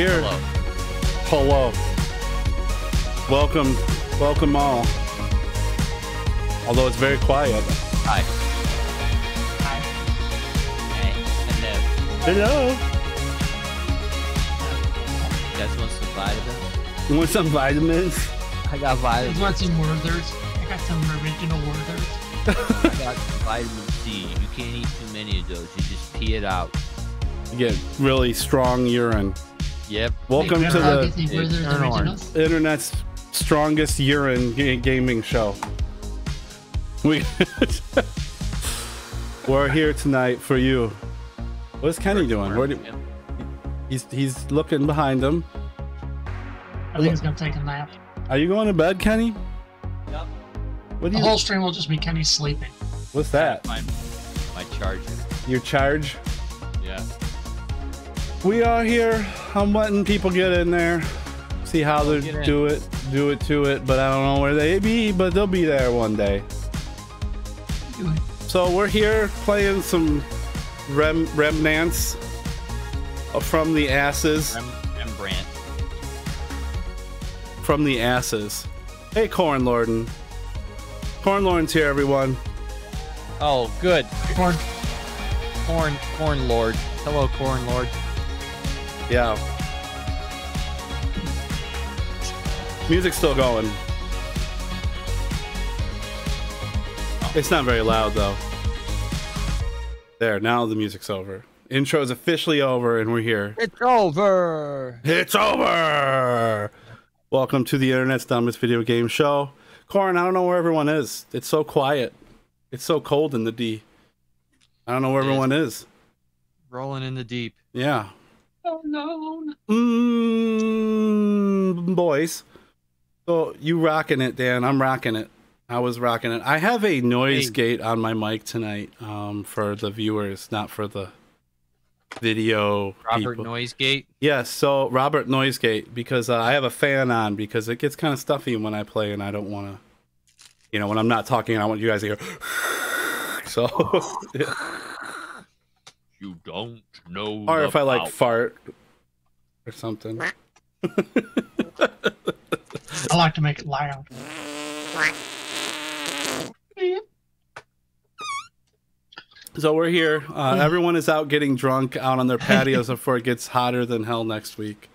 We're here. Hello. Hello. Welcome, welcome all. Although it's very quiet. Hi. Hi. Hey. Hello. Hello. You guys want some vitamins? You want some vitamins? I got You vitamins. want some Werther's? I got some original Werther's. I got vitamin C. You can't eat too many of those. You just pee it out. You get really strong urine. Yep. Welcome to the get the Werther's Turn on. originals. internet's strongest urine ga- gaming show. We we're here tonight for you. What's Kenny doing? Where do, he's he's looking behind him. I think he's gonna take a nap. Are you going to bed, Kenny? Yep. What do The you? whole stream will just be Kenny sleeping. What's that? My, my charger. Your charge? Yeah. We are here. I'm letting people get in there, see how they do it, do it to it. But I don't know where they be, but they'll be there one day. So we're here playing some rem remnants from the asses, Rem- Rembrandt. from the asses. Hey, Corn Lorden. Corn Lorden's here, everyone. Oh, good. Or Corn, Corn Lord. Hello, Corn Lord. Yeah. Music's still going. It's not very loud though. There, now the music's over. Intro's officially over and we're here. It's over. It's over! Welcome to the internet's dumbest video game show. Corin, I don't know where everyone is. It's so quiet. It's so cold in the D. I don't know where It is. everyone is. Rolling in the deep. Yeah. Oh no. Mm, boys. So you rocking it, Dan. I'm rocking it. I was rocking it. I have a noise Hey. gate on my mic tonight um, for the viewers, not for the video Robert people. Noisegate. Yes, so Robert Noisegate because uh, I have a fan on because it gets kind of stuffy when I play and I don't want to, you know, when I'm not talking, I want you guys to hear. So, You don't know. or if I like power. fart or something. I like to make it loud. So we're here. Uh, Hmm. everyone is out getting drunk out on their patios before it gets hotter than hell next week.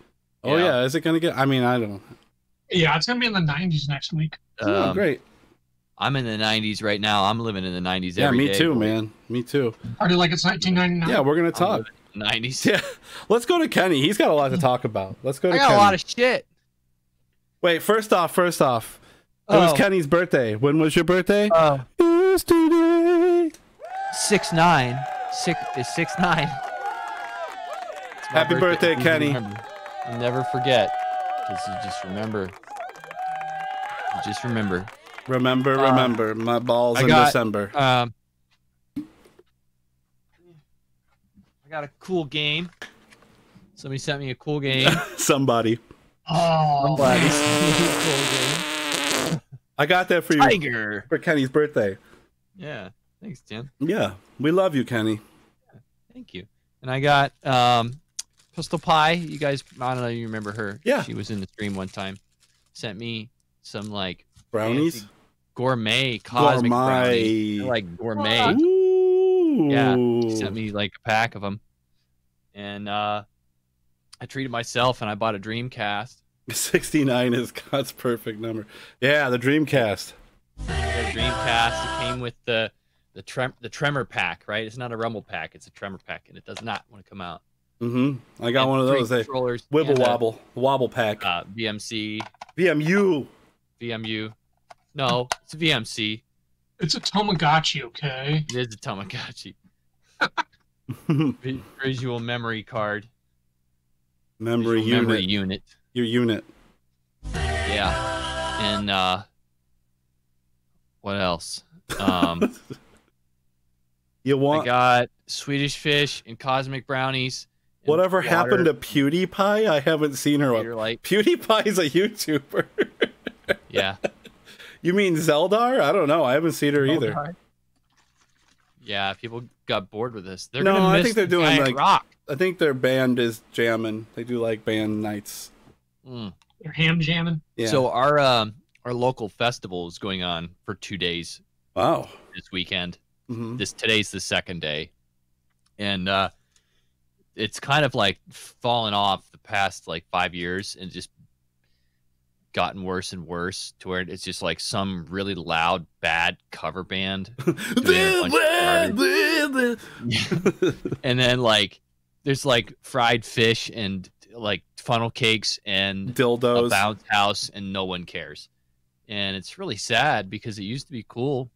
Oh Yeah. yeah, is it gonna get? I mean, I don't know. Yeah, it's gonna be in the 90s next week. oh, Um, great. I'm in the 90s right now. I'm living in the 90s. Yeah, every me day, too, boy. man. Me too. Party like it's 1999. Yeah, we're gonna talk. in the 90s. Yeah, let's go to Kenny. He's got a lot to talk about. Let's go to I got Kenny. a lot of shit. Wait, first off, first off, it was Oh. Kenny's birthday. When was your birthday? Uh, Yesterday. six nine. Six is six nine. Happy birthday, Easy to Kenny. remember. You never forget. Because you just remember. You just remember. Remember, Uh, remember, my balls I in got- December. Um, I got a cool game. Somebody sent me a cool game. Somebody. Oh, Somebody sent me cool game. I got that for you Tiger. for Kenny's birthday. Yeah. Thanks, Tim. Yeah, we love you, Kenny. Thank you. And I got um, Pistol Pie. You guys, I don't know. You remember her? Yeah. She was in the stream one time. Sent me some like Brownies. Fancy gourmet cosmic. Gourmet. They're like gourmet. Ooh. Yeah. She sent me like a pack of them, and uh, I treated myself and I bought a Dreamcast. 69 is God's perfect number. Yeah, the Dreamcast. The Dreamcast. It came with the the trem the Tremor pack, right? It's not a Rumble pack. It's a Tremor pack, and it does not want to come out. Mm-hmm. I got And one of those. They controllers. wibble and a, wobble, wobble pack. Uh, VMC, VMU. VMU. No, it's a VMC. it's a Tamagotchi, okay? It is a Tamagotchi. Visual memory card. Memory Visual unit. memory unit. Your unit. Yeah. And uh what else? Um You want I got Swedish fish and cosmic brownies. and whatever happened to. PewDiePie? I haven't seen her. You're like, PewDiePie's a YouTuber. yeah. You mean Zeldar? I don't know. I haven't seen her either. Yeah, people got bored with this. They're No, gonna I think they're the doing, like- rock. I think their band is jamming. They do like band nights. Mm. You're ham jamming. Yeah. So our um our local festival is going on for two days wow. this weekend. hmm This today's the second day, and uh, it's kind of like fallen off the past like five years and just gotten worse and worse to where it's just like some really loud bad cover band doing a bunch of and then like there's like fried fish and like funnel cakes and a Dildos. bounce house and no one cares. And it's really sad because it used to be cool.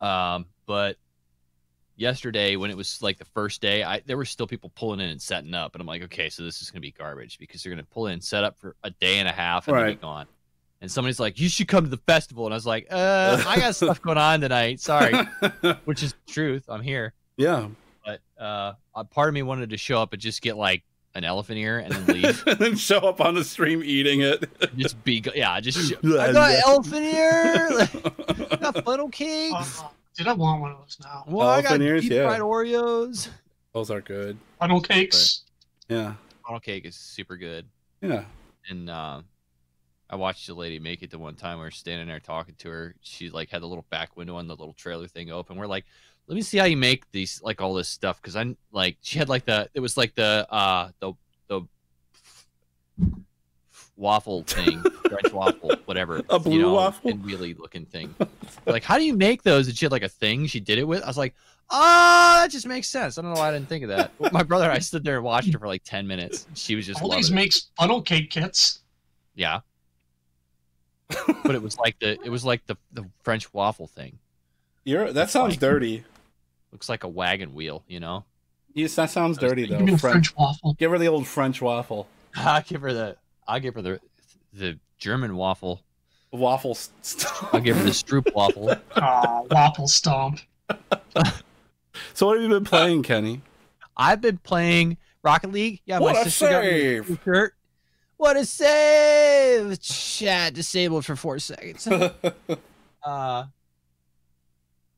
Um but yesterday when it was like the first day i there were still people pulling in and setting up and i'm like okay so this is going to be garbage because they're going to pull in and set up for a day and a half and then Right. be gone and somebody's like you should come to the festival and i was like uh i got stuff going on tonight sorry which is the truth i'm here yeah. but uh a part of me wanted to show up and just get like an elephant ear and then leave and then show up on the stream eating it. just be go- yeah just show- i got elephant ear I got funnel cakes. Uh, did I want one of those now? well, I got elephant ears, deep yeah. fried Oreos. Those are good. Funnel cakes. Yeah. Funnel cake is super good, Yeah. and uh, I watched a lady make it the one time. We were standing there talking to her. She like had the little back window on the little trailer thing open. We're like, let me see how you make these like all this stuff because I'm like she had like the it was like the uh the the waffle thing French waffle whatever A blue you know, waffle? wheelie looking thing like how do you make those and she had like a thing she did it with I was like oh that just makes sense I don't know why I didn't think of that my brother and I stood there and watched her for like 10 minutes she was just All loving these it. makes funnel cake kits. yeah but it was like the it was like the the French waffle thing You're that sounds Like- dirty. looks like a wagon wheel you know Yes, that sounds dirty thinking Give me though. the French. French waffle. Give her the old French waffle. I'll give her the I'll give her the the German waffle. Waffle. St- I'll give her the Stroop waffle. Aw, waffle stomp. so what have you been playing, Kenny? I've been playing Rocket League. Yeah, What my a sister got me save! a shirt. What a save! Chat disabled for four seconds. uh,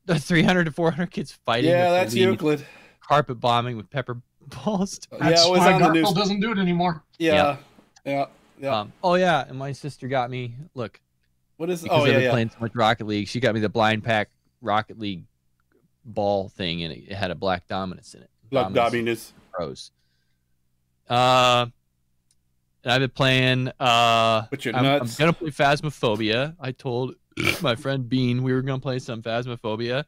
the 300 to 400 kids fighting. yeah, that's Euclid. Carpet bombing with pepper balls. yeah, it was why on the Garfield news. doesn't do it anymore. Yeah, yeah, yeah. Um, oh yeah, and my sister got me. Look, what is? because Oh I've yeah, been yeah. playing so much Rocket League. She got me the blind pack Rocket League ball thing, and it, it had a black Dominus in it. Love Dominus. Pros. Uh, and I've been playing. Uh, With your I'm, I'm nuts. gonna play Phasmophobia. I told my friend Bean we were gonna play some Phasmophobia,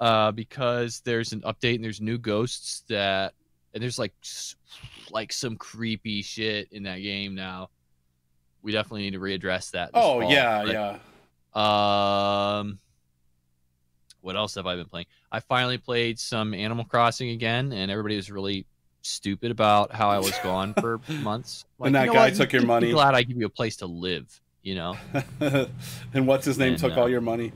uh, because there's an update and there's new ghosts that, and there's like, s- like some creepy shit in that game now. We definitely need to readdress that. Oh fall, yeah, but- yeah. um, what else have I been playing? I finally played some Animal Crossing again, and everybody was really stupid about how I was gone for months. And that you know guy what? took your money. Glad I give you a place to live. You know, and what's his name And, took uh, all your money?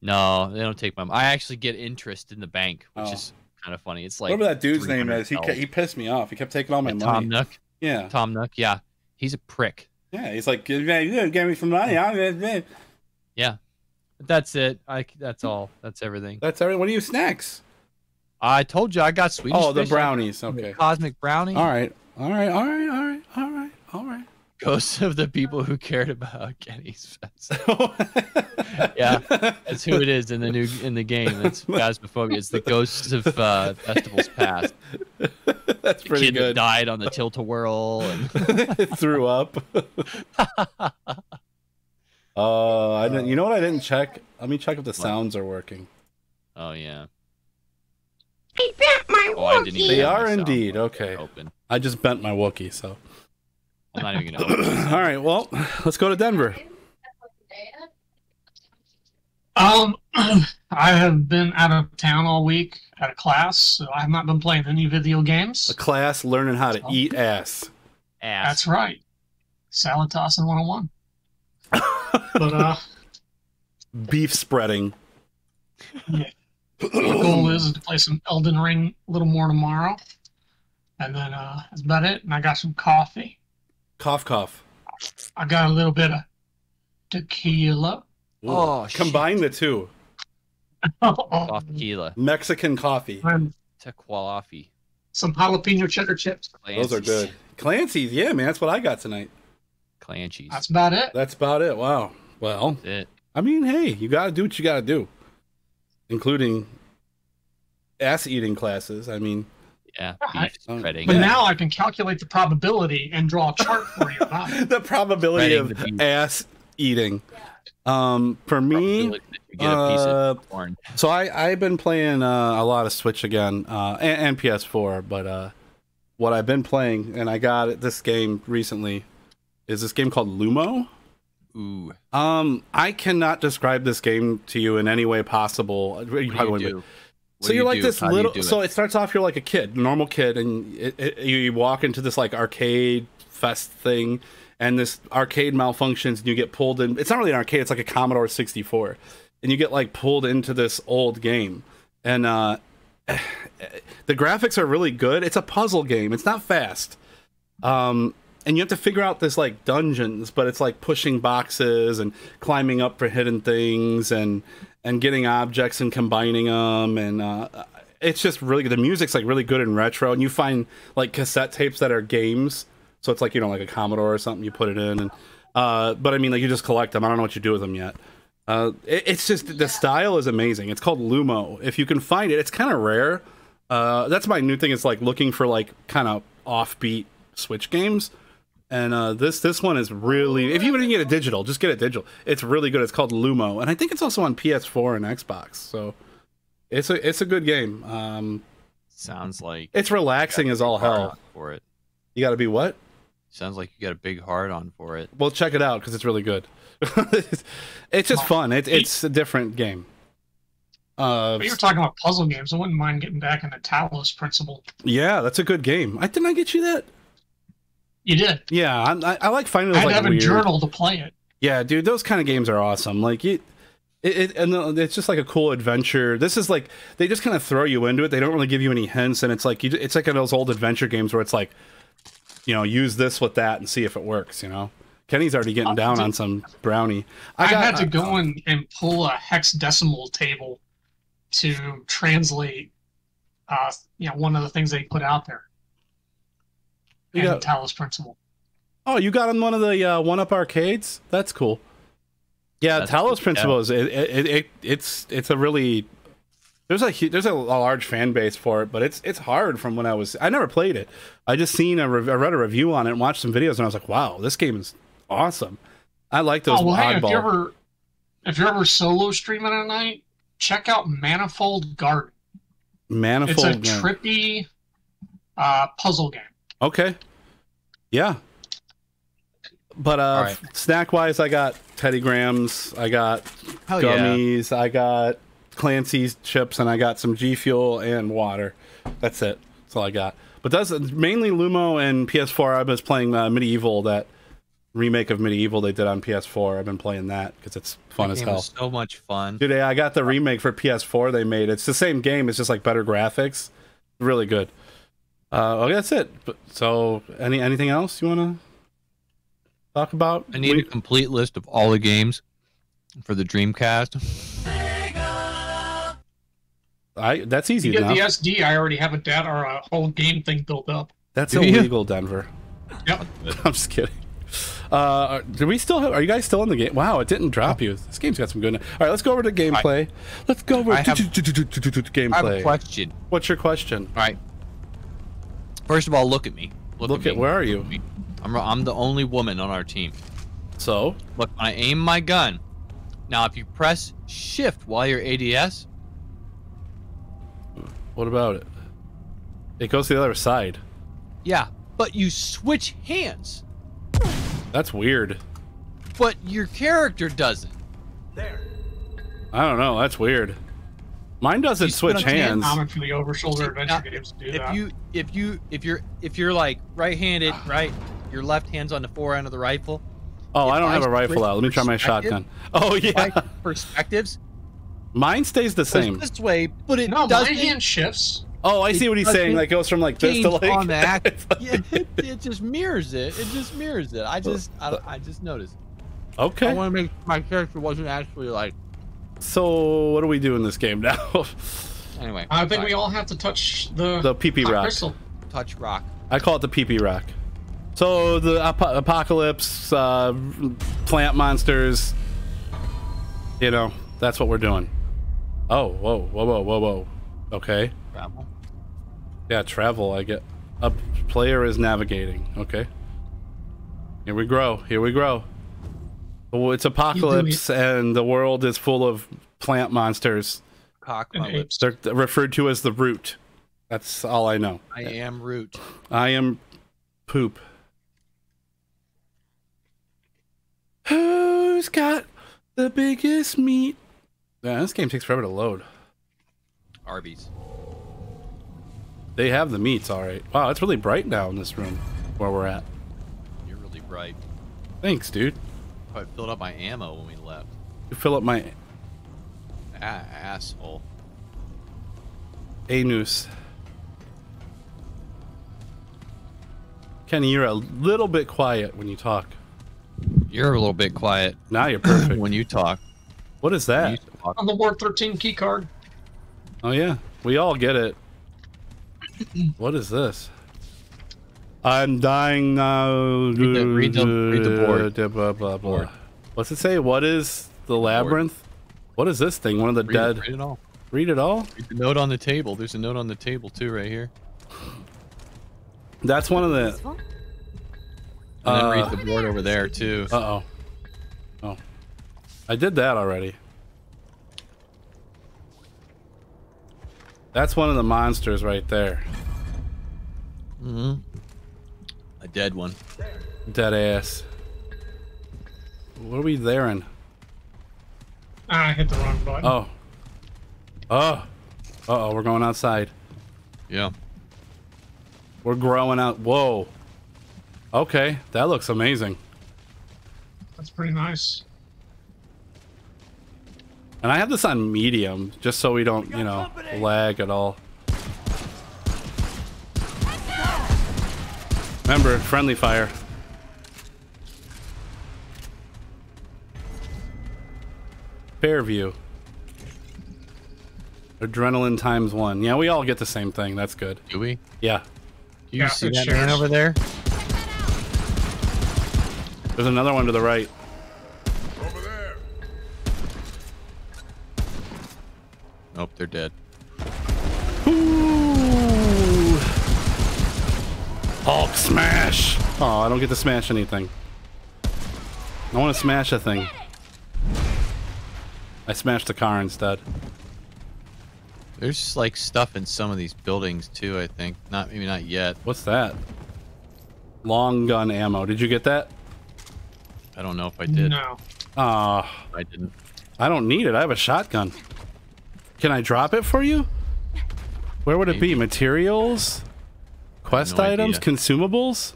no, they don't take my. I actually get interest in the bank, which Oh. is kind of funny. It's like Whatever that dude's name is, he he pissed me off. He kept taking all my Yeah, money. Tom Nook. Yeah, Tom Nook, yeah, he's a prick. yeah. He's like, "Give me, give me some money." I'm- But that's it. I that's all. That's everything. That's everything. What are you snacks? I told you I got Swedish. Oh, the brownies. Okay. Cosmic brownie. All right. All right. All right. All right. All right. All right. Ghosts of the people who cared about Kenny's fest. Yeah. That's who it is in the new in the game. That's Phasmophobia. It's the ghosts of uh, festivals past. That's The pretty kid that good. died on the tilt a whirl. And threw up. uh, I didn't. You know what? I didn't check. Let me check if the sounds are working. oh yeah. I bet my Oh, I. They are indeed. Okay. Open. I just bent my Wookie, so. I'm not even gonna All right. Well, let's go to Denver. Um, I have been out of town all week at a class, so I have not been playing any video games. A class learning how to eat ass. Ass. That's right. Salad tossing 101. But uh, Beef spreading. the goal is to play some Elden Ring a little more tomorrow. And then uh, that's about it. And I got some coffee. Cough, cough. I got a little bit of tequila. Ooh. Oh, shit. Combine the two. Oh, tequila, Mexican coffee. and tequalafi. some jalapeno cheddar chips. Those are good. Clancy's, yeah, man, that's what I got tonight. Clancy's. That's about it. That's about it. Wow. Well, That's it. I mean, hey, you got to do what you got to do, including ass eating classes. I mean, Yeah, I- beef spreading. But now I can calculate the probability and draw a chart for you about the probability of the ass eating. Um, for me, Probability that you get a piece uh, of corn. so I I've been playing uh, a lot of Switch again, uh, and, and PS4. But uh, what I've been playing, and I got this game recently, is this game called Lumo. Ooh, Um, I cannot describe this game to you in any way possible. You what do probably you do? What so you're you like do? this How little. So it? it starts off you're like a kid, normal kid, and it, it, you you walk into this like arcade fest thing, and this arcade malfunctions, and you get pulled in. It's not really an arcade; it's like a Commodore 64, and you get like pulled into this old game, and uh, the graphics are really good. It's a puzzle game. It's not fast. Um, and you have to figure out this like dungeons, but it's like pushing boxes and climbing up for hidden things and and getting objects and combining them and uh, it's just really good. The music's like really good and retro, and you find like cassette tapes that are games. So it's like you know like a Commodore or something. You put it in, and uh, but I mean like you just collect them. I don't know what you do with them yet. Uh, it, it's just the style is amazing. It's called Lumo. If you can find it, it's kind of rare. Uh, that's my new thing. it's like looking for like kind of offbeat Switch games. And uh, this this one is really if you didn't get it digital, just get it digital. It's really good. It's called Lumo, and I think it's also on PS4 and Xbox. So it's a it's a good game. Um, Sounds like it's relaxing as all hell. for it. You got to be what? Sounds like you got a big hard on for it. Well, check it out because it's really good. it's just fun. It, it's a different game. Uh, But you were talking about puzzle games. I wouldn't mind getting back into Talos Principle. yeah, that's a good game. I didn't I get you that? You did. Yeah, I, I, I like finding I those had like have weird. a journal to play it. Yeah, dude, those kind of games are awesome. Like it, it, it and it's just like a cool adventure. This is like they just kind of throw you into it. They don't really give you any hints, and it's like you, it's like those old adventure games where it's like, you know, use this with that and see if it works. You know, Kenny's already getting Uh, down on some brownie. I, got- had to go in and pull a hexadecimal table to translate, uh, you know, one of the things they put out there. You in got- Talos Principle. Oh, you got on one of the uh, one up arcades? That's cool. Yeah, That's Talos good to Principle is it, it, it it's it's a really there's a there's a, large fan base for it, but it's it's hard from when I was I never played it. I just seen a rev- I read a review on it and watched some videos and I was like, wow, this game is awesome. I like those oh well, hey, if oddball. you ever if you're ever solo streaming at night, check out Manifold Garden. Manifold. It's a yeah. trippy uh, puzzle game. Okay. Yeah. But uh, right. snack wise, I got Teddy Grahams, I got Hell yeah. gummies, I got Clancy's chips, and I got some G Fuel and water. That's it. That's all I got. But that's mainly Lumo and PS4. I was playing uh, MediEvil, that remake of MediEvil they did on PS4. I've been playing that because it's fun That as hell. was so much fun. Dude, I got the remake for PS4 they made. It's the same game. It's just like better graphics. Really good. Uh, okay, that's it. So, any anything else you want to talk about? I need We- a complete list of all the games for the Dreamcast. I that's easy You get the SD, I already have a data or a whole game thing built up. That's Do you? illegal, Denver. Yep. I'm just kidding. Uh, do we still have? Are you guys still in the game? Wow, it didn't drop you. This game's got some good. All right, let's go over to gameplay. Let's go over I to have- I have a gameplay. question. What's your question? All right. First of all, look at me. Look, Look at, at me. where are you? Look at me. I'm I'm the only woman on our team. So, Look, when I aim my gun. Now, if you press Shift while you're ADS, what about it? It goes to the other side. yeah, but you switch hands. That's weird. But your character doesn't. There. I don't know. That's weird. Mine doesn't You switch spin on hands. Common for the over shoulder See, adventure now, games do If that. you if you if you're if you're like right-handed, right, your left hand's on the forehand of the rifle. Oh, I don't I have a rifle out. Let me try my shotgun. Oh yeah, perspectives. mine stays the same. this way, but it no, my doesn't hand shifts. Oh, I see what he's saying. doesn't Like goes from like this to like. on the act. yeah, it, it just mirrors it. It just mirrors it. I just I, I just noticed. Okay. I want to make my character wasn't actually like So what do we do in this game now? Anyway, I think sorry. we all have to touch the the PP rock. crystal. touch rock. I call it the PP rock. So the ap- apocalypse, uh, plant monsters. You know, that's what we're doing. Oh, whoa, whoa, whoa, whoa, whoa. Okay. Travel. Yeah, travel. I get. A player is navigating. Okay. Here we grow. Here we grow. Oh, it's apocalypse, and the world is full of plant monsters. Cock And my lips. apes. They're referred to as the root. That's all I know. I am root. I am poop. Who's got the biggest meat? Yeah, this game takes forever to load. Arby's. They have the meats, all right. Wow, it's really bright now in this room where we're at. You're really bright. Thanks, dude. I filled up my ammo when we left. You fill up my Ah, asshole. anus. Kenny, you're a little bit quiet when you talk. You're a little bit quiet Now you're perfect. when you talk. what is that? On the Ward 13 key card. Oh yeah, we all get it. what is this? I'm dying now. Read the- read the- read the board. Blah, blah, blah, blah. Board. What's it say? What is the labyrinth? What is this thing? One of the Read, dead. read it all. Read it all. Read the note on the table. There's a note on the table too, right here. That's one of the. Useful? And then Uh, read the board over there too. Uh oh. Oh. I did that already. That's one of the monsters right there. hmm A dead one. Dead ass. What are we there in? Ah, I hit the wrong button. Oh. Oh. Uh oh, we're going outside. Yeah. We're growing out. Whoa. Okay, that looks amazing. That's pretty nice. And I have this on medium just so we don't, you know, lag at all. Remember, friendly fire. Fairview. Adrenaline times one. Yeah, we all get the same thing. That's good. Do we? Yeah. Do you Yeah, see it that man over there? There's another one to the right. Over there. Nope, they're dead. Hulk smash! Oh, I don't get to smash anything. I want to smash a thing. I smashed the car instead. There's like stuff in some of these buildings too. I think not maybe not yet. What's that? Long gun ammo. Did you get that? I don't know if I did. No. Ah, I didn't. I don't need it. I have a shotgun. Can I drop it for you? Where would it be? Materials? Quest no items? idea. Consumables?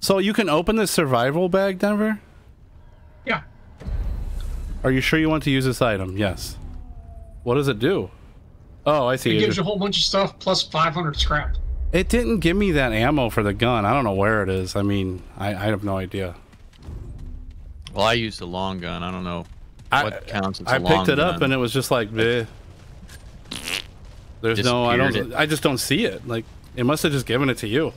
So you can open this survival bag, Denver? Yeah. Are you sure you want to use this item? Yes. What does it do? Oh, I see. It It, gives you a whole bunch of stuff plus 500 scrap. it didn't give me that ammo for the gun. I don't know where it is. I mean, I, I have no idea. Well, I used a long gun. I don't know I, what counts as a I long picked it up gun. and it was just like, bleh. There's no, I don't, I just don't see it. Like, it must have just given it to you.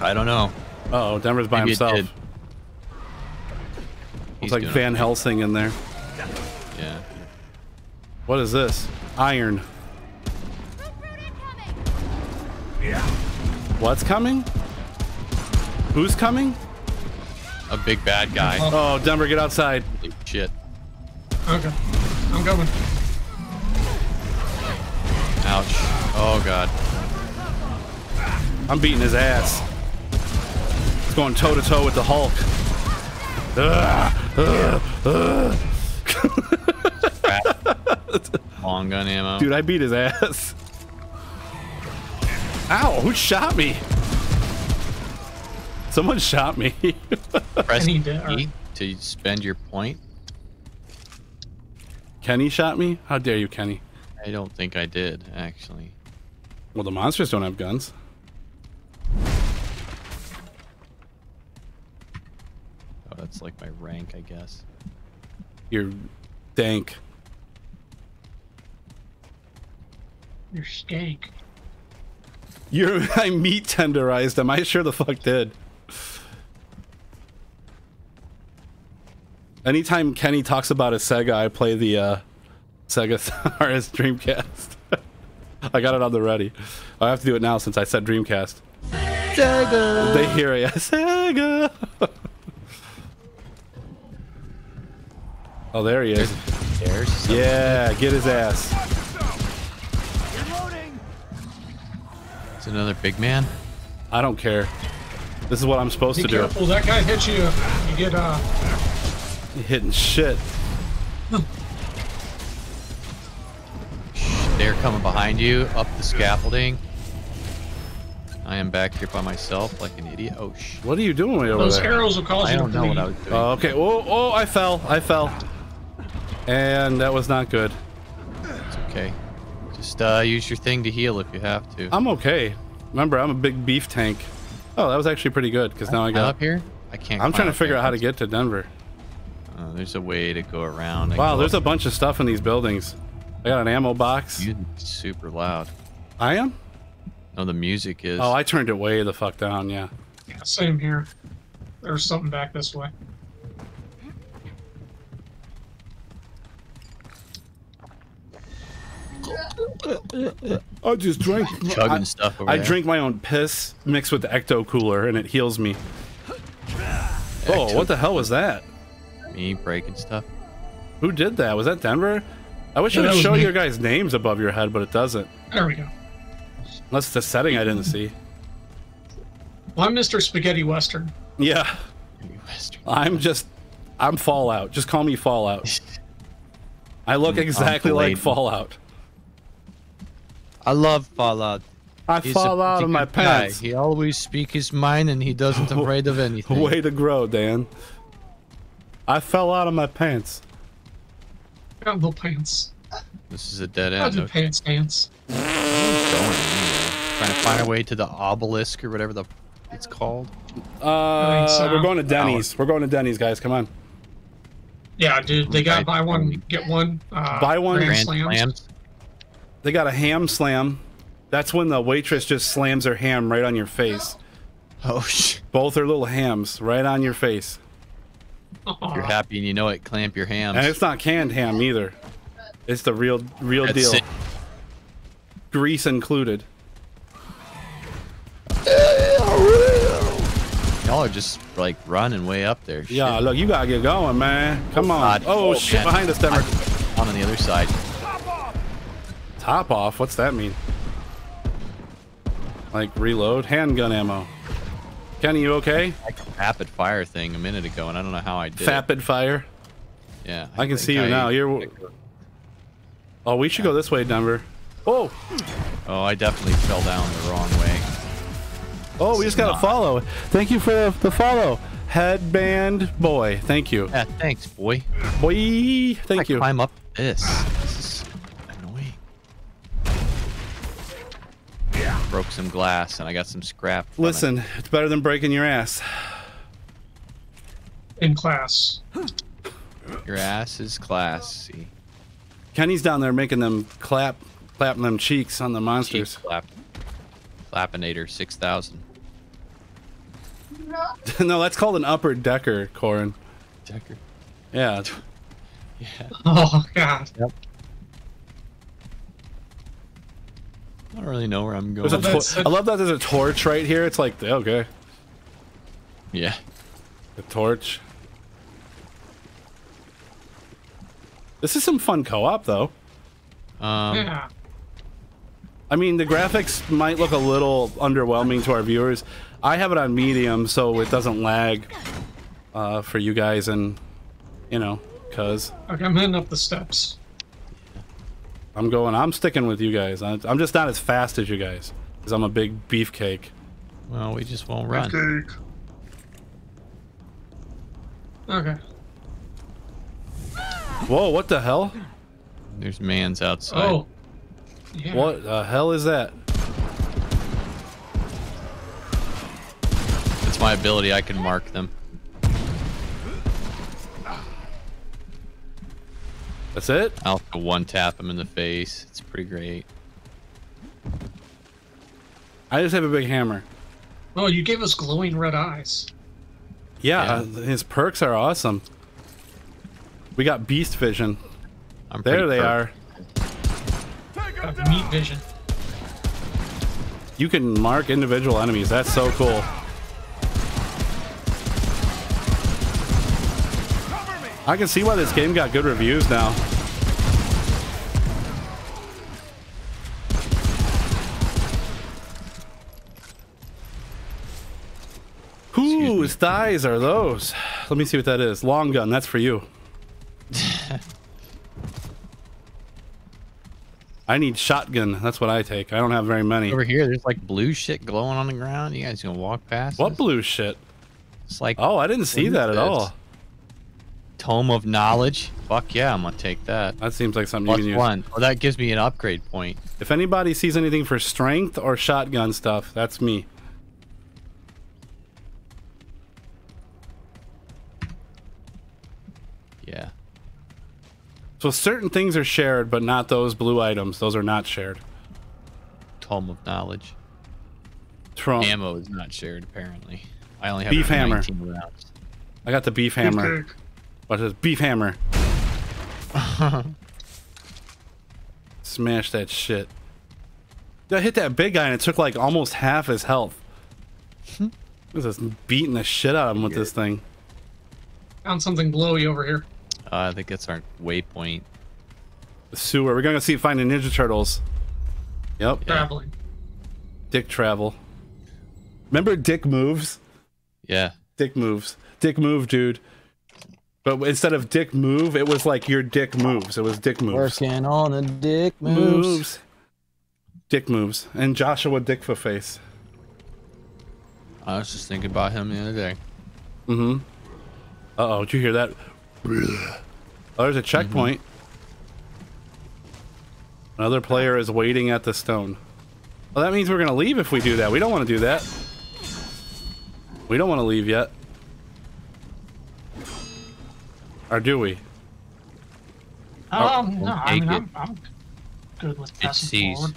I don't know. Uh oh, Denver's by Maybe it himself. did. It's He's like doing Van. Helsing in there. Yeah. What is this? Iron. Yeah. What's coming? Who's coming? A big bad guy. Oh, Denver, get outside. Holy Shit. Okay. I'm coming. Ouch. Oh god. I'm beating his ass. It's going toe to toe with the Hulk. Ugh, ugh, ugh. Long gun ammo. Dude, I beat his ass. Ow, who shot me? Someone shot me. Press I to- E to spend your point. Kenny shot me? How dare you, Kenny? I don't think I did actually. Well, the monsters don't have guns. That's like my rank, I guess. Your dank. Your stank. You're I meat tenderized Am I sure the fuck did. Anytime Kenny talks about a Sega, I play the uh, Sega RS Dreamcast. I got it on the ready. Oh, I have to do it now since I said Dreamcast. Sega. They hear it. Sega. Oh, there he is. There's Yeah, get his ass. It's another big man. I don't care. This is what I'm supposed Be to do. careful, that guy hits you. You get uh Hitting shit. They're coming behind you up the scaffolding. I am back here by myself like an idiot. Oh sh! What are you doing way over those there? arrows will cause I you don't to know what I was doing. Oh, okay. Oh, oh, I fell. I fell. And that was not good. It's okay. Just uh, use your thing to heal if you have to. I'm okay. Remember, I'm a big beef tank. Oh, that was actually pretty good because now I got. up here. I can't. I'm trying to figure out how to get to Denver. Uh, there's a way to go around. Wow, go there's a bunch of stuff in these buildings. I got an ammo box. Music's super loud. I am? No, the music is. Oh, I turned it way the fuck down, yeah. Yeah, same here. There's something back this way. I just drank. chugging I, stuff over I there. drink my own piss mixed with the Ecto Cooler and it heals me. Oh, what the hell was that? Me breaking stuff. Who did that? Was that Denver? I wish Yeah, it would show me. your guys' names above your head, but it doesn't. There we go. Unless it's a setting I didn't see. Well, I'm Mr. Spaghetti Western. Yeah, Western. I'm just. I'm Fallout. Just call me Fallout. I look exactly like Fallout. I love Fallout. I He's fall out of my good guy. pants. He always speak his mind and he doesn't afraid of anything. Way to grow, Dan. I fell out of my pants. Got little pants. This is a dead I end. do Okay. pants dance. Going. Trying to find our way to the obelisk or whatever the it's called. Uh, so. we're going to Denny's. We're going to Denny's, guys. Come on. Yeah, dude, they got Right. buy one, get one. Uh, Buy one, Grand Grand slams. slams. They got a ham slam. That's when the waitress just slams her ham right on your face. Oh, sh- Both are little hams right on your face. Aw. you're happy and you know it. Clamp your hams. And it's not canned ham either. It's the real, real That's deal. it. Grease included. Y'all are just like running way up there. Yeah, Shit. look, you gotta get going, man. Come on. God. Oh, Oh, shit, man. behind us, Denver. On the other side. Top off. What's that mean? Like reload handgun ammo. Kenny, you okay? Like a rapid fire thing a minute ago, and I don't know how I did. it. Fapid fire. Yeah. I can see you I- now. You're. Oh, we should go this way, Denver. Oh, Oh, I definitely fell down the wrong way. oh, we just got not- follow. Thank you for the, the follow, headband boy. Thank you, Yeah, thanks, boy. boy. Thank you. I you. climb up this. Broke some glass and I got some scrap. from it. Listen, it's better than breaking your ass. in class. your ass is classy. Kenny's down there making them clap, clapping them cheeks on the Cheap monsters. clap. Clapinator 6000. no, that's called an upper decker, Corin. Decker. Yeah. Yeah. Oh god. I don't really know where I'm going. There's a Well, that's- tor- I love that there's a torch right here. It's like okay, yeah. the torch. This is some fun co-op though. Um, yeah. I mean, the graphics might look a little underwhelming to our viewers. I have it on medium, so it doesn't lag uh, for you guys, and you know, cause Okay, I'm heading up the steps. I'm going. I'm sticking with you guys. I- I'm just not as fast as you guys, cause I'm a big beefcake. Well, we just won't run. Cake. Okay. Whoa! What the hell? There's man's outside. Oh. Yeah. What the hell is that? It's my ability. I can mark them. That's it? I'll have one tap him in the face. It's pretty great. I just have a big hammer. Oh, you gave us glowing red eyes. Yeah, Yeah. uh, his perks are awesome. We got beast vision. I'm There they perked. are. Meat vision. You can mark individual enemies. That's so cool. I can see why this game got good reviews now. Whose thighs are those? Let me see what that is. Long gun, that's for you. I need shotgun. That's what I take. I don't have very many. Over here, there's like blue shit glowing on the ground. You guys gonna walk past? What this? blue shit? It's like Oh, I didn't see that at all. Tome of knowledge. Fuck yeah, I'm gonna take that. That seems like something you Plus can use. one. Well, that gives me an upgrade point. If anybody sees anything for strength or shotgun stuff, that's me. Yeah. So certain things are shared, but not those blue items. Those are not shared. Tome of knowledge. Trump. Ammo is not shared apparently. I only have Beef hammer. 19 rounds. I got the beef hammer. Beefcake. this beef hammer? Smash that shit. I hit that big guy and it took like almost half his health. I was just beating the shit out of him with this thing. Found something glowy over here. Uh, I think that's our waypoint. The sewer. We're gonna go see find the Ninja Turtles. Yep. Yeah. Traveling. Dick travel. Remember Dick moves? Yeah. Dick moves. Dick move, dude. But instead of Dick move, it was like your Dick moves. It was Dick moves. Working on the dick moves. Moves. Dick moves. And Joshua Dickfa face. I was just thinking about him the other day. Mm-hmm. Uh oh, did you hear that? Oh, there's a checkpoint. Another player is waiting at the stone. Well, that means we're gonna leave if we do that. We don't want to do that. We don't want to leave yet. Or do we? Um, no, we'll I mean, I'm, I'm good with passing sees. forward.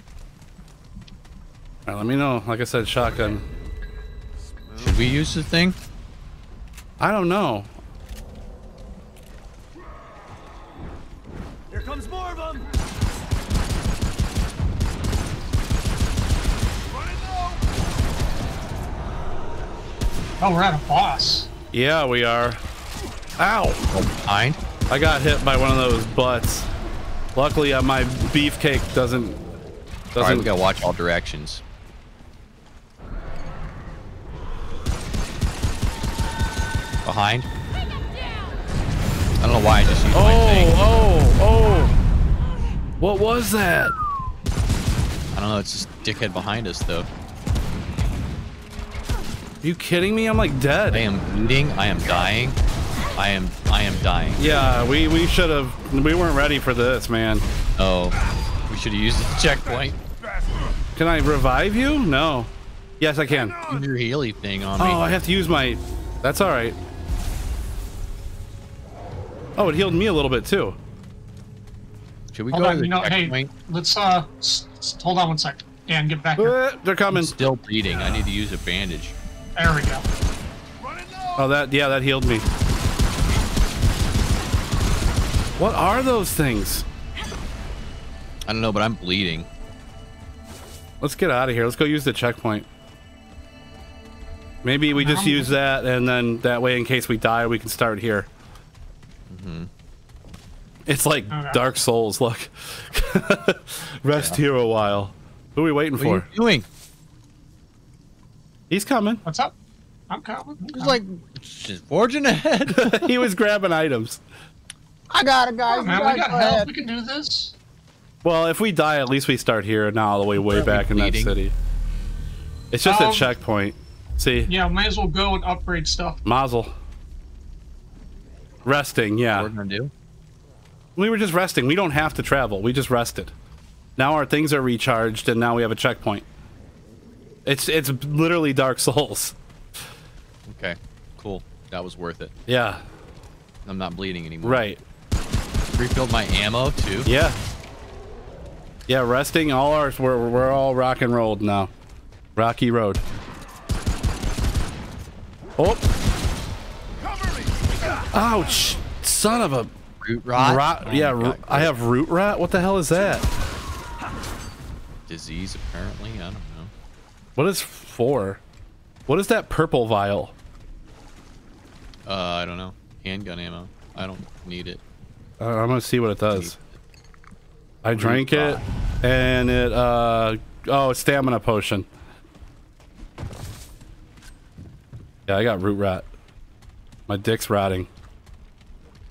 All right, let me know. Like I said, shotgun. Should we use the thing? I don't know. Here comes more of them. Running low. Oh, we're at a boss. Yeah, we are. Ow! Fine. I got hit by one of those butts. Luckily, uh, my beefcake doesn't All right, doesn't we gotta watch all directions. Behind. I don't know why I just used my thing. Oh, oh, oh. What was that? I don't know. It's just dickhead behind us though. Are you kidding me? I'm like dead. I am bleeding. I am dying. I am. I am dying. Yeah, we we should have. We weren't ready for this, man. Oh, we should have used the checkpoint. Can I revive you? No. Yes, I can. Your Healy thing on me. Oh, I have to use my. That's all right. Oh, it healed me a little bit too. Should we Hold go on, to the you know, hey, let's uh, s- s- hold on one second. Dan, get back here. Uh, they're coming. I'm still bleeding. I need to use a bandage. There we go. Oh, that yeah, that healed me. What are those things? I don't know, but I'm bleeding. Let's get out of here. Let's go use the checkpoint. Maybe we just use that, and then that way, in case we die, we can start here. Mm -hmm. It's like Okay. Dark Souls. Look, rest here a while. Who are we waiting What are for? you doing? He's coming. What's up? I'm coming. I'm It's coming. like just forging ahead. he was grabbing items. I got it, guys. Oh, man, we got help. We can do this. Well, if we die, at least we start here, and not all the way way Are back in that city. It's just a Um, checkpoint. See, Yeah, might as well go and upgrade stuff. Mazel. Resting, yeah. What we're gonna do? We were just resting. We don't have to travel. We just rested. Now our things are recharged, and now we have a checkpoint. It's it's literally Dark Souls. Okay, cool. That was worth it. Yeah. I'm not bleeding anymore. Right. Refilled my ammo too. Yeah. Yeah. Resting. All ours. We're we're all rock and rolled now. Rocky Road. Oh, ouch! Son of a Root rot. rot. Oh yeah, I have root rot. What the hell is that? disease apparently. I don't know. What is for? What is that purple vial? Uh, I don't know. Handgun ammo. I don't need it. I'm gonna see what it does. I drank it, and it. uh Oh, stamina potion. Yeah, I got root rot. My dick's rotting.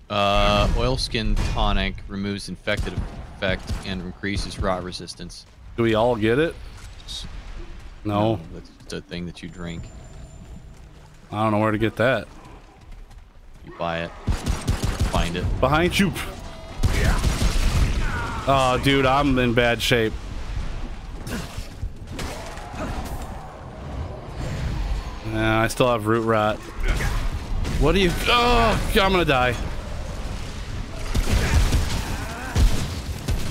Uh, oilskin tonic removes infected effect and increases rot resistance. Do we all get it? No, that's just a thing that you drink. I don't know where to get that. You buy it, find it. Behind you. Oh, dude, I'm in bad shape. Yeah, I still have root rot. What are you? Oh, I'm gonna die.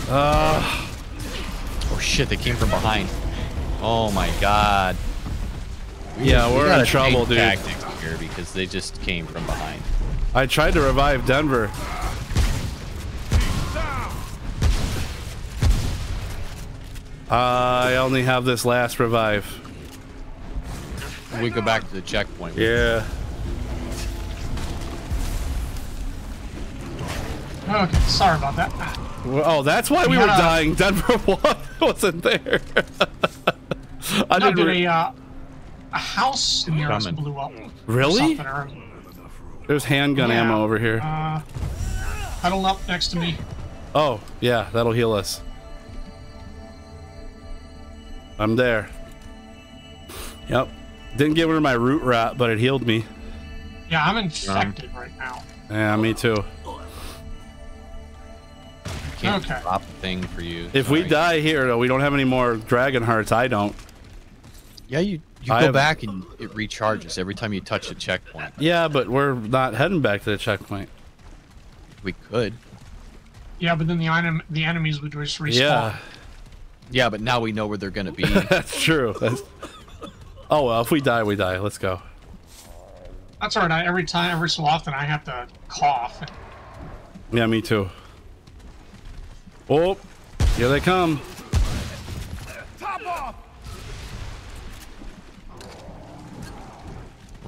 Uh, Oh shit! They came from behind. Oh my god. yeah, We we're gotta in trouble, dude. Tactics here because they just came from behind. I tried to revive Denver. I only have this last revive. We go back to the checkpoint. Yeah. Okay, sorry about that. Well, Oh, that's why we were Yeah. dying. Denver one wasn't there. I No, didn't dude, re- a, uh, a house near us Coming. blew up. or Really? Something, or- There's handgun Yeah. ammo over here. Uh, huddle up next to me. Oh, yeah, that'll heal us. I'm there. Yep. Didn't get rid of my root rot, but it healed me. Yeah, I'm infected right now. Yeah, me too. Can't Okay. drop a thing for you. If we die here, though, we don't have any more dragon hearts. I don't. yeah, you you I go have- back and it recharges every time you touch a checkpoint. Yeah, but we're not heading back to the checkpoint. We could. Yeah, but then the enem- the enemies would just respawn. Yeah, Yeah, but now we know where they're gonna be. that's true. That's... Oh well, if we die, we die. Let's go. That's alright. I, every time, every so often, I have to cough. Yeah, me too. Oh, here they come. Top off.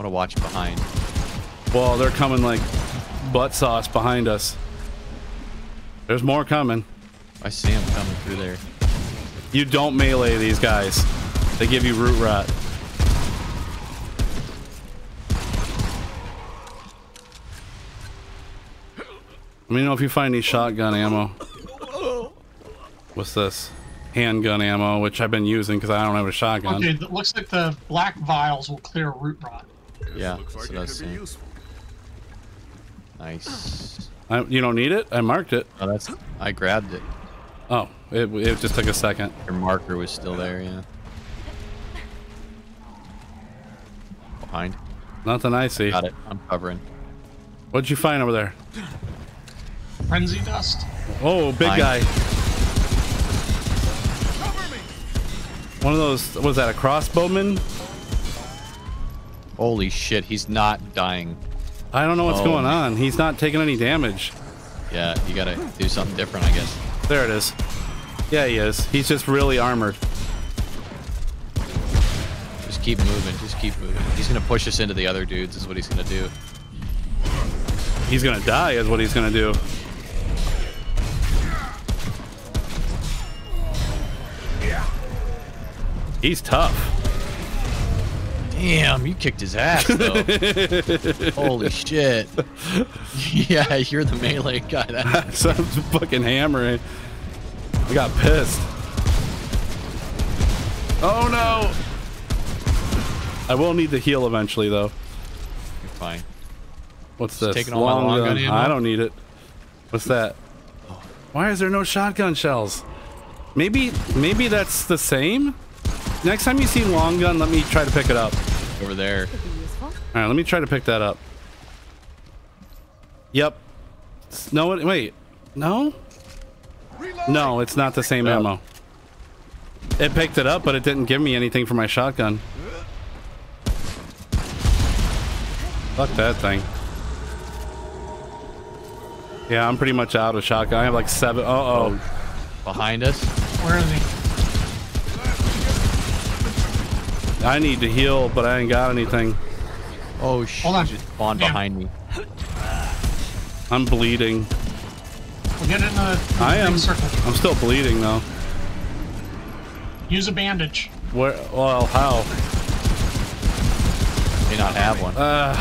Want to watch behind. Well, they're coming like butt sauce behind us. There's more coming. I see them coming through there. You don't melee these guys. They give you root rot. Let me know if you find any shotgun ammo. What's this? Handgun ammo, which I've been using because I don't have a shotgun. Okay, it looks like the black vials will clear root rot. Yeah, Looks that's like what I it was could be useful. Nice. I, you don't need it? I marked it. Oh, that's. I grabbed it. Oh, it, it just took a second. Your marker was still there. Yeah. Behind. Nothing I see. Got it. I'm covering. What'd you find over there? Frenzy dust. Oh, big Fine. guy. Cover me. One of those, was that a crossbowman? Holy shit! He's not dying. I don't know what's Oh. going on. He's not taking any damage. Yeah, you gotta do something different, I guess. There it is. Yeah, he is. He's just really armored. Just keep moving. Just keep moving. He's gonna push us into the other dudes. Is what he's gonna do. He's gonna die, is what he's gonna do. He's tough. Damn, you kicked his ass though. Holy shit. yeah, you're the melee guy. That Sounds fucking hammering. I got pissed. Oh no! I will need the heal eventually, though. you're fine. What's Just this? my long gun ammo? I don't need it. What's that? Why is there no shotgun shells? Maybe, maybe that's the same. Next time you see long gun, let me try to pick it up. Over there. All right, let me try to pick that up. Yep. No, wait. No? Reload. No, it's not the same Yeah. ammo. It picked it up, but it didn't give me anything for my shotgun. Fuck that thing. Yeah, I'm pretty much out of shotgun. I have like seven. Uh oh. Behind us. Where is he? I need to heal, but I ain't got anything. Oh shit! Hold on. Just spawned Yeah. behind me. I'm bleeding. We'll get in the, the I am. circle. I'm still bleeding though. Use a bandage. Where? Well, how? May not have one. Uh,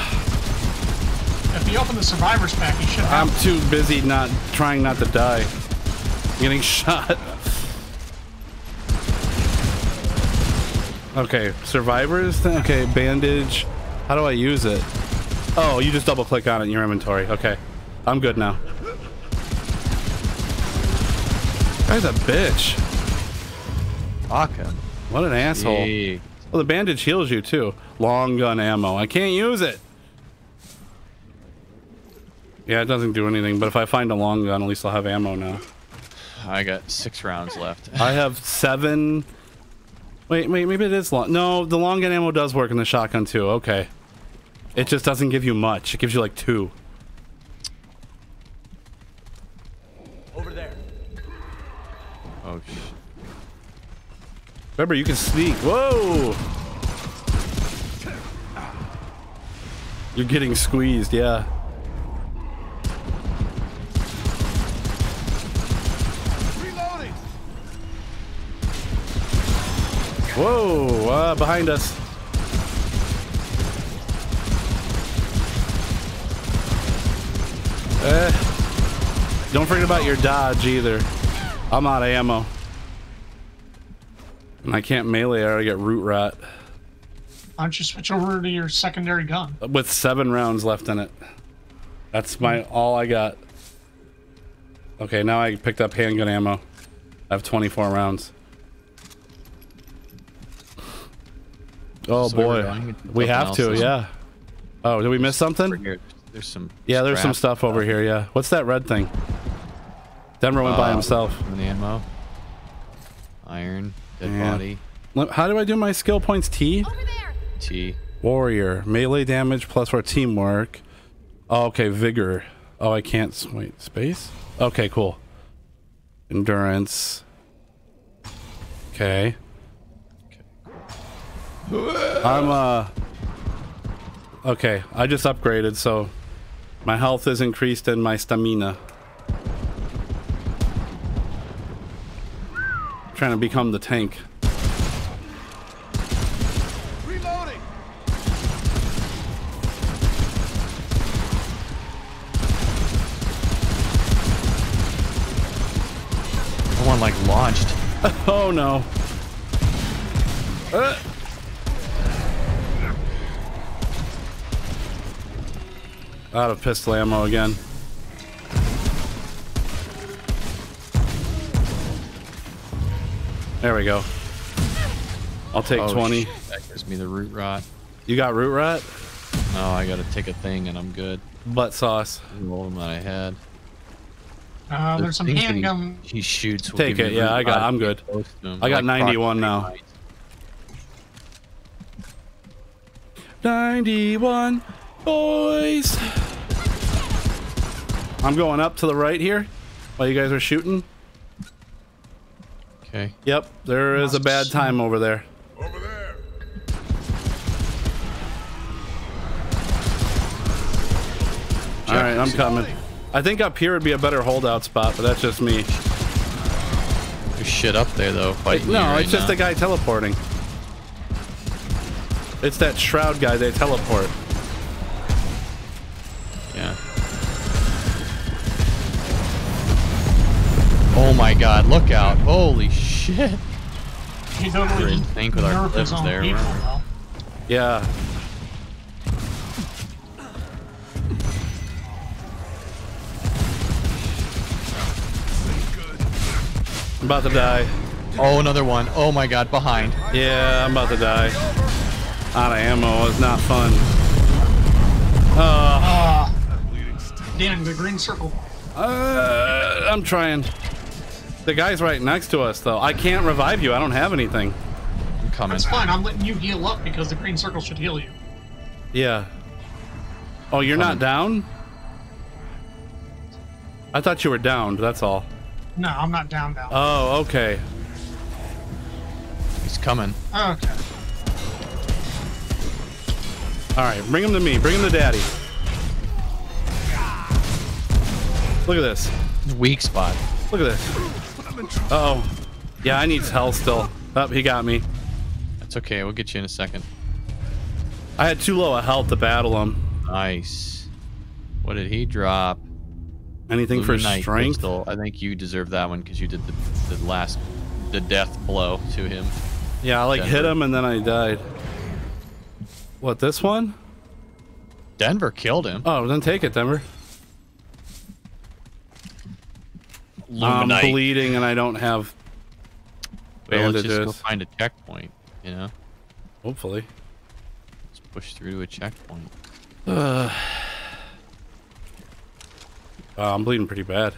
If you open the survivor's pack, you should have. I'm too busy not trying not to die. Getting shot. Okay, survivors. Okay, bandage. How do I use it? Oh, you just double click on it in your inventory. Okay, I'm good now. Guy's a bitch. Fuck him. What an asshole. Gee. Well, the bandage heals you too. Long gun ammo. I can't use it. Yeah, it doesn't do anything, but if I find a long gun, at least I'll have ammo now. I got six rounds left. I have seven. Wait, wait, maybe it is long. No, the long gun ammo does work in the shotgun too. Okay. It just doesn't give you much. It gives you like two. Over there. Oh shit. Remember, you can sneak. Whoa! You're getting squeezed, yeah. Whoa! Uh, behind us. Eh. Don't forget about your dodge either. I'm out of ammo. And I can't melee or I get root rot. Why don't you switch over to your secondary gun? With seven rounds left in it. That's my all I got. Okay, now I picked up handgun ammo. I have 24 rounds. Oh So boy, we have to, isn't yeah. Oh, did we miss something? there's some. Yeah, there's some stuff over here. Yeah, what's that red thing? Denver went by Uh, himself. Some ammo. Iron. Dead Yeah. body. How do I do my skill points? T. T. Warrior, melee damage plus for teamwork. Oh, okay, vigor. Oh, I can't. Wait, space? Okay, cool. Endurance. Okay. I'm, uh. Okay, I just upgraded, so my health is increased and my stamina. Trying to become the tank. Reloading. The one like launched. Oh no. Uh. Out of pistol ammo again. There we go. I'll take Oh, 20. shit, That gives me the root rot. You got root rot? No, I gotta take a thing and I'm good. Butt sauce. Roll them that I had. Uh, there's some things that he- handgun. He, shoots. will Take it, yeah, I got- I'm good. get close to him. I got Like 91 now. proximity mites. 91 boys. I'm going up to the right here while you guys are shooting. Okay. Yep, there is a bad time over there. Over there. All right, I'm coming. I think up here would be a better holdout spot, but that's just me. There's shit up there though. Fighting you No, right it's just now. a guy teleporting. It's that shroud guy they teleport. Oh my god, look out. Holy shit. He We're totally in sync with our nerfed his clips there, people, weren't we? though. Yeah. I'm about to die. Oh, another one. Oh my god, behind. Yeah, I'm about to die. Out of ammo is not fun. Uh, Ah, damn the green circle. uh, I'm trying. The guy's right next to us, though. I can't revive you. I don't have anything. I'm coming. That's fine. I'm letting you heal up because the green circle should heal you. Yeah. Oh, you're not down? I thought you were downed, that's all. No, I'm not down down. Oh, okay. He's coming. okay. All right, bring him to me. Bring him to daddy. Look at this. Weak spot. Look at this. Uh oh. Yeah, I need health still. Oh, he got me. That's okay. We'll get you in a second. I had too low a health to battle him. Nice. What did he drop? Anything for Lumenite strength? Crystal. I think you deserve that one because you did the, the last, the death blow to him. Yeah, I like hit him and then I died. What, this one? Denver killed him. Oh, then take it, Denver. I'm bleeding and I don't have Well, let's just go find a checkpoint. You know, Hopefully. let's push through to a checkpoint. Uh, uh, I'm bleeding pretty bad.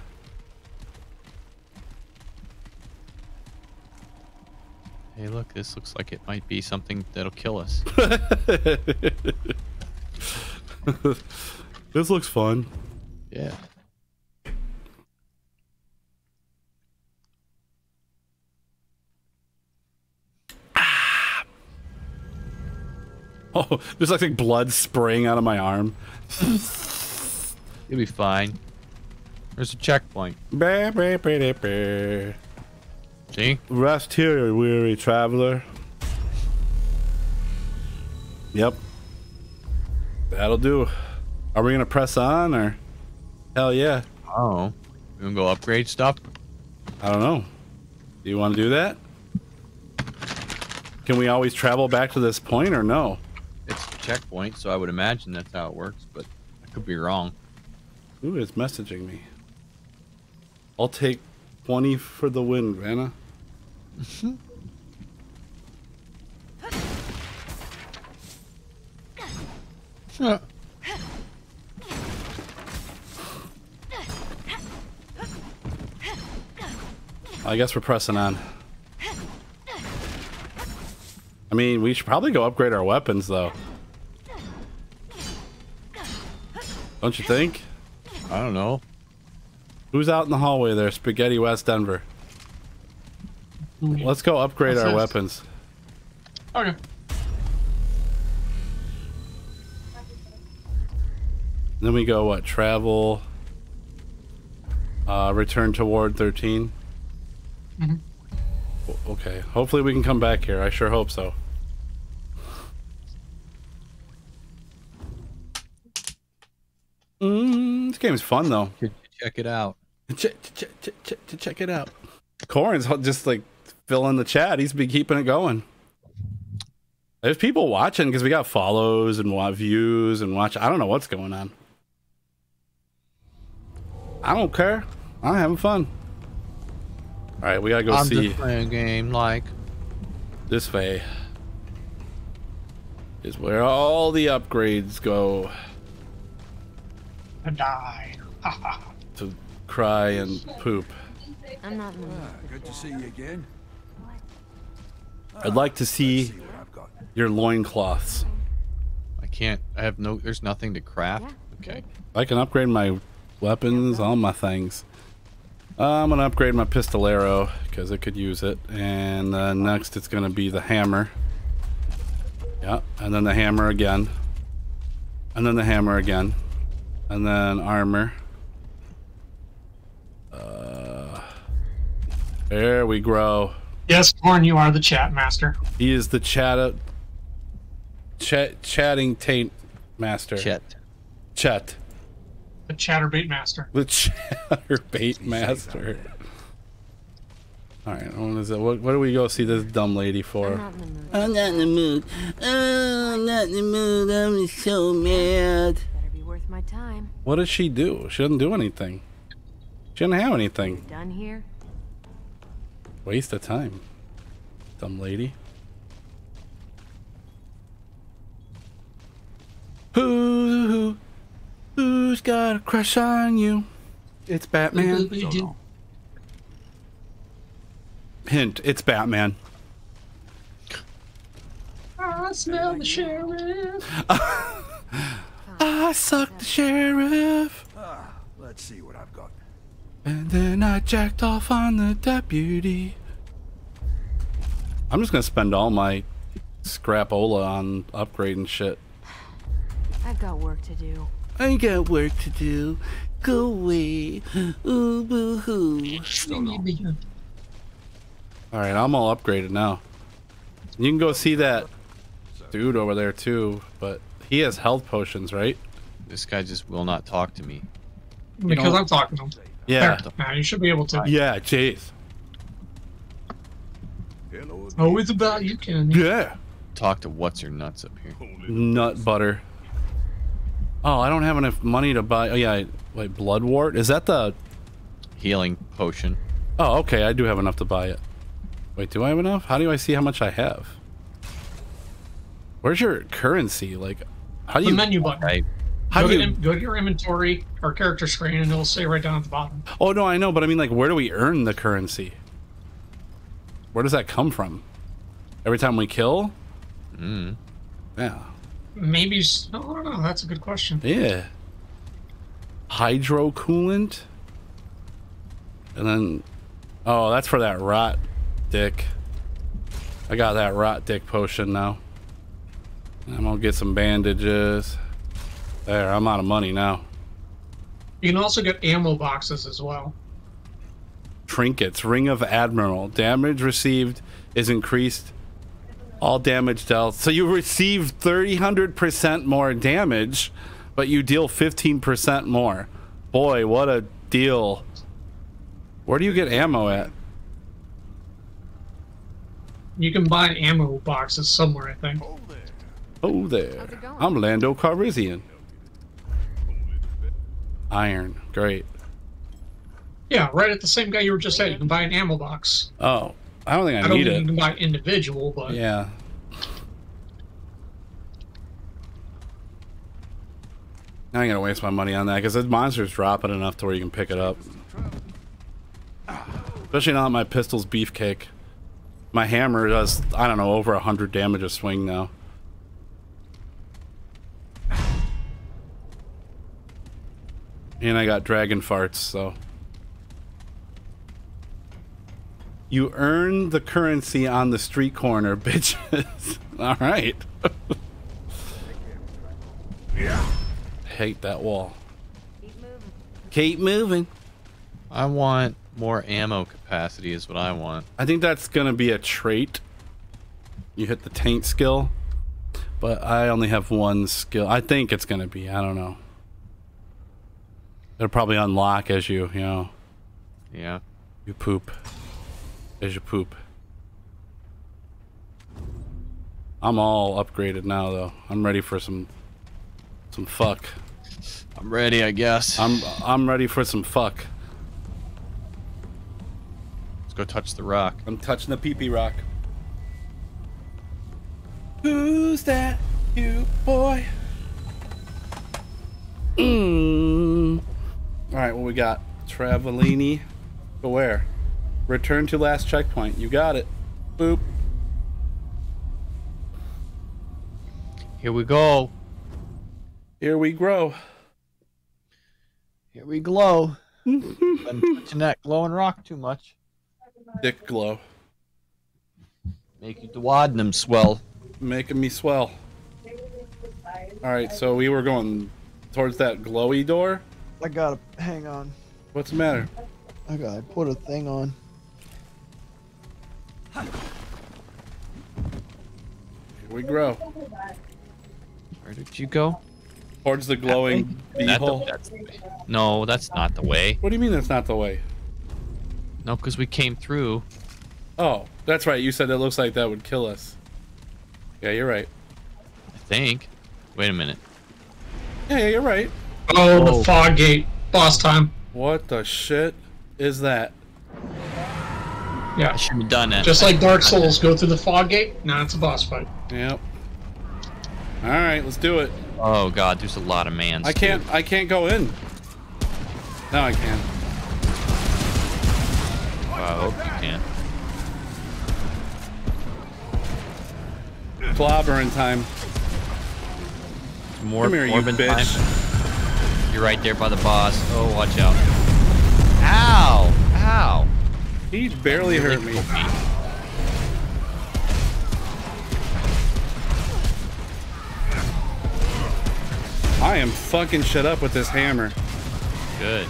Hey, look, this looks like it might be something that'll kill us. this looks fun. yeah. Oh, there's like, blood spraying out of my arm. You'll be fine. There's a checkpoint. Bah, bah, bah, bah, bah. See? Rest here, weary traveler. Yep. That'll do. Are we gonna press on or? Hell yeah. Oh. We gonna go upgrade stuff? I don't know. Do you want to do that? Can we always travel back to this point or no? Checkpoint, so I would imagine that's how it works, but I could be wrong. Ooh, it's messaging me. I'll take 20 for the win, Vanna. I guess we're pressing on. I mean, we should probably go upgrade our weapons, though. Don't you think? I don't know. Who's out in the hallway there? Spaghetti West Denver. Let's go upgrade What's our this? weapons. Okay. Then we go what? Travel. Uh, return to Ward 13. Mhm. Okay. Hopefully we can come back here. I sure hope so. Mm, this game's fun though. Check it out. Check, check, check, check, it out. Corin's just like filling the chat. He's been keeping it going. There's people watching because we got follows and views and watch. I don't know what's going on. I don't care. I'm having fun. All right, we gotta go I'm see just playing a game like this way. Is where all the upgrades go I die. to cry and poop. I'm not in the. Good to see you again. I'd like to see See what I've your loincloths. I can't. I have no. There's nothing to craft. Okay. I can upgrade my weapons, all my things. Uh, I'm gonna upgrade my pistolero because I could use it, and uh, next it's gonna be the hammer. Yeah, and then the hammer again, and then the hammer again, and then armor. Uh, there we grow. yes, Corn, you are the chat master. He is the chat, chat chatting taint master. Chet. Chet. The chatterbait master. The chatterbait master. All right, what is it? What, what do we go see this dumb lady I'm for? not in the mood. I'm not in the mood. Oh, I'm not in the mood. I'm so mad. Better be worth my time. What does she do? She doesn't do anything. She doesn't have anything. Done here? Waste of time. Dumb lady. Who, who, who's got a crush on you? It's Batman. So long. Hint: It's Batman. I smell the sheriff. I sucked the sheriff, Ah, let's see what I've got. and then I jacked off on the deputy. I'm just gonna spend all my scrapola on upgrading shit. I've got work to do. I got work to do. Go away. Ooh, boo hoo. All right, I'm all upgraded now. You can go see that dude over there too, but he has health potions, right? This guy just will not talk to me. Because I'm talking to him. Yeah. There. Now, you should be able to. Yeah, jeez. Hello. Oh, it's about you, Kenny. Yeah. Talk to what's your nuts up here. Nut butter. Oh, I don't have enough money to buy. Oh yeah, wait, Bloodwort. Is that the? Healing potion. Oh, okay. I do have enough to buy it. Wait, do I have enough? How do I see how much I have? Where's your currency? Like, how do The menu button. I How go, do to you? in- go to your inventory or character screen, and it'll say right down at the bottom. Oh no, I know, but I mean, like, where do we earn the currency? Where does that come from? Every time we kill? mm, Yeah. Maybe. No, I don't know. That's a good question. Yeah. Hydro coolant. And then, oh, that's for that rot dick. I got that rot dick potion now. I'm gonna get some bandages. There, I'm out of money now. You can also get ammo boxes as well. Trinkets, Ring of Admiral. Damage received is increased. All damage dealt. So you receive 300% more damage, but you deal 15% more. Boy, what a deal. Where do you get ammo at? You can buy ammo boxes somewhere, I think. Hold there. Oh, there. How's it going? I'm Lando Calrissian. Iron. Great. Yeah, right at the same guy you were just saying. You can buy an ammo box. Oh, I don't think I, need it. I don't need think you can buy individual, but Yeah. I ain't gonna waste my money on that because the monster's dropping enough to where you can pick it up. Especially now that my pistol's beefcake. My hammer does, I don't know, over 100 damage a swing now. And I got dragon farts, so. You earn the currency on the street corner, bitches. All right. Yeah. Hate that wall. Keep moving. Keep moving. I want more ammo capacity is what I want. I think that's gonna be a trait. You hit the taint skill, but I only have one skill. I think it's gonna be. I don't know. It'll probably unlock as you, you know, Yeah. you poop. As you poop. I'm all upgraded now, though. I'm ready for some, some fuck. I'm ready, I guess. I'm I'm ready for some fuck. Let's go touch the rock. I'm touching the pee pee rock. Who's that, you boy? Mm. All right, what we got? Travellini. beware. Return to last checkpoint. You got it. Boop. Here we go. Here we grow. Here we glow. Mm-hmm. Been touching that glowing rock too much. Dick glow. Make you duodenum swell. Making me swell. All right, so we were going towards that glowy door. I gotta hang on. What's the matter? I gotta put a thing on. Here we grow. Where did you go? Towards the glowing That the- beehole. that's the. No, that's not the way. What do you mean that's not the way? No, because we came through. Oh, that's right. You said it looks like that would kill us. Yeah, you're right. I think. Wait a minute. Yeah, yeah, you're right. Oh, the fog gate. Boss time. What the shit is that? Yeah. I should have done it. Just like Dark Souls, go through the fog gate. Now nah, it's a boss fight. Yep. All right, let's do it. Oh god, there's a lot of mans. I can't. I can't go in. Now I can. I hope you can. Clobbering time. More, Come here, you bitch. Time. You're right there by the boss. Oh, watch out. Ow! Ow! He barely hurt me. I am fucking shut up with this hammer. Good.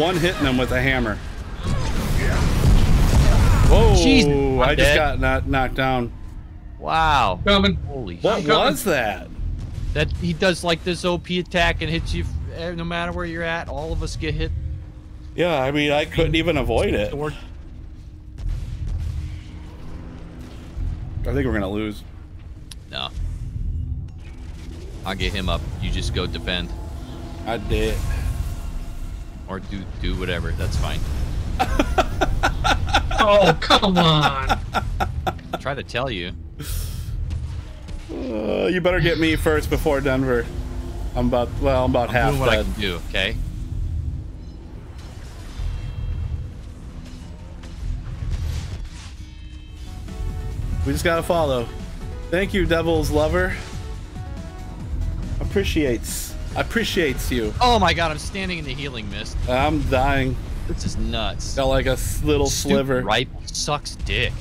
One hitting him with a hammer. Whoa! Jesus, I'm I just got knocked, knocked down. Wow. Coming. Holy What shit. was that? That he does like this OP attack and hits you eh, no matter where you're at. All of us get hit. Yeah, I mean, I couldn't even avoid it. Or I think we're gonna lose. no. I'll get him up. You just go defend I did. or do do whatever. That's fine. Oh, come on. I try to tell you. Uh, you better get me first before Denver. I'm about well, I'm about I'm half doing what I can do. Okay. We just gotta follow. Thank you, Devil's Lover. Appreciates. Appreciates you. Oh my god! I'm standing in the healing mist. I'm dying. This is nuts. Got like a little Stupid sliver. Right sucks dick.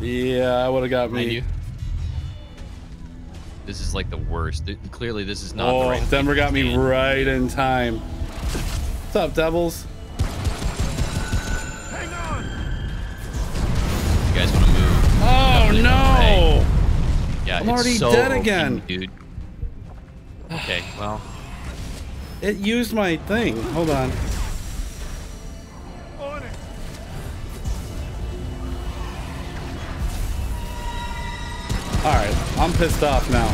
Yeah, I would have got me. you. This is like the worst. Th- Clearly, this is not the Oh, right. Denver got me stand. right in time. What's up, Devils? Hang on! You guys want to move? Oh Definitely no! Yeah, I'm already so dead OP, again. dude. Okay, well, It used my thing. Hold on. On Alright, I'm pissed off now.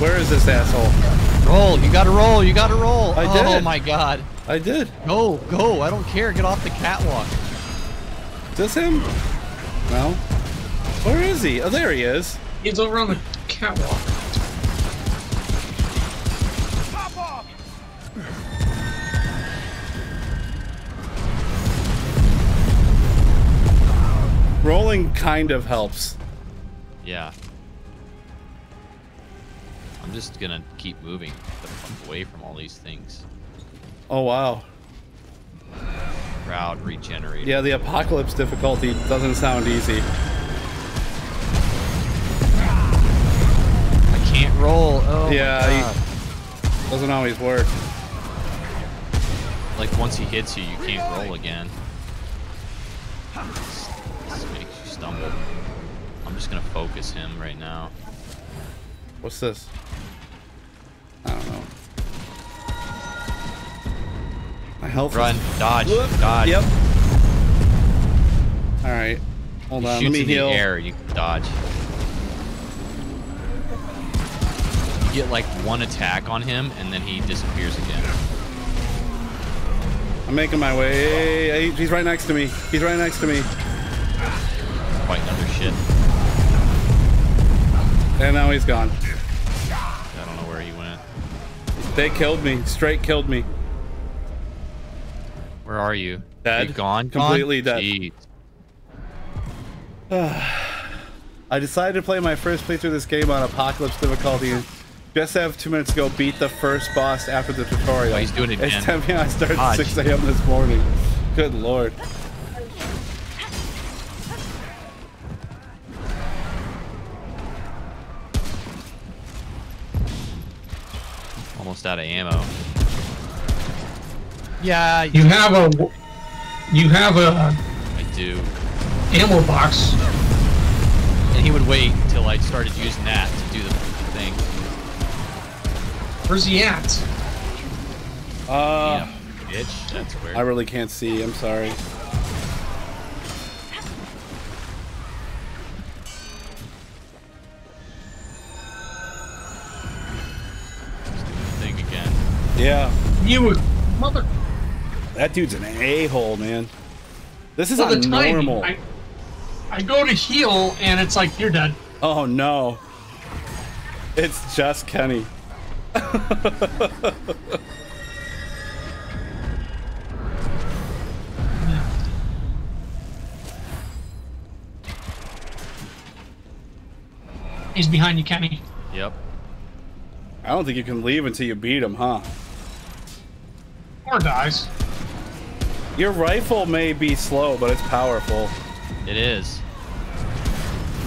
Where is this asshole? roll. You gotta roll. You gotta roll. I did. Oh my god. I did. Go, go. I don't care. Get off the catwalk. Is this him? No. Where is he? Oh, there he is. He's over on the catwalk. Pop off! Rolling kind of helps. Yeah. I'm just gonna keep moving away from all these things. Oh wow. Crowd regenerated. Yeah, the apocalypse difficulty doesn't sound easy. I can't roll. Oh Yeah, God. Doesn't always work. Like once he hits you, you can't roll again. This, this makes you stumble. I'm just gonna focus him right now. What's this? I don't know. My health. Run, dodge, Whoop. dodge. Yep. All right. Hold He on. Let me in heal. the air. You can dodge. You get like one attack on him, and then he disappears again. I'm making my way. He's right next to me. He's right next to me. Quite another shit. And now he's gone. They killed me. Straight killed me. Where are you? Dead. You gone? Completely gone? dead. Jeez. I decided to play my first playthrough of this game on Apocalypse difficulty. and Just have two minutes ago, beat the first boss after the tutorial. Oh, he's doing it again. It's again. 10 I started at 6 a.m. this morning. Good lord. Almost out of ammo. Yeah, You have a you have a I do. ammo box. And he would wait until I started using that to do the thing. Where's he at? Uh, yeah, bitch. That's weird. I really can't see. I'm sorry. Yeah. You were, mother. That dude's an a-hole, man. This is well, not normal. I, I go to heal, and it's like, you're dead. Oh, no. It's just Kenny. He's behind you, Kenny. Yep. I don't think you can leave until you beat him, huh? Or dies. Your rifle may be slow, but it's powerful. It is.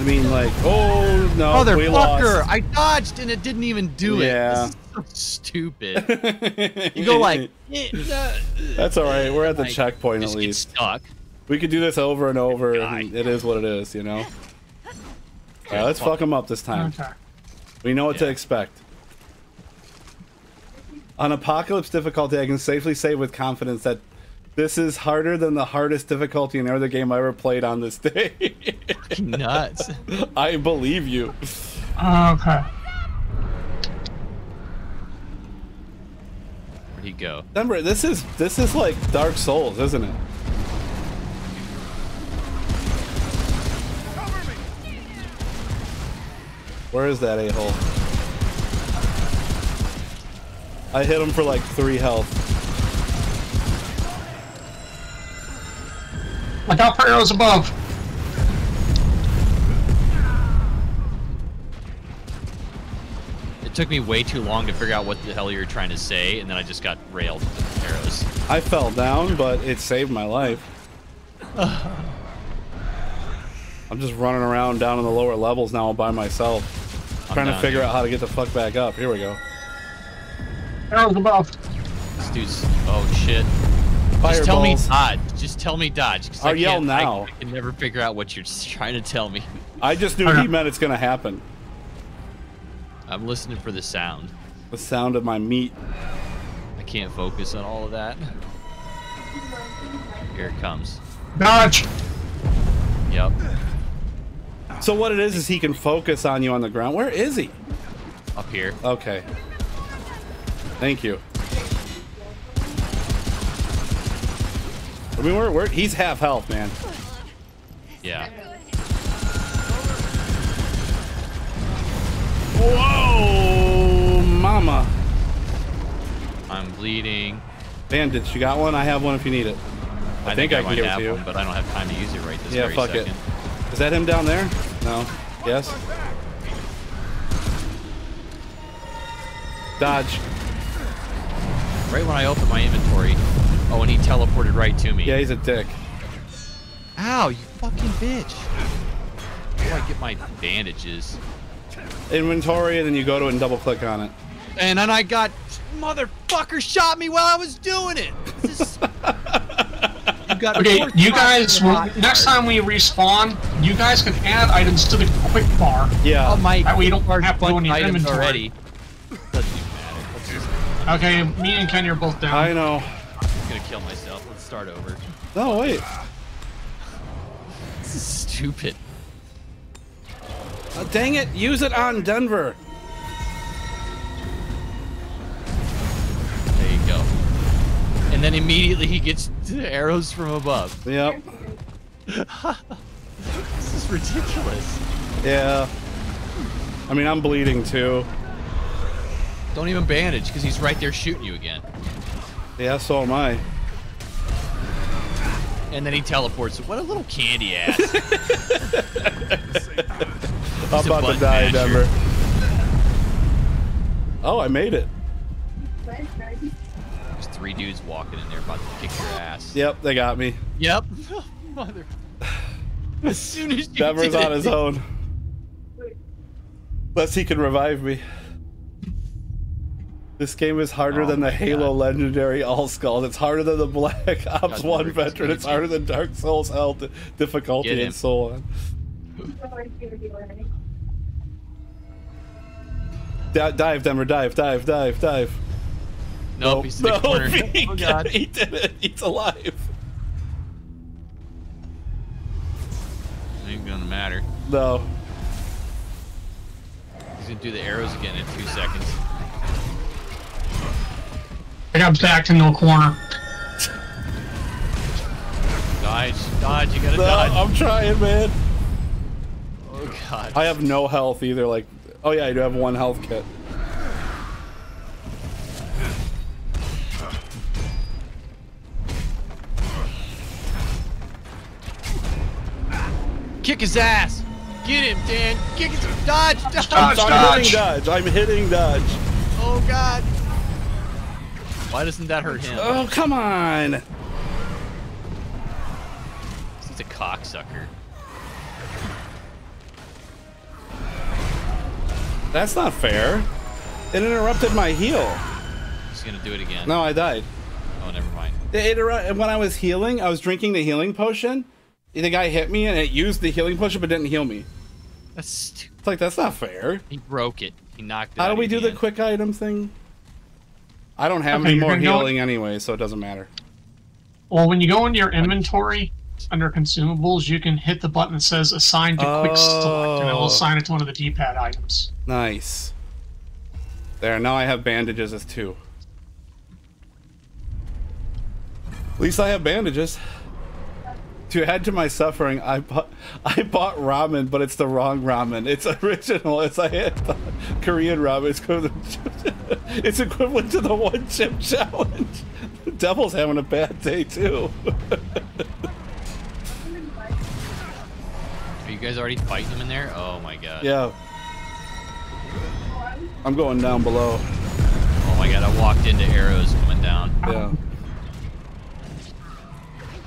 I mean, like, oh no, Motherfucker! I dodged and it didn't even do it. Yeah. So stupid. You go like, That's all right. We're at the like, checkpoint at least. stuck. We could do this over and over. And it is what it is, you know. All right, let's fuck him up this time. Okay. We know what to expect. On Apocalypse difficulty, I can safely say with confidence that this is harder than the hardest difficulty in every game I ever played on this day. Nuts. I believe you. Oh, okay. Where'd he go? Remember, this is this is like Dark Souls, isn't it? Where is that a-hole? I hit him for like three health. Look out for arrows above. It took me way too long to figure out what the hell you were trying to say, and then I just got railed with the arrows. I fell down, but it saved my life. I'm just running around down in the lower levels now by myself, I'm trying to figure here. out how to get the fuck back up. Here we go. Arrows above. This dude's. Oh shit. Just tell me dodge. Just tell me dodge. 'cause I I'll yell can't- I- now. I can never figure out what you're trying to tell me. I just knew he meant it's gonna happen. I'm listening for the sound. The sound of my meat. I can't focus on all of that. Here it comes. Dodge. Yep. So what it is is he can focus on you on the ground. Where is he? Up here. Okay. Thank you. I mean, we're, we're he's half health, man. Yeah. Whoa, mama. I'm bleeding. Bandage, you got one? I have one if you need it. I, think, I, can might give it have to you. one, but I don't have time to use it right this Yeah, very fuck second. it. Is that him down there? No. Yes? Dodge. Right when I opened my inventory. Oh, and he teleported right to me. Yeah, he's a dick. Ow, you fucking bitch. How do I get my bandages? Inventory, and then you go to it and double click on it. And then I got motherfucker shot me while I was doing it. This is- you got Okay, you guys, will, next time we respawn, you guys can add items to the quick bar. Yeah. Oh my That way you don't have to go in your items inventory. already. Okay, me and Kenny are both down. I know. I'm gonna kill myself. Let's start over. No, wait. This is stupid. Uh, dang it. Use it on Denver. There you go. And then immediately he gets arrows from above. Yep. This is ridiculous. Yeah. I mean, I'm bleeding too. Don't even bandage because he's right there shooting you again. Yeah, so am I. And then he teleports. What a little candy ass. I'm about to die, masher. Denver. Oh, I made it. There's three dudes walking in there about to kick your ass. Yep, they got me. Yep. Mother. As soon as you Denver's on his own. Unless he can revive me. This game is harder Oh than the Halo God. Legendary All Skulls. It's harder than the Black Ops God, 1 veteran. It's harder than Dark Souls Hell difficulty Get him. and so on. Di- dive, Denver, dive, dive, dive, dive. Nope, he's in the no, corner. He, Oh god. he did it. He's alive. Ain't gonna matter. No. He's gonna do the arrows again in two seconds. I got backed into a corner. Dodge, dodge, you gotta No, dodge. I'm trying, man. Oh god. I have no health either. Like, oh yeah, I do have one health kit. Kick his ass! Get Get him, Dan. Kick him. Dodge. Dodge. Dodge, I'm dodge. hitting dodge. I'm hitting dodge. Oh God. Why doesn't that hurt him? Oh, come on. He's a cocksucker. That's not fair. It interrupted my heal. He's gonna do it again. No, I died. Oh, never mind. It interru- when I was healing, I was drinking the healing potion. The guy hit me and it used the healing potion but didn't heal me. That's stupid. It's like that's not fair. He broke it. He knocked it. How do we do the quick item thing? I don't have Okay, any more healing anyway, so it doesn't matter. Well, when you go into your inventory under consumables, you can hit the button that says assign to quick select, and it Oh. will assign it to one of the D-pad items. Nice. There, now I have bandages as two. At least I have bandages. To add to my suffering, I bought I bought ramen, but it's the wrong ramen. It's original. It's I had thought Korean ramen. It's equivalent, it's equivalent to the one chip challenge. The devil's having a bad day too. Are you guys already fighting him in there? Oh my God. yeah. I'm going down below. Oh my God. I walked into arrows coming down. Yeah.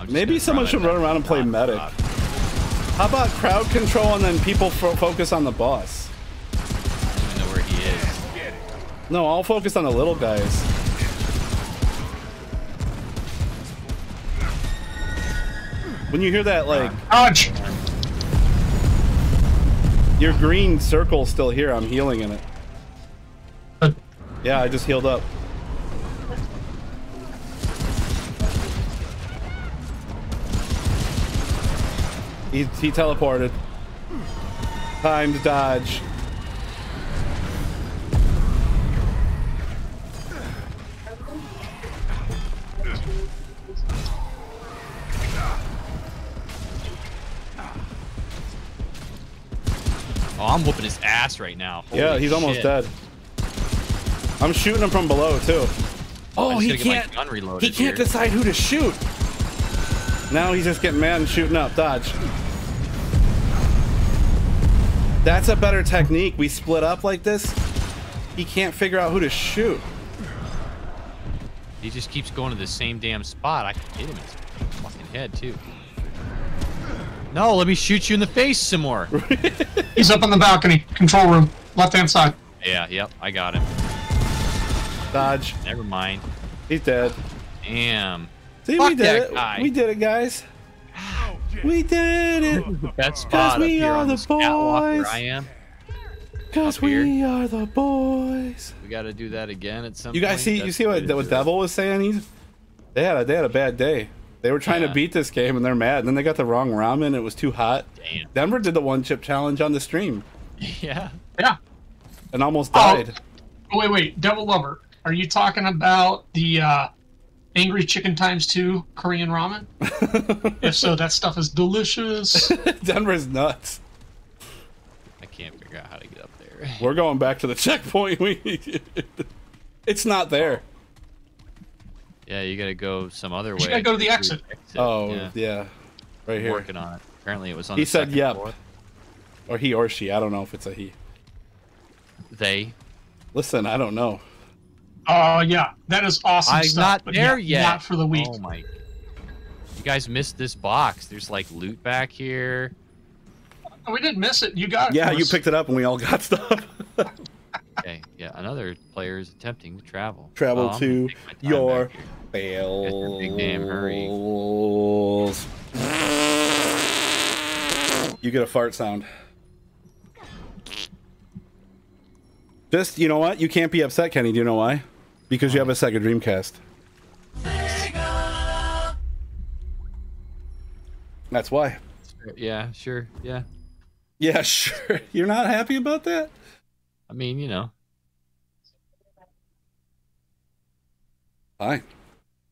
I'm just Maybe someone should run around and play medic. top. How about crowd control and then people fo- focus on the boss? I don't even know where he is. No, I'll focus on the little guys. When you hear that, like, ah. Dodge! your green circle's still here, I'm healing in it. Uh. Yeah, I just healed up. He, he teleported. Time to dodge. Oh, I'm whooping his ass right now. yeah, Holy he's almost dead. I'm shooting him from below too. Oh, he gotta get my can't. gun He can't here. decide who to shoot. Now he's just getting mad and shooting up. Dodge. That's a better technique. We split up like this. He can't figure out who to shoot. He just keeps going to the same damn spot. I can hit him in his fucking head too. No, let me shoot you in the face some more. He's up on the balcony, control room, left-hand side. yeah, yep, I got him. Dodge. Never mind. He's dead. Damn. See, Fuck we did that it. guy. We did it, guys. We did it. The best spot we up here are on the this catwalk where boys. I am. Cause Up we are the boys. We got to do that again at some You guys point. see? You see what, good. what Devil was saying? He's they had a they had a bad day. They were trying Yeah. to beat this game and they're mad. And then they got the wrong ramen. It was too hot. Damn. Denver did the one chip challenge on the stream Yeah. Yeah. and almost Oh. died. Oh, wait, wait, Devil Lover. Are you talking about the uh, Angry Chicken Times 2 Korean ramen? if so, that stuff is delicious. Denver's nuts. I can't figure out how to get up there. We're going back to the checkpoint. We it's not there. Yeah, you got to go some other way. You gotta go to the exit. Oh Yeah. yeah, right here. Working on it. Apparently, it was on. He the said second yep. floor. Or he or she. I don't know if it's a he. They. Listen, I don't know. Oh, yeah, that is awesome I'm stuff. not but there yeah, yet. Not for the week. Oh my. You guys missed this box. There's like loot back here. Oh, we didn't miss it. You got it. Yeah, you picked it up and we all got stuff. Okay, yeah, another player is attempting to travel. Travel oh, Well, to gonna take my time your back here. fails. big damn hurry. You get a fart sound. Just, you know what? You can't be upset, Kenny. Do you know why? Because you have a Sega Dreamcast. That's why. Yeah, sure. Yeah. Yeah, sure. You're not happy about that? I mean, you know. Fine.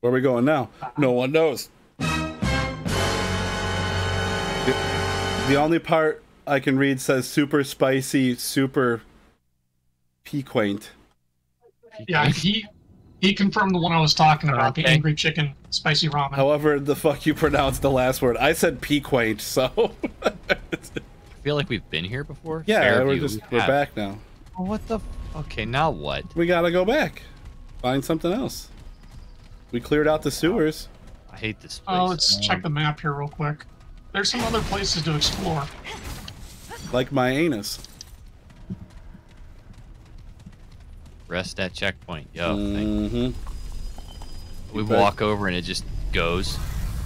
Where are we going now? No one knows. The, the only part I can read says super spicy, super piquant. Yeah, he he confirmed the one I was talking about, the Angry Chicken Spicy Ramen. However, the fuck you pronounce the last word. I said piquant, so I feel like we've been here before. Yeah, we're Fairview, just we we're have. back now. Oh, what the? Okay, now what? We gotta go back. Find something else. We cleared out the sewers. I hate this oh, place. Oh, let's check the map here real quick. There's some other places to explore. Like my anus. Rest at checkpoint. Yo, thank- hmm we bet. walk over and it just goes.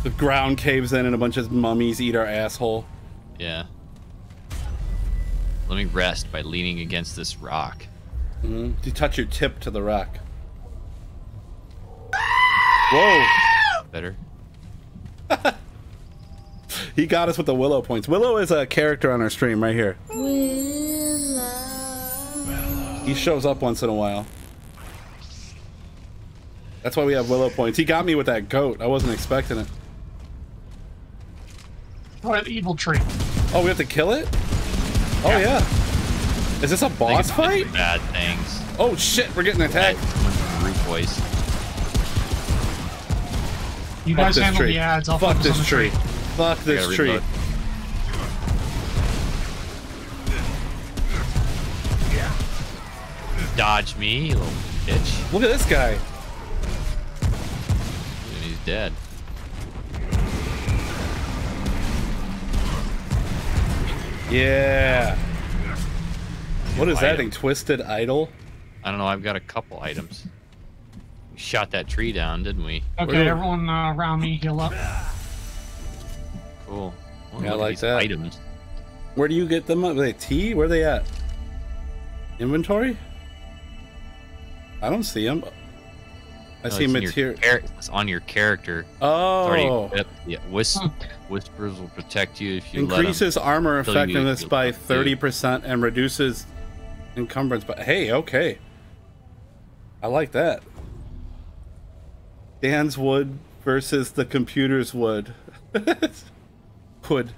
The ground caves in and a bunch of mummies eat our asshole. Yeah. Let me rest by leaning against this rock. hmm You touch your tip to the rock. Whoa! Better. He got us with the Willow points. Willow is a character on our stream right here. He shows up once in a while. That's why we have Willow points. He got me with that goat. I wasn't expecting it. Oh, the evil tree. Oh, we have to kill it? Oh, yeah. Is this a I think boss it's fight? Bad things. Oh, shit. We're getting attacked. Root voice. You Fuck guys handle tree. the ads. I'll Fuck focus on this the tree. tree. Fuck this tree. reload. Dodge me, you little bitch. Look at this guy. And he's dead. Yeah. What is that Item. thing? Twisted Idol? I don't know. I've got a couple items. We shot that tree down, didn't we? Okay, Where- everyone uh, around me, heal up. Cool. Well, Yeah, I like these that. Items. Where do you get them? Are they T? Where are they at? Inventory? I don't see him. I No, see it's your material. char- It's on your character. It's Oh. Yeah, whis- whispers will protect you if you increases armor effectiveness by thirty percent and reduces encumbrance. But hey, okay, I like that. Dan's wood versus the computer's wood. wood.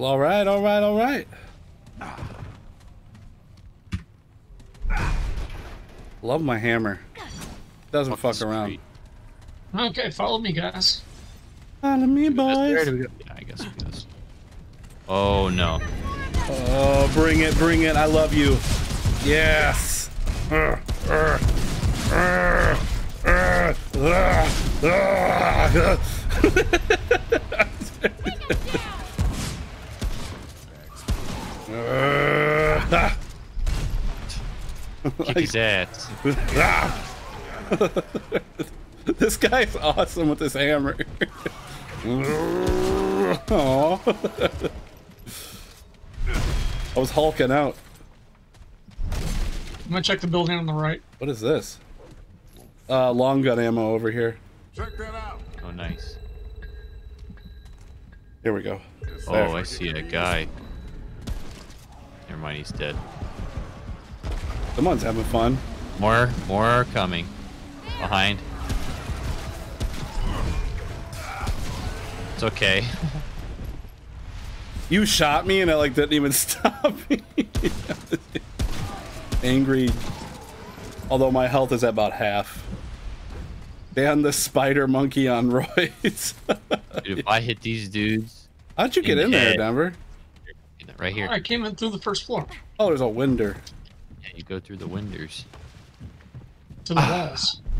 Well, all right, all right, all right. Love my hammer. Doesn't fuck this around. Okay, follow me, guys. Follow me, Is boys. we go- Yeah, I guess we this. Oh no. Oh, bring it, bring it. I love you. Yes. Kick his ass. this guy's awesome with this hammer. Aw. I was hulking out. I'm gonna check the building on the right. What is this? Uh, long gun ammo over here. Check that out. Oh nice. Here we go. Oh, There. I see a guy. Never mind, he's dead. Someone's having fun. More, more are coming. Behind. It's okay. You shot me and it like didn't even stop me. Angry. Although my health is at about half. Dan the spider monkey on roids. Dude, if I hit these dudes How'd you get In in the there, head. Denver? Right here, I came in through the first floor Oh, there's a winder. yeah, you go through the winders. to the walls.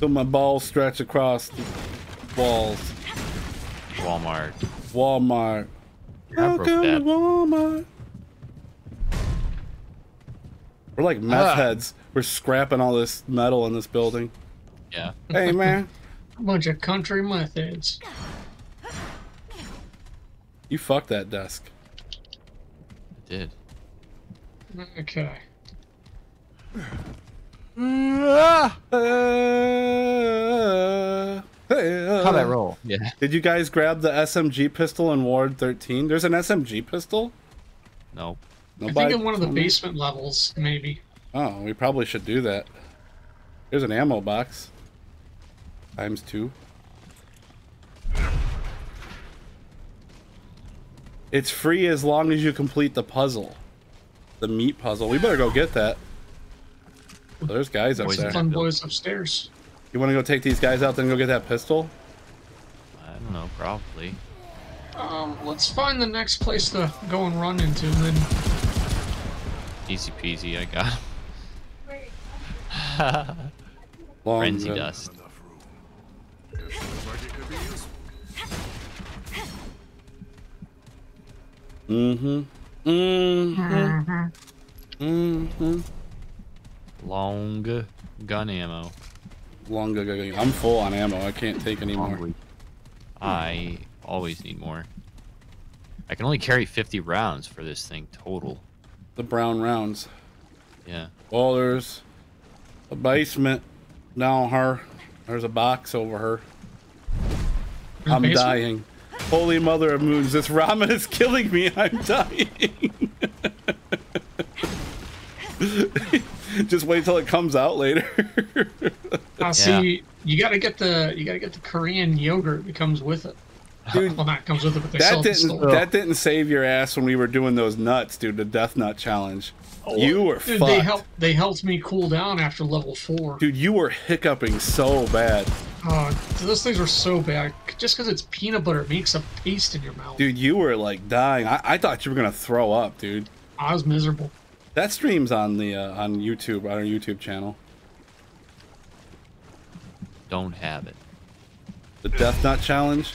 So my balls stretch across the walls. Walmart. Walmart. I broke Welcome to that. Walmart. We're like meth Ah. heads. We're scrapping all this metal in this building. Yeah. Hey man, A bunch of country methods. you fucked that desk. I did. Okay. Hey, uh, Combat roll. Yeah. Did you guys grab the SMG pistol in Ward 13? There's an SMG pistol? No. I think in one of the basement levels, maybe. Oh, we probably should do that. There's an ammo box. Times two. It's free as long as you complete the puzzle. The meat puzzle. We better go get that. There's guys up Boys there. Fun boys upstairs. You want to go take these guys out, then go get that pistol? I don't know, probably. Um, let's find the next place to go and run into, and then Easy peasy, I got him. Long Frenzy gun. dust. Mm-hmm. Mm-hmm. Mm-hmm. Long gun ammo. Long gun. I'm full on ammo. I can't take any more. I always need more. I can only carry 50 rounds for this thing total. The brown rounds. Yeah. Well, there's a basement down her. There's a box over her. There's a I'm basement? dying. Holy Mother of Moons, this ramen is killing me. I'm dying. Just wait till it comes out later. uh, see, you gotta get the you gotta get the Korean yogurt that comes with it. Dude, Well, not comes with it, but they that didn't that didn't save your ass when we were doing those nuts, dude. The death nut challenge. You were Dude, fucked. they helped they helped me cool down after level four. Dude, you were hiccuping so bad. Uh, those things are so bad. Just because it's peanut butter it makes a paste in your mouth. Dude, you were like dying. I, I thought you were gonna throw up, dude. I was miserable. That stream's on the uh, on YouTube on our YouTube channel. Don't have it. The Death Nut Challenge.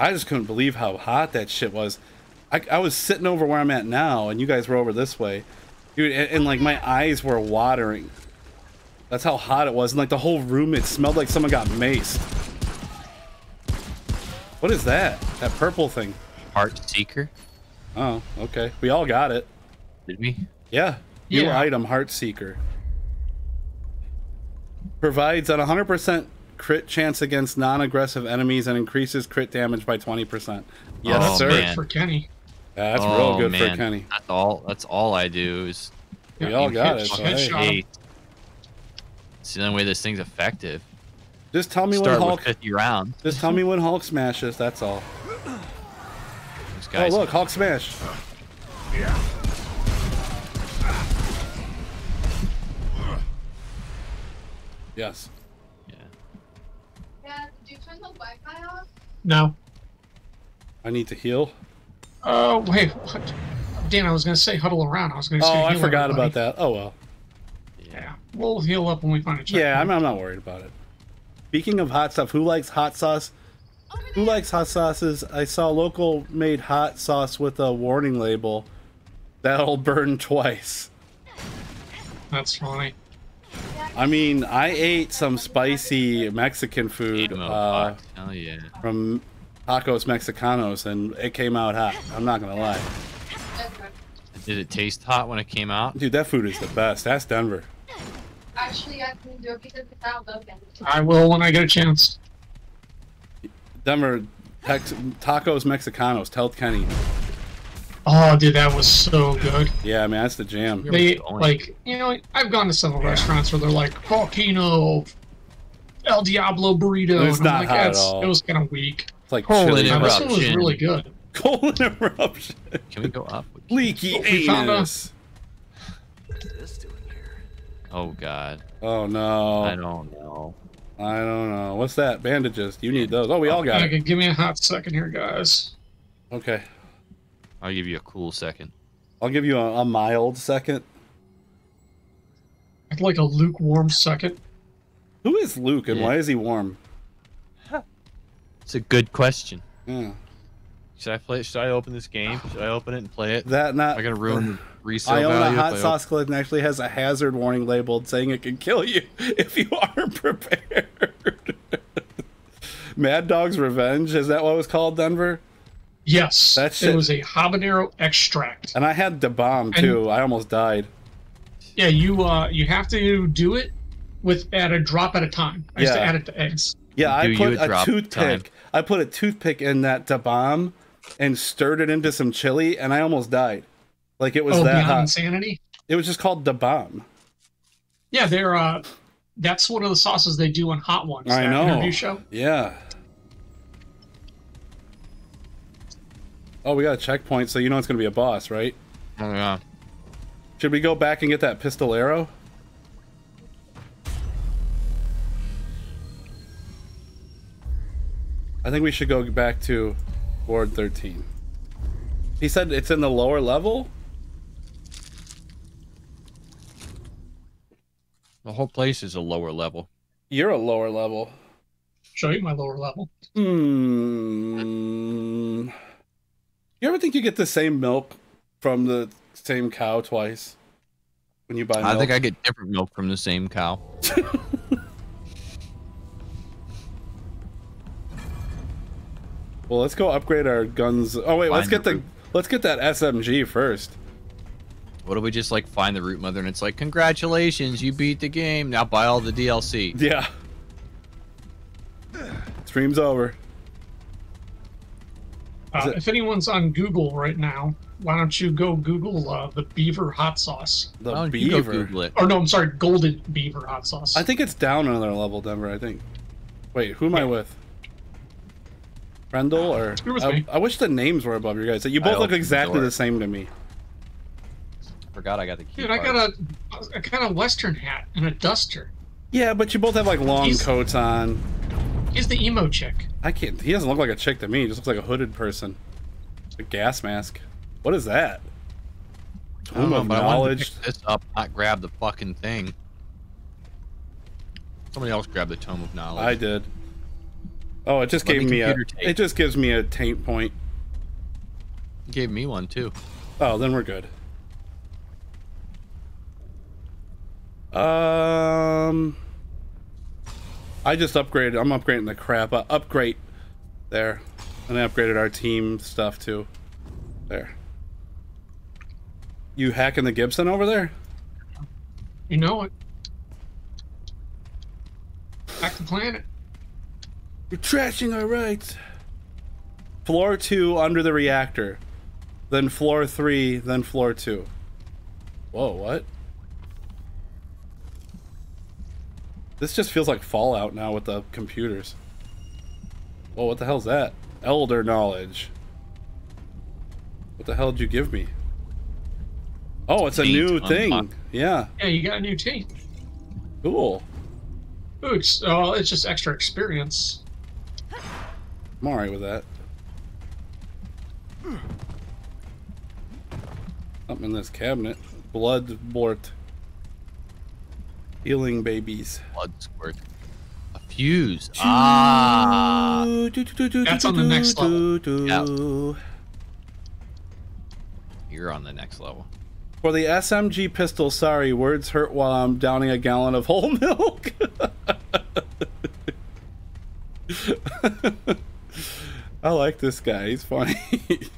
I just couldn't believe how hot that shit was. I, I was sitting over where I'm at now, and you guys were over this way, dude, and, and like my eyes were watering. That's how hot it was, and like the whole room, it smelled like someone got maced. What is that? That purple thing? Heart Seeker? Oh, okay. We all got it. Did we? Yeah. New Yeah. item, Heart Seeker. Provides at 100% crit chance against non-aggressive enemies and increases crit damage by 20%. Yes, Oh, sir. man. For Kenny. That's oh, real good man. for Kenny. That's all. That's all I do is. We all got hit- it. So, hey. shot. Hey, it's the only way this thing's effective. Just tell me when Start with Hulk. 50 rounds. Just tell me when Hulk smashes. That's all. This Oh look, Hulk smash. Yeah. Yes. No. I need to heal. Oh wait, what? Dan, I was gonna say huddle around. I was gonna say. Oh, I forgot everybody. about that. Oh well. Yeah, we'll heal up when we find a checkpoint. Yeah, I'm, I'm not worried about it. Speaking of hot stuff, who likes hot sauce? Who likes hot sauces? I saw local made hot sauce with a warning label that'll burn twice. That's funny. I mean, I ate some spicy Mexican food uh, fuck. Hell yeah. from Tacos Mexicanos, and it came out hot. I'm not gonna lie, Did it taste hot when it came out? dude. That food is the best. That's Denver. Actually, I can do it because it's out. I will when I get a chance. Denver Tex- Tacos Mexicanos. Tell Kenny. Oh, dude, that was so good. Yeah, man, that's the jam. They like, you know, I've gone to several restaurants where they're like volcano, El Diablo burrito. It's and I'm not like, hot at all. It was kind of weak. It's like Colon chili. Now, this one was really good. Colon eruption. Can we go up? Leaky oh, We found a- anus. What's this doing here? Oh god. Oh no. I don't know. I don't know. What's that? Bandages. You need those. Oh, we all got it. Give me a hot second here, guys. Okay. I'll give you a cool second. I'll give you a, a mild second. I'd like a lukewarm second. Who is Luke and Yeah. why is he warm? It's a good question. Yeah. Should I play? Should I open this game? Should I open it and play it? That not. Am I gonna ruin the resale I own a value? if hot I sauce collection actually has a hazard warning labeled saying it can kill you if you aren't prepared. Mad Dog's Revenge, is that what it was called, Denver? Yes, That it shit- was a habanero extract. And I had the bomb too. I almost died. Yeah, you uh, you have to do it with at a drop at a time. I used to add it to eggs. Yeah, I put a a toothpick. time? I put a toothpick in that da bomb and stirred it into some chili, and I almost died. Like it was oh, that beyond hot. insanity. It was just called da bomb. Yeah, they're uh, that's one of the sauces they do on Hot Ones. I know. Interview show. Yeah. Oh, we got a checkpoint, so you know it's gonna be a boss, right? Oh yeah. Should we go back and get that pistol arrow? I think we should go back to Ward 13. He said it's in the lower level? The whole place is a lower level. You're a lower level. Show you my lower level. Hmm. You ever think you get the same milk from the same cow twice when you buy milk? I think I get different milk from the same cow. Well, let's go upgrade our guns. Oh wait, let's get the the let's get that SMG first. What do we just like find the root mother and it's like, congratulations, you beat the game. Now buy all the DLC. Yeah. Stream's over. Is Uh, it- if anyone's on Google right now, why don't you go Google uh, the beaver hot sauce? The Why don't you go beaver. Or no, I'm sorry, golden beaver hot sauce. I think it's down another level, Denver. I think. Wait, who am I with? Rendell or You're with I, me. I wish the names were above your guys. You I both look opened the exactly the same to me. I Forgot I got the key. Dude, I card. got a, a kind of western hat and a duster. Yeah, but you both have like long He's- coats on. He's the emo chick. I can't. He doesn't look like a chick to me. He just looks like a hooded person. A gas mask. What is that? I don't Tomb know, of but I to knowledge. pick this up, not grab the fucking thing. Somebody else grabbed the tome of knowledge. I did. Oh, it just Let gave me me a. tape. It just gives me a taint point. You gave me one too. Oh, then we're good. Um, I just upgraded. I'm upgrading the crap. Uh, upgrade there, and I upgraded our team stuff too. There. You hacking the Gibson over there? You know it. Back to planet. You're trashing our rights. Floor two under the reactor, then floor three, then floor two. Whoa, what? This just feels like Fallout now with the computers. Whoa, what the hell's that? Elder knowledge. What the hell did you give me? Oh, it's a Taint new unlocked. thing. Yeah, Yeah, you got a new team. cool. Ooh, it's, oh, it's just extra experience. I'm alright with that. Something in this cabinet. Blood bort. Healing babies. Blood squirt. A fuse. Ah. That's on the next level. You're on the next level. For the SMG pistol, sorry, words hurt while I'm downing a gallon of whole milk. I like this guy. He's funny.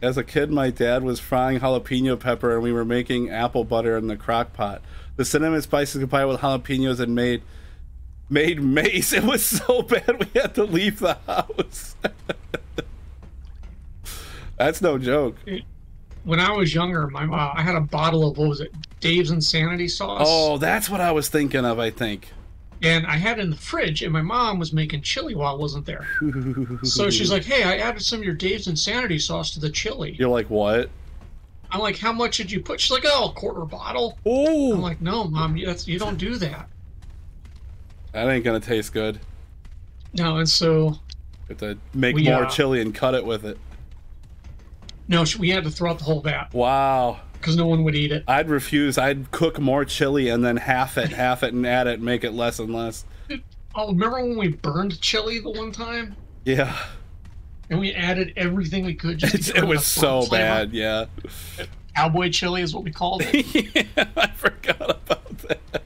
As a kid, my dad was frying jalapeno pepper and we were making apple butter in the crock pot. The cinnamon spices combined with jalapenos and made made mace. It was so bad we had to leave the house. That's no joke. When I was younger, my uh, I had a bottle of what was it, Dave's Insanity sauce. Oh, that's what I was thinking of, I think. And I had it in the fridge, and my mom was making chili while I wasn't there. So she's like, "Hey, I added some of your Dave's Insanity sauce to the chili." You're like, what? I'm like, "How much did you put?" She's like, "Oh, a quarter bottle." I'm Oh, like, "No, mom, you- that's, you don't do that." that ain't gonna taste good. No, and so You have to make We, more uh, chili and cut it with it. no, we had to throw out the whole vat Wow. Because no one would eat it. I'd refuse. I'd cook more chili and then half it, half it, and add it, and make it less and less. Oh, remember when we burned chili the one time Yeah, and we added everything we could? Just to it was so flavor? bad. Yeah. Cowboy chili is what we called it. yeah, I forgot about that.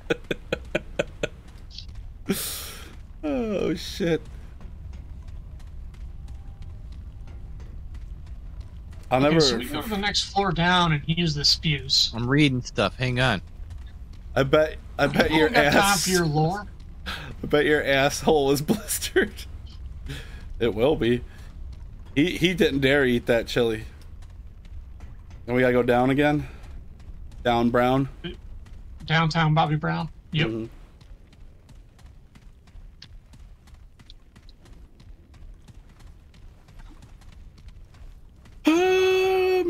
oh shit. I'll Okay, never. so we go to the next floor down and use this fuse. I'm reading stuff. Hang on. I bet. I bet You your got time ass. for your lore. I bet your asshole is blistered. It will be. He he didn't dare eat that chili. And we gotta go down again. Down brown. Downtown Bobby Brown. Yep. Mhm. Hold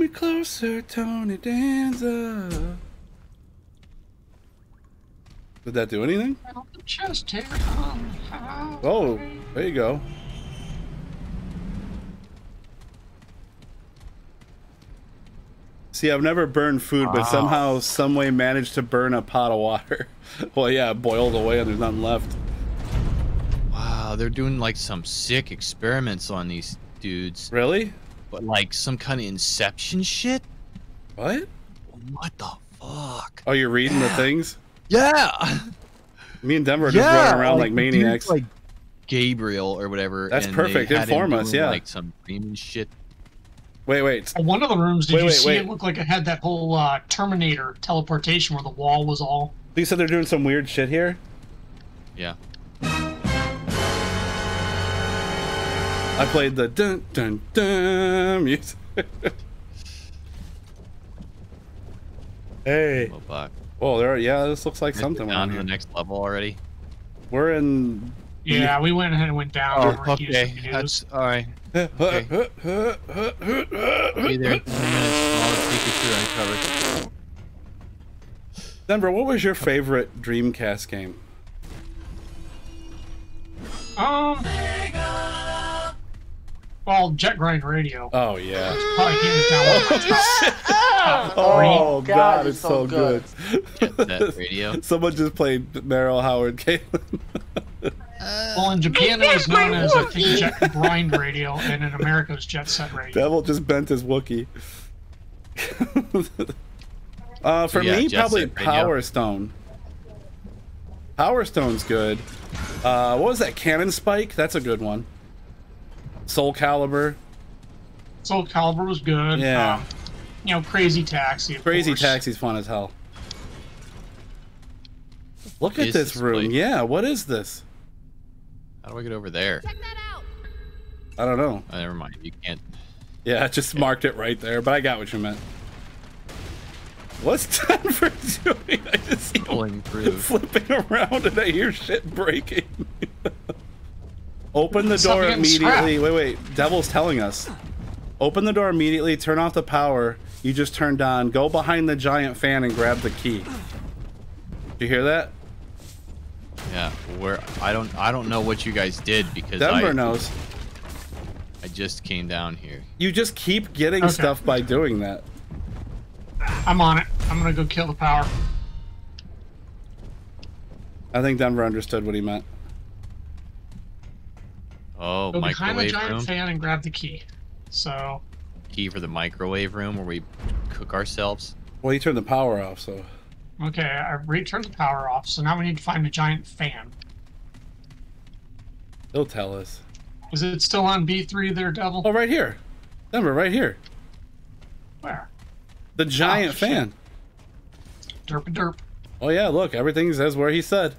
me closer, Tony Danza. Did that do anything? Out the chest here. how- Oh, there you go. See, I've never burned food, but Wow. somehow, some way, managed to burn a pot of water. well, yeah, it boiled away and there's nothing left. Wow, they're doing like some sick experiments on these dudes. Really? But like some kind of inception shit? What? What the fuck? Oh, you're reading the things? Yeah. Me and Denver are just running around like, the maniacs. dude's, like Gabriel or whatever. That's and perfect. They had him Inform us, doing, yeah. Like some demon shit. Wait, wait. One of the rooms, did Wait, you wait, see wait. it looked like it had that whole uh, Terminator teleportation where the wall was all. You said they're doing some weird shit here? Yeah. I played the dun dun dun music. hey. Well, fuck. Oh, there. Yeah, this looks like Is it something. down to the next level already. We're in. Yeah, we went ahead and went down. Oh, to where he used to okay. be That's used. all right. Be there in 10 minutes. I'll take you through uncovered. Denver, what was your favorite Dreamcast game? Um. Well, Jet Grind Radio. Oh yeah. Probably hands down one of my top, top three. Oh god, it's so good. Jet Radio. Someone just played Meryl Howard Caitlin. Well, in Japan it was known as I think Jet Grind Radio, and in America it was Jet Set Radio. Devil just bent his Wookie. uh, for yeah, me, Jet probably Set Radio. Power Stone. Power Stone's good. Uh, what was that? Cannon Spike? That's a good one. Soul Calibur. Soul Calibur was good. Yeah. Um, you know, Crazy Taxi. Of Crazy course. Taxi's fun as hell. Look at this this room. place? Yeah, what is this? How do I get over there? I don't know. Oh, never mind. You can't. Yeah, I just marked it right there, but I got what you meant. What's Denver doing? I just see him through. flipping around and I hear shit breaking. Open the Stop door getting immediately. Wait, wait. Devil's telling us. Open the door immediately, turn off the power you just turned on, go behind the giant fan and grab the key. Did you hear that? Yeah. Where I don't I don't know what you guys did because Denver I knows. I just came down here. You just keep getting Okay. stuff by doing that. I'm on it. I'm gonna go kill the power. I think Denver understood what he meant. Oh, Go behind the giant room. fan and grab the key. So, Key for the microwave room where we cook ourselves. Well, you turned the power off, so. okay, I returned the power off. So now we need to find the giant fan. He'll tell us. Is it still on B3 there, Devil? Oh, right here. Denver, right here. Where? The giant Oh, fan. Derp a derp. Oh yeah, look, everything says where he said.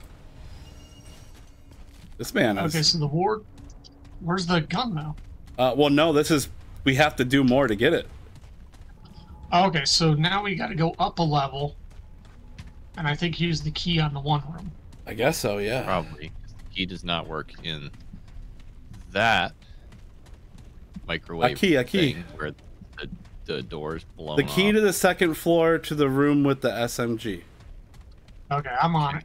This man is. Okay, so the ward. Where's the gun now? Uh, well, no, this is. We have to do more to get it. Oh, okay, so now we got to go up a level, and I think use the key on the one room. I guess so. Yeah. Probably. The key does not work in that microwave A key, a key. thing where the, the door's blown The key off. to the second floor to the room with the SMG. Okay, I'm on it.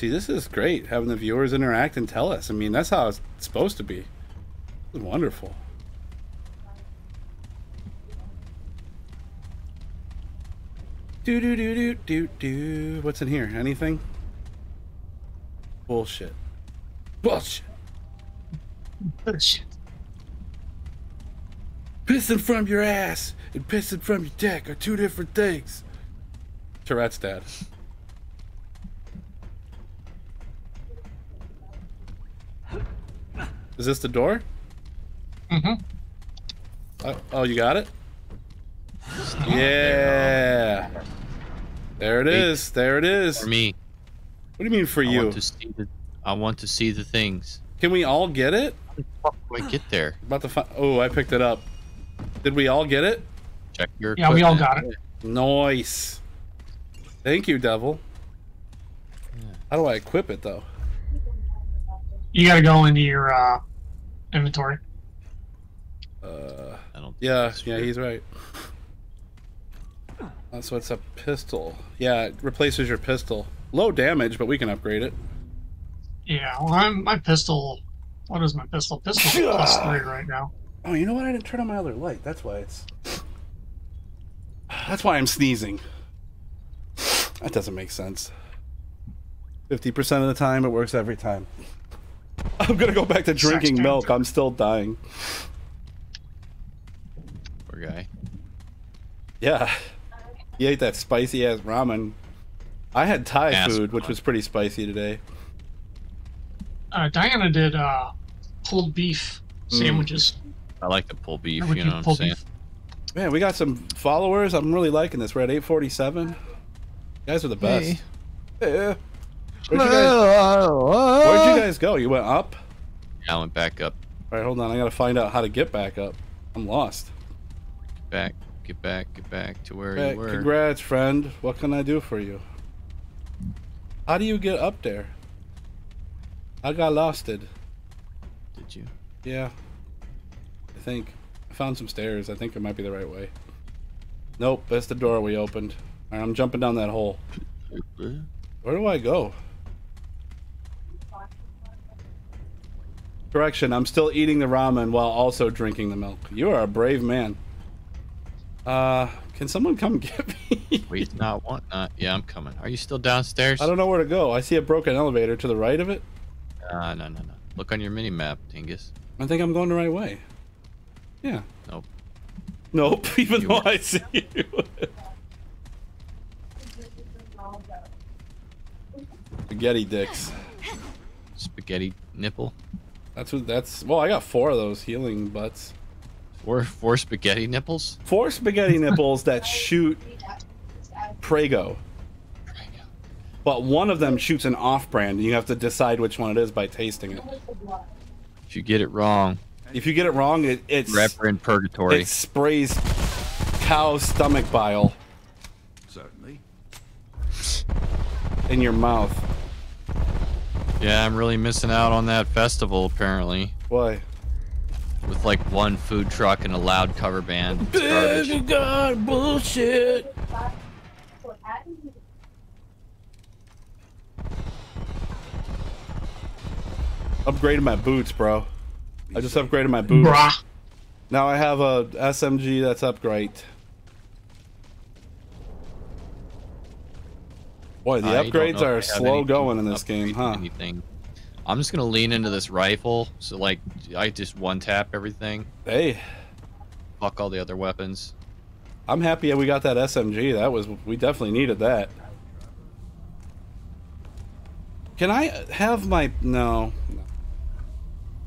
See, this is great having the viewers interact and tell us. I mean, that's how it's supposed to be. It's wonderful. Do do do do do do. What's in here? Anything? Bullshit. Bullshit. Shit. Pissing from your ass and pissing from your dick are two different things. Tourette's dad. Is this the door? Mm-hmm. Oh, oh, you got it? Yeah. There it Wait. is. There it is. For me, What do you mean for I you? want to see the. I want to see the things. Can we all get it? How do I get there? About to find. Oh, I picked it up. Did we all get it? Check your. Yeah, we all got it. Nice. Thank you, Devil. How do I equip it though? You got to go into your uh, inventory. Uh, I don't. yeah, yeah, he's right. Uh, so it's a pistol. Yeah, it replaces your pistol. Low damage, but we can upgrade it. Yeah, well, I'm my pistol. What is my pistol? Pistol plus three right now. Oh, you know what? I didn't turn on my other light. That's why it's. That's why I'm sneezing. That doesn't make sense. 50% of the time, it works every time. I'm gonna go back to drinking milk. I'm still dying. Poor guy. Yeah. He ate that spicy ass ramen. I had Thai Ass food, which was pretty spicy today. Uh, Diana did uh, pulled beef sandwiches. I like the pulled beef. You you know what I'm saying? beef? Man, we got some followers. I'm really liking this. We're at 847. You guys are the best. Yeah. Where'd you, guys, where'd you guys go? You went up? Yeah, I went back up. All right, hold on. I gotta find out how to get back up. I'm lost. Back. Get back. Get back to where Hey, you were. congrats, friend. What can I do for you? How do you get up there? I got losted. Did you? Yeah. I think. I found some stairs. I think it might be the right way. Nope, that's the door we opened. Right, I'm jumping down that hole. Where do I go? Correction, I'm still eating the ramen while also drinking the milk. You are a brave man. Uh, can someone come get me? Wait, not want not. Yeah, I'm coming. Are you still downstairs? I don't know where to go. I see a broken elevator to the right of it. Uh, no, no, no. Look on your mini map, Dingus. I think I'm going the right way. Yeah. Nope. Nope, even You though were- I see you. Spaghetti dicks. Spaghetti nipple. That's what that's well, I got four of those healing butts. Four four spaghetti nipples. Four spaghetti nipples that shoot Prego. But one of them shoots an off brand and you have to decide which one it is by tasting it. If you get it wrong, If you get it wrong, it it's forever in purgatory. it sprays cow stomach bile Certainly. in your mouth. Yeah, I'm really missing out on that festival apparently. Why? With like one food truck and a loud cover band. It's garbage. God bullshit. Upgraded my boots, bro. I just upgraded my boots. Brah. Now I have a SMG that's upgrade. Boy, the I upgrades are if I have slow going in this game, huh? Anything. I'm just gonna lean into this rifle, so like I just one tap everything. Hey, Fuck all the other weapons. I'm happy we got that SMG. That was we definitely needed that. Can I have my no? no.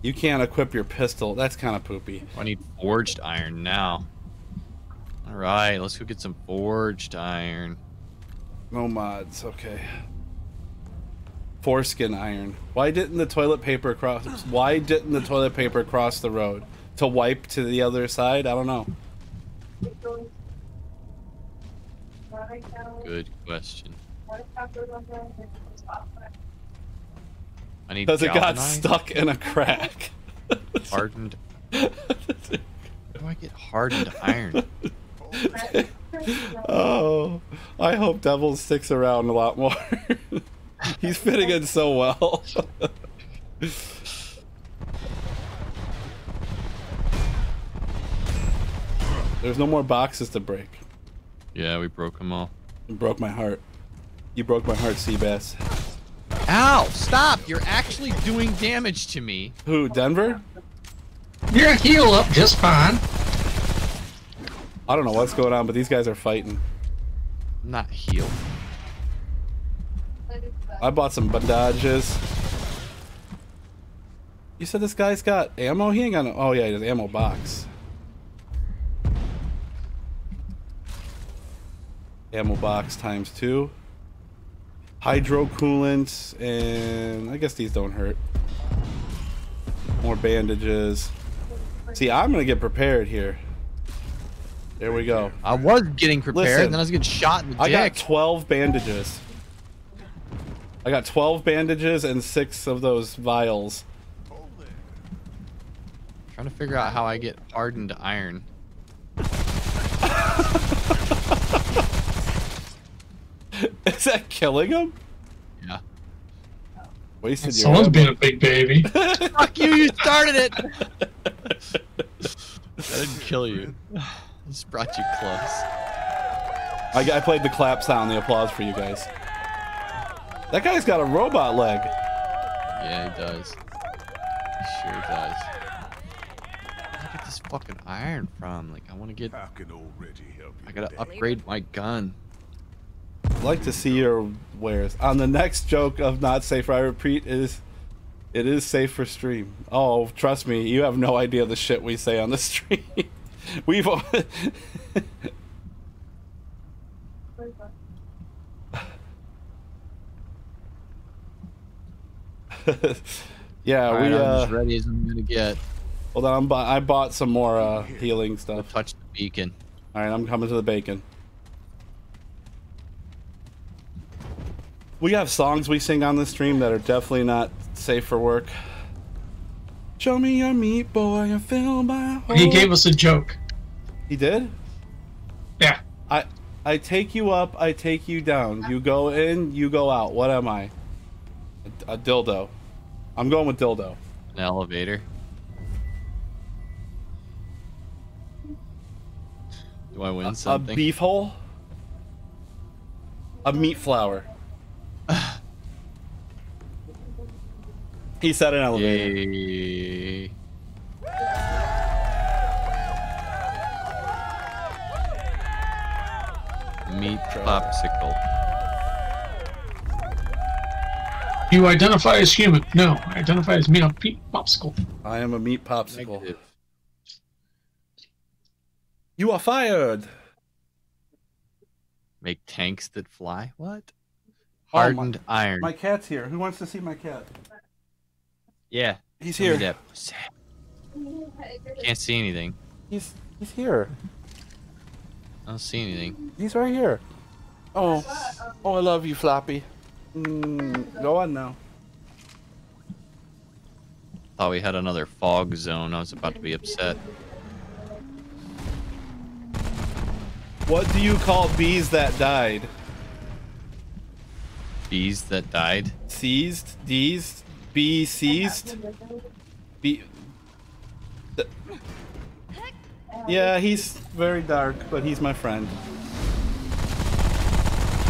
You can't equip your pistol. That's kind of poopy. I need forged iron now. All right, let's go get some forged iron. No mods. Okay. Foreskin iron. Why didn't the toilet paper cross? Why didn't the toilet paper cross the road to wipe to the other side? I don't know. Good question. I need Because it got stuck in a crack. hardened. How do I get hardened iron? oh, I hope Devil sticks around a lot more. He's fitting in so well. There's no more boxes to break. Yeah, we broke them all. You broke my heart. You broke my heart, Seabass. Ow! Stop! You're actually doing damage to me. Who, Denver? You're gonna heal up just fine. I don't know what's going on, but these guys are fighting. Not healed. I bought some bandages. You said this guy's got ammo? He ain't got no. Oh, yeah, he has ammo box. Ammo box times two. Hydro coolant, and I guess these don't hurt. More bandages. See, I'm gonna get prepared here. There we go. I was getting prepared, Listen, and then I was getting shot in the I got 12 bandages. I got 12 bandages and six of those vials. Trying to figure out how I get hardened iron. Is that killing him? Yeah. Wasted your Someone's ammo. being a big baby. Fuck you! You started it. I didn't kill you. Just brought you close. I, I played the clap sound, the applause for you guys. That guy's got a robot leg. Yeah, he does. He sure does. Where did I get this fucking iron from? Like, I want to get. How can already help you I gotta upgrade my gun. I'd like to see your wares. On the next joke of not safe, I repeat, is it is safe for stream. Oh, trust me, you have no idea the shit we say on the stream. We've all- yeah, we I'm uh as ready as I'm gonna get. hold on, I'm I bought some more uh healing stuff. Touch the beacon. All right, I'm coming to the bacon. We have songs we sing on the stream that are definitely not safe for work. Show me your meat, boy, and fill my hole. He gave us a joke. He did. Yeah. I I take you up, I take you down. You go in, you go out. What am I? A, a dildo. I'm going with dildo. An elevator. Do I win A something? A beef hole. A meat flour. He said an elevator. Yay. Meat popsicle. You identify as human. No, I identify as meat popsicle. I am a meat popsicle. Negative. You are fired. Make tanks that fly? What? Oh, my- Hardened iron. My cat's here. Who wants to see my cat? Yeah. He's here. that. Can't see anything. He's he's here. I don't see anything. He's right here. Oh, oh, I love you, Floppy. Mm, go on now. Thought we had another fog zone. I was about to be upset. What do you call bees that died? Bees that died. Seized? Deezed? Bee seized? Th- Yeah, he's very dark, but he's my friend.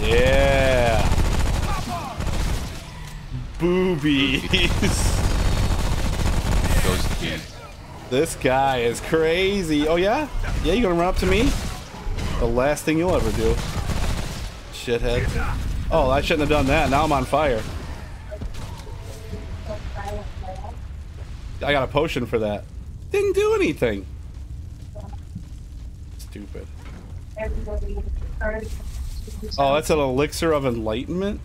Yeah. Boobies. This guy is crazy. Oh yeah? Yeah, you gonna run up to me? The last thing you'll ever do. Shithead. Oh, I shouldn't have done that. Now I'm on fire. I got a potion for that. Didn't do anything. Stupid. Oh, that's an elixir of enlightenment?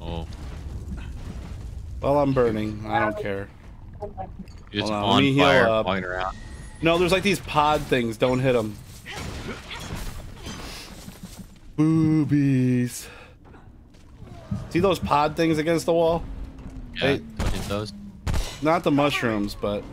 Oh. Well, I'm burning. I don't care. You're on, me on heal fire, around. No, there's like these pod things. Don't hit them. Boobies. See those pod things against the wall? Yeah, don't hit those. Not the mushrooms, but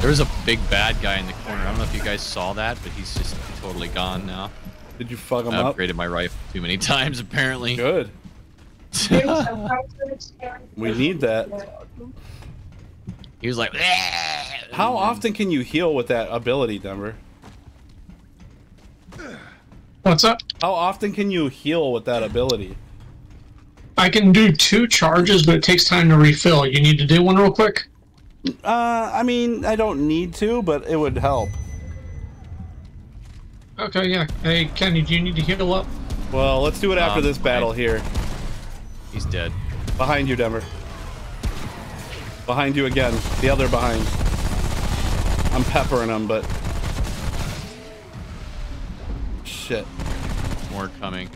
There was a big bad guy in the corner. I don't know if you guys saw that, but he's just totally gone now. did you fuck him I up? upgraded my rifle too many times, apparently. Good. We need that. He was like, How often can you heal with that ability, Denver? What's up? How often can you heal with that ability? I can do two charges, but it takes time to refill. You need to do one real quick? Uh, I mean, I don't need to, but it would help. Okay, yeah. Hey, Kenny, do you need to heal up? Well, let's do it after Um, this battle here. He's dead. Behind you, Denver. Behind you again. The other behind. I'm peppering them, but... Shit. More coming.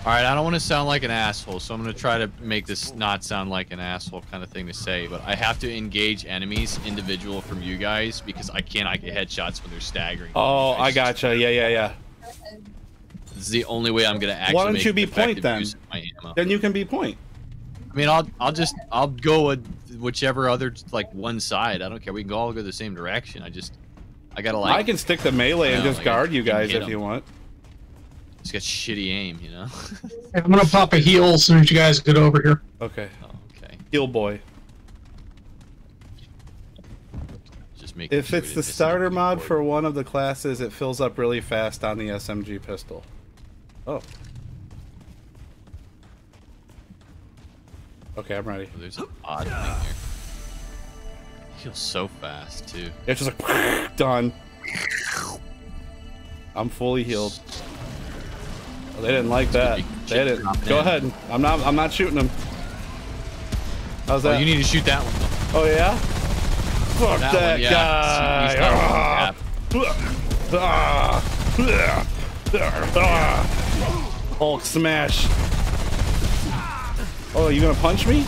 All right, I don't want to sound like an asshole, so I'm going to try to make this not sound like an asshole kind of thing to say, but I have to engage enemies individual from you guys because I cannot get headshots when they're staggering. Oh, I just- gotcha. Yeah, yeah, yeah. This is the only way I'm going to actually Why don't make you be point then? use of My ammo. Then you can be point. I mean, I'll I'll just I'll go with whichever other like one side. I don't care. We can all go the same direction. I just I gotta like I can stick the melee and just like, guard you guys if if 'em. you want. Just got shitty aim, you know. I'm gonna pop a heal as soon as you guys get over here. Okay. oh, okay, Heal boy. just make. If it's the starter too mod for one of the classes, it fills up really fast on the SMG pistol. Oh. Okay, I'm ready. Oh, there's an odd thing here. Heals so fast too. It's just like done. I'm fully healed. Oh, they didn't like that. They didn't. Go in. ahead. I'm not. I'm not shooting them. How's Oh, that? you need to shoot that one. Though. oh yeah. Fuck That that, one, yeah. guy. He's got one Ah. Hulk smash. Oh, you gonna punch me,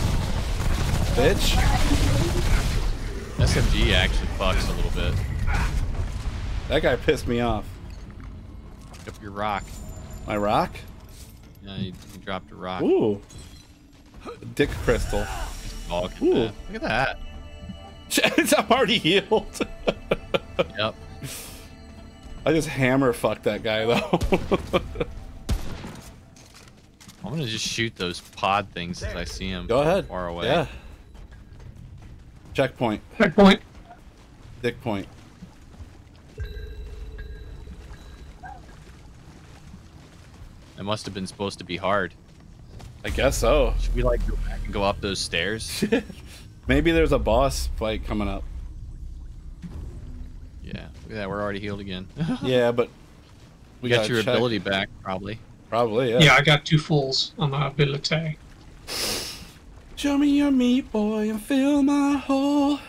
bitch? SMG actually fucks a little bit. That guy pissed me off. Pick up your rock. My rock? Yeah, you, you dropped a rock. Ooh. Dick crystal. Oh, look at Ooh. that. Look at that. I'm already healed. Yep. I just hammer fucked that guy though. I'm gonna just shoot those pod things as I see them. Go ahead. Far away. Yeah. Checkpoint. Checkpoint. Dick point. It must have been supposed to be hard. I guess so. Should we like go back and go up those stairs? Maybe there's a boss fight coming up. yeah. Look at that. We're already healed again. Yeah, but we got gotta your check. ability back probably. probably yeah. Yeah, I got two fulls on my ability. Show me your meat, boy, and fill my hole.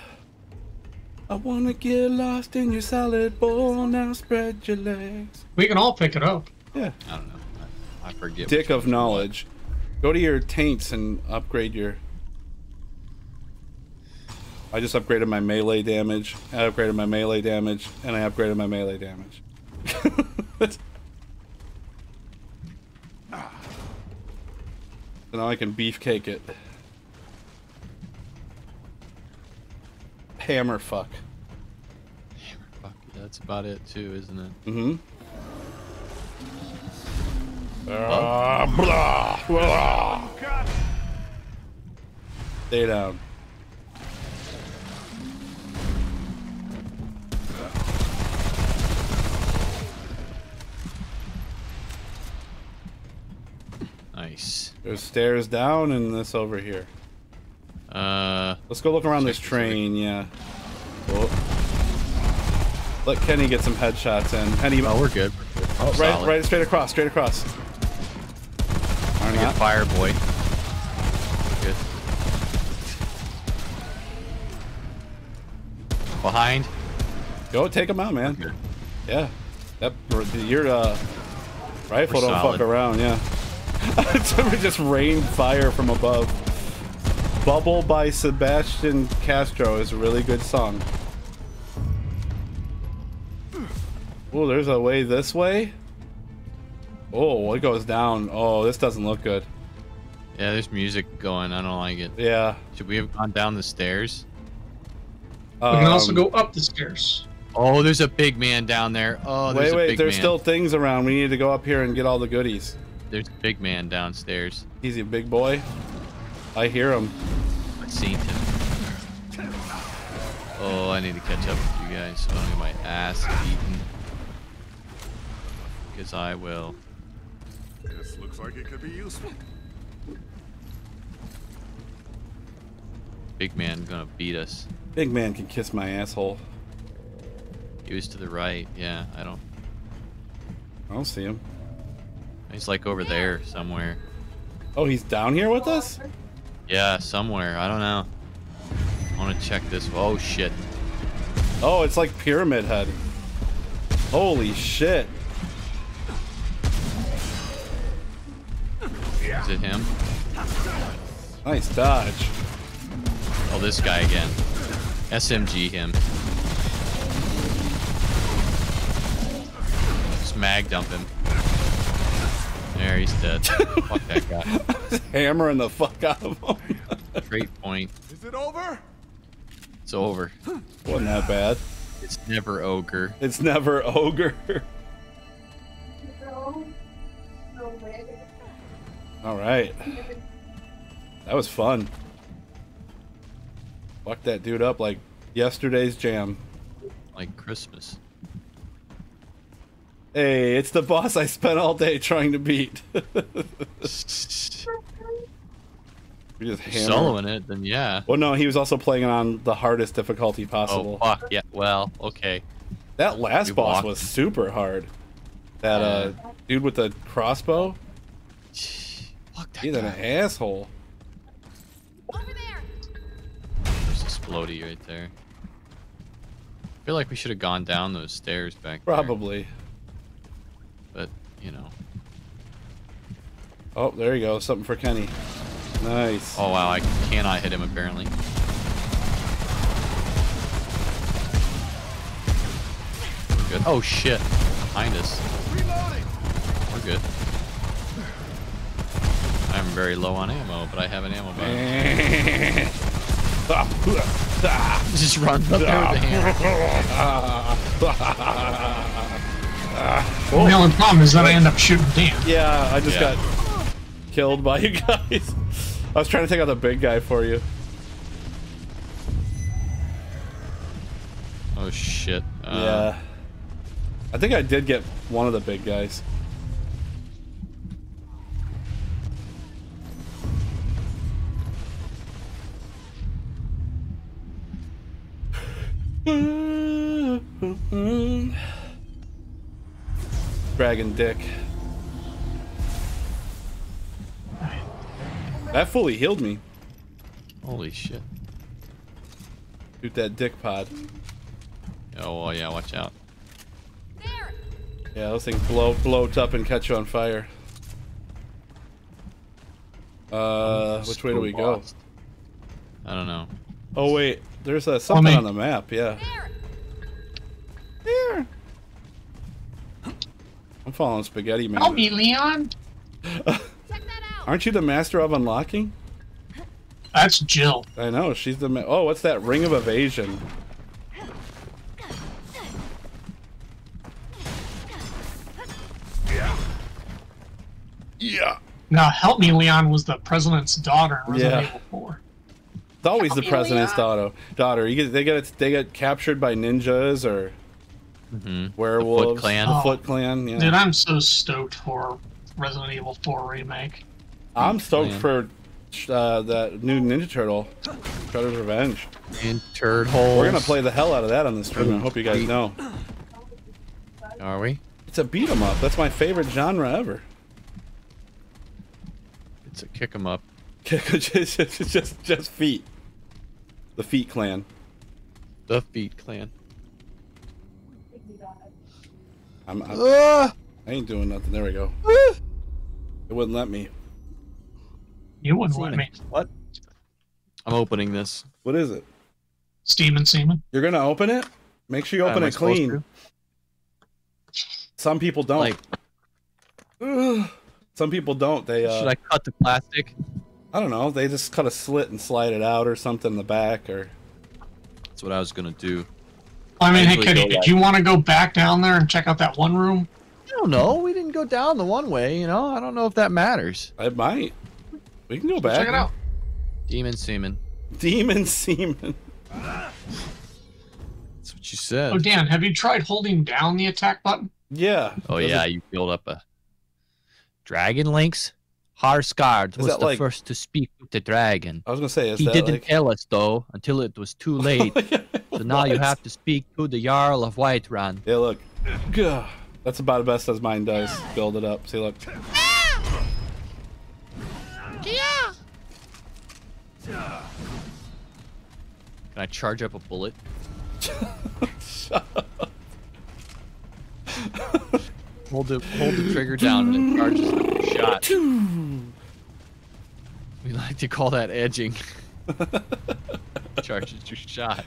I wanna get lost in your salad bowl. Now spread your legs. We can all pick it up. Yeah. I don't know. I, forget. Dick of knowledge. Go to your taints and upgrade your. I just upgraded my melee damage. I upgraded my melee damage, and I upgraded my melee damage. so now I can beefcake it. Hammer fuck. Hammer Fuck, that's about it too, isn't it? Mm-hmm. Ah, blah, blah. Stay down. Nice. There's stairs down and this over here. Uh, Let's go look around this train, yeah. Whoa. Let Kenny get some headshots in. Kenny, oh, we're good. We're good. oh, right, Solid. right, straight across, straight across. Or Good not. fire, boy. Good. Behind. Go take him out, man. Good. Yeah. That your uh, rifle We're don't solid. fuck around, yeah. Someone just rained fire from above. Bubble by Sebastian Castro is a really good song. Oh, there's a way this way. Oh, it goes down. Oh, this doesn't look good. Yeah, there's music going. I don't like it. Yeah. Should we have gone down the stairs? We can also Um, go up the stairs. Oh, there's a big man down there. Oh, there's Wait, a wait. big There's man. still things around. We need to go up here and get all the goodies. There's a big man downstairs. He's a big boy. I hear him. I seen him. Oh, I need to catch up with you guys. So I don't get my ass beaten. Because I will. This looks like it could be useful. Big man gonna beat us. Big man can kiss my asshole. He was to the right. Yeah, I don't. I don't see him. He's like over there somewhere. Oh, he's down here with us? Yeah, somewhere. I don't know. I want to check this. Oh shit. Oh, it's like Pyramid Head. Holy shit. Is it him? Nice dodge. Oh, this guy again. SMG him. Just mag dump him. There, he's dead. Fuck that guy. Hammering the fuck out of him. Great point. Is it over? It's over. Wasn't that bad. It's never ogre. It's never ogre. All right. That was fun. Fuck that dude up like yesterday's jam. Like Christmas. Hey, it's the boss I spent all day trying to beat. we just hammer. Soloing it, then yeah. Well, no, he was also playing it on the hardest difficulty possible. Oh fuck yeah. Well, okay. that last We boss walked. was super hard. That uh, dude with the crossbow, Fuck that he's an guy. asshole. There's a Splody right there. I feel like we should have gone down those stairs back there. Probably. But, you know. Oh, there you go. Something for Kenny. Nice. Oh wow, I cannot hit him apparently. We're good. Oh shit. Behind us. We're good. I'm very low on ammo, but I have an ammo bag. Just runs up there with the hammer. The only problem is that I end up shooting Dan. yeah, I just Yeah. got killed by you guys. I was trying to take out the big guy for you. Oh shit. Uh, yeah. I think I did get one of the big guys. Dragon Dick. That fully healed me. Holy shit. Shoot that dick pod. Oh well, yeah. Watch out. Yeah, those things blow bloat up and catch you on fire. Uh, which way do we go? I don't know. Oh wait, there's uh, something me. on the map. Yeah. Here. I'm following Spaghetti Man. Help me, Leon. Aren't you the master of unlocking? That's Jill. I know she's the. Ma- oh, what's that? Ring of evasion. Yeah. Yeah. Now, Help Me, Leon was the president's daughter in Resident Yeah. Evil 4. It's always the president's Leon. daughter. Daughter. You get they get they get captured by ninjas or Mm-hmm. werewolves. Clan. The Oh. Foot Clan. Yeah. Dude, I'm so stoked for Resident Evil 4 remake. I'm stoked Clan. for uh, that new Ninja Turtle, Shredder's Revenge. In turd holes. We're gonna play the hell out of that on the stream. I hope you guys know. Are we? It's a beat 'em up. That's my favorite genre ever. It's a kick 'em up. just, just, just, just feet. The Feet Clan. The Feet Clan. I'm, I'm, Ah! I ain't doing nothing. There we go. It wouldn't let me. You wouldn't let me. What? I'm opening this. What is it? Steam and semen. You're gonna open it? Make sure you open Am I it clean. Some people don't. Like, Some people don't. They uh, should I cut the plastic? I don't know. They just cut a slit and slide it out or something in the back or. That's what I was gonna do. I mean, I hey, usually Kitty, did like- you want to go back down there and check out that one room? I don't know. We didn't go down the one way. You know. I don't know if that matters. I might. We can go back. Check it out. Demon semen. Demon semen. That's what you said. Oh, Dan, have you tried holding down the attack button? Yeah. Oh Does yeah, it- you build up a dragon links. Harsgard was the like- first to speak with the dragon. I was gonna say, is He that didn't like? tell us though until it was too late. so now you have to speak to the Jarl of Whiterun. Yeah, look. Gah. That's about as best as mine does. Build it up. See, look. Can I charge up a bullet? hold the hold the trigger down and it charges a shot. We like to call that edging. Charges your shot.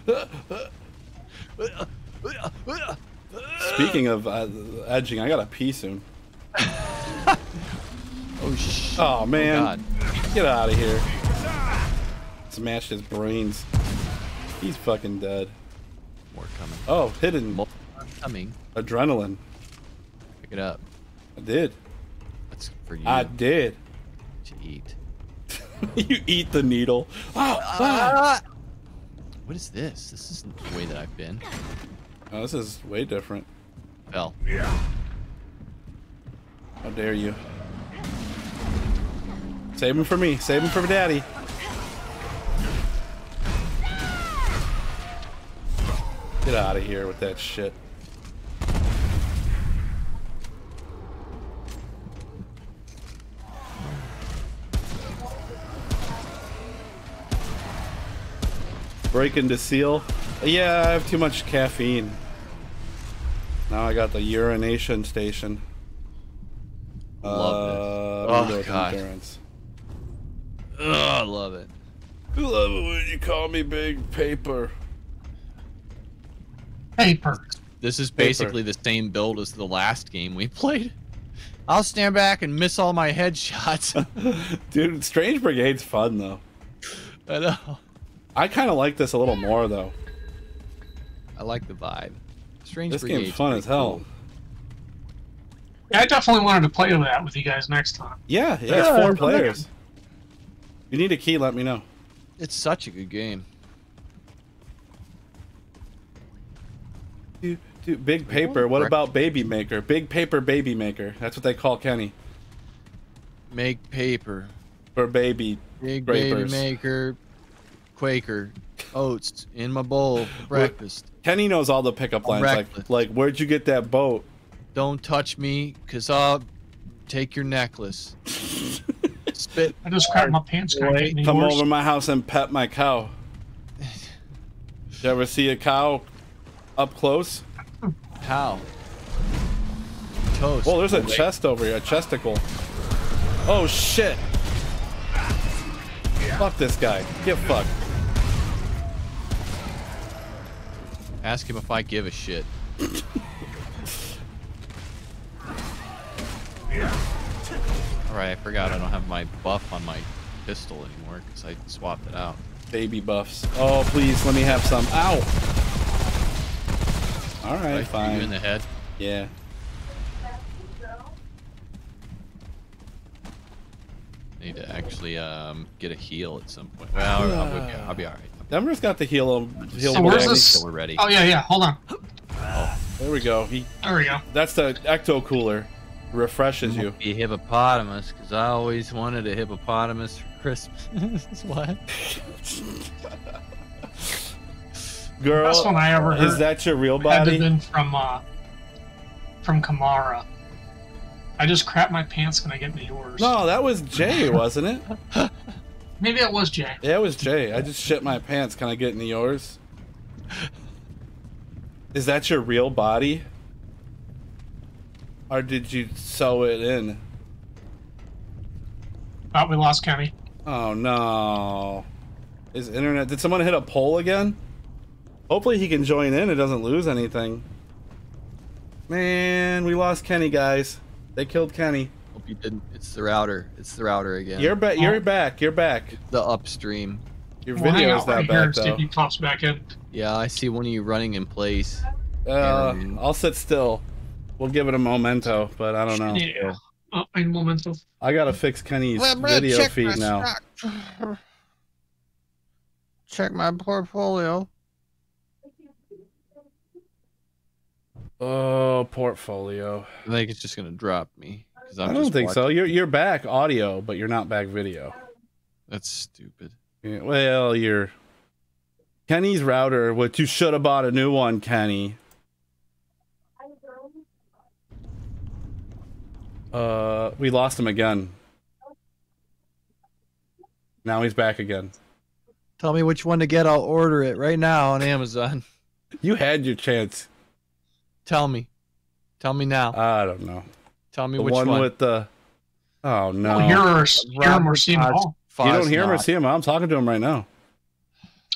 Speaking of uh, edging, I got to pee soon. Oh sh! Oh man, God. get out of here! Smashed his brains. He's fucking dead. More coming. Oh, hidden More coming. adrenaline. Pick it up. I did. That's for you I did. to eat. you eat the needle. Oh, ah. What is this? This isn't the way that I've been. Oh, this is way different. Fell. How dare you? Save him for me. Save him for daddy. Get out of here with that shit. Break the seal. Yeah, I have too much caffeine. Now I got the urination station. Love this. Uh, Oh, God. endurance. Ugh, I love it. I love it when you call me Big Paper. Paper. This is Paper. basically the same build as the last game we played. I'll stand back and miss all my headshots. Dude, Strange Brigade's fun though. I know. I kind of like this a little more though. I like the vibe. Strange This Brigade's game's fun as hell. cool. Yeah, I definitely wanted to play that with you guys next time. Yeah, yeah, Yeah, four I'm players. down. You need a key, let me know. It's such a good game. Dude, dude, Big Paper. What about Baby Maker? Big Paper Baby Maker. That's what they call Kenny. Make paper. For baby. Big baby maker. Quaker. Oats in my bowl for breakfast. Kenny knows all the pickup I'm lines. Like, like, where'd you get that boat? Don't touch me, cause I'll take your necklace. Spit. I just crapped my pants. Can I get any Come yours? over my house and pet my cow. You ever see a cow up close? How? Toast. Well, there's a Wait. chest over here, a chesticle. Oh shit! Fuck this guy. Get fucked. Ask him if I give a shit. Alright, I forgot I don't have my buff on my pistol anymore because I swapped it out. Baby buffs. Oh, please, let me have some. Ow! Alright, fine. You in the head. Yeah. Need to actually um, get a heal at some point. Well, I'll, I'll, be, I'll be alright. Denver's got the heal. heal So where's this? Until we're ready. Oh yeah, yeah. Hold on. Oh, There we go. He. There we go. That's the ecto cooler. Refreshes you. Be hippopotamus because I always wanted a hippopotamus for Christmas. what? Girl, Best one I ever is that your real had to body? been from uh, from Kamara. I just crap my pants. Can I get into yours? No, that was Jay, wasn't it? Maybe that was Jay. Yeah, it was Jay. I just shit my pants. Can I get into yours? Is that your real body? Or did you sew it in? Oh, we lost Kenny. Oh no. Is internet. Did someone hit a poll again? Hopefully he can join in. It doesn't lose anything. Man, we lost Kenny, guys. They killed Kenny. Hope you didn't. It's the router. It's the router again. You're back. You're back. You're back. the upstream. Your We'll hang video's out not right here back and see though. if he pops back in. Yeah, I see one of you running in place. Uh, Aaron. I'll sit still. We'll give it a memento, but I don't know. Yeah. Oh, in memento. I gotta fix Kenny's video feed now. Check my portfolio. Oh, portfolio. I think it's just gonna drop me. Cause I'm I don't just think so. You're you're back audio, but you're not back video. That's stupid. Yeah, well, you're Kenny's router. Which you should have bought a new one, Kenny. Uh, we lost him again. Now he's back again. Tell me which one to get. I'll order it right now on Amazon. You had your chance. Tell me. Tell me now. I don't know. Tell me The which one, one. with the. Oh no. Oh, yours. Robert You're Mercy Todd's Hall. you don't hear him or see him. I'm talking to him right now.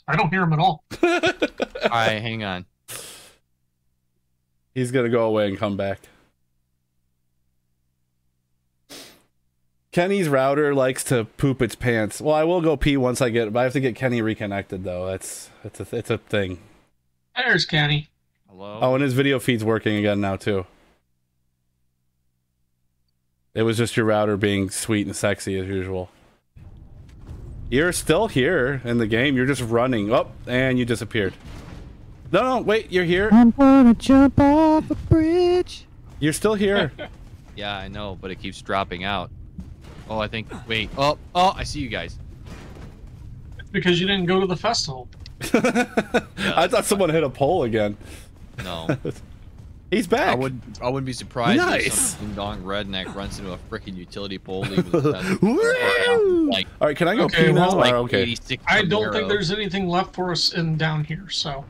I don't hear him at all. All right, hang on. He's gonna go away and come back. Kenny's router likes to poop its pants. Well, I will go pee once I get, but I have to get Kenny reconnected though. That's it's a it's a thing. There's Kenny. Hello. Oh, and his video feed's working again now too. It was just your router being sweet and sexy as usual. You're still here in the game. You're just running up, and you disappeared. No, no, wait. You're here. I'm gonna jump off a bridge. You're still here. Yeah, I know, but it keeps dropping out. Oh, I think. Wait. Oh, oh, I see you guys. It's because you didn't go to the festival. I thought someone hit a pole again. No, He's back. I wouldn't. I wouldn't be surprised Nice. if some ding-dong redneck runs into a freaking utility pole, leaving the festival. Woo! like All right, can I go Okay, pee now? like okay. I don't think there's anything left for us in down here. So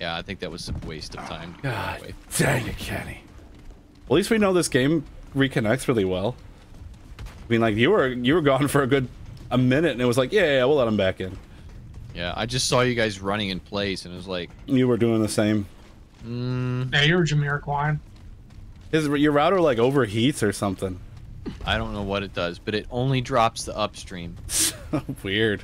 Yeah, I think that was a waste of time. to go that God dang it, Kenny. At least we know this game reconnects really well. I mean, like you were you were gone for a good a minute, and it was like, yeah, yeah, we'll let him back in. Yeah, I just saw you guys running in place, and it was like, You were doing the same. Mm, yeah, you're Jamiroquai. His your router like overheats or something. I don't know what it does, but it only drops the upstream. Weird.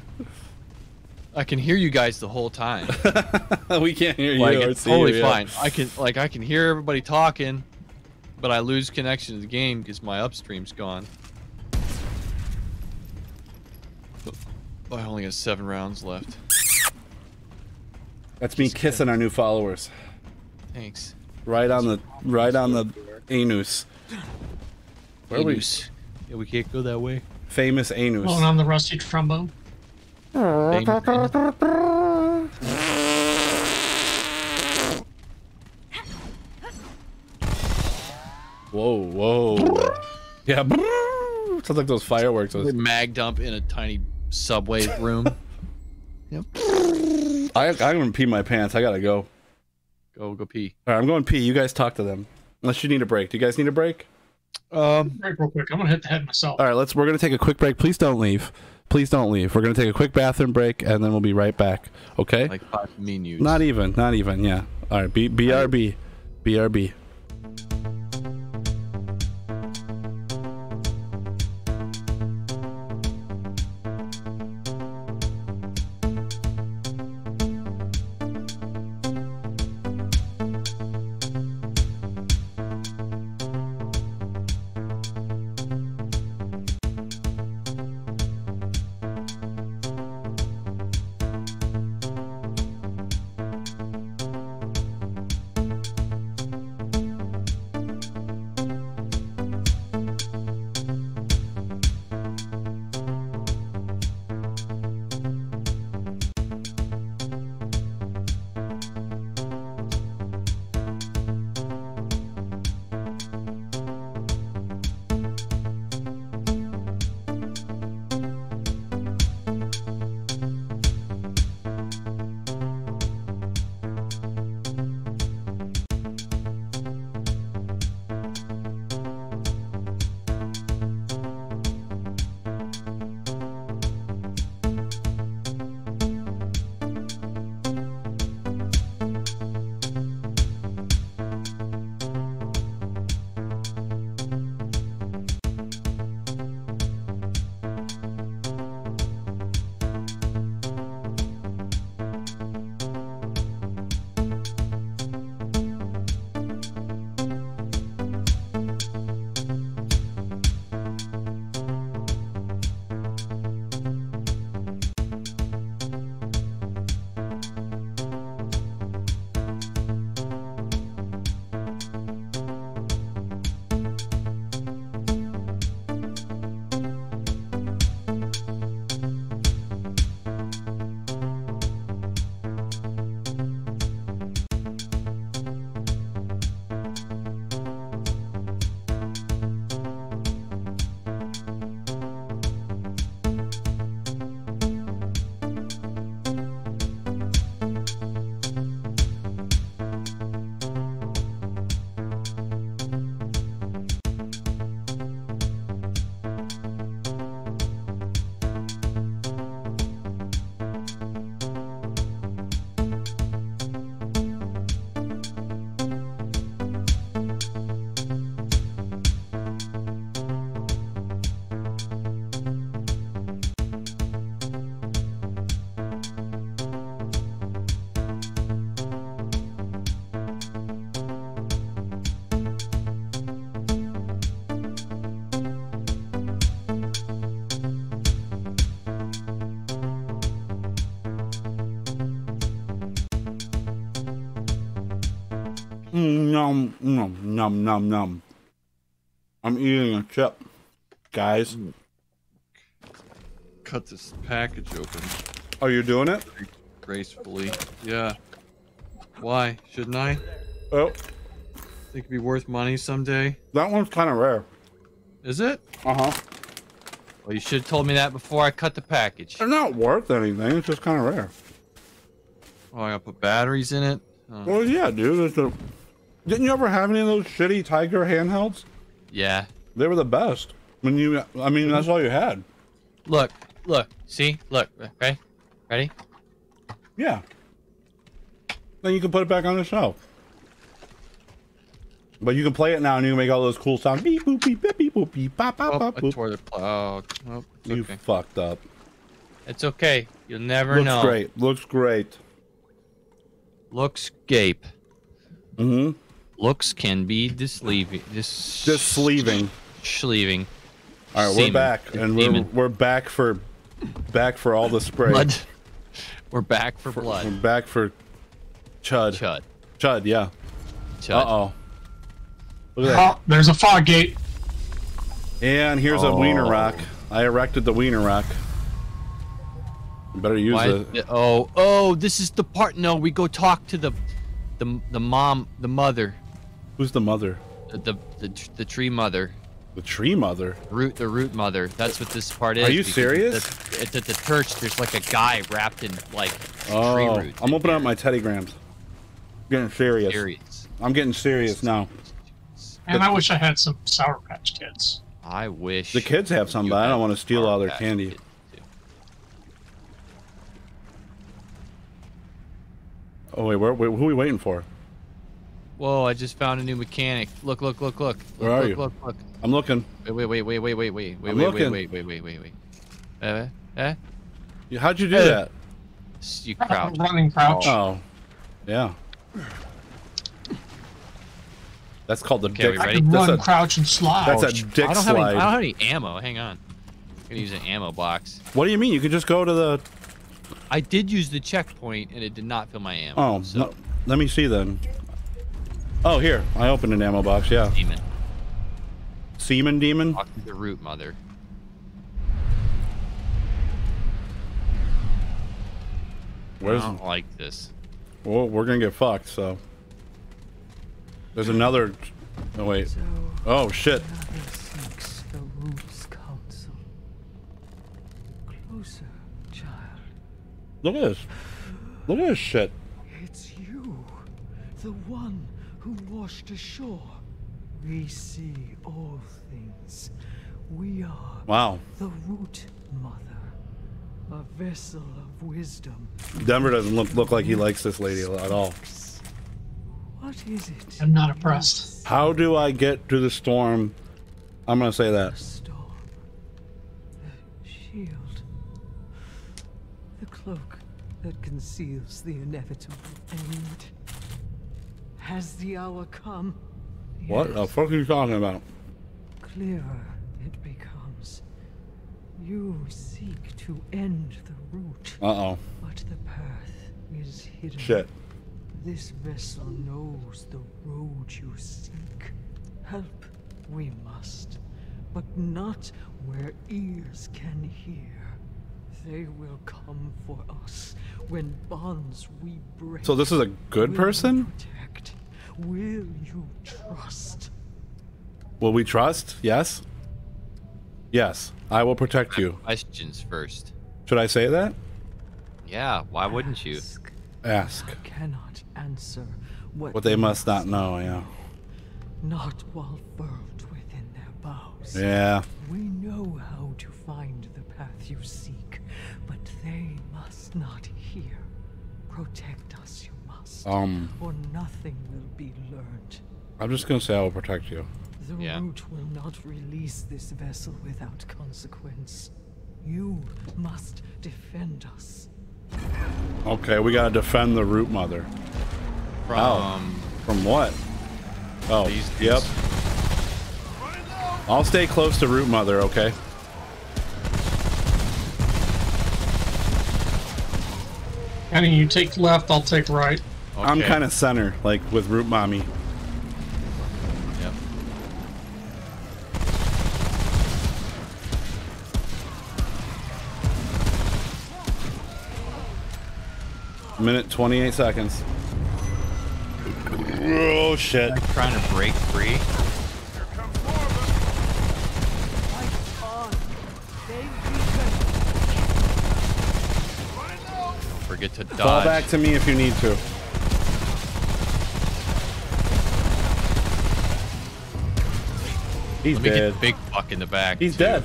I can hear you guys the whole time. we can't hear you like or it's see totally you. yeah. fine. I can like I can hear everybody talking, but I lose connection to the game because my upstream's gone. I only got seven rounds left. That's me kissing our new followers. Thanks. Right on the right on the anus. Where are we? Anus. Yeah, we can't go that way. Famous anus. Blowing on the rusty trombone. Bang, bang. Whoa, whoa. yeah. Sounds like those fireworks. We're Was... mag dump in a tiny subway room. yep. I, I'm gonna pee my pants. I gotta go. Go go pee. All right, I'm going pee. You guys talk to them. Unless you need a break. Do you guys need a break? Um, Break real quick. I'm gonna hit the head myself. All right, let's. We're gonna take a quick break. Please don't leave. Please don't leave. We're gonna take a quick bathroom break, and then we'll be right back. Okay? like five menus. not even. Not even. Yeah. All right. B BRB. BRB. Num num. I'm eating a chip, guys. Cut this package open Are you doing it? gracefully. Yeah. Why? Shouldn't I? Oh, Think it'd be worth money someday? that one's kind of rare. Is it? Uh huh. Well, you should have told me that before I cut the package. They're not worth anything. It's just kind of rare. Oh, I gotta put batteries in it. Oh. Well, yeah, dude. It's a... Didn't you ever have any of those shitty Tiger handhelds? Yeah. They were the best. When you, I mean, that's all you had. Look, look, see, look, okay, ready? Yeah. Then you can put it back on the shelf. But you can play it now and you can make all those cool sounds. Beep boop beep beep beep boop beep pop pop Oh, pop I boop. the oh, oh, You okay. fucked up. It's okay. You'll never Looks know. Looks great. Looks great. Looks gape. Mm-hmm. Looks can be disleaving. Dis- Just sleeving. Sleeving. All right, we're back, and we're we're back for back for all the spray. Blood. We're back for blood. We're back for chud. Chud. Chud, yeah. Chud. Uh oh. Look at that. Oh, there's a fog gate. And here's a wiener Oh. rock. I erected the wiener rock. You better use Why- it. oh, oh, this is the part. No, we go talk to the, the, the mom, the mother, Who's the mother? the, the, the, the tree mother, The tree mother. root, the root mother. That's what this part is. Are you because serious? the- It's at the church. There's like a guy wrapped in like tree Oh, roots. I'm opening up my Teddy Grahams. Getting serious. Serious. I'm getting serious now. And I wish I had some Sour Patch Kids. I wish. The kids have some, but I don't want to steal all their candy. Kids. Oh wait, where, wait, who are we waiting for? Whoa! I just found a new mechanic. Look! Look! Look! Look! Where look, are look, you? Look! Look! I'm looking. Wait! Wait! Wait! Wait! Wait! Wait! Wait! Wait! I'm Wait! looking. Wait! Wait! Wait! Wait! Wait! Wait! Uh, eh? How'd you do Hey. that? You crouch. Running crouch. Oh, yeah. That's called the Okay, dick. we I ready? can That's run, a- crouch, and slide. That's a dick I don't have any. I slide. don't have any ammo. Hang on. I'm gonna use an ammo box. What do you mean? You could just go to the. I did use the checkpoint and it did not fill my ammo. Oh, so no. let me see then. Oh, here. I opened an ammo box. Yeah. demon. Semen demon. Talk to the root mother. Where's? I don't like this. Well, we're gonna get fucked. So. There's another. Oh wait. Oh shit. seeks the Roots Council. Closer, child. Look at this. Look at this shit. Washed ashore. We see all things. We are Wow. the Root Mother, a vessel of wisdom. Denver doesn't look look like he likes this lady at all. What is it? I'm not impressed. How do I get to the storm? I'm gonna say that. The storm. The shield. The cloak that conceals the inevitable end. Has the hour come? What the fuck are you talking about? Clearer it becomes. You seek to end the root, Uh oh. but the path is hidden. Shit. This vessel knows the road you seek. Help we must, but not where ears can hear. They will come for us when bonds we break. So this is a good person? Protect? Will you trust? Will we trust? Yes. Yes. I will protect you. Questions first. Should I say that? Yeah. Why wouldn't you? Ask. Ask. I cannot answer what, What they must not know, yeah. Not while furled within their bows. Yeah. We know how to find the path you seek, but they must not hear. Protect us, you must, Um, or nothing will be learned. I'm just gonna say I will protect you. The Yeah. root will not release this vessel without consequence. You must defend us. Okay, we gotta defend the root mother. From Oh. From what? Oh, These yep. I'll stay close to root mother, okay? And you take left, I'll take right. I'm kind of center, like with root mommy. Minute 28 seconds. Oh shit. I'm trying to break free. Here comes more of them. Running low. Don't forget to dodge. Fall back to me if you need to. He's Let me dead. get Big Buck in the back. He's too, dead.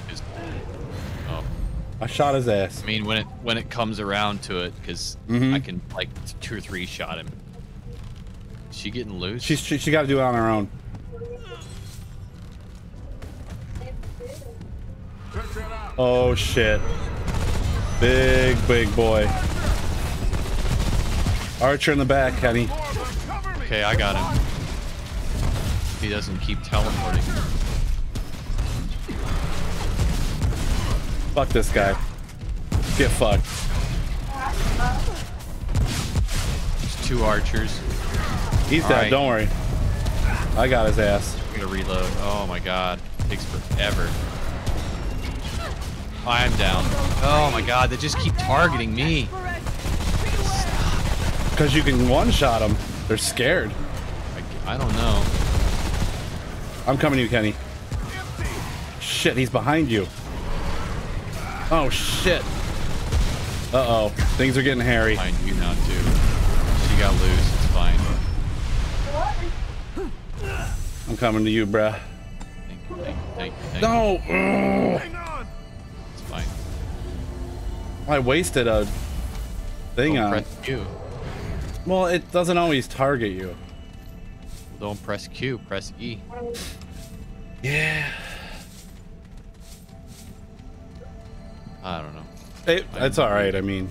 I shot his ass. I mean when it when it comes around to it, because Mhm. I can like two or three shot him. Is she getting loose? She's, she she got to do it on her own. Check that out. Oh shit. Big, big boy. Archer in the back, Kenny. More of them. Cover me. Okay, I got him. If he doesn't keep teleporting. Fuck this guy. Get fucked. There's two archers. He's dead, right. don't worry. I got his ass. I'm gonna reload. Oh my god. Takes forever. Oh, I'm down. Oh my god, they just keep targeting me. Because you can one shot them. They're scared. I, I don't know. I'm coming to you, Kenny. Shit, he's behind you. Oh shit. Uh oh. Things are getting hairy. Behind you now too. She got loose. It's fine. I'm coming to you, bruh. Thank you, thank you, thank you, thank No! Hang on. It's fine. I wasted a thing Don't on. press Q. Well, it doesn't always target you. Don't press Q. Press E. Yeah. I don't know. It, it's all right. I mean,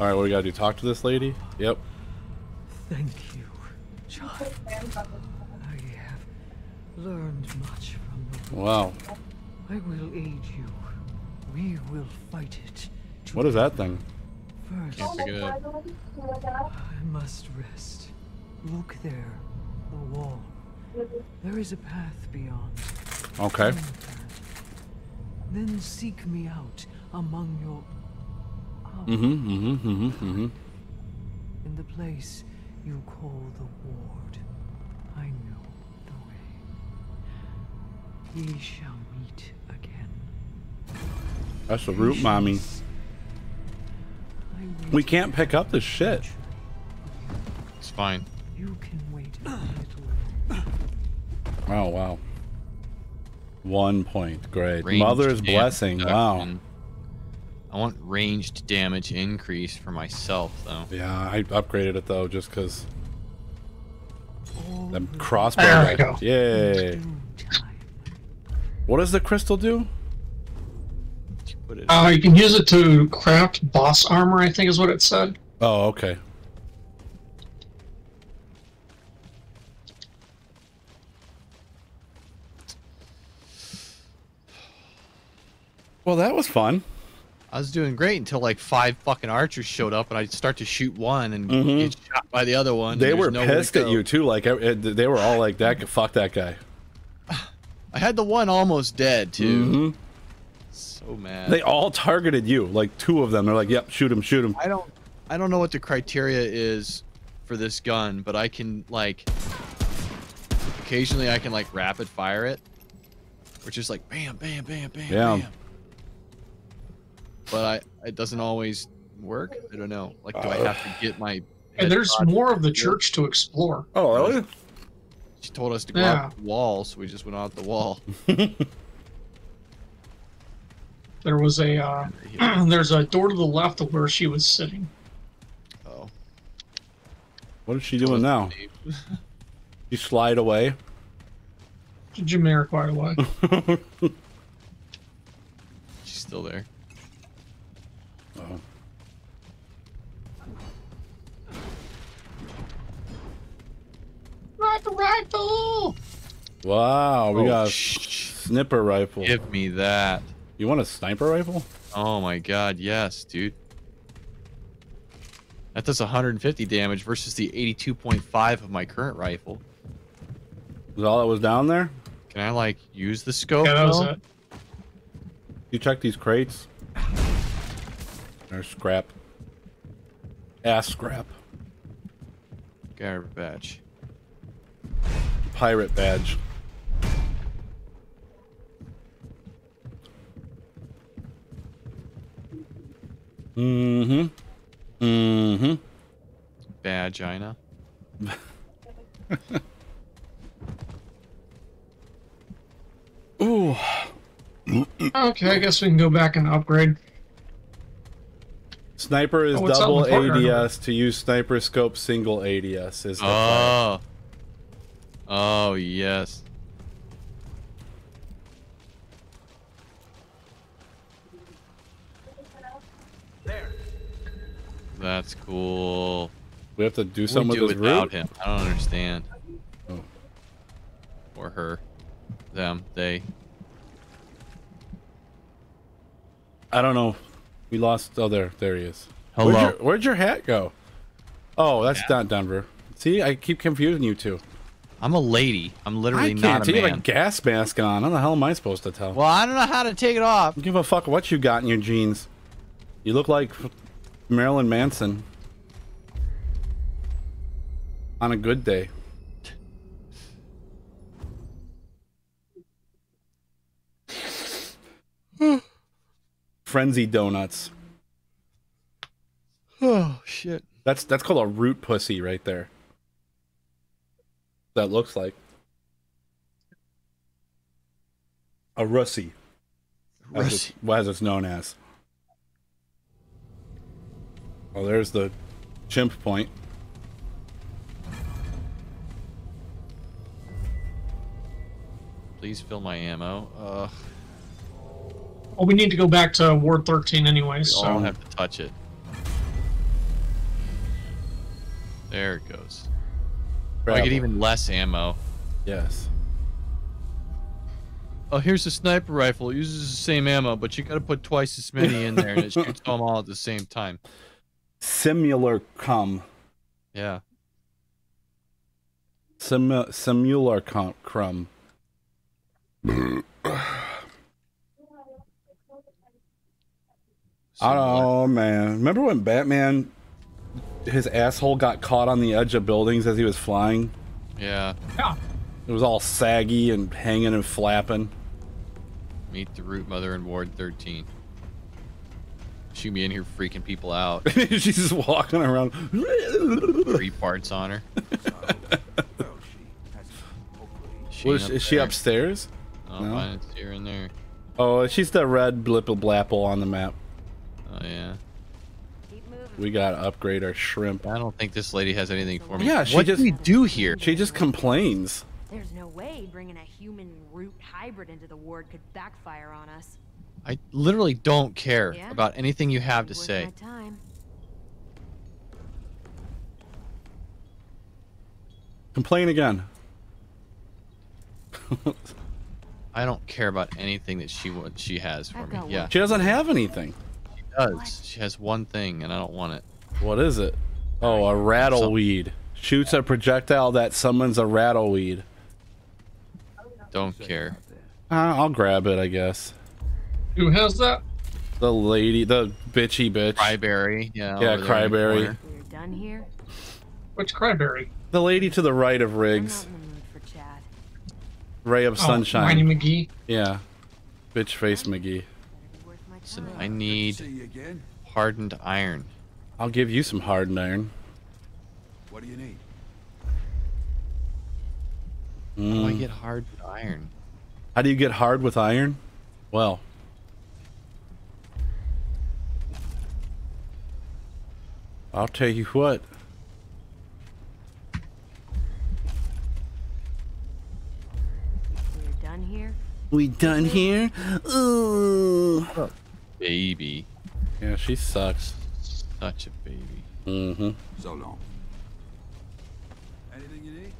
all right. What we gotta do? Talk to this lady? Yep. Thank you, child. I have learned much from the Wow. I will aid you. We will fight it. What is that thing? First, Can't pick it up. I must rest. Look there, the wall. There is a path beyond. Okay. Then seek me out among your. Mm-hmm. Mm-hmm. Mm-hmm. Mm-hmm. In the place you call the ward. I know the way. We shall meet again. That's the root, mommy. We can't pick up this shit. It's fine. You can wait a little. Oh wow. One point. Great. Ranged Mother's damage blessing. Wow. Reduction. I want ranged damage increase for myself though. Yeah, I upgraded it though, just cause All them the crossbow. There we go. Yay. What does the crystal do? Put. Uh, you can use it to craft boss armor, I think is what it said. Oh, okay. Well, that was fun. I was doing great until like five fucking archers showed up, and I start to shoot one and Mhm. get shot by the other one. They were to pissed at you too. Like it- it- they were all like, "That fuck that guy." I had the one almost dead too. Mhm. So mad. They all targeted you. Like two of them. They're like, "Yep, shoot him, shoot him." I don't I don't know what the criteria is for this gun, but I can like occasionally I can like rapid fire it. Which is like bam, bam, bam, bam, Yeah. bam. But I it doesn't always work. I don't know. Like do I have to get my And there's more of the church to explore. Oh, really? She told us to go Yeah. out the wall, so we just went out the wall. There was a uh, there's a door to the left of where she was sitting. Oh. What is she doing now? You slide away. Did you Jamiroquai away. She's still there. Sniper rifle! Wow, we Oh, got a sniper rifle. Give me that. You want a sniper rifle? Oh my god, yes, dude. That does 150 damage versus the 82.5 of my current rifle. Is all that was down there? Can I like use the scope? Yeah, that was it. You check these crates. There's scrap. Ass scrap. Garbage. Pirate badge. Mm-hmm. Mm-hmm. Vagina. Ooh. Okay, I guess we can go back and upgrade. Sniper is Oh, double? ADS. To use sniper scope, single ADS is the plan. Oh. Yes. That's cool. We have to do What something do with this without him? I don't understand. Oh. Or her. Them. They. I don't know. We lost. Oh, there, there he is. Hello. Where'd your, where'd your hat go? Oh, that's not Denver. See, I keep confusing you two. I'm a lady. I'm literally I can't not a tell. You have a gas mask on. How the hell am I supposed to tell? Well, I don't know how to take it off. Give a fuck what you got in your jeans. You look like Marilyn Manson. On a good day. Frenzy donuts. Oh shit. That's that's called a root pussy right there. That looks like a russy. As, Russy. it, as it's known as. Oh, there's the chimp point. Please fill my ammo. Ugh. Well, we need to go back to Ward 13 anyway, so... I don't have to touch it. There it goes. I get even less ammo. Yes. Oh, here's a sniper rifle. It uses the same ammo, but you gotta put twice as many in there, and it shoots them all at the same time. Simular cum. Yeah. Simu- simular cum. Crumb. Oh man! Remember when Batman, his asshole got caught on the edge of buildings as he was flying? Yeah. yeah. It was all saggy and hanging and flapping. Meet the root mother in Ward 13. She be in here freaking people out. She's just walking around. Three parts on her. She Was- up is she there. upstairs? Oh, No. fine, it's here and there. Oh, she's the red blipple blapple on the map. Oh yeah. We gotta upgrade our shrimp. I don't think this lady has anything for me. Yeah, she what just do we do here? She just complains. There's no way bringing a human root hybrid into the ward could backfire on us. I literally don't care Yeah? about anything you have to Worth say. my time. Complain again. I don't care about anything that she what she has for I've me. Yeah, She doesn't have anything. She does. She has one thing, and I don't want it. What is it? Oh, a rattleweed. Shoots a projectile that summons a rattleweed. Don't care. Uh, I'll grab it, I guess. who has that? The lady, the bitchy bitch. Cryberry. Yeah. Yeah, over there in the Cryberry. We're done here. Which Cryberry? The lady to the right of Rigs. not in the mood for chat. Ray of Oh, Whiny sunshine. McGee. Yeah. Bitch face McGee. Better be worth my Listen, time. I need hardened iron. I'll give you some hardened iron. What do you need? How do I Mm. get hardened iron? How do you get hard with iron? Well, I'll tell you what. We're done here. We done here? Ooh. Baby. Yeah, she sucks. Such a baby. Mm-hmm. So long. Anything you need?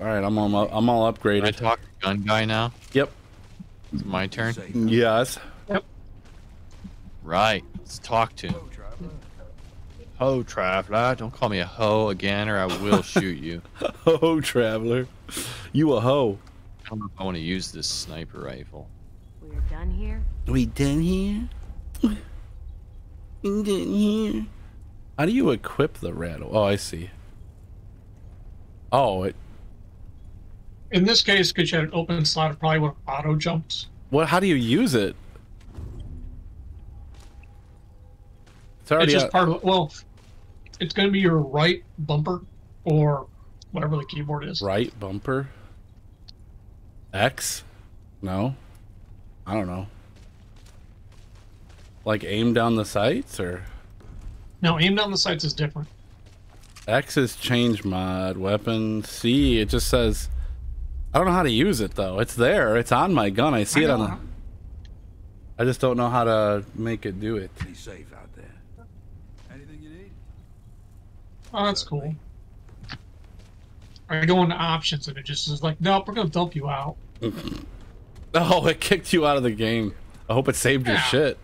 All right, I'm all I'm all Can I talk to gun guy now? Yep. It's my turn. Yes. Yep. Right. Let's talk to him. Ho, traveler. Don't call me a hoe again, or I will shoot you. Ho, traveler. You a hoe. I don't know if I want to use this sniper rifle. We're done here. We done here? We done here? How do you equip the rattle? Oh, I see. Oh, it. In this case, because you had an open slot, it probably would have auto jumps. What? How do you use it? It's It's just out- part of well, it's going to be your right bumper or whatever the keyboard is. right bumper. X? No. I don't know. Like aim down the sights or No, aim down the sights is different. X is change mod weapon. C it just says I don't know how to use it though. It's there. It's on my gun. I see I it on know. the I just don't know how to make it do it. Be safe out there. Anything you need? Oh, that's cool. I go into options and it just is like, nope, we're going to dump you out. Oh, it kicked you out of the game. I hope it saved your Yeah. shit.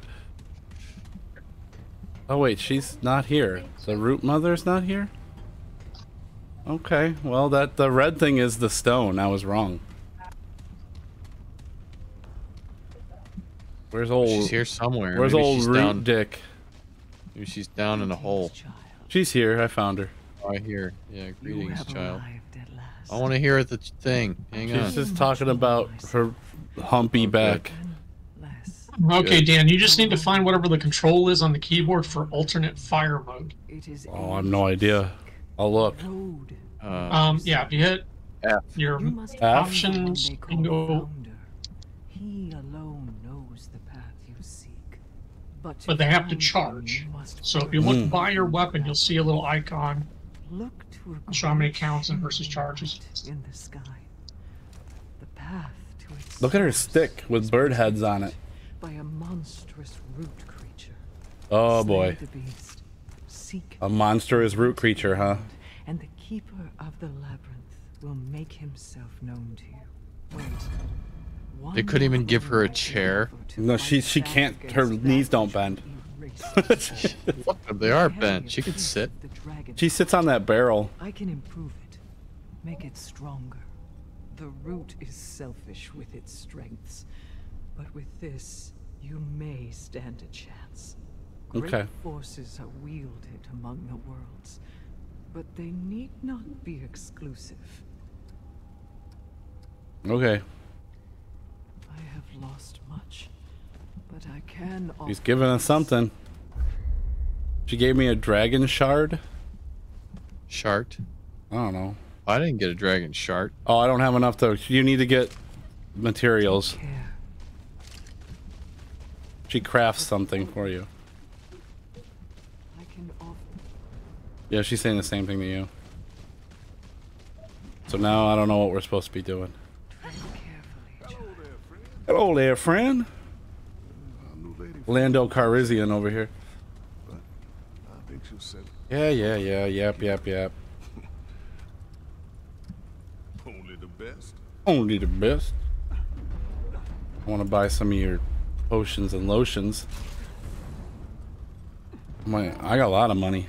Oh wait, she's not here. The root mother's not here? Okay, well that the red thing is the stone. I was wrong. Where's old She's here somewhere. Where's Maybe old root down, dick? Maybe she's down in a hole. She's here, I found her. Oh, right here. Yeah, greetings, child. arrived at last. I want to hear the thing. Hang She's on. She's just talking about her humpy back. Okay, Dan, you just need to find whatever the control is on the keyboard for alternate fire mode. It is Oh, I have no idea. I'll look. Uh, Um, yeah, if you hit F. your You F. options the one they and go. He alone knows the path you seek. But, but they have to charge. So if you look Mm. by your weapon, you'll see a little icon. Look to a Show how many counts and versus charges. In the sky. The path to its Look at her stick with bird heads on it. By a monstrous root creature. Oh boy. the beast. Seek A monstrous root creature, huh? and the keeper of the labyrinth will make himself known to you. Wait. one They couldn't even give her a chair? No, she- she can't- her knees don't bend. will erase the fall. They are bent. She heavier can sit. She sits on that barrel. I can improve it, make it stronger. The root is selfish with its strengths, but with this, you may stand a chance. Great Okay. forces are wielded among the worlds, but they need not be exclusive. Okay. I have lost much, but I can He's giving us something. She gave me a dragon shard. Shard. I don't know. I didn't get a dragon shart. Oh, I don't have enough though. You need to get materials. Care. She crafts something for you. I can offer. Yeah, she's saying the same thing to you. So now I don't know what we're supposed to be doing. Tread carefully, child. Hello there, friend. A new lady. Lando Carizian over here. I think she'll Yeah, yeah, yeah. Yep, yep, yep. only the best. Only the best. I want to buy some of your potions and lotions. My, I got a lot of money.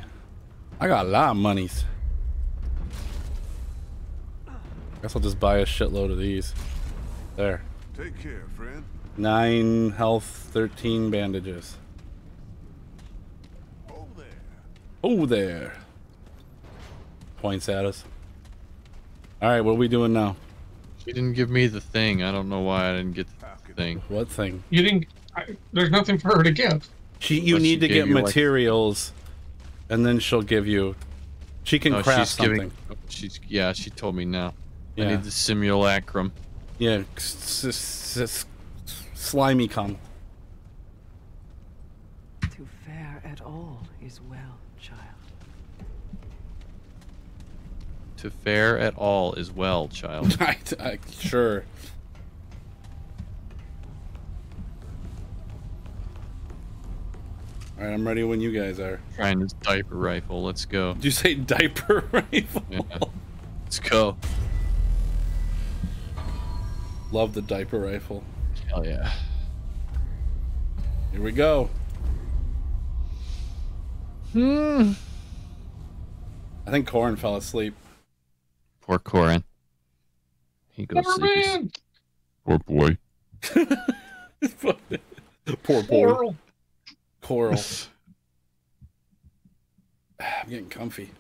I got a lot of monies. Guess I'll just buy a shitload of these. There. Take care, friend. Nine health, 13 bandages. Oh there. Oh, there. Points at us. Alright, what are we doing now? She didn't give me the thing. I don't know why I didn't get the thing. What thing? You didn't. I, there's nothing for her to give. She, you But she need to get you, like- materials, and then she'll give you. She can Oh, craft she's something. giving. She's yeah. She told me now. I need the simulacrum. Yeah, s- s- s- slimy cum. To fare at all is well, child. To fare at all is well, child. I, I, sure. All right, I'm ready when you guys are. Trying this diaper rifle. Let's go. Did you say diaper rifle? Yeah. Let's go. Love the diaper rifle. Hell yeah. Here we go. Hmm. I think Corin fell asleep. Poor Corin. He goes Poor sleep. man. Poor boy. Poor boy. Oral. Coral. I'm getting comfy.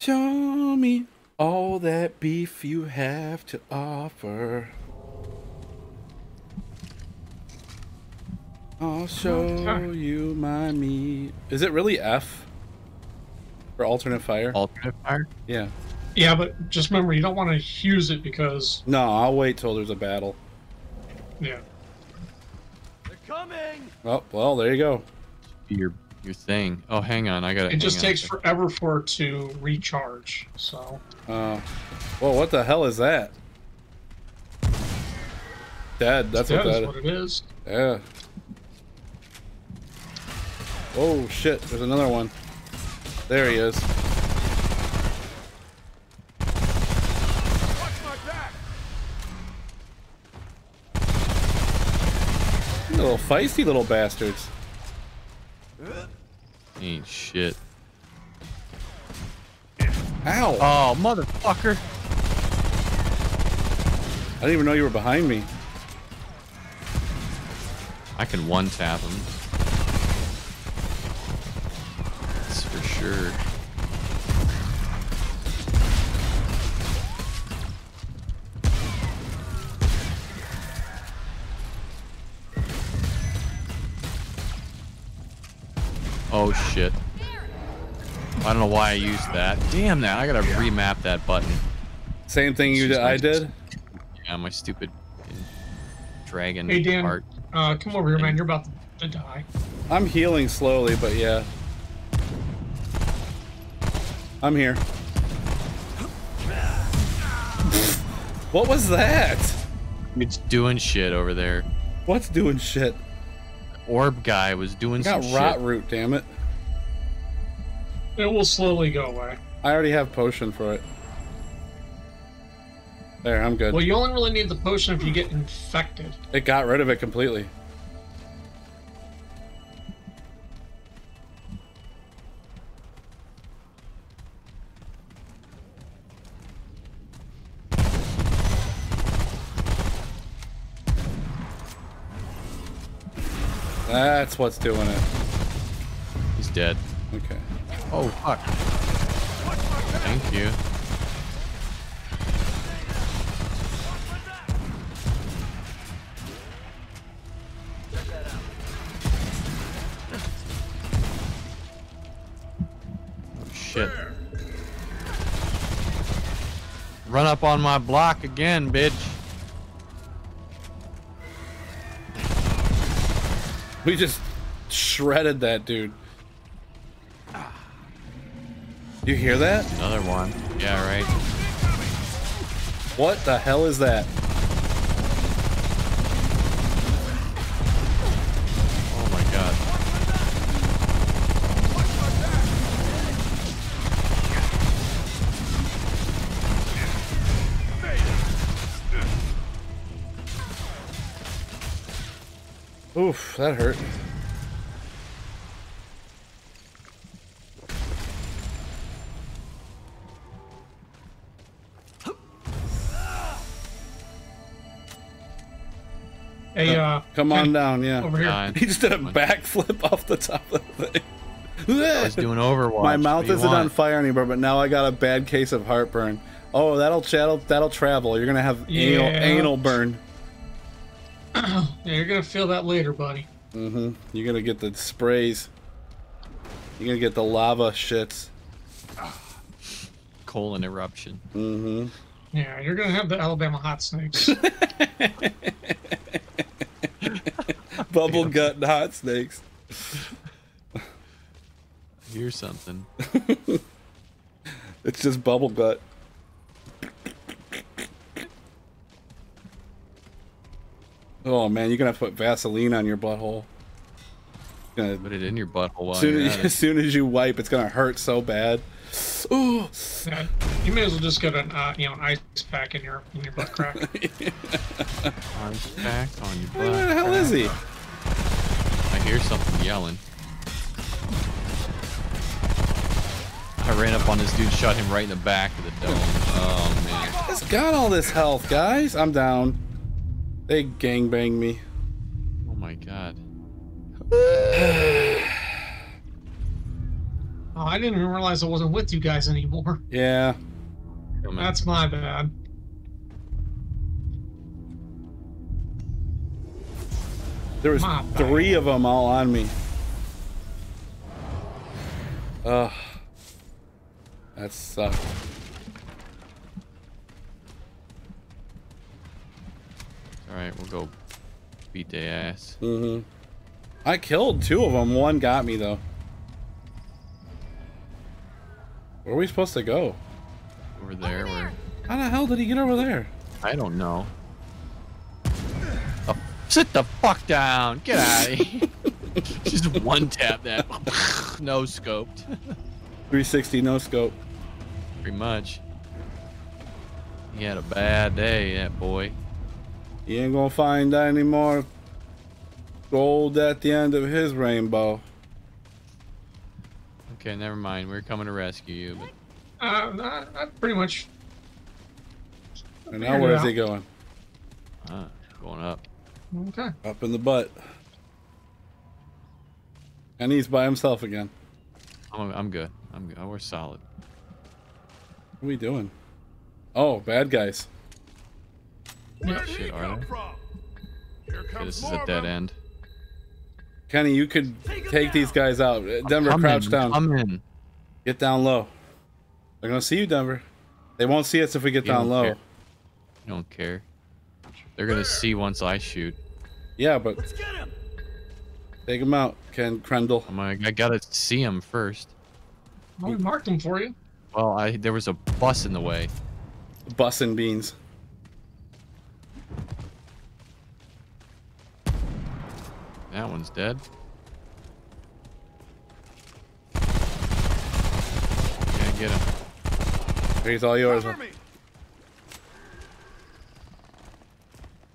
Show me all that beef you have to offer. I'll show you my meat. Is it really F for alternate fire? Alternate fire? Yeah. Yeah, but just remember, you don't want to use it because, No, I'll wait till there's a battle. yeah. They're coming! Oh, well, there you go. Your your thing. Oh, hang on. I got to It just takes forever for it to recharge. So, Uh, well, what the hell is that? Dead. That's what that that is what it is. Yeah. Oh shit! There's another one. There he is. You Little feisty little bastards. Ain't shit. Ow! Oh, motherfucker! I didn't even know you were behind me. I can one tap him. That's for sure. Oh shit. I don't know why I used that. Damn that, I gotta remap that button. Same thing you did. I did. Yeah, my stupid dragon Hey, Dan. part. Uh, come over here, man. You're about to die. I'm healing slowly, but yeah. I'm here. what was that? It's doing shit over there. What's doing shit? Orb guy was doing I got some rot shit. root, damn it. It will slowly go away. I already have potion for it. There, I'm good. Well, you only really need the potion if you get infected. It got rid of it completely. That's what's doing it. He's dead. Okay. Oh fuck. Thank you. Oh shit. Run up on my block again, bitch. We just shredded that dude. You hear that? Another one. Yeah, right. What the hell is that? Oof, that hurt. Hey, uh, Come on down, yeah. over here. Nine. He just did a backflip off the top of the thing. I was doing Overwatch. My mouth isn't on fire anymore, but now I got a bad case of heartburn. Oh, that'll that'll that'll travel. You're gonna have anal anal burn. Yeah, you're gonna feel that later, buddy. Mm-hmm. You're gonna get the sprays. You're gonna get the lava shits. colon eruption. Mm-hmm. Yeah, you're gonna have the Alabama hot snakes. Bubble gut and hot snakes. Here's something. It's just bubble gut. Oh man, you're gonna put Vaseline on your butthole. Gonna, Put it in your butthole while soon you're as, at as it. soon as you wipe, it's gonna hurt so bad. Ooh. yeah, you may as well just get an uh, you know an ice pack in your in your butt crack. Arms back on your Where butt. the hell is he? I hear something yelling. I ran up on this dude, shot him right in the back of the dome. Oh man. It's got all this health, guys. I'm down. They gang gangbang me. Oh my god. Oh, I didn't even realize I wasn't with you guys anymore. Yeah. Oh That's my bad. There was My bad. three of them all on me. Ugh. That sucked. All right, we'll go beat their ass. hmm I killed two of them. One got me though. Where are we supposed to go? Over there, where How the hell did he get over there? I don't know. Oh, sit the fuck down. Get out of here. Just one tap that. no scoped. 360 no scope. Pretty much. He had a bad day, that boy. You ain't gonna find any more gold at the end of his rainbow. Okay, never mind. We're coming to rescue you. But Uh, I, I pretty much. And now where is he going? uh, going up. Okay. Up in the butt. And he's by himself again. I'm, I'm good. I'm good. We're solid. What are we doing? Oh, bad guys. Yeah shit, are they? Here Okay, comes this is a dead them. end. Kenny, you could take these guys out. Uh, Denver, Come crouch in, down. Come in. Get down low. They're gonna see you, Denver. They won't see us if we get You down low. care. You don't care. They're gonna see once I shoot. Yeah, but take him out, Ken Krendel. I'm like, I gotta see him first. Well, we marked them for you. Well, I there was a bus in the way. Bus Bussin' beans. That one's dead. Can't get him. He's all yours. Cover.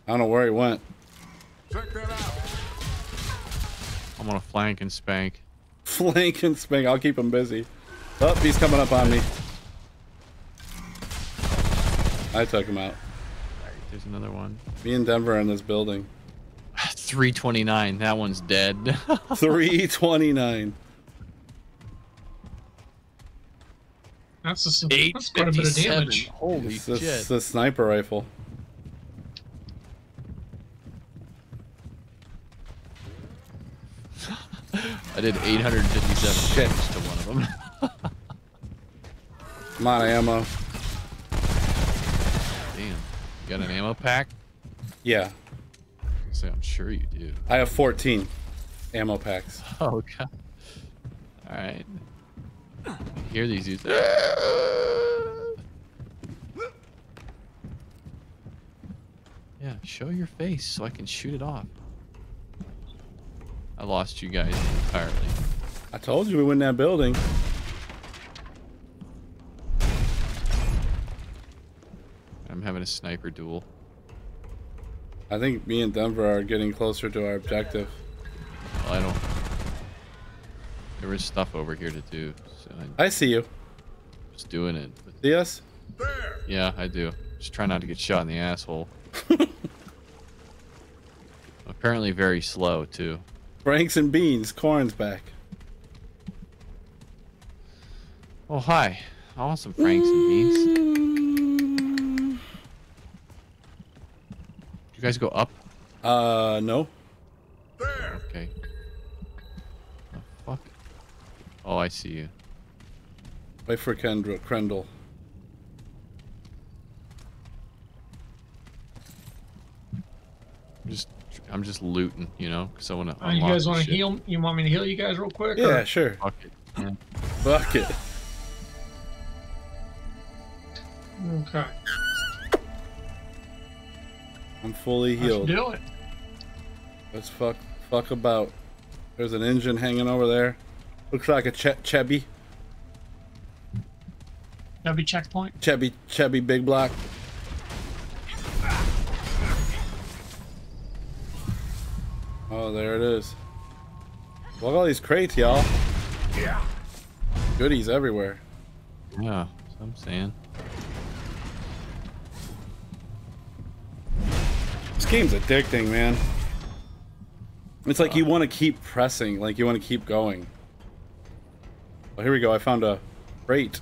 I don't know where he went. Check that out. I'm gonna flank and spank. Flank and spank. I'll keep him busy. Oh, he's coming up on me. I took him out. There's another one. Me and Denver are in this building. 329. That one's dead. 329. That's just that's quite a bit of damage. Holy It's, this, shit. the sniper rifle. I did 857 Shit. damage to one of them. I'm out of ammo. Damn. You got an ammo pack? Yeah, Say, I'm sure you do. I have 14 ammo packs. Oh god. All right. Hear these dudes? Yeah, show your face so I can shoot it off. I lost you guys entirely. I told you we win that building. I'm having a sniper duel. I think me and Denver are getting closer to our objective. Well, I don't. There is stuff over here to do, so I I see you. Just doing it. But See us? There. yeah, I do. Just try not to get shot in the asshole. Apparently, very slow too. Franks and beans. Corn's back. Oh hi, I want some Franks and beans. You guys go up? Uh, no. There. Okay. Oh, fuck. Oh, I see you. Wait for Kendra, Krendel. I'm just, I'm just looting, you know, because I want to. Uh, you guys want to heal? You want me to heal you guys real quick? or- Yeah, sure. Fuck it. Yeah. Fuck it. Okay. I'm fully Let's healed. do it. Let's fuck fuck about. There's an engine hanging over there. Looks like a che- Chevy. That'll be checkpoint. Chevy Chevy big block. Oh, there it is. Look at all these crates, y'all. Yeah. Goodies everywhere. Yeah, that's what I'm saying. This game's addicting, man. It's like you want to keep pressing, like you want to keep going. Oh, here we go. I found a crate.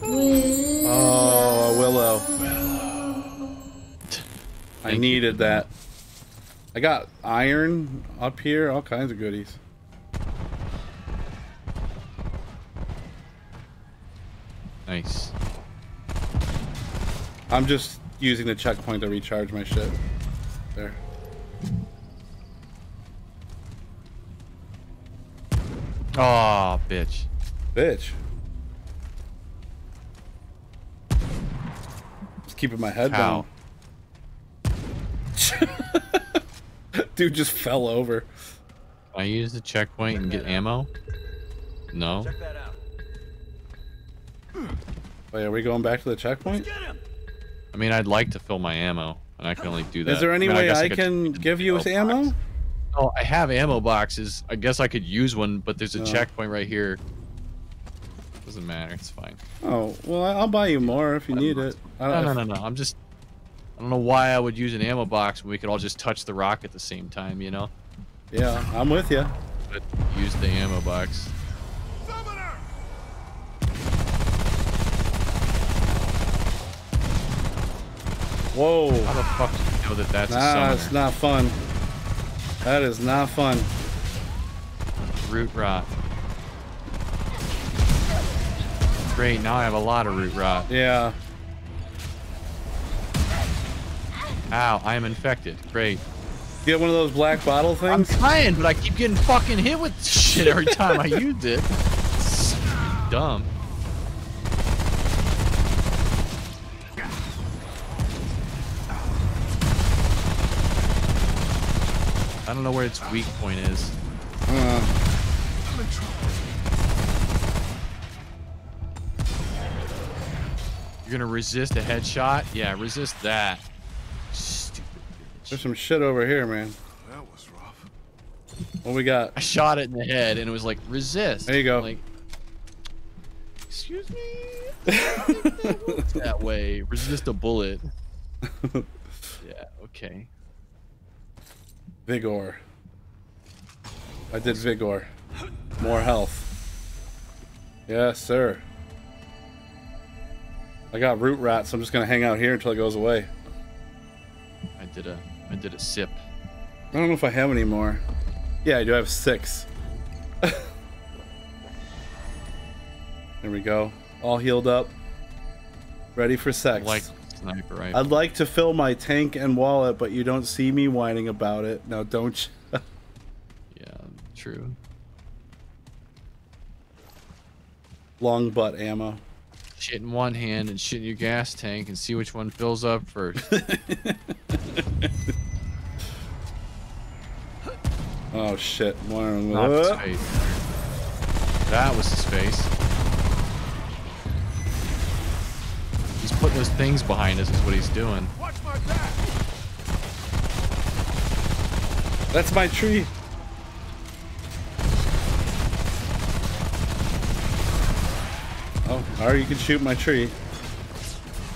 Oh, a willow. I needed that. I got iron up here, all kinds of goodies. Nice. I'm just using the checkpoint to recharge my shit. There. Oh, bitch. Bitch. Just keeping my head How? down. Dude just fell over. I use the checkpoint and get ammo? No. Wait, oh, are we going back to the checkpoint? I mean, I'd like to fill my ammo, and I can only do that. Is there any mean, way guess I, can give you ammo box. Oh, I have ammo boxes. I guess I could use one, but there's a Oh. checkpoint right here. Doesn't matter. It's fine. Oh, well, I'll buy you more if you need it. I No, no, no, no. I'm just. I don't know why I would use an ammo box when we could all just touch the rock at the same time, you know? Yeah, I'm with you. But use the ammo box. Whoa. How the fuck do you know that that's a Nah, it's not fun. That is not fun. Root rot. Great, now I have a lot of root rot. Yeah. Ow, I am infected. Great. Get one of those black bottle things? I'm trying, but I keep getting fucking hit with shit every time I use it. Dumb. I don't know where its weak point is. Uh, You're gonna resist a headshot? Yeah, resist that. Stupid bitch. there's some shit over here, man. That was rough. What we got? I shot it in the head and it was like resist. There you go. Like, excuse me. That way. Resist a bullet. Yeah. Okay. Vigor. I did Vigor. More health. Yes, sir. I got root rot, so I'm just gonna hang out here until it goes away. I did a I did a sip. I don't know if I have any more. Yeah, I do have six. there we go. All healed up. Ready for sex. Like sniper rifle. I'd like to fill my tank and wallet, but you don't see me whining about it. Now, don't you? Yeah, true. Long butt ammo. Shit in one hand and shit in your gas tank and see which one fills up first. Oh shit! One of them. That was his face. He's putting those things behind us is what he's doing. Watch my back. That's my tree. Oh, or you can shoot my tree.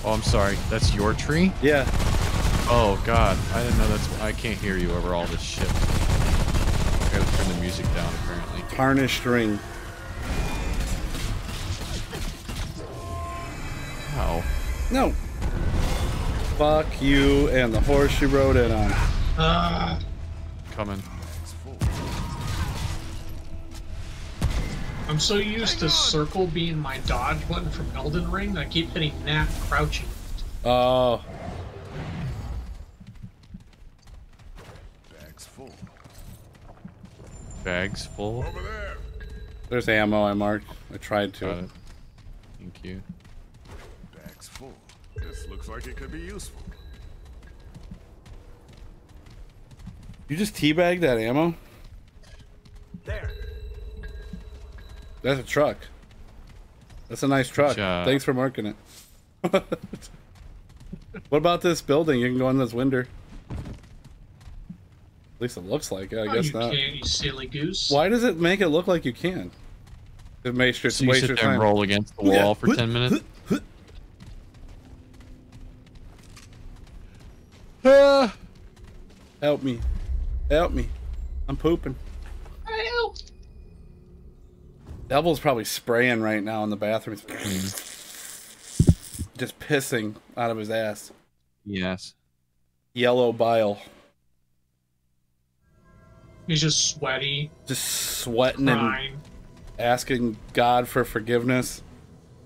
Oh, I'm sorry. That's your tree? Yeah. Oh god, I didn't know that's. I can't hear you over all this shit. I gotta turn the music down apparently. Tarnished ring. Ow. No. Fuck you and the horse you rode in on. Uh, Coming. I'm so used to circle being my dodge button from Elden Ring, that I keep hitting that crouching. Oh, Bag's full. Bags full. Over there. there's ammo I marked. I tried Got to. it. Thank you. Bag's full. This looks like it could be useful. You just teabag that ammo? There. That's a truck. That's a nice truck. job. Thanks for marking it. what about this building? You can go in this window. At least it looks like it. I oh, guess you not. can't, you silly goose. Why does it make it look like you can? It makes your So you sit your there and roll against the wall for 10 minutes? Ah. Help me. Help me. I'm pooping. Help. Devil's probably spraying right now in the bathroom. Mm-hmm. Just pissing out of his ass. Yes. Yellow bile. He's just sweaty, Just sweating and asking God for forgiveness.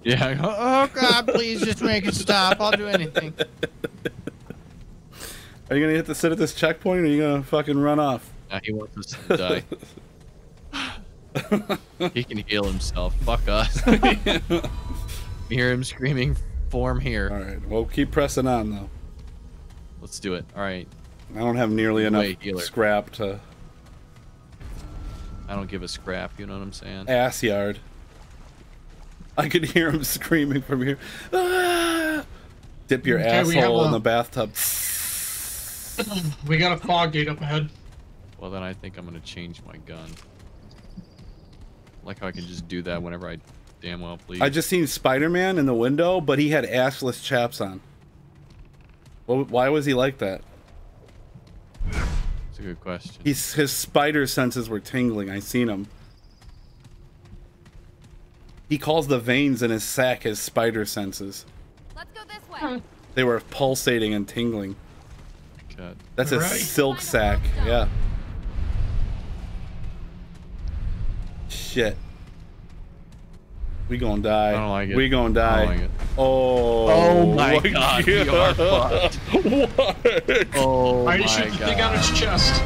Yeah. Oh God, please just make it stop. I'll do anything. Are you gonna hit to sit at this checkpoint or are you gonna fucking run off? Now he wants us to die. he can heal himself. Fuck us. You hear him screaming, "Form here." Alright, well keep pressing on though. Let's do it. All right. I don't have nearly enough Wait, healer. scrap to I don't give a scrap. You know what I'm saying? ass yard. I could hear him screaming from here. Ah! Dip your Okay, we have asshole in the bathtub. We got a fog gate up ahead. Well, then I think I'm gonna change my gun. Like how I can just do that whenever I damn well please. I just seen Spider-Man in the window, but he had assless chaps on. Well, why was he like that? It's a good question. He's his spider senses were tingling. I seen him. He calls the veins in his sack his spider senses. Let's go this way. They were pulsating and tingling. God. That's a Right. silk sack. Yeah. Shit. We gonna die. I don't like it. We gonna I die. don't like it. Oh. Oh my God, we are fucked. what? Oh Why my did you shoot the thing out god. its chest?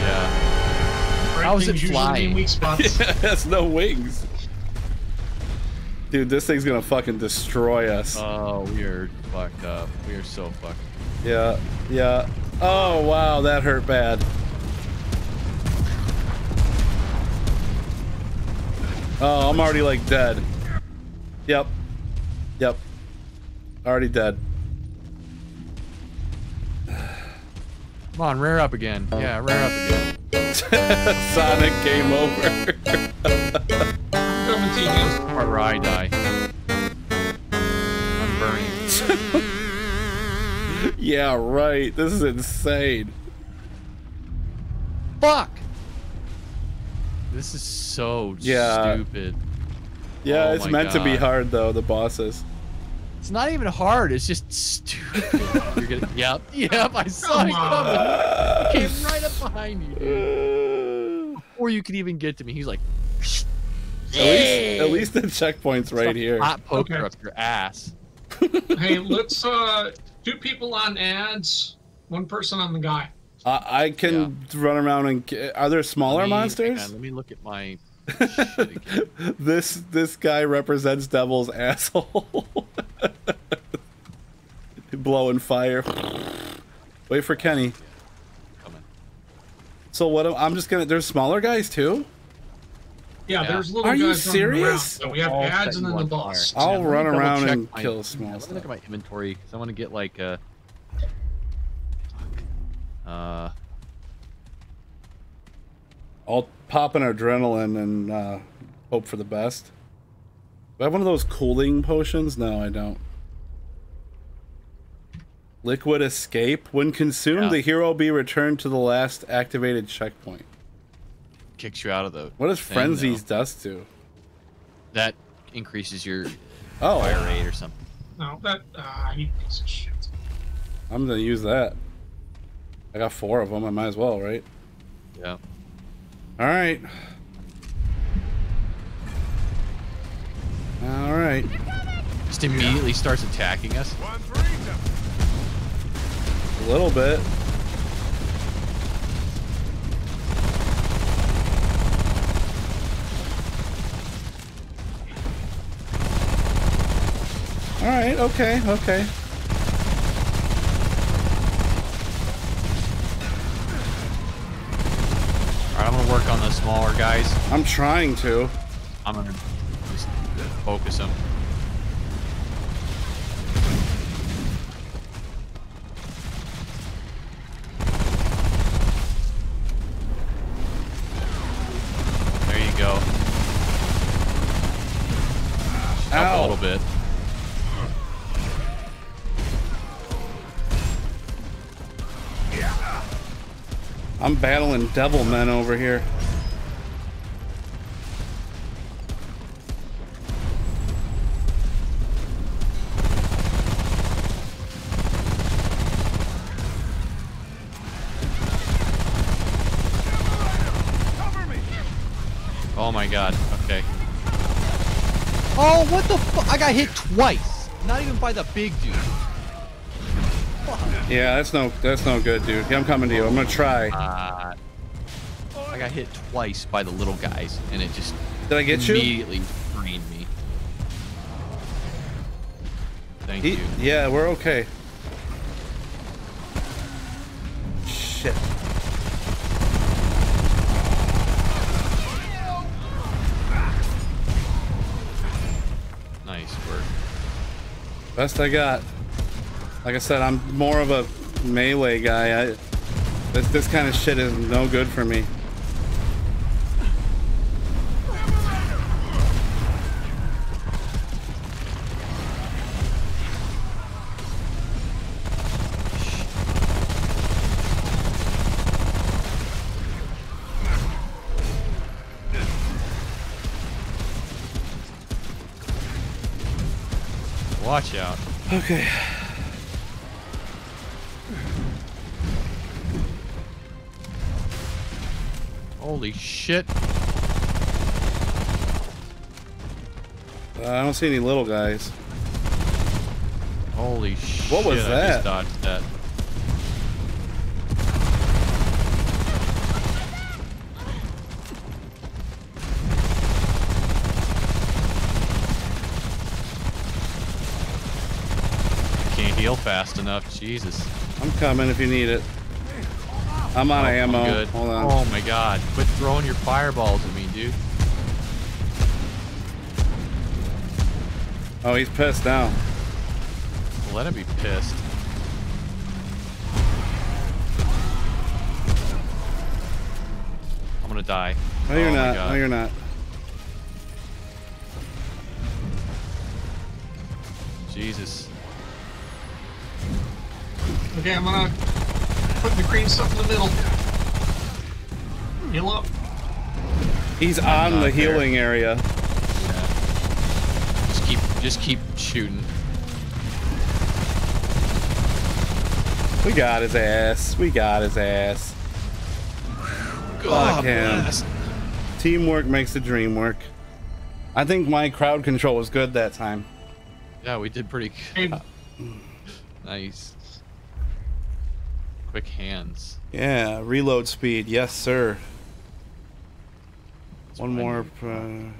Yeah. Right How is things it usually flying? in weak spots. it has no wings. Dude, this thing's gonna fucking destroy us. Oh, we are fucked up. We are so fucked. Yeah, yeah. Oh wow, that hurt bad. Oh, I'm already like dead. Yep. Yep. Already dead. Come on, rear up again. Yeah, rear up again. Sonic game over. Coming to you. Part where I die. I'm burning. yeah, right. This is insane. Fuck! This is so Yeah. stupid. Yeah, Oh it's my meant to be hard though, the bosses. It's not even hard. It's just stupid. You're gonna. Yep. Yep. I saw it coming. on. He came right up behind you, dude. Before you could even get to me, he's like, At least, at least the checkpoint's right here. hot poker Okay. up your ass. hey, let's uh two people on ads, one person on the guy. I, I can run around and. Get, are there smaller me- monsters? on, let me look at my. this this guy represents Devil's asshole. Blowing fire. Wait for Kenny. Coming. So what? I'm just gonna. There's smaller guys too. Yeah, Yeah. there's little Are you guys around. serious? So we have All ads and then the on fire. I'll Yeah, run around and my- kill small yeah, Let me look stuff. at my inventory because I want to get like a. Uh, I'll pop an adrenaline and uh, hope for the best. Do I have one of those cooling potions? No, I don't. Liquid escape. When consumed, Yeah. the hero will be returned to the last activated checkpoint. Kicks you out of the. What does thing, frenzies though. dust do? That increases your Oh, fire rate or something. No, that uh you piece of shit. I'm gonna use that. I got four of them. I might as well, right? Yeah. All right. All right. Just immediately starts attacking us. One, three, A little bit. All right. Okay. Okay. All right, I'm gonna work on the smaller guys. I'm trying to. I'm gonna just focus them. There you go. Up a little bit. I'm battling devil men over here. Oh my god. Okay. Oh, what the fuck? I got hit twice. Not even by the big dude. Yeah, that's no that's no good, dude. Yeah, I'm coming to you. I'm gonna try. Uh, I got hit twice by the little guys, and it just Did I get you? immediately drained me. Thank He- you. yeah, we're okay. Shit. Nice work. Best I got. Like I said, I'm more of a melee guy. I, this this kind of shit is no good for me. Watch out. Okay. Holy shit. Uh, I don't see any little guys. Holy shit. What was that? I just dodged that. Can't heal fast enough. Jesus. I'm coming if you need it. I'm out of Oh, I'm ammo. good. Hold on. Oh my god. Quit throwing your fireballs at me, dude. Oh, he's pissed now. Let him be pissed. I'm gonna die. No, you're Oh my not. God. No, you're not. Jesus. Okay, I'm gonna put the green stuff in the middle. Heal up. He's I'm on not the there. healing area. Just keep just keep shooting. We got his ass. We got his ass. Fuck him. bless. Teamwork makes the dream work. I think my crowd control was good that time. Yeah, we did pretty Hey, good. Nice. Quick hands. Yeah, reload speed. Yes, sir. That's One more. Uh,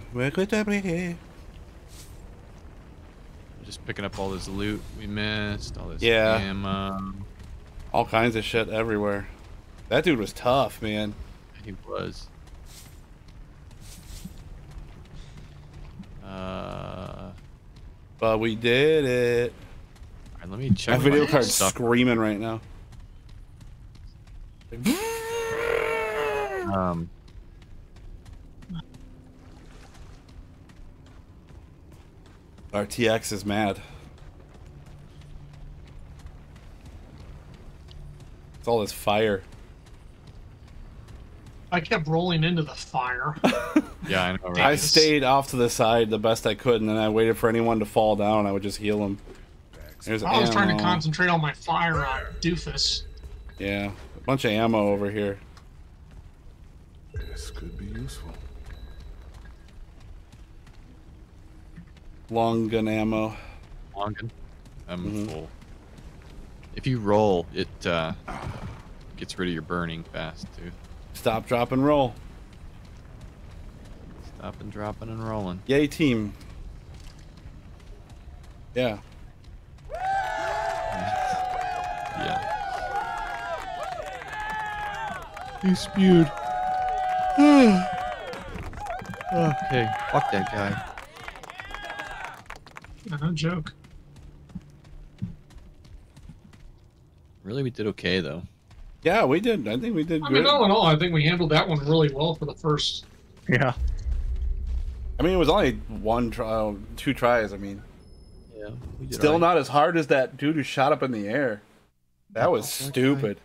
Just picking up all this loot we missed, all this Yeah. ammo. all kinds of shit everywhere. That dude was tough, man. He was. Uh, But we did it. alright, let me check My video card's stuff. screaming right now. Um, RTX is mad. It's all this fire. I kept rolling into the fire. yeah, I know. Right? I stayed off to the side the best I could, and then I waited for anyone to fall down. I would just heal them. There's I was trying to concentrate on my fire on Doofus. Yeah, a bunch of ammo over here. This could be useful. Long gun ammo. Longan. I'm Mhm. full. If you roll, it uh, gets rid of your burning fast too. Stop, drop, and roll. Stop and dropping and rolling. Yay, team. Yeah. Yeah. He spewed. okay, fuck that guy. Yeah, no joke. Really, we did okay though. Yeah, we did. I think we did I good. mean, all in all, I think we handled that one really well for the first. Yeah. I mean, it was only one trial, two tries. I mean, Yeah. Still alright. not as hard as that dude who shot up in the air. That was Okay. stupid.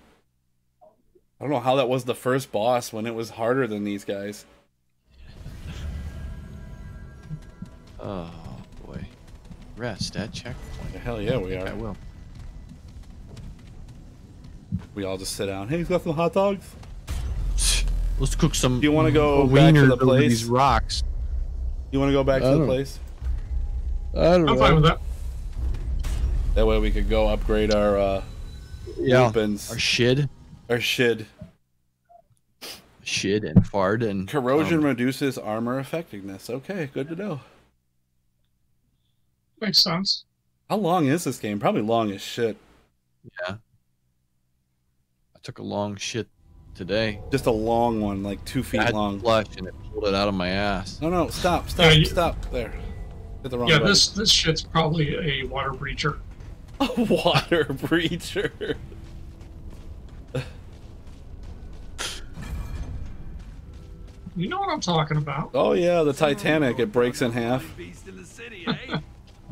I don't know how that was the first boss when it was harder than these guys. Oh boy. Rest at checkpoint. Hell yeah, we are. I will. We all just sit down. Hey, you got some hot dogs? Let's cook some. Do you wanna go back to the place? These rocks. You want to go back to the don't- place? I don't I'm know. fine with that. That way we could go upgrade our uh, Yeah. weapons. Our shid, Our shid. shid, and fard and Corrosion um, reduces armor effectiveness. Okay, good to know. Makes sense. How long is this game? Probably long as shit. yeah. I took a long shit today. Just a long one, like two I feet had long. flush and it pulled it out of my ass. No, no, stop, stop, Yeah, you- stop. There. Hit the wrong Yeah, button. this this shit's probably a water breacher. A water breacher. You know what I'm talking about. Oh yeah, the Titanic. It breaks in half. Beast in the city, eh?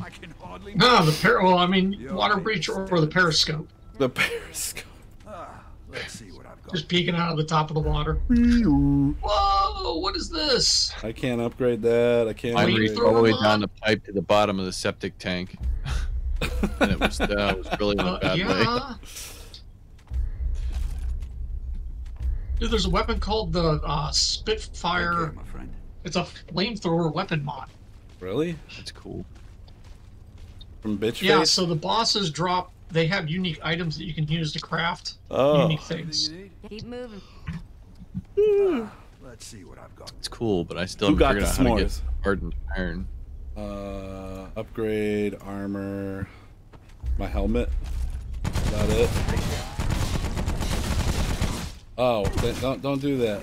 I can hardly. No, the per well, I mean water breach or the periscope. The periscope. Ah, let's see what I've got. Just peeking out of the top of the water. Whoa, what is this? I can't upgrade that. I can't. I Flamethrower reached all the way down the pipe to the bottom of the septic tank. and it was, uh, it was really in a Uh, bad way. yeah. Dude, there's a weapon called the uh, Spitfire. Okay, my friend. It's a flamethrower weapon mod. Really? That's cool. From bitch Yeah, face? so the bosses drop. They have unique items that you can use to craft Oh. unique things. Keep moving. Let's see what I've got. It's cool, but I still Who haven't got figured the out how to s'mores? get hardened iron. Uh, upgrade armor. My helmet. Is that it? Oh, th- don't don't do that.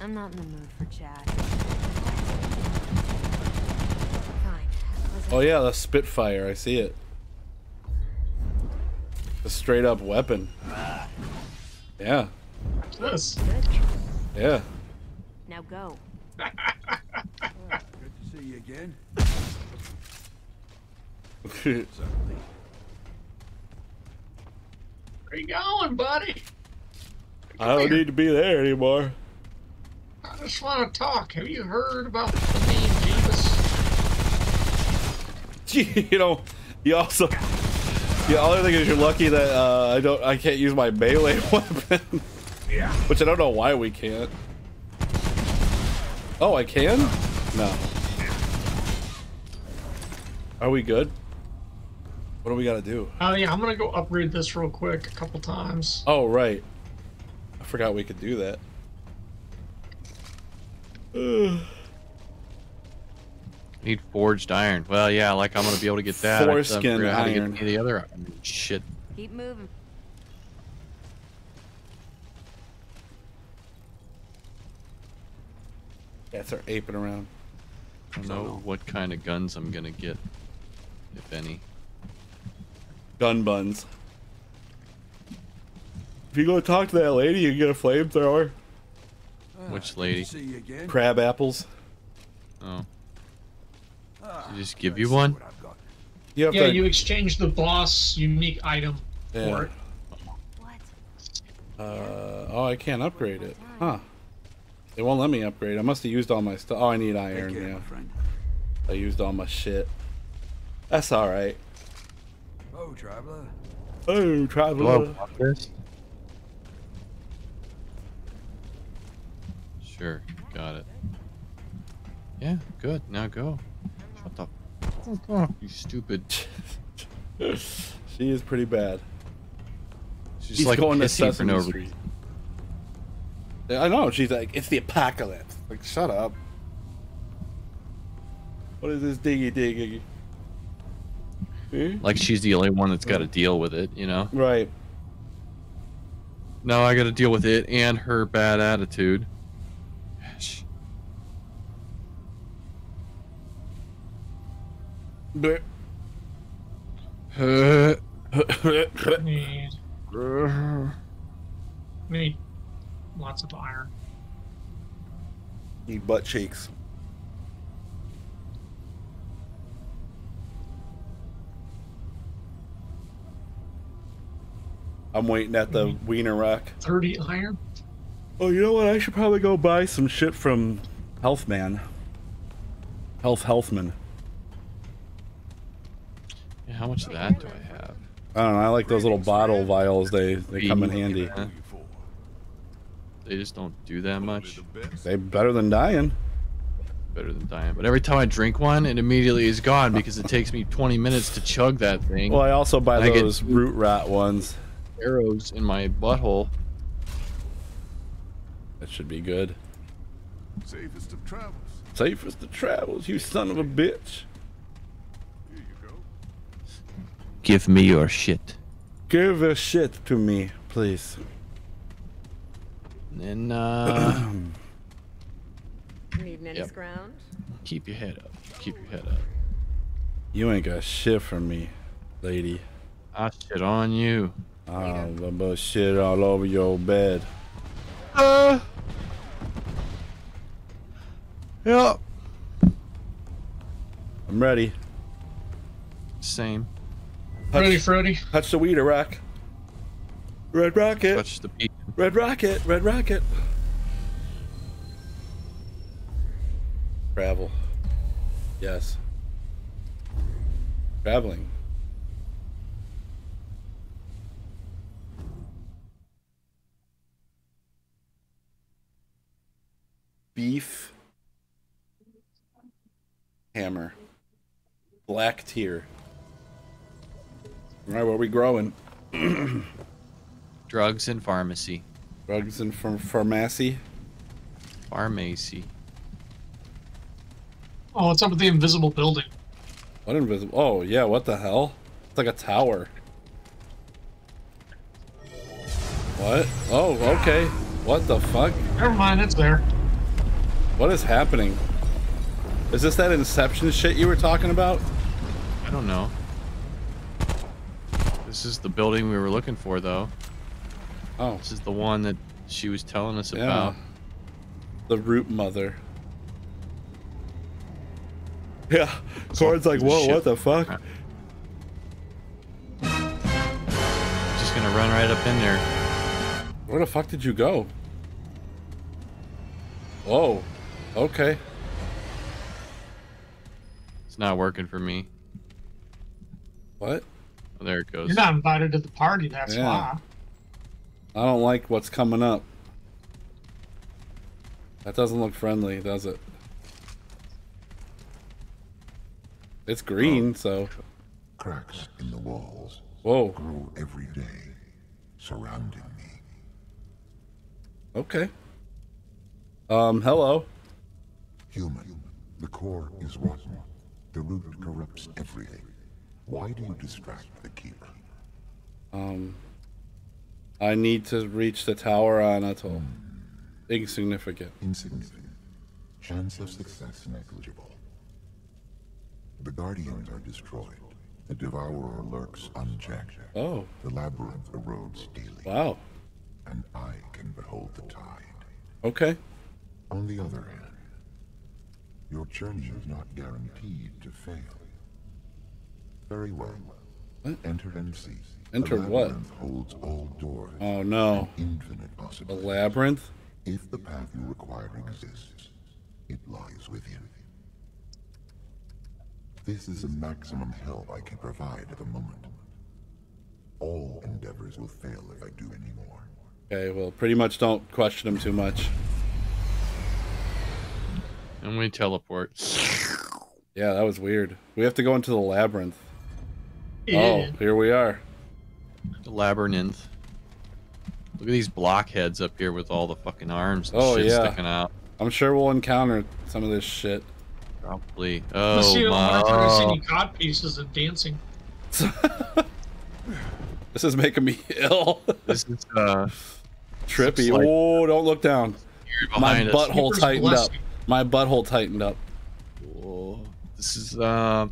I'm not in the mood for chat. Oh yeah, the Spitfire. I see it. A straight up weapon. Yeah, What's this? yeah. Now go. Good to see you again. Where you going, buddy? I don't need to be there anymore. I just want to talk. Have you heard about the name Jeebus? Gee, you know, you also. The other thing is you're lucky that uh, I don't. I can't use my melee weapon. Yeah. Which I don't know why we can't. Oh, I can? No. Are we good? What do we gotta do? Oh yeah, I'm gonna go upgrade this real quick a couple times. Oh, right. I forgot we could do that. Ugh. Need forged iron. Well, yeah, like I'm gonna be able to get that. I just Foreskin figured out how to get iron. any of the other iron. shit. Keep moving. Cats are aping around. I don't know what kind of guns I'm gonna get, if any. Gun buns. If you go talk to that lady, you can get a flamethrower. Ah, Which lady? see you again. Crab apples. Oh, Ah, just give you one? what You have Yeah, to. you exchange the boss unique item Yeah. for it. What? Uh, oh, I can't upgrade it. Huh. They won't let me upgrade. I must have used all my stuff. Oh, I need iron. care, Yeah. I used all my shit. That's alright. Oh, traveler. Oh, do traveler. want Sure, got it. Yeah, good. Now go. Shut the fuck up, you stupid. she is pretty bad. She's He's like going to for no reason. Yeah, I know. She's like, it's the apocalypse. Like, shut up. What is this diggy diggy? Hmm? Like she's the only one that's got to deal with it, you know? Right. Now I got to deal with it and her bad attitude. Need need lots of iron. Need butt cheeks. I'm waiting at the Wiener rack. 30 iron. Oh, you know what? I should probably go buy some shit from Healthman. Health Healthman. Yeah, how much of that do I have? I don't know. I like those little bottle vials. They they come in handy. Yeah. They just don't do that much. They better than dying. Better than dying. But every time I drink one, it immediately is gone because it takes me 20 minutes to chug that thing. Well, I also buy I get those root rot ones. arrows in my butthole. That should be good. Safest of travels. Safest of travels, you son of a bitch. Here you go. Give me your shit. Give a shit to me, please. And then uh, Needing any Yep. scrounge? keep your head up. Keep your head up. You ain't got shit from me, lady. I shit on you. Oh, the but shit all over your bed. Uh. Yeah. I'm ready. Same. Ready, Freddy? Touch the weed Iraq. Red rocket. Touch the beat. Red rocket. Red rocket. Travel. Yes. Traveling. Beef. Hammer. Black tier. All right, what are we growing? Drugs and pharmacy. Drugs and from pharmacy. Pharmacy. Oh, what's up with the invisible building? What invisible? Oh yeah, what the hell? It's like a tower. What? Oh, okay. What the fuck? Never mind, it's there. What is happening? Is this that Inception shit you were talking about? I don't know. This is the building we were looking for, though. Oh, This is the one that she was telling us yeah. about. The root mother. Yeah. Cord's like, whoa, what the fuck? Just gonna run right up in there. Where the fuck did you go? Whoa. Okay. It's not working for me. What? Oh, there it goes. You're not invited to the party, that's Yeah. why. I don't like what's coming up. That doesn't look friendly, does it? It's green, so. Cracks in the walls Whoa. grow every day, surrounding me. Okay. Um, hello. Human, the core is rotten. The root corrupts everything. Why do you distract the keeper? Um, I need to reach the tower on Atoll. Insignificant. Insignificant. Chance of success negligible. The Guardians are destroyed. The Devourer lurks unchecked. Oh, The Labyrinth erodes daily. wow. And I can behold the tide. Okay. On the other hand, your journey is not guaranteed to fail. Very well. What? Enter and see. Enter the what? holds all doors. Oh no. Infinite A possibilities. labyrinth? If the path you require exists, it lies within. This is the maximum help I can provide at the moment. All endeavors will fail if I do any more. Okay, well, pretty much don't question him too much. And we teleport. Yeah, that was weird. We have to go into the labyrinth. Yeah. Oh, here we are. The labyrinth. Look at these blockheads up here with all the fucking arms and Oh, shit yeah. sticking out. I'm sure we'll encounter some of this shit. Probably. Let's Oh see my. how much I see any cod pieces of dancing. This is making me ill. This is uh Trippy. Like- oh, don't look down. My us. butthole Keeper's tightened up. My butthole tightened up. Oh, this is uh.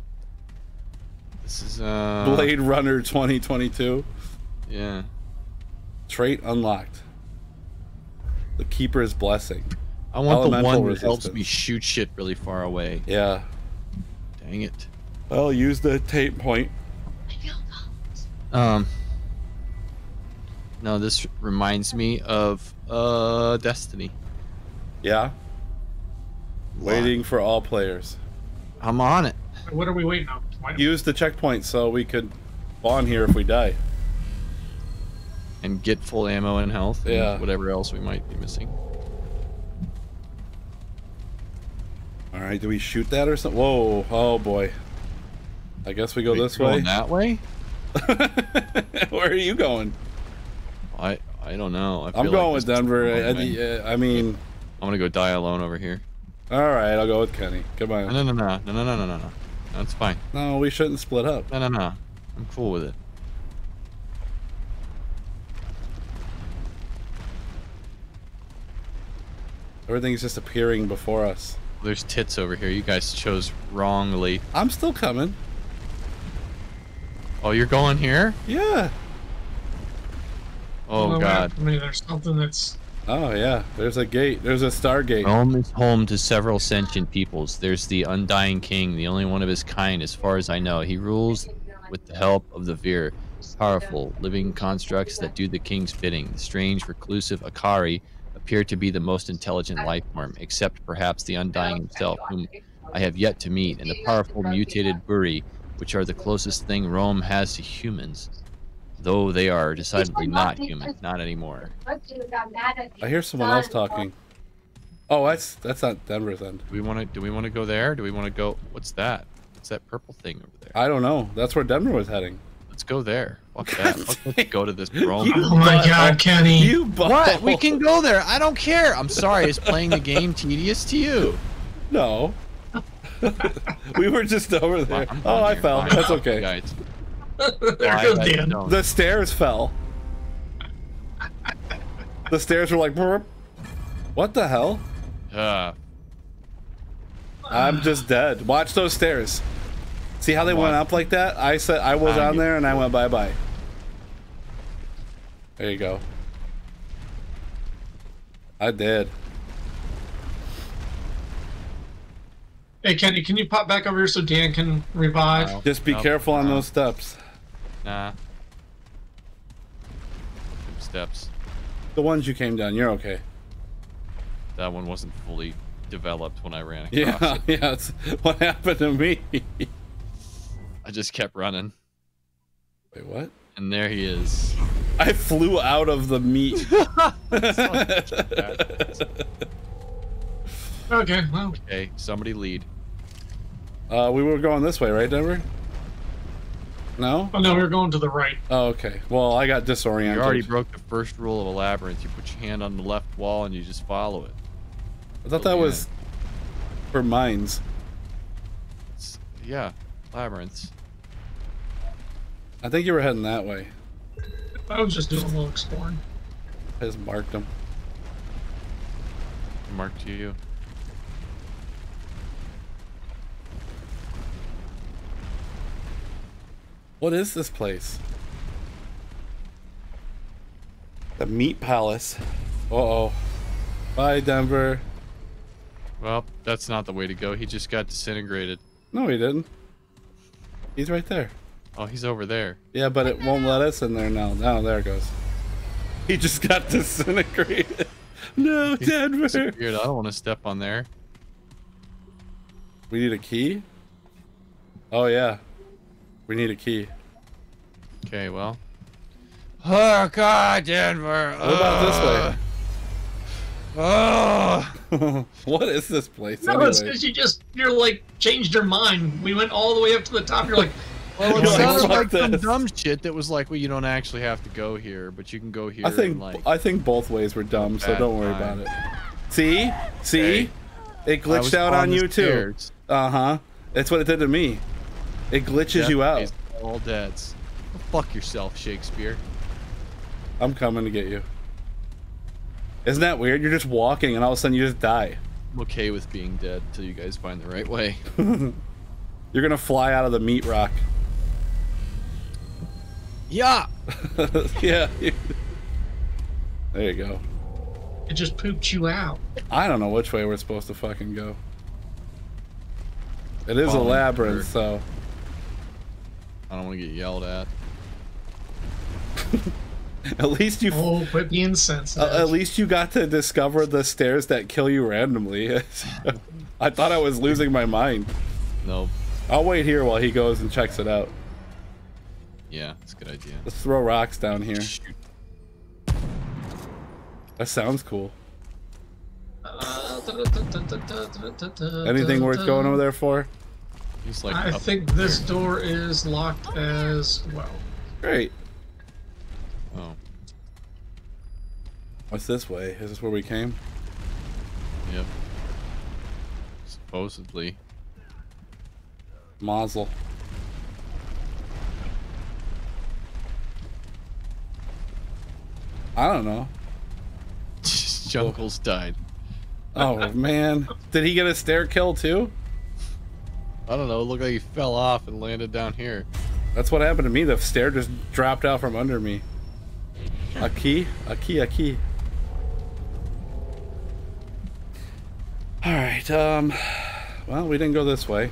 This is uh. Blade Runner 2022. Yeah. Trait unlocked. The Keeper's Blessing. I want the one that helps me shoot shit really far away. Yeah. Dang it. I'll use the tape point. Um. No, this reminds me of uh Destiny. Yeah. Waiting for all players. I'm on it. What are we waiting on? Why- Use the checkpoint so we could spawn here if we die. And get full ammo and health. and Yeah. whatever else we might be missing. All right, do we shoot that or something? Whoa! Oh boy. I guess we go Wait, this going way. that way? Where are you going? I I don't know. I I'm feel like going with Denver. I. I- I mean, I'm gonna go die alone over here. all right, I'll go with Kenny. Come No, on. no, no, no, no, no, no, no, no. That's fine. No, we shouldn't split up. No, no, no. I'm cool with it. Everything's just appearing before us. There's tits over here. You guys chose wrongly. I'm still coming. Oh, you're going here? Yeah. Oh Well, God. I mean, there's something that's. Oh yeah. There's a gate. There's a stargate. Rhom is home to several sentient peoples. There's the Undying King, the only one of his kind, as far as I know. He rules with the help of the Vyr, powerful, living constructs that do the king's bidding. The strange, reclusive Akari appear to be the most intelligent life form, except perhaps the Undying himself, whom I have yet to meet, and the powerful mutated Buri, which are the closest thing Rhom has to humans. Though they are decidedly not human, not anymore. I hear someone else talking. Oh, that's that's not Denver's end. Do we want to? Do we want to go there? Do we want to go? What's that? What's that purple thing over there? I don't know. That's where Denver was heading. Let's go there. Fuck that. Let's go to this Rome. Oh my God, Kenny! You What? We can go there. I don't care. I'm sorry. Is playing the game tedious to you? No. we were just over there. I'm Oh, on I fell. Fine. That's okay. Guys. there goes Dan. The stairs fell. The stairs were like, "Burp." what the hell? Uh, I'm just dead. Watch those stairs. See how they went up like that? I said I was on there and I went bye bye. There you go. I did. Hey, Kenny, can you pop back over here so Dan can revive? no, Just be nope, careful on no, those steps. Nah. Them Steps. The ones you came down, you're okay. That one wasn't fully developed when I ran across Yeah, it. yeah. That's what happened to me. I just kept running, Wait, what? and there he is. I flew out of the meat. Okay, well, Okay, somebody lead. uh, we were going this way, right, Denver? No? oh no, we were going to the right. Oh, okay. Well, I got disoriented. You already broke the first rule of a labyrinth. You put your hand on the left wall and you just follow it. I thought Oh, that yeah. was for mines. It's, yeah, labyrinths. I think you were heading that way. I was just doing a little exploring. I just marked them. Marked you. What is this place? The Meat Palace. Uh oh. Bye, Denver. Well, that's not the way to go. He just got disintegrated. No, he didn't. He's right there. Oh, he's over there. Yeah, but it won't let us in there now. Now there it goes. He just got disintegrated. No, Denver. Disappeared. I don't want to step on there. We need a key? Oh, yeah. We need a key. Okay, well. Oh God, Denver. What about this way? Oh. what is this place? No, it's because you just you're like changed your mind. We went all the way up to the top. You're like, Well, it You're like, sounded "Fuck like some dumb shit that was like, well, you don't actually have to go here, but you can go here. I think and, like, I think both ways were dumb, so don't worry time. about it. See? See? It glitched out on the you too. Uh huh. That's what it did to me. It glitches Death you out. pays All deads. Go fuck yourself, Shakespeare. I'm coming to get you. Isn't that weird? You're just walking and all of a sudden you just die. I'm okay with being dead until you guys find the right way. You're gonna fly out of the meat rock. Yeah. yeah. There you go. it just pooped you out. I don't know which way we're supposed to fucking go. It is a labyrinth, third. so I don't want to get yelled at. At least you. Oh, quit being sensitive. Uh, at least you got to discover the stairs that kill you randomly. I thought I was losing my mind. Nope. I'll wait here while he goes and checks it out. Yeah, that's a good idea. Let's throw rocks down here. That sounds cool. Anything worth going over there for? He's like I think this door is locked as well. Great. Oh, What's this way? Is this where we came? yep. Supposedly. Mazel. I don't know. Junkles died. Oh man, did he get a stair kill too? I don't know. It looked like he fell off and landed down here. That's what happened to me. The stair just dropped out from under me. A key? A key, a key. Alright, um well we didn't go this way.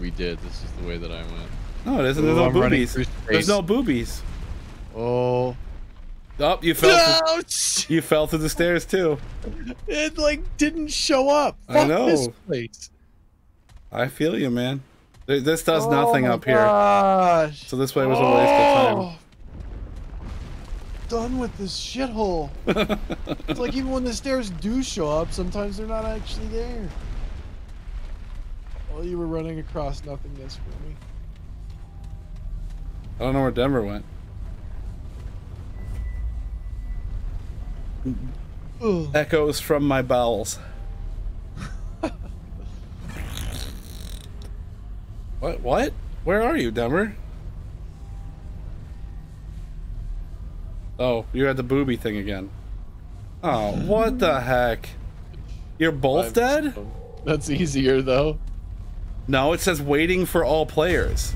We did. This is the way that I went. No, it isn't. There's Ooh, no I'm boobies. There's no boobies. Oh. Oh, you fell. through- Ouch! you fell through the stairs too. It like didn't show up. I Fuck know. This place. I feel you, man. This does oh nothing Oh my up here. So this way was a waste of Oh. Done with this shithole. It's like even when the stairs do show up, sometimes they're not actually there. While you were running across nothingness for me. I don't know where Denver went. Ugh. Echoes from my bowels. What? What? Where are you, Denver? Oh, you're at the booby thing again. Oh, what the heck? You're both dead? That's easier though. No, it says waiting for all players.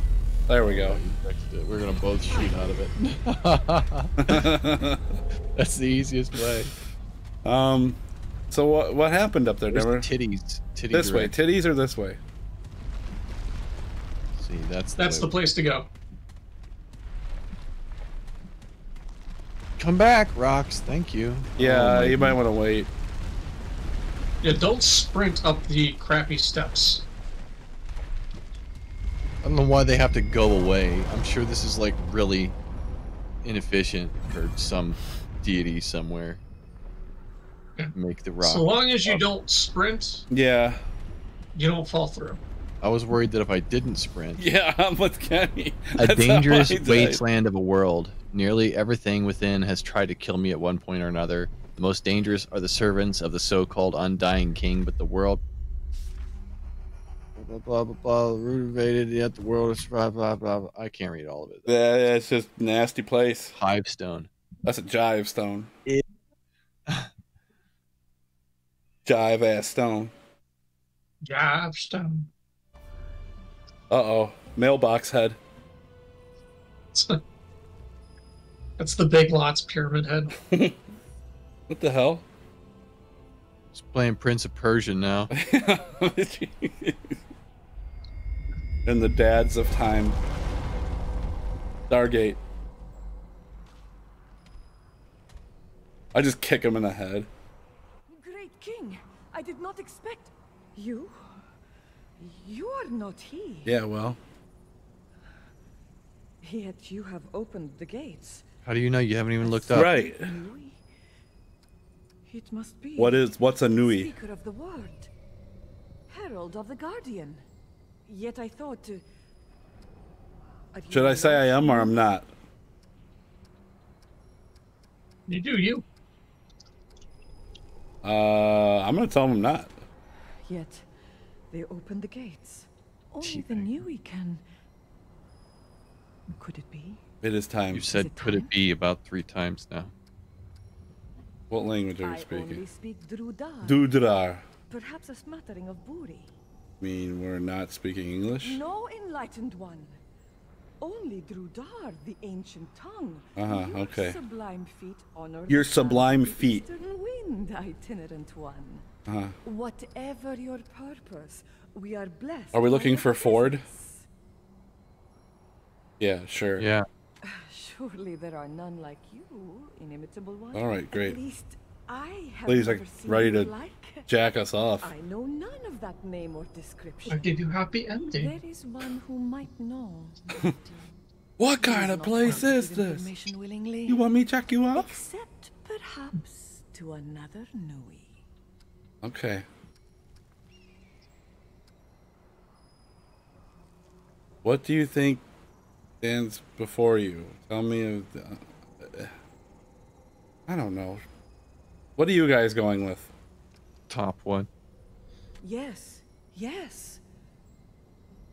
There we go. We're gonna both shoot out of it. That's the easiest way. Um, so what what happened up there, Where's titties. Titty This way, titties or this way? See, that's That's the place to go. Come back, rocks. Thank you. Yeah, Oh my you might want to wait. Yeah, don't sprint up the crappy steps. I don't know why they have to go away. I'm sure this is like really inefficient for some deity somewhere. Make the rock. So long as you don't sprint, Yeah, you don't fall through. I was worried that if I didn't sprint, yeah, I'm with Kenny. a That's how dangerous wasteland of a world. Nearly everything within has tried to kill me at one point or another. The most dangerous are the servants of the so-called undying king, but the world blah blah blah blah, blah root yet the world is blah blah blah. blah. I can't read all of it. Yeah, yeah, it's just nasty place. Hive stone. That's a jive stone. It- jive ass stone. Jive stone. Uh oh, mailbox head. That's the big lots pyramid head. What the hell? He's playing Prince of Persia now. and the dads of time. Stargate. I just kick him in the head. Great king, I did not expect you. You are not he. Yeah, well. Yet you have opened the gates. How do you know you haven't even looked up? Right. Nui? It must be. What is what's a Nui? Speaker of the word. Herald of the Guardian. Yet I thought. Uh, Should I say I am or I'm not? You do you. Uh, I'm gonna tell him I'm not. Yet they opened the gates. Only the Nui can. Could it be? It is time. You said could it be about three times now. What language are you speaking? I speaking? only speak Drudar. Dudrar. Perhaps a smattering of Buri. Mean we're not speaking English? No enlightened one. Only Drudar, the ancient tongue. Uh-huh, Your okay. sublime feet honor Your sublime feet. Eastern wind, itinerant one. Uh-huh. Whatever your purpose, we are blessed. Are we looking for Ford? Yeah, sure. Yeah. Surely there are none like you, inimitable one. All right, great. At least I have Ladies are never seen ready you to like. jack us off. I know none of that name or description. I'll give you a happy ending. There is one who might know. What kind of not place want to is give this? information willingly. You want me to check you off? Except perhaps to another Nui. Okay. What do you think stands before you? Tell me. of the- uh, I don't know. What are you guys going with? Top one. Yes, yes.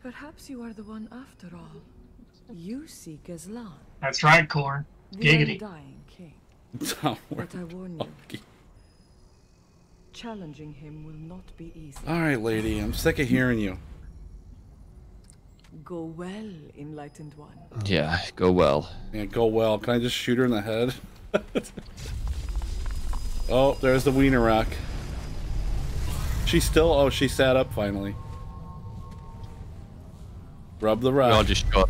Perhaps you are the one after all. You seek Aslan, That's right, Corn. the Giggity. undying king. Don't worry. But I warn you, challenging him will not be easy. All right, lady. I'm sick of hearing you. Go well, enlightened one. Yeah, go well. Yeah, go well. Can I just shoot her in the head? oh, there's the wiener rock. She's still. Oh, she sat up finally. Rub the We rock. all just show up.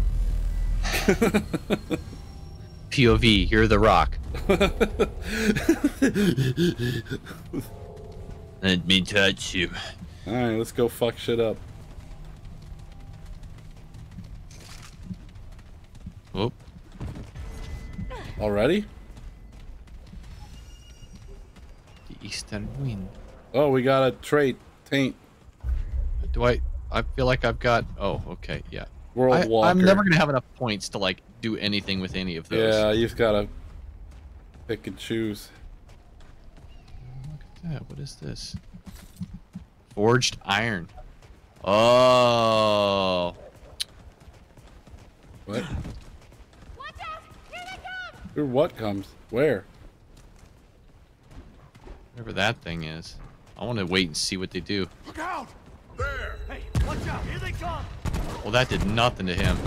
POV, you're the rock. Let me touch you. All right, let's go fuck shit up. Whoop. Already? The Eastern Wind. Oh, we got a trait. Taint. Do I? I feel like I've got. Oh, okay, yeah. World I, Walker. I'm never gonna have enough points to like do anything with any of those. Yeah, you've got to pick and choose. Yeah, what is this? Forged iron. Oh. What? Watch out! Here they come! Your what comes? Where? Whatever that thing is. I want to wait and see what they do. Look out! There! Hey, watch out! Here they come! Well, that did nothing to him.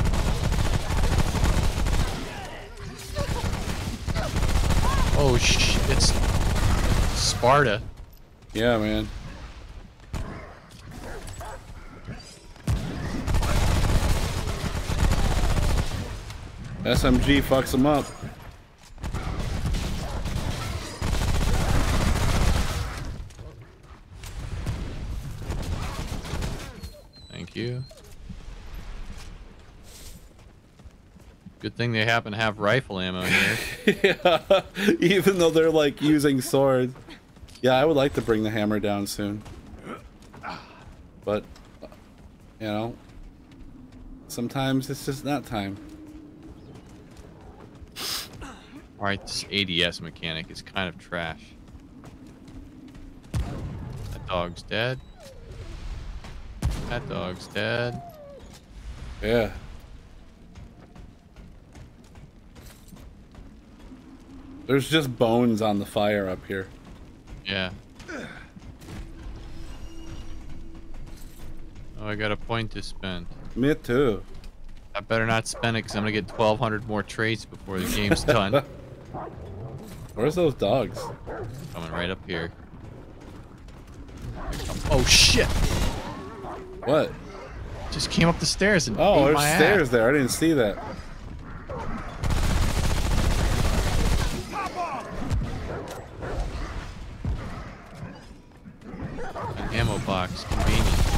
Oh, sh! It's Sparta. Yeah, man. SMG fucks him up. Thank you. Good thing they happen to have rifle ammo here. yeah, even though they're like using swords. Yeah, I would like to bring the hammer down soon. But, you know, sometimes it's just not time. Alright, this ADS mechanic is kind of trash. That dog's dead. That dog's dead. Yeah. There's just bones on the fire up here. Yeah. Oh, I got a point to spend. Me too. I better not spend it because I'm gonna get 1,200 more traits before the game's done. Where's those dogs? Coming right up here. Oh shit! What? Just came up the stairs and Oh, there's my ass. stairs there. I didn't see that. Ammo box, convenient.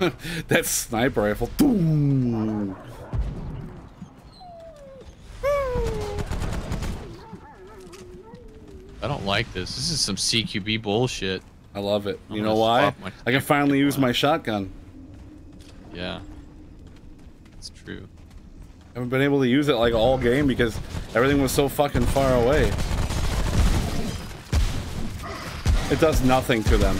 that sniper rifle. Boom. I don't like this. This is some CQB bullshit. I love it. I'm You know why? I can finally use my shotgun. Yeah. It's true. I haven't been able to use it like all game because everything was so fucking far away. It does nothing to them.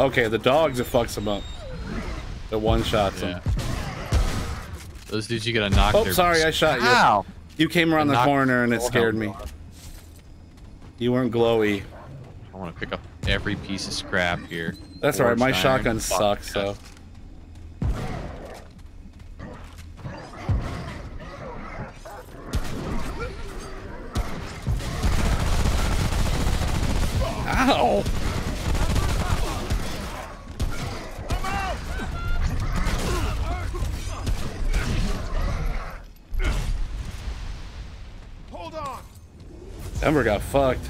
Okay, the dogs it fucks them up. It one shots them. Those dudes you gotta knock Oh, their sorry, I shot you. Ow! You came around the corner and it scared me. helmet off. You weren't glowy. I want to pick up every piece of scrap here. That's alright. My shotgun. Fuck, sucks. So. Ow! Denver got fucked.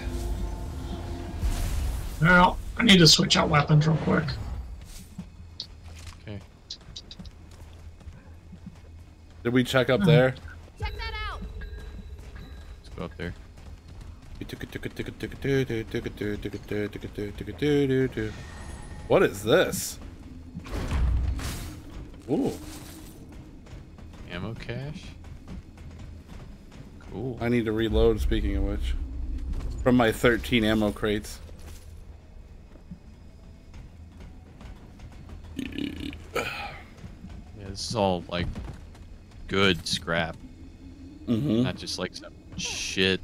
Now, I need to switch out weapons real quick. Okay. Did we check up uh-huh. there? Check that out. Let's go up there. What is this? Ooh, Ammo cache. Cool. I need to reload. Speaking of which, from my 13 ammo crates. Yeah, this is all like good scrap, Mm-hmm. not just like some shit.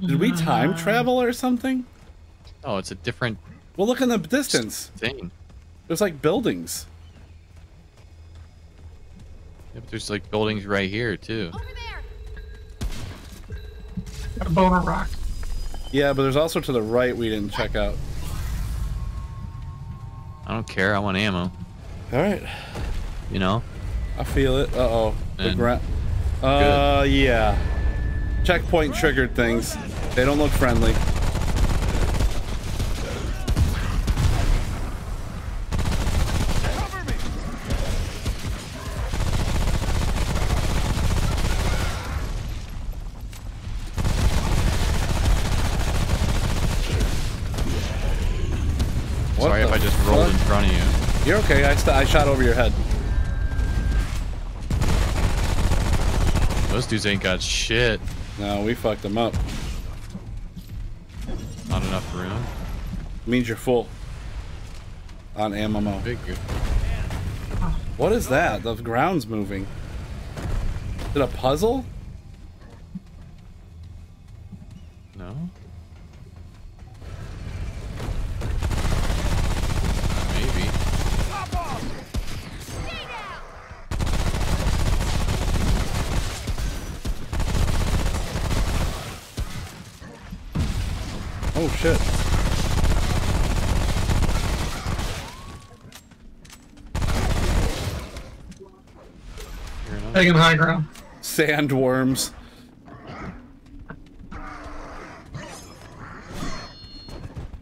Did we time travel or something? Oh, it's a different Well, look in the distance. thing. There's like buildings. Yeah, but there's like buildings right here too. Over there. Got a boner rock. Yeah, but there's also to the right we didn't check out. I don't care. I want ammo. All right, You know. I feel it. Uh oh, the And- ground. Uh, yeah. Checkpoint triggered things. They don't look friendly. Cover me. What Sorry if the I just rolled in fuck? front of you. You're okay. I, st- I shot over your head. Those dudes ain't got shit. No, we fucked them up. Not enough room. Means you're full. On ammo. Figure. What is that? The ground's moving. Is it a puzzle? Taking high ground. Sandworms.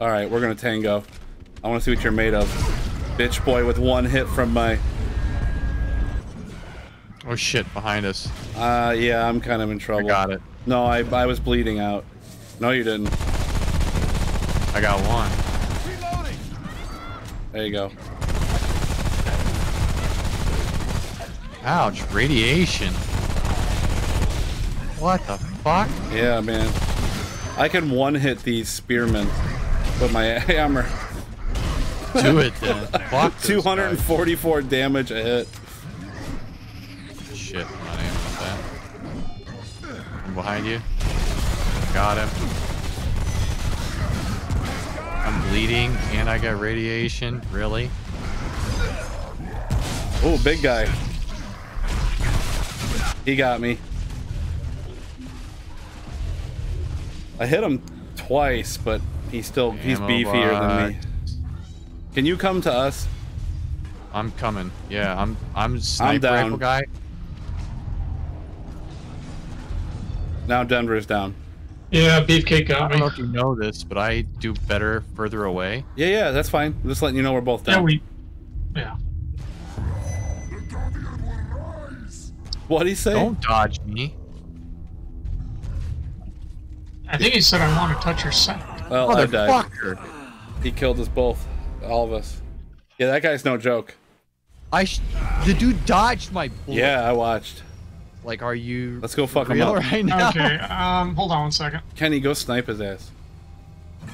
Alright, we're gonna tango. I wanna see what you're made of. Bitch boy with one hit from my Oh shit! Behind us. uh yeah, I'm kind of in trouble. I trouble. got it. No, I I was bleeding out. No you didn't. I got one. Reloading. There you go. Ouch! Radiation. What the fuck? Yeah, man. I can one hit these spearmen with my hammer. Do it then. Fuck. those 244 damage a hit. Shit! I'm not aiming with that. I'm behind you. Got him. I'm bleeding and I got radiation. Really? Oh, big guy. He got me. I hit him twice, but he's still he's Ammo beefier than me. Can you come to us? I'm coming. Yeah, I'm. I'm sniper down. rifle guy. Now Denver's down. Yeah, Beefcake got me. I got don't me. know if you know this, but I do better further away. Yeah, yeah, that's fine. I'm just letting you know we're both down. Yeah, we. Yeah. What'd he say? Don't dodge me. I think he said I want to touch your scent. Well, I died. Motherfucker. He killed us both. All of us. Yeah, that guy's no joke. I sh- the dude dodged my bullet. Yeah, I watched. Like, are you Let's go fuck him real up. right now? Okay, um, hold on one second. Kenny, go snipe his ass. I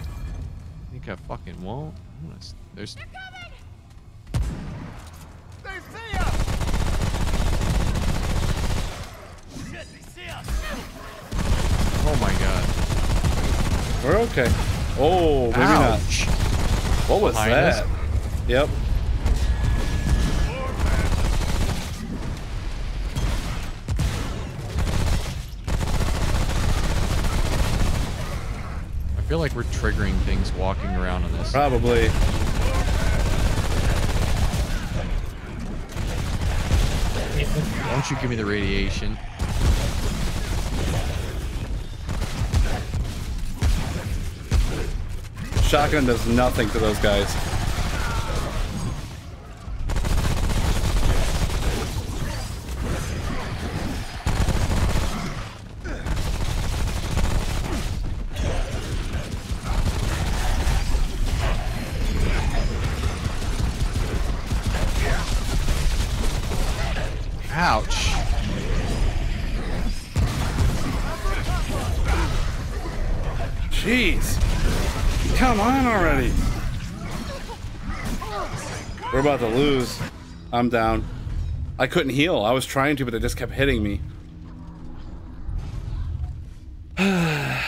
think I fucking won't. I'm gonna There's They see us. Oh we're okay. Oh, maybe Ouch. not. What was Behind that? us? Yep. I feel like we're triggering things walking around on this. Probably. Why don't you give me the radiation? Shotgun does nothing to those guys. About to lose. I'm down. I couldn't heal. I was trying to, but it just kept hitting me. yeah.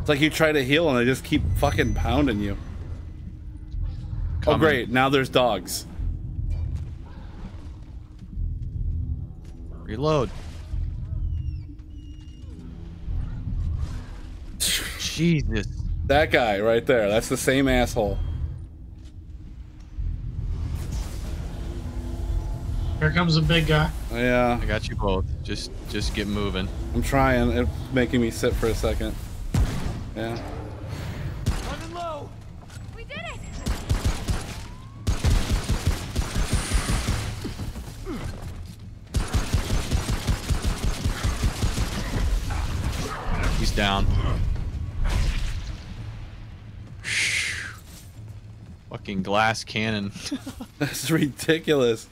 It's like you try to heal and they just keep fucking pounding you. Oh great, now there's dogs. Reload. Jesus. That guy right there, that's the same asshole. Here comes the big guy. Yeah, I got you both. Just just get moving. I'm trying. It's making me sit for a second. Yeah. Running low. We did it! He's down. Fucking glass cannon. That's ridiculous.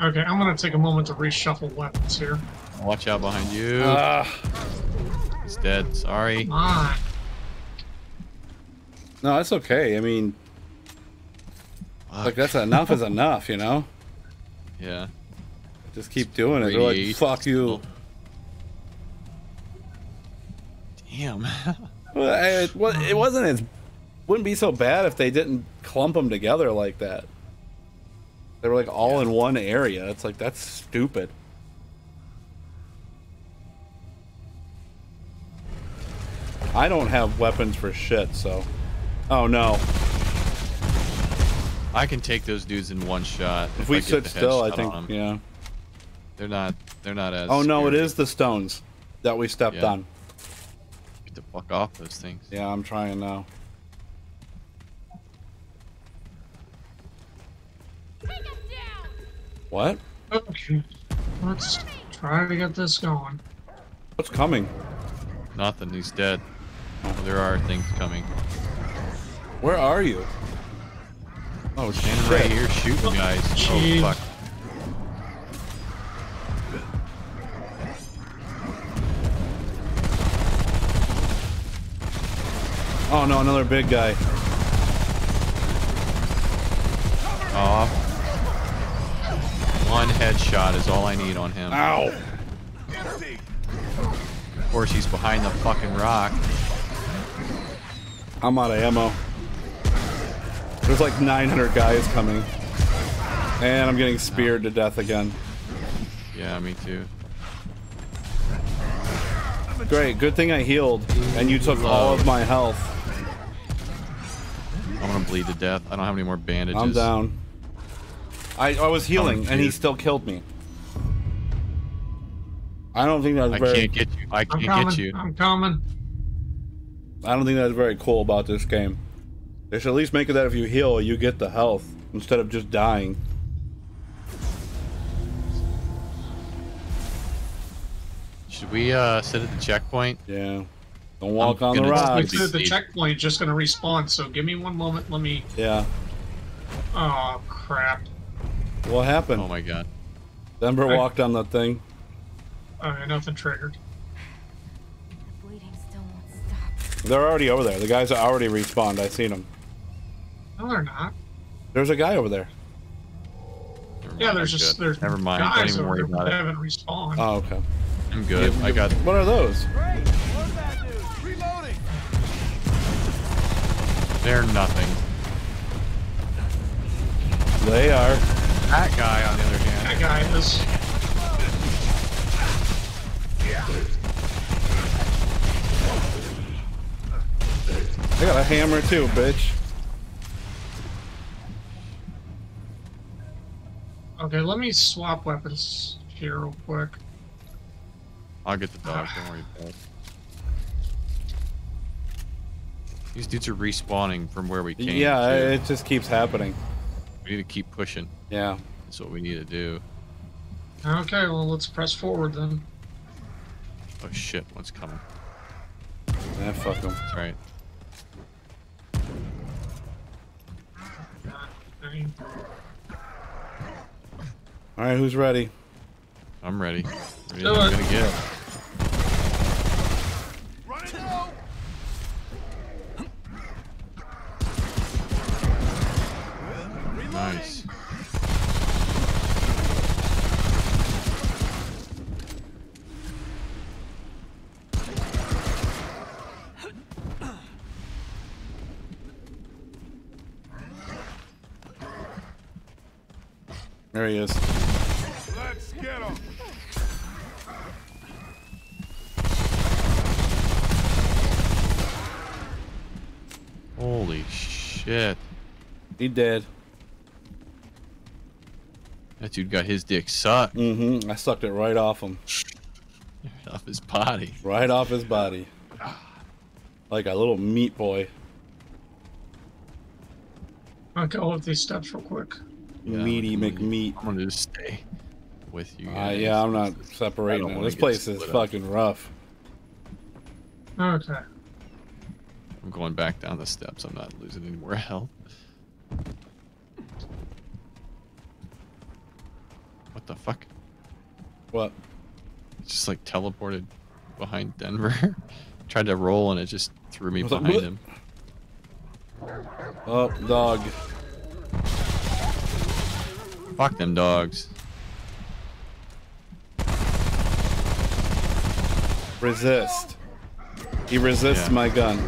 Okay, I'm gonna take a moment to reshuffle weapons here. Watch out behind you. Ah, He's dead. Sorry. Come on. no, that's okay. I mean, like Fuck. that's enough is enough, you know? Yeah. Just keep doing it. They're like, fuck you. Damn. Well, I- it, it wasn't as wouldn't be so bad if they didn't clump them together like that. They were like all in one area. It's like that's stupid. I don't have weapons for shit, so. Oh no! I can take those dudes in one shot. If I we get sit still, I think yeah. They're not. They're not as. Oh no, it scary. is the stones that we stepped Yeah. on. Get the fuck off those things. Yeah, I'm trying now. What? Okay. Let's try to get this going. What's coming? Nothing. He's dead. Oh, there are things coming. Where are you? Oh, standing right here shooting guys. Jeez. Oh fuck. Oh no, another big guy. Oh. One headshot is all I need on him. Ow! Of course, he's behind the fucking rock. I'm out of ammo. There's like 900 guys coming. And I'm getting speared to death again. Yeah, me too. Great, good thing I healed, and you took all of my health. I'm gonna bleed to death. I don't have any more bandages. I'm down. I, I was healing, and he still killed me. I don't think that's I very. can't get you. I can't coming. get you. I'm coming. I don't think that's very cool about this game. They should at least make it that if you heal, you get the health instead of just dying. Should we uh sit at the checkpoint? Yeah. Don't walk I'm on the gonna just rocks. The, the checkpoint just gonna respawn, so give me one moment. Let me. Yeah. Oh crap! What happened? Oh my god. Denver I- walked on that thing. Okay, nothing triggered. The Bleeding still won't stop. They're already over there. The guys are already respawned. I seen them. No, they're not. There's a guy over there. Never Yeah, there's I'm just good. there's Never mind. Don't even over worry there about that it. haven't respawned. Oh, okay. I'm good. You- I got. What are those? They're nothing. They are. That guy, on the other hand. That guy is. Yeah. I got a hammer too, bitch. Okay, let me swap weapons here real quick. I'll get the dog. Don't worry about it. These dudes are respawning from where we came. Yeah, too. it just keeps happening. We need to keep pushing. Yeah. That's what we need to do. Okay, well, let's press forward then. Oh shit, what's coming? Ah, fuck them. That's right. Alright, who's ready? I'm ready. Ready I'm gonna get. Nice. There he is. Let's get him. Holy shit. He dead. That dude got his dick sucked Mm-hmm. I sucked it right off him. off his body. Right off his body. Like a little meat boy. I'll get all of these steps real quick. Yeah, Meaty I'm gonna- McMeat. I'm gonna just stay with you. Uh, guys. yeah, I'm not I separating don't them. wanna This place is split up. fucking rough. Okay. I'm going back down the steps. I'm not losing any more health. What the fuck? What? It's just like teleported behind Denver. Tried to roll and it just threw me Was it- behind him. Oh, dog. Fuck them dogs. Resist. He resists Yeah. my gun.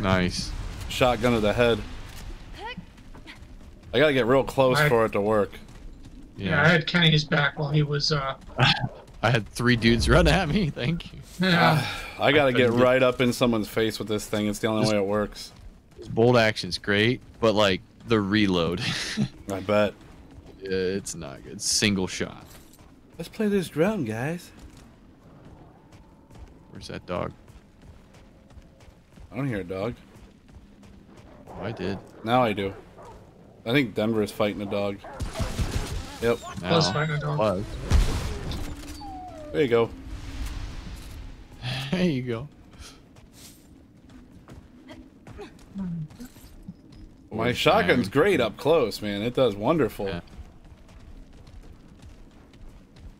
Nice. Shotgun to the head. I gotta get real close I- for it to work. Yeah. I had Kenny's back while he was, uh, I had three dudes run at me. Thank you. yeah. I gotta get get- right up in someone's face with this thing. It's the only This- way it works. Bolt action's great, but like the reload, I bet. it's not good. Single shot. Let's play this drum, guys. Where's that dog? I don't hear a dog. Oh, I did. Now I do. I think Denver is fighting a dog. Yep. Now, Was fighting a dog. was. There you go. There you go. My shotgun's great up close, man. It does wonderful. Yeah.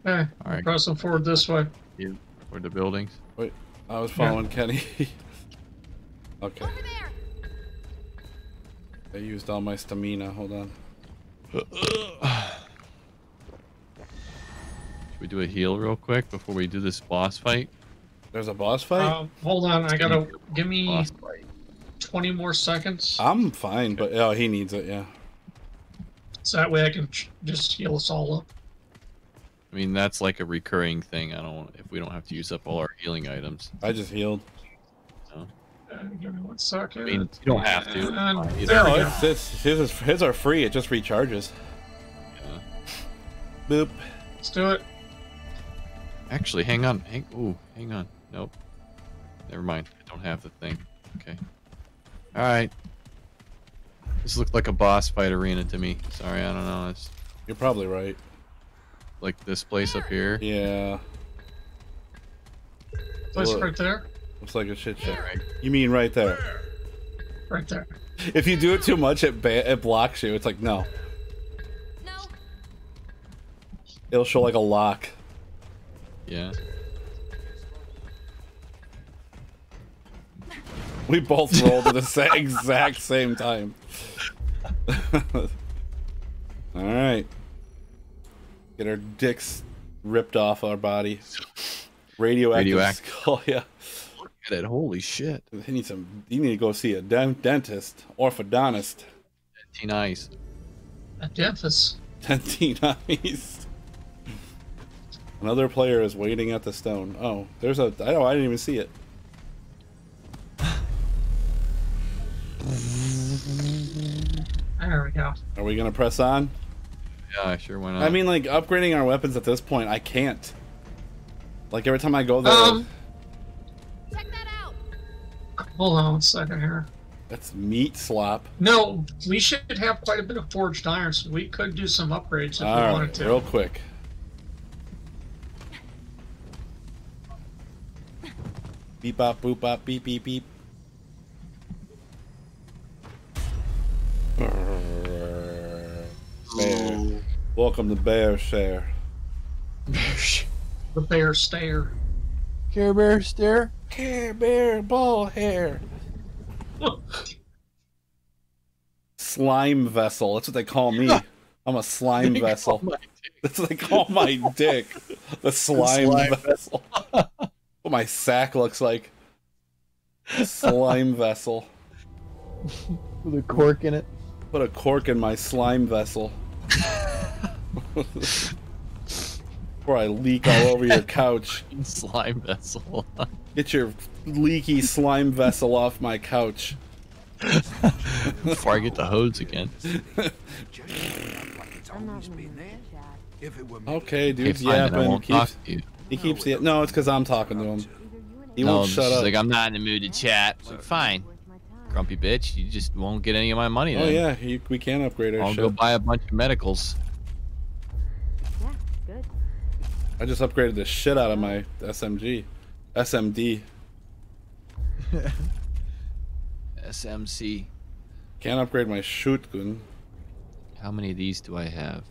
Hey, All right. pressing forward this way. You or the buildings? Wait, I was following Kenny. okay. I used all my stamina. Hold on. Should we do a heal real quick before we do this boss fight? There's a boss fight? Um, hold on, I gotta give me Boss fight. 20 more seconds. I'm fine, but oh, he needs it, yeah. So that way I can ch- just heal us all up. I mean, that's like a recurring thing. I don't want if we don't have to use up all our healing items. I just healed. So. Uh, give me one second. I mean, you don't have to. And It's there No, go. it's, it's his, is- his are free. It just recharges. Yeah. Boop. Let's do it. Actually, hang on. Hang. Ooh, hang on. Nope. Never mind. I don't have the thing. Okay. All right. This looked like a boss fight arena to me. Sorry, I don't know. It's You're probably right. like this place up here. Yeah. Place Look. right there. Looks like a shit show. Right. You mean right there? Right there. If you do it too much, it ba- it blocks you. It's like no. No. It'll show like a lock. Yeah. We both rolled at the sa- exact same time. All right. Get our dicks ripped off our body. Radioactive. Radioactive. skull, yeah. Look at it. Holy shit. You need some. You need to go see a den- dentist, orthodontist. Teen eyes. At Memphis. Dentinize. Another player is waiting at the stone. Oh, there's a. I know. I didn't even see it. There we go. Are we gonna press on? Yeah, sure. Why not? I mean, like upgrading our weapons at this point, I can't. Like every time I go there, Um, Hold on a second here. that's meat slop. No, we should have quite a bit of forged iron, so we could do some upgrades if we All wanted right, to. real quick. Beep bop boop bop beep beep beep. Bear. Welcome to Bear Share. The bear stare. Care Bear stare. Care Bear ball hair. Slime vessel. That's what they call me. I'm a slime They vessel. That's what they call my dick. The slime, slime vessel. What my sack looks like. Slime vessel. With a cork in it. Put a cork in my slime vessel. Before I leak all over your couch. Slime vessel. Get your leaky slime vessel off my couch. Before I get the hose again. I'm not in the mood for chat. If it were Okay, Okay, dude's fine, then I won't Keeps, talk to you. He keeps it. No, it's because I'm talking to him. He no, won't shut up. like, I'm not in the mood to chat. Like, fine. Grumpy bitch, you just won't get any of my money oh yeah, he, we can upgrade our I'll shit. go buy a bunch of medicals. Yeah, good. I just upgraded the shit out of my SMG, SMD. SMC. Can't upgrade my shotgun. How many of these do I have?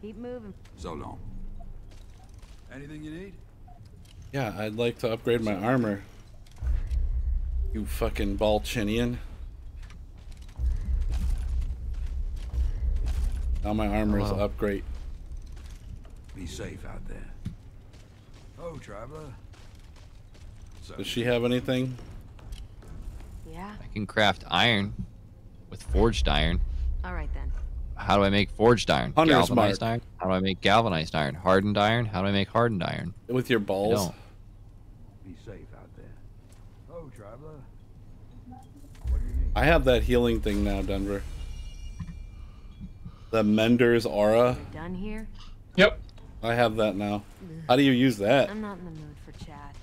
Keep moving. So long. Anything you need? Yeah, I'd like to upgrade my armor. You fucking Balchinian. Now my armor is upgrade. Be safe out there. Oh, traveler. So, Does she have anything? Yeah. I can craft iron with forged iron. All right then. How do I make forged iron? Hunter's galvanized mark. iron? How do I make galvanized iron? Hardened iron? How do I make hardened iron? With your balls? don't. be safe out there. Oh, traveler. What do you need? I have that healing thing now, Denver. The Mender's Aura. You're Done here? Yep. I have that now. How do you use that? I'm not in the mood for chat.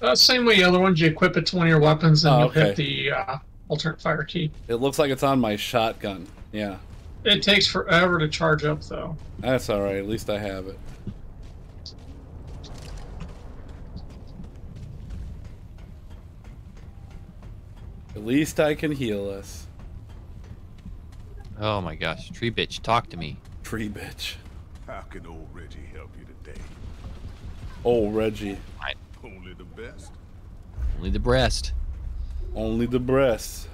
Uh, same way the other ones, you equip it to one of your weapons and Oh, you'll okay. hit the uh, alternate fire key. It looks like it's on my shotgun. Yeah. It takes forever to charge up, though. That's alright. At least I have it. At least I can heal us. Oh my gosh. Tree bitch, talk to me. Tree bitch. How can old Reggie help you today? Oh, Reggie. I... Only the best. Only the breast. Only the breasts.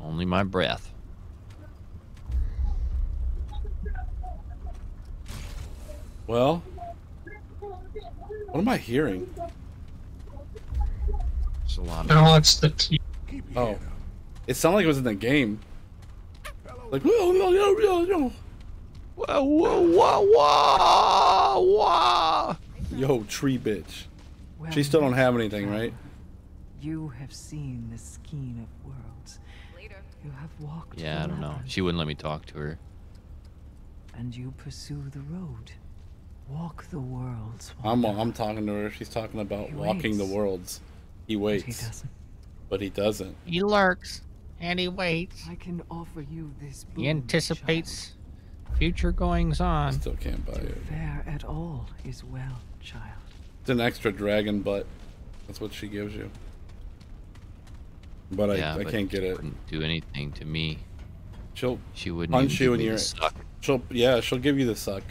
Only my breath. Well, what am I hearing? It's a lot of No, it's the key. Oh, it sounded like it was in the game. Like, whoa, whoa, whoa, whoa, whoa. Whoa, whoa, whoa, whoa, whoa. Yo, tree bitch. Well She still don't have anything, right? You have seen the skein of worlds. Later. You have walked Yeah, I don't know. She wouldn't let me talk to her. and you pursue the road. Walk the worlds. I'm. I'm talking to her. She's talking about He walking the worlds. He But he waits, doesn't. but he doesn't. He lurks and he waits. I can offer you this boon, He anticipates future goings on. Still can't buy child. it. Fair at all is well, child. It's an extra dragon butt. That's what she gives you. But I, yeah, I but can't get she it. Wouldn't do anything to me. She'll She wouldn't punch you give in me your. suck. She'll yeah. She'll give you the suck.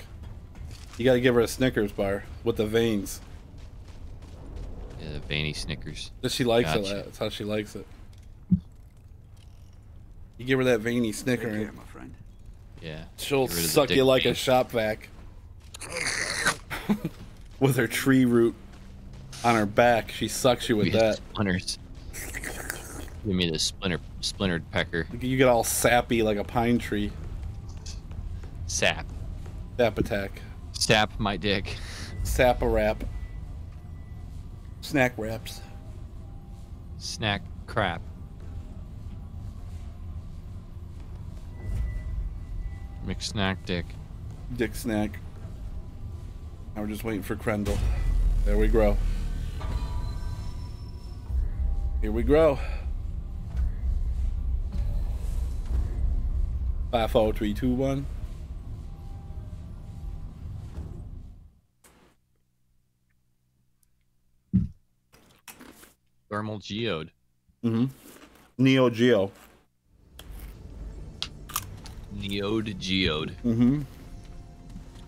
You got to give her a Snickers bar with the veins. Yeah, the veiny Snickers. That she likes Gotcha. it. That's how she likes it. You give her that veiny snicker, Take care, eh? my friend. Yeah. she'll Get rid of the suck you dick like a vein. shop vac with her tree root on her back. She sucks you with We that. Splinters. Give me the splinter, splintered pecker. You get all sappy like a pine tree. Sap. Sap attack. Sap my dick. Sap a wrap. Snack wraps. Snack crap. McSnack dick. Dick snack. Now we're just waiting for Krendel. There we grow. Here we grow. Five, four, three, two, one. Thermal geode. Mm-hmm. Neo Geo. Neode geode. Mm-hmm.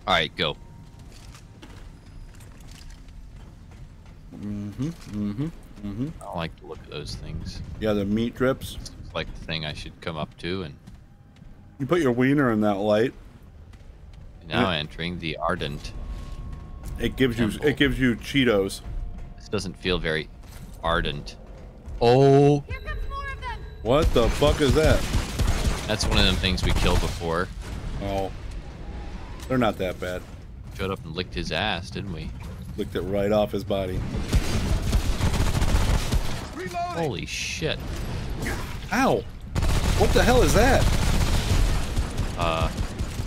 Alright, go. Mm-hmm. Mm-hmm. Mm-hmm. I like to look at those things. Yeah, the meat drips. It's like the thing I should come up to and You put your wiener in that light. now Yeah. entering the ardent. It gives you it gives you Cheetos. This doesn't feel very ardent. Oh, What the fuck is that? that's one of them things we killed before. Oh. They're not that bad. Showed up and licked his ass, didn't we? Licked it right off his body. Holy shit. Ow! What the hell is that? Uh,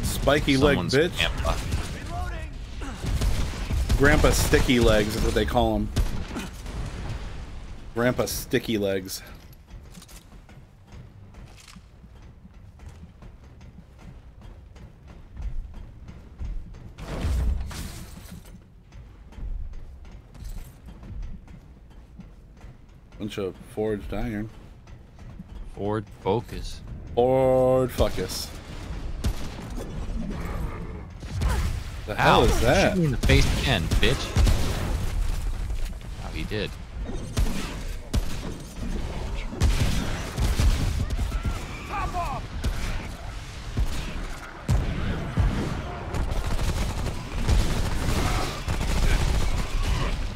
Spiky leg bitch. grandpa. Grandpa Sticky Legs is what they call him. Grandpa Sticky Legs. Bunch of forged iron. Ford Focus. Ford Fuckus. The hell Ow, is that? Shoot me in the face again, bitch. Oh, he did.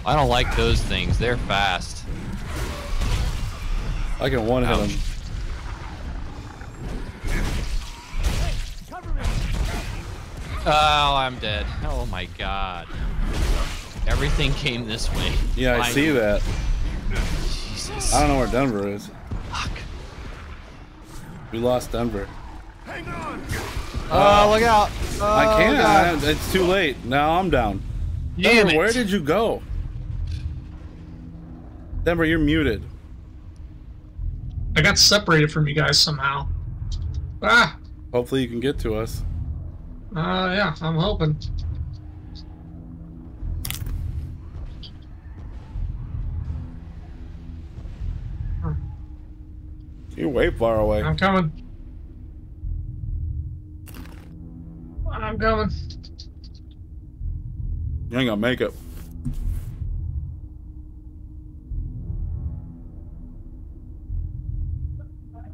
I don't like those things. They're fast. I can one hit them. Oh, I'm dead. Oh my god. Everything came this way. Yeah, I see that. Jesus. I don't know where Denver is. Fuck. We lost Denver. Hang on. Oh, look out. I Oh, can't. I- it's too late. Now I'm down. Damn Denver, it. where did you go? Denver, you're muted. I got separated from you guys somehow. Ah, Hopefully you can get to us. uh, yeah, I'm hoping. You're way far away. I'm coming. I'm coming. You ain't gonna make it.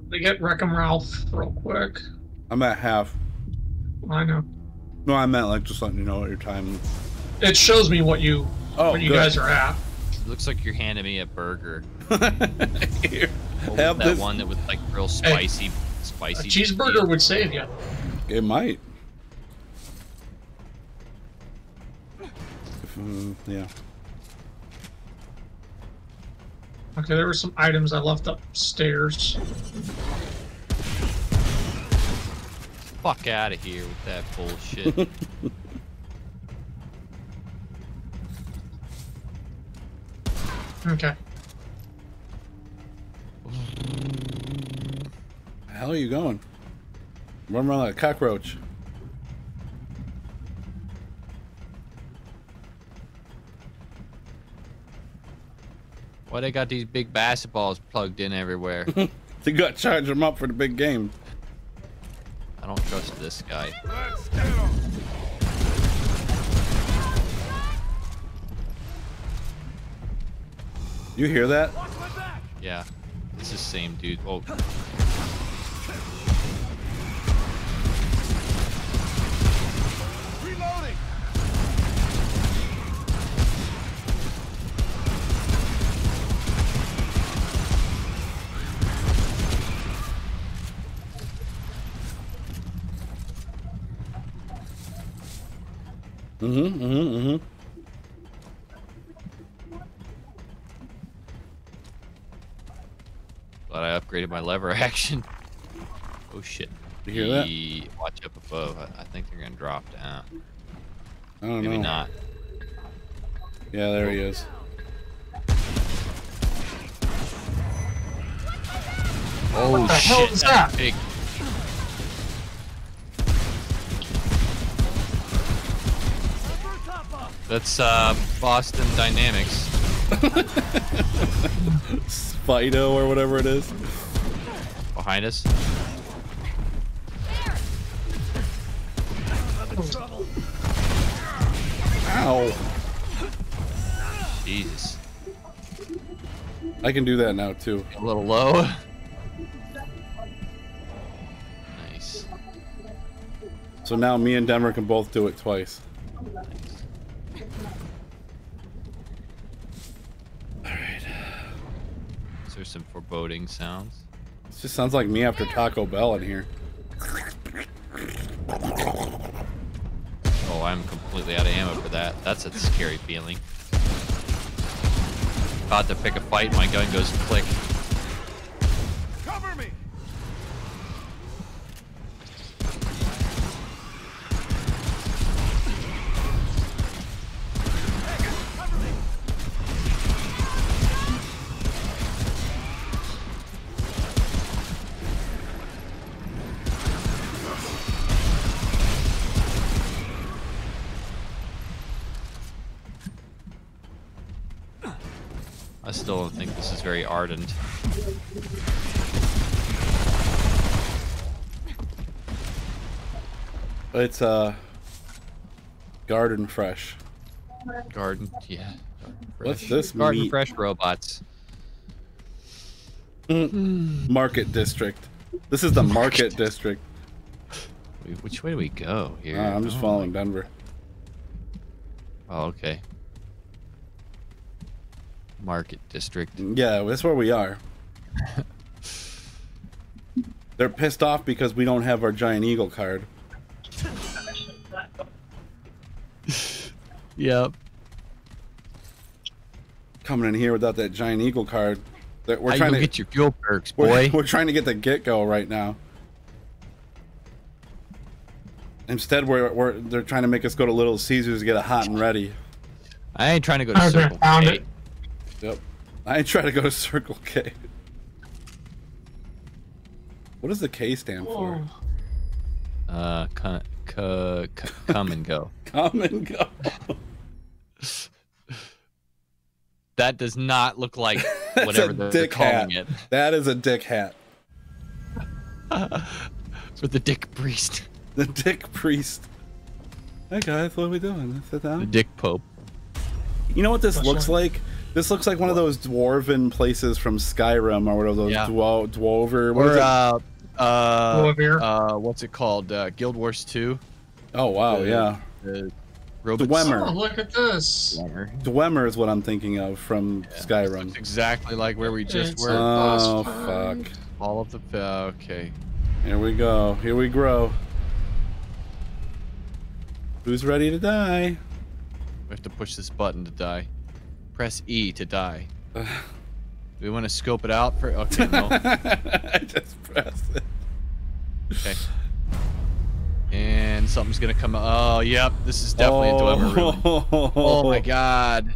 They get Wreckham Ralph real quick. I'm at half. I know. No, I meant like just letting you know what your time. It shows me what you Oh, what you good. guys are at. Looks like you're handing me a burger. Here, have that this. one that was like real spicy, A spicy. cheeseburger would save you. It might. If, mm, yeah. Okay, there were some items I left upstairs. Fuck out of here with that bullshit. Okay. The hell are you going? Run around like a cockroach. Why they got these big basketballs plugged in everywhere? You got to charge them up for the big game. I don't trust this guy. You hear that? Yeah. It's the same dude. Oh, Mm-hmm. Mm-hmm. Mm-hmm. glad I upgraded my lever action. Oh shit. You hear that? Watch up above. I, I think they're gonna drop down. I don't Maybe know. not. Yeah, there he is. Oh What the hell shit! is that's that? Big. That's uh, Boston Dynamics. Spido or whatever it is. behind us. Ow. Jesus. I can do that now too. A little low. Nice. So now me and Denver can both do it twice. Is there some foreboding sounds? This just sounds like me after Taco Bell in here. Oh, I'm completely out of ammo for that. That's a scary feeling. About to pick a fight, my gun goes click. Still don't think this is very ardent. It's uh garden fresh. Garden, yeah. What's Fresh. this Garden meat? fresh robots. Market district. This is the market district. Wait, Which way do we go here? Uh, I'm just Oh, following Denver. Oh, okay. Market district. Yeah, that's where we are. They're pissed off because we don't have our giant eagle card. Yep. Coming in here without that giant eagle card. That we're How trying gonna get your fuel perks, we're, boy? we're trying to get the GetGo right now. Instead, we're, we're they're trying to make us go to Little Caesars to get a hot and ready. I ain't trying to go to Circle K. it. Yep. I ain't trying to go to Circle K. What does the K stand for? Uh, co- co- co- come and go. Come and go. That does not look like That's whatever a they're dick calling hat. it. That is a dick hat. For the dick priest. The dick priest. Hey guys, what are we doing? Sit The dick pope. You know what this What's looks that? like? This looks like one of those dwarven places from Skyrim or one of those Yeah. dwo- dwarver. What is Or it? uh, uh, uh, what's it called? Uh, Guild Wars 2. oh wow, the- yeah. The robots. Dwemer. Oh, look at this. Dwemer. Dwemer is what I'm thinking of from Skyrim. Looks exactly like where we just It's were. Oh fuck. All of the. Uh, okay. Here we go. Here we grow. Who's ready to die? We have to push this button to die. Press E to die. Do we want to scope it out for? Okay, no. I just pressed it. Okay. And something's gonna come. Oh, yep. This is definitely a Dwemer room. Oh my god.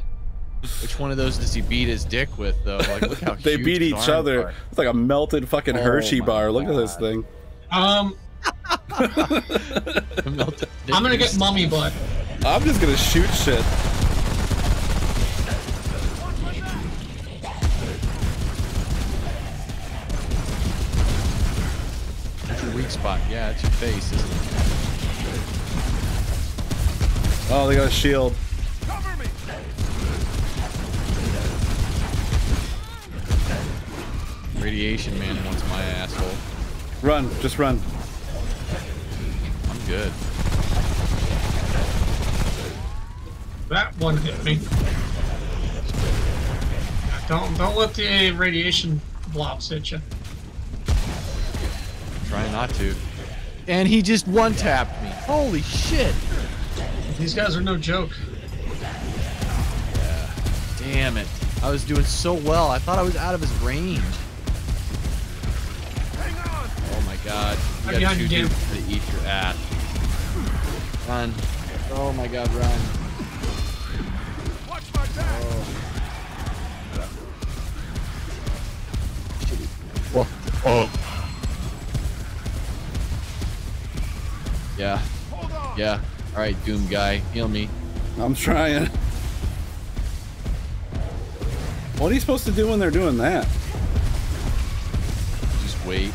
Which one of those does he beat his dick with, though? Like, look how they huge beat each arms other. are. It's like a melted fucking Oh Hershey my bar. Look at this thing. Um, Melted I'm gonna get mummy butt. I'm just gonna shoot shit. Your weak spot. Yeah, it's your face, isn't it? Oh, they got a shield. Cover me. Radiation man wants my asshole. Run, just run. I'm good. That one hit me. Don't don't let the radiation blobs hit you. Trying not to. And he just one tapped me. Holy shit! These guys are no joke. Damn it. I was doing so well. I thought I was out of his range. Oh my god. You I'm got behind two you, dudes to eat your ass. Run. Oh my god, run. Watch my back. Oh. Whoa. Oh. Yeah. Yeah. Alright, Doom guy. Heal me. I'm trying. What are you supposed to do when they're doing that? Just wait.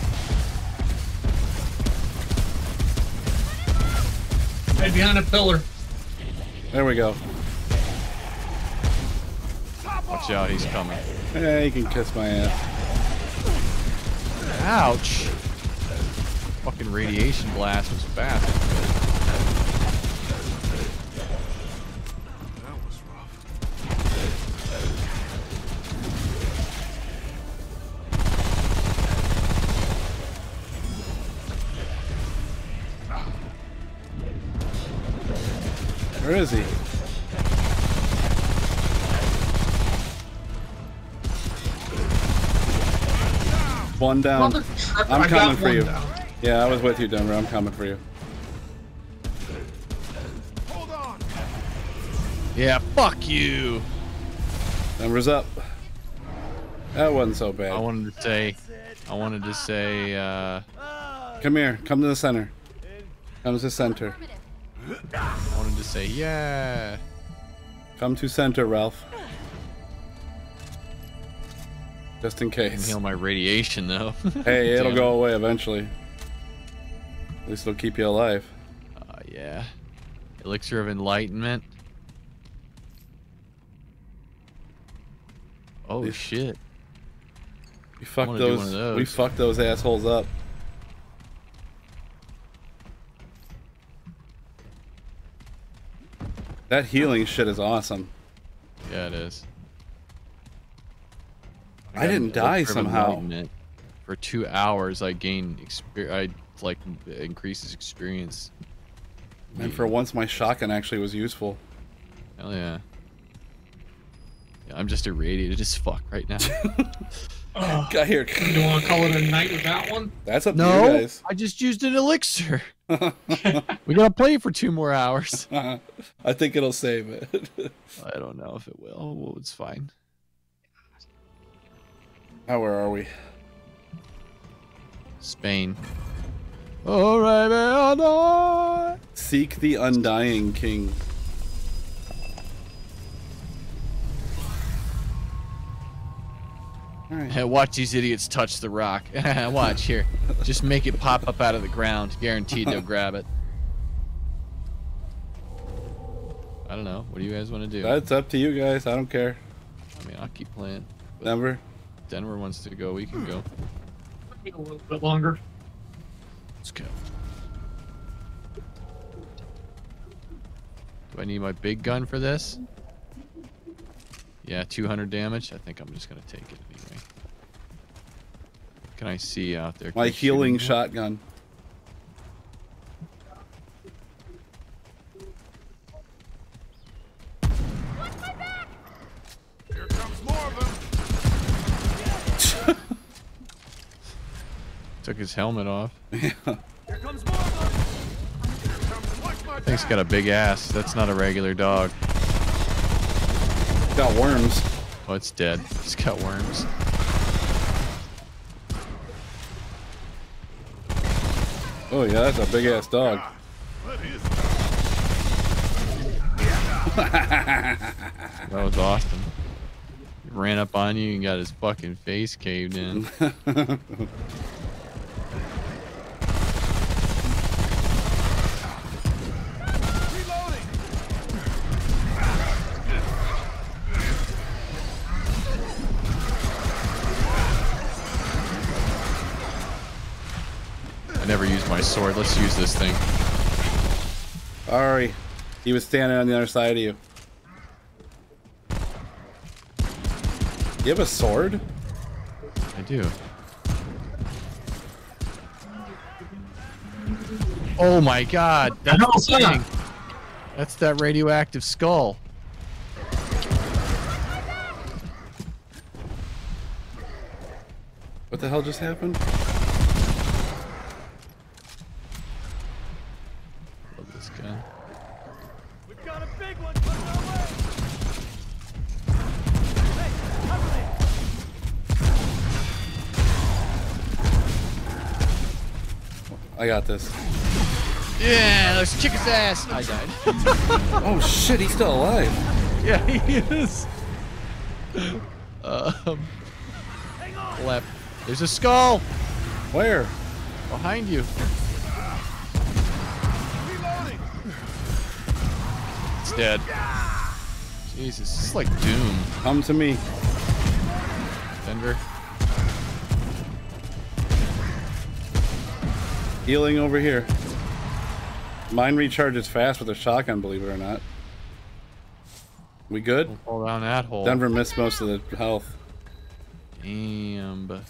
Right behind a pillar. There we go. Watch out, he's coming. Yeah, you can kiss my ass. Ouch. Fucking radiation blast was fast. That was rough. Where is he? One down. I'm coming for you. down. Yeah, I was with you, Denver. I'm coming for you. Hold on. Yeah, fuck you. Denver's up. That wasn't so bad. I wanted to say, I wanted to say, uh, Come here. Come to the center. Come to the center. I wanted to say, yeah. Come to center, Ralph. Just in case. I can case. heal my radiation though. Hey, it'll Damn go away eventually. At least it'll keep you alive. Uh, yeah. Elixir of Enlightenment. Oh Yeah. shit. We fucked one those, We fucked those assholes up. That healing shit is awesome. Yeah, it is. I got didn't die somehow. For two hours, I gained experience. I like increases experience. And for once, my shotgun actually was useful. Hell yeah. Yeah, I'm just irradiated as fuck right now. Ugh. Uh, Got here. you want to call it a night with that one? That's up to no, you guys. I just used an elixir. we gotta play for two more hours. I think it'll save it. I don't know if it will. Well, it's fine. Now where are we? Spain. All right, man. Seek the undying king. All right. Hey, watch these idiots touch the rock. watch here. Just make it pop up out of the ground. Guaranteed they'll grab it. I don't know. What do you guys want to do? That's up to you guys. I don't care. I mean, I'll keep playing. Denver. Denver wants to go. We can go. Need a little bit longer. Let's go. Do I need my big gun for this? Yeah, 200 damage. I think I'm just gonna take it anyway. Can I see out there? My healing shotgun. Here comes more of them. Took his helmet off. Here comes more of them. Here comes. Watch my Thing's back. got a big ass. That's not a regular dog. Got worms. Oh, it's dead. It's got worms. Oh yeah, that's a big ass dog. That was awesome. He ran up on you and got his fucking face caved in. I never used my sword. Let's use this thing. Sorry. He was standing on the other side of you. You have a sword? I do. Oh my god, that's know, the thing. That's that radioactive skull. What the hell just happened? I got this. Yeah, let's kick his ass. I died. Oh shit, he's still alive. yeah, he is. Um, left. There's a skull Where? behind you. It's dead. Jesus, this is like Doom. Come to me. Denver. Healing over here. Mine recharges fast with a shotgun, believe it or not. We good? Don't fall down that hole. Denver missed most of the health. Damn.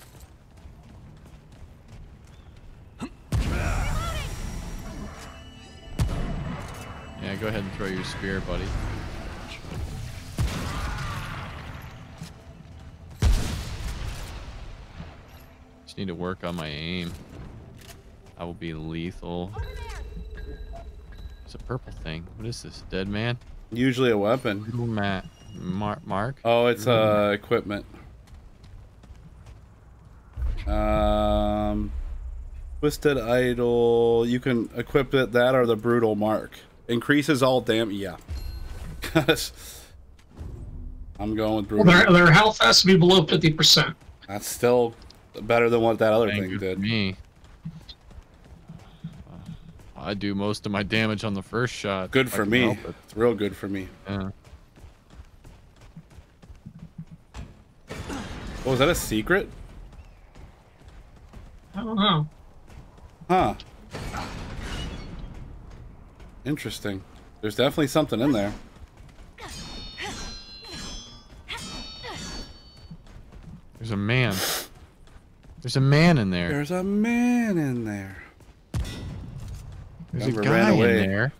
Yeah, go ahead and throw your spear, buddy. Just need to work on my aim. I will be lethal. It's a purple thing. What is this? Dead man? Usually a weapon. Little Matt. Mar- Mark? Oh, it's uh equipment. Um, twisted idol. You can equip it that or the brutal mark. Increases all dam. Yeah. I'm going with Well, brutal. their, their health has to be below 50%. That's still better than what that other Dang, thing good did. for me. I do most of my damage on the first shot. Good for me. it. It's real good for me. Yeah. Oh, was that a secret? I don't know. Huh. Interesting. There's definitely something in there. There's a man. There's a man in there. There's a man in there. There's Denver a ran guy in there.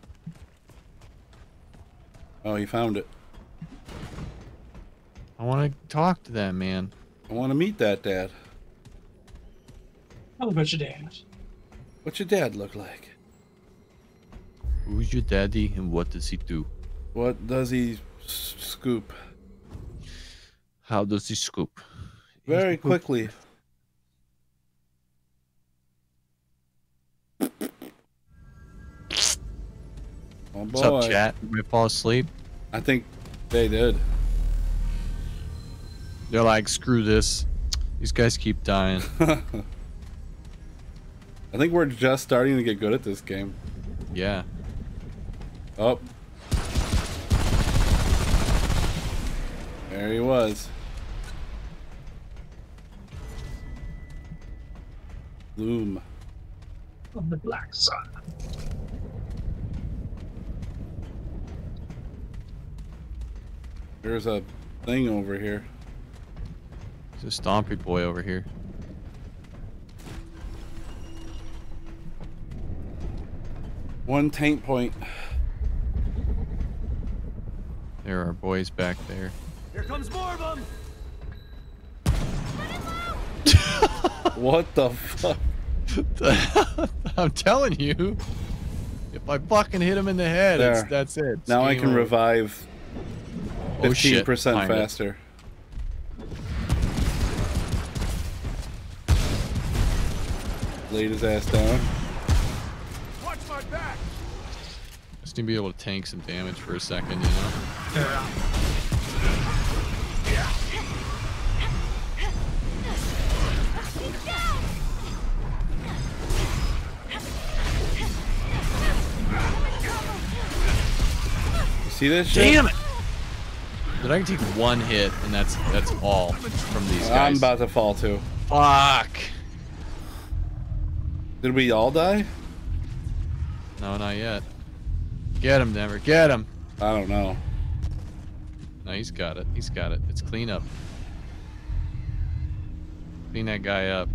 Oh, he found it. I want to talk to that man. I want to meet that dad. How about your dad? What's your dad look like? Who's your daddy and what does he do? What does he scoop? How does he scoop? Very quickly. Oh boy. What's up, chat? Did I fall asleep? I think they did. They're like, screw this. These guys keep dying. I think we're just starting to get good at this game. yeah. Oh. There he was. Loom. On the black side. There's a thing over here. There's a stompy boy over here. One tank point. There are boys back there. Here comes more of them. What the fuck? I'm telling you. If I fucking hit him in the head, it's, that's it. It's Now I can over. revive Oh, 15% Behind us. faster. Laid his ass down. Watch my back. Just need to be able to tank some damage for a second, you know? Yeah. You see this shit? Damn it! But I can take one hit, and that's that's all from these guys. I'm about to fall too. Fuck! Did we all die? No, not yet. Get him, Denver. Get him. I don't know. No, he's got it. He's got it. It's clean up. Clean that guy up.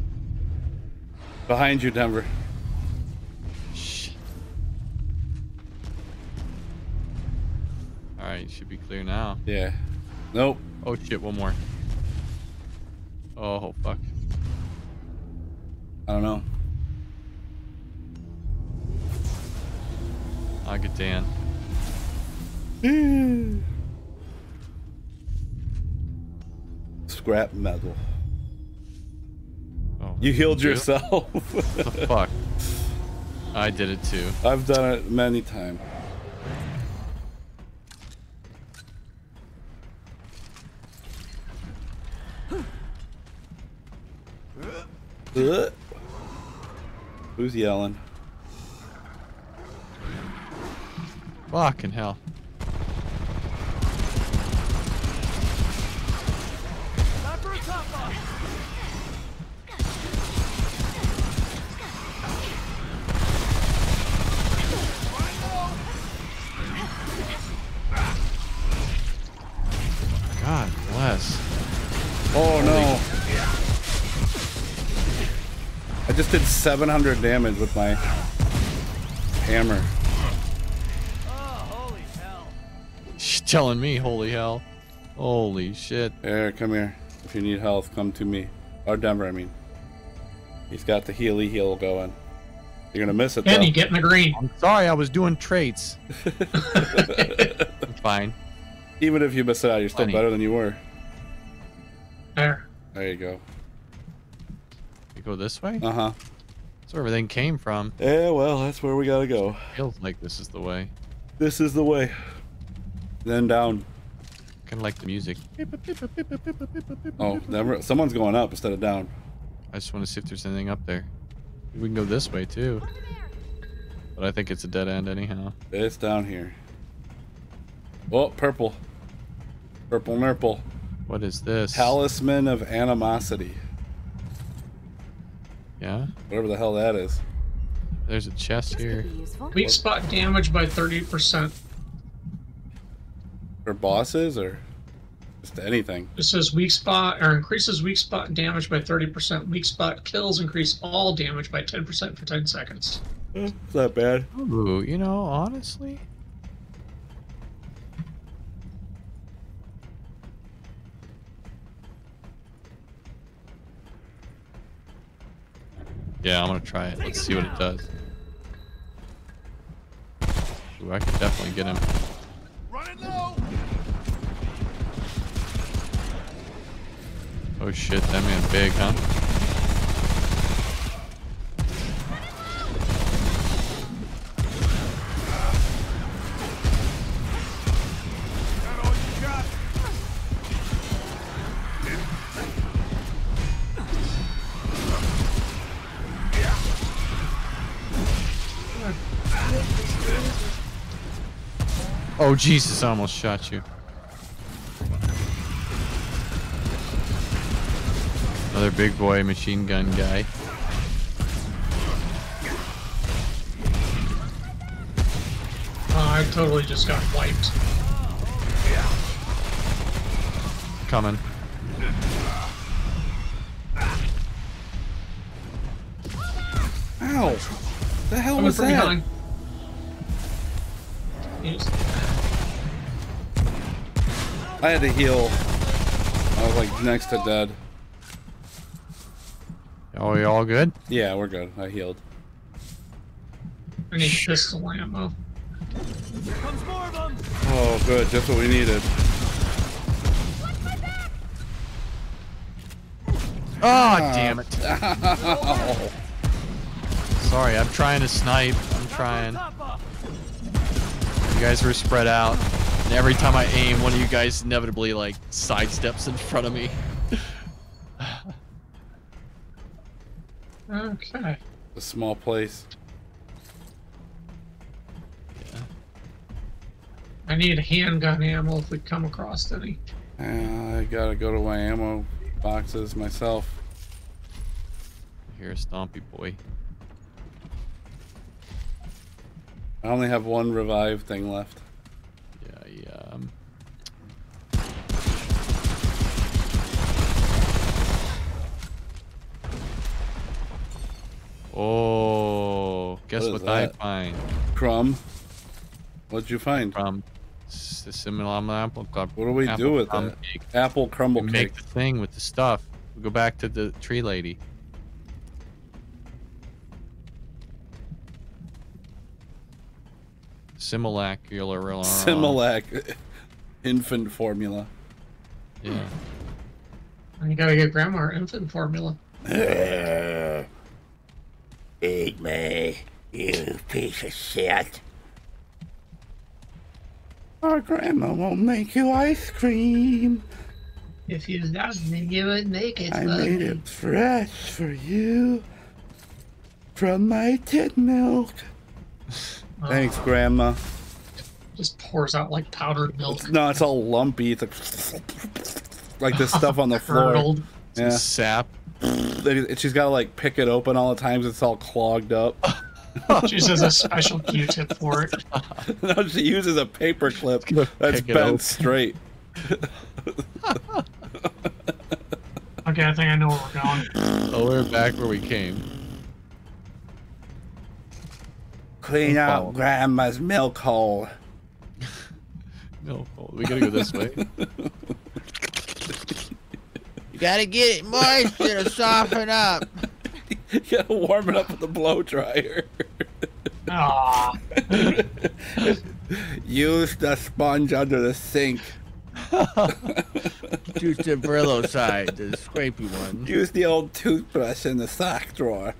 Behind you, Denver. All right, should be clear now. Yeah. Nope. Oh shit, one more. Oh fuck. I don't know. I'll get Dan. Scrap metal. Oh, You healed you? yourself. the fuck? I did it too. I've done it many times. Uh. Who's yelling? Fucking hell. God bless. Oh no. I just did 700 damage with my hammer. She's telling me, holy hell. Holy shit. There, come here. If you need health, come to me. Or Denver, I mean. He's got the healy heal going. You're gonna miss it though. Kenny, get in the green. I'm sorry, I was doing traits. I'm fine. Even if you miss it out, you're still Funny. better than you were. There. There you go. You go this way? Uh huh. That's where everything came from. Yeah, well, that's where we gotta go. Feels like this is the way. This is the way. Then down. Kind of like the music. Oh, Denver, someone's going up instead of down. I just want to see if there's anything up there. We can go this way too. But I think it's a dead end anyhow. It's down here. Oh, purple. Purple nurple. What is this? Talisman of Animosity. Yeah? Whatever the hell that is. There's a chest here. Weak spot damage by 30%. For bosses or just anything? It says weak spot or increases weak spot damage by 30%. Weak spot kills increase all damage by 10% for 10 seconds. It's not bad. Ooh, you know, honestly. Yeah, I'm gonna try it. Let's see what it does. Ooh, I could definitely get him. Oh shit, that man big, huh? Oh Jesus, I almost shot you. Another big boy machine gun guy. Oh, I totally just got wiped. Coming. Ow! The hell Coming was that? behind. Yes. I had to heal. I was like next to dead. Oh, you all good? Yeah, we're good. I healed. I need pistol ammo. Oh, good. Just what we needed. Oh, damn it. Ow. Sorry, I'm trying to snipe. I'm trying. You guys were spread out. And every time I aim, one of you guys inevitably, like, sidesteps in front of me. Okay. A small place. Yeah. I need handgun ammo if we come across any. Uh, I gotta go to my ammo boxes myself. Here, Stompy boy. I only have one revive thing left. Yeah, yeah. Um, oh, guess What what, I find? Crumb. What'd you find? From similar apple cup. What do we apple do with crumb that? cake. Apple crumble We cake. make the thing with the stuff. We go back to the tree lady. Similacular. Uh, Similac. Infant formula. Yeah. You gotta get grandma infant formula. Eh. Eat me, you piece of shit. Our grandma won't make you ice cream. If you doesn't, you would make it. I but- made it fresh for you. From my tit milk. Thanks, Grandma. Just pours out like powdered milk. No, it's all lumpy. It's like, like this stuff on the floor. Yeah. Sap. She's got to like pick it open all the times. It's all clogged up. She says a special Q-tip for it. no, she uses a paper clip that's bent straight. Okay, I think I know where we're going. Oh, we're back where we came. Clean out me. Grandma's milk hole. No, oh, we gotta go this way. You gotta get it moist, it'll soften up. you gotta warm it up with the blow dryer. Aw. Use the sponge under the sink. Use the Brillo side, the scrapey one. Use the old toothbrush in the sock drawer.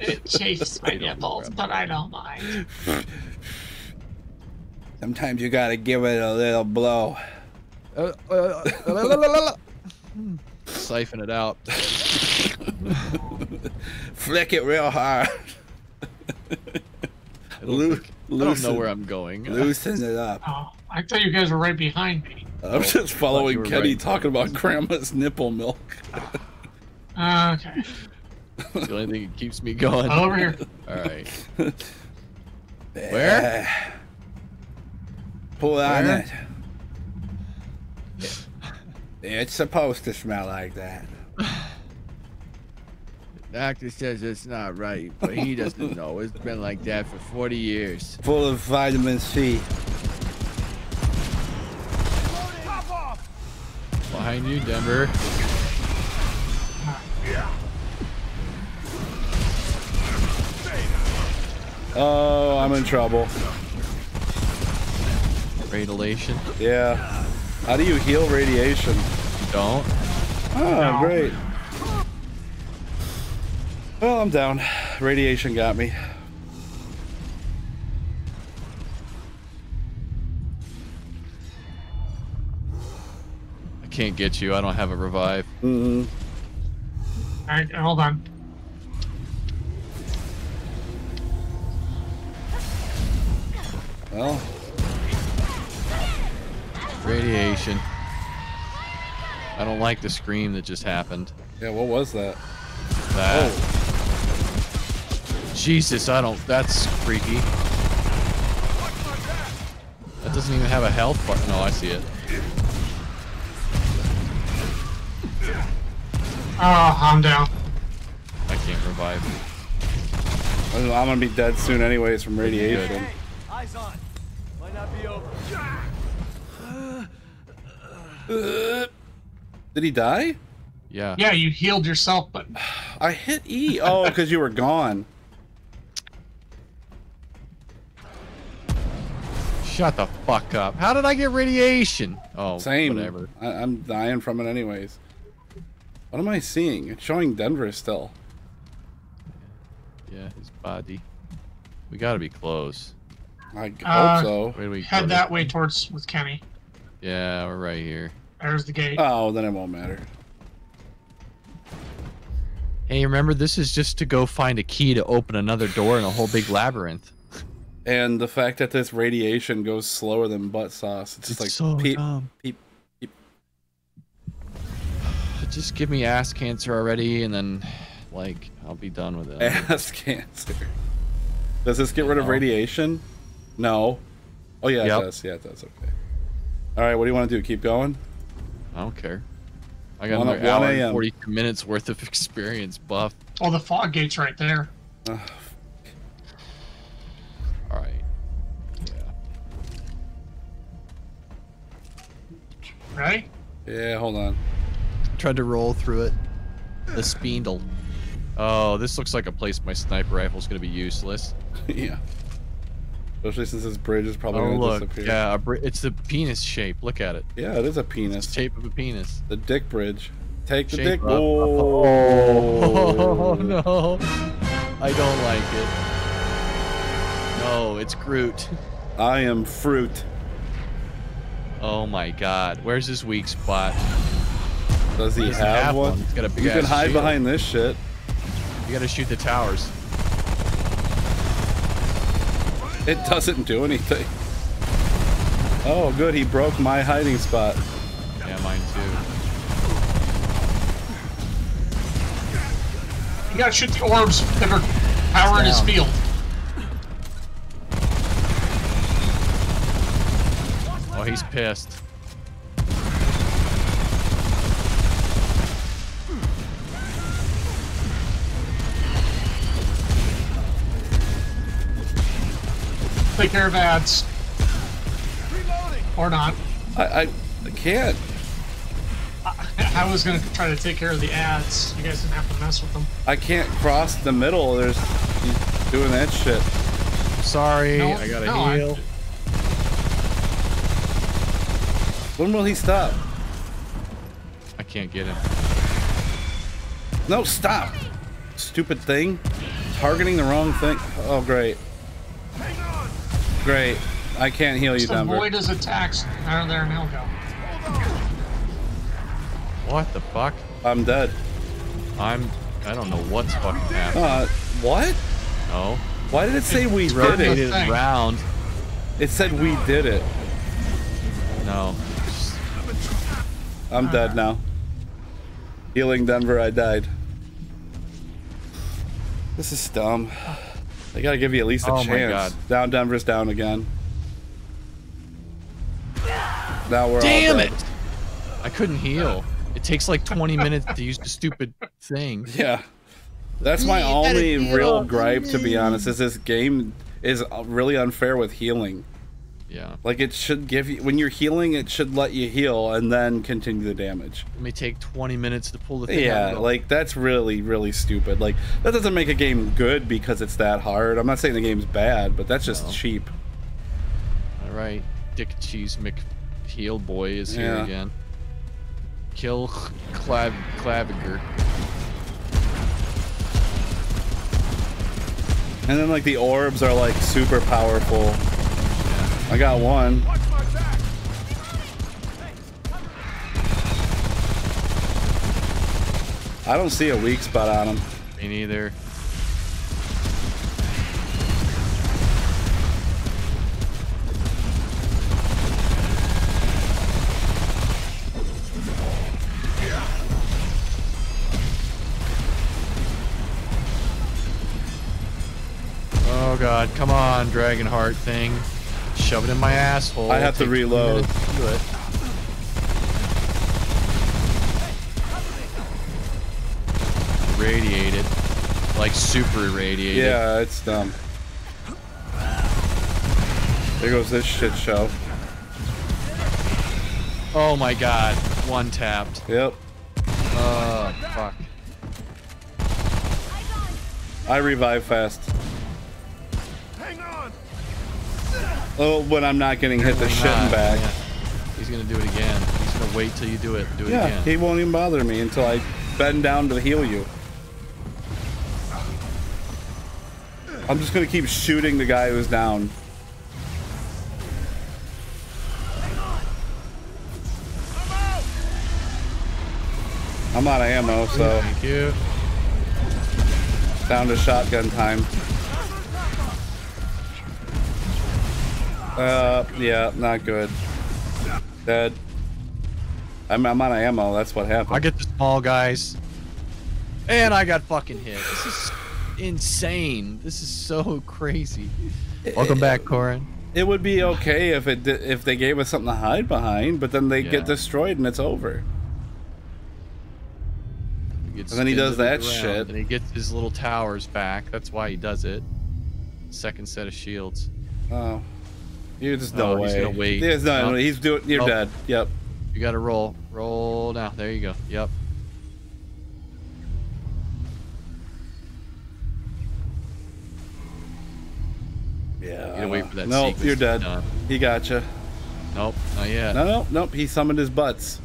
It chafes my nipples, but I don't mind. Sometimes you gotta give it a little blow. Uh, uh, la. Siphon it out. Flick it real hard. Loo- I don't know where I'm going. Loosen it up. Oh, I thought you guys were right behind me. I'm just following were Kenny right. talking about grandma's nipple milk. Okay. It's the only thing that keeps me going. Over here. All right. Where? Yeah. Pull on Where? it. It's supposed to smell like that. Doctor says it's not right, but he doesn't know. It's been like that for 40 years. Full of vitamin C. Behind you, Denver. Oh, I'm in trouble. Radiation. Yeah. How do you heal radiation? You don't? Oh, No. great. Well, I'm down. Radiation got me. I can't get you. I don't have a revive. Mm-hmm. All right, hold on. Well, Radiation. I don't like the scream that just happened. yeah, what was that? That. Oh. Jesus, I don't. That's freaky. That doesn't even have a health button. No, I see it. Oh, I'm down. I can't revive. I'm gonna be dead soon, anyways, from radiation. Hey, eyes on. Might not be over. Uh, Did he die? Yeah. Yeah, you healed yourself, but I hit E. Oh, because you were gone. Shut the fuck up. How did I get radiation? Oh, Same. whatever. I, I'm dying from it, anyways. What am I seeing? It's showing Denver still. Yeah, his body. We gotta be close. I hope Uh, so. Where do we head go? that way towards with Kenny. Yeah, we're right here. There's the gate. Oh, then it won't matter. Hey, remember this is just to go find a key to open another door in a whole big labyrinth. And the fact that this radiation goes slower than butt sauce. It's just It's like so peep, dumb. peep. Just give me ass cancer already, and then, like, I'll be done with it. Ass cancer. Does this get rid of No. radiation? No. Oh yeah, Yep. it does. Yeah, it does. Okay. All right. What do you want to do? Keep going. I don't care. I got One- another 1 hour and 42 minutes worth of experience buff. Oh, the fog gate's right there. Ugh. All right. Ready? Yeah. Hold on. Tried to roll through it. The spindle. Oh, this looks like a place my sniper rifle's gonna be useless. yeah. Especially since this bridge is probably Oh gonna look, disappear. yeah, a it's the penis shape. Look at it. Yeah, it is a penis. Shape of a penis. The dick bridge. Take the Shape dick. up. Oh. Oh no! I don't like it. No, it's Groot. I am fruit. Oh my God! Where's his weak spot? Does he doesn't have, have one? one. He's got a big you can hide shield. behind this shit. You gotta shoot the towers. It doesn't do anything. Oh, good. He broke my hiding spot. Yeah, mine too. You gotta shoot the orbs that are powering his field. Oh, he's pissed. Take care of ads. Or not. I, I, I can't. I was gonna try to take care of the ads. You guys didn't have to mess with them. I can't cross the middle. There's he's doing that shit. Sorry, No, I gotta no, I- heal. When will he stop? I can't get him. No, stop. Stupid thing. Targeting the wrong thing. Oh, great. Great. I can't heal you, Just Denver. avoid his attacks. There, there, now go. What the fuck? I'm dead. I'm. I don't know what's fucking happening. Uh, what? No. Why did it say we did Rotated it? thing. around. It said we did it. No. I'm dead now. Healing Denver, I died. This is dumb. They gotta give you at least a Oh my chance. God. Down Denver's down again. Now we're all Damn dead. it! I couldn't heal. It takes like 20 minutes to use the stupid thing. Yeah. That's my only real gripe, to be honest, is this game is really unfair with healing. Yeah. Like it should give you when you're healing, it should let you heal and then continue the damage. It may take 20 minutes to pull the thing Yeah, like that's really, really stupid. Like that doesn't make a game good because it's that hard. I'm not saying the game's bad, but that's just No. cheap. All right, Dick Cheese McHeel boy is here Yeah. again. Kill Clav Claviger. And then like the orbs are like super powerful. I got one. I don't see a weak spot on him. Me neither. Oh god, come on, Dragonheart thing. Shove it in my asshole. I have to Take reload. to do it. Radiated. Like super irradiated. Yeah, it's dumb. There goes this shit show. Oh my god. One tapped. Yep. Oh, fuck. I revive fast. Oh, but I'm not getting hit the shit back. Yeah. He's gonna do it again. He's gonna wait till you do it. Do it Yeah, again. he won't even bother me until I bend down to heal you. I'm just gonna keep shooting the guy who's down. I'm out of ammo, so Thank you. down to shotgun time. Uh, yeah, not good. Dead. I'm, I'm out of ammo, that's what happened. I get the small guys. And I got fucking hit. This is insane. This is so crazy. Welcome back, Corin. It would be okay if it if they gave us something to hide behind, but then they Yeah. get destroyed and it's over. He And then he does spin to the that ground, shit. And he gets his little towers back. That's why he does it. Second set of shields. Oh, you just no Oh, way. he's gonna wait. There's no, Nope. he's doing. You're Nope. dead. Yep. You gotta roll. Roll now. There you go. Yep. Yeah. You wait for that Nope, you're dead. done. He gotcha. Nope, not yet. No, no, nope. He summoned his butts.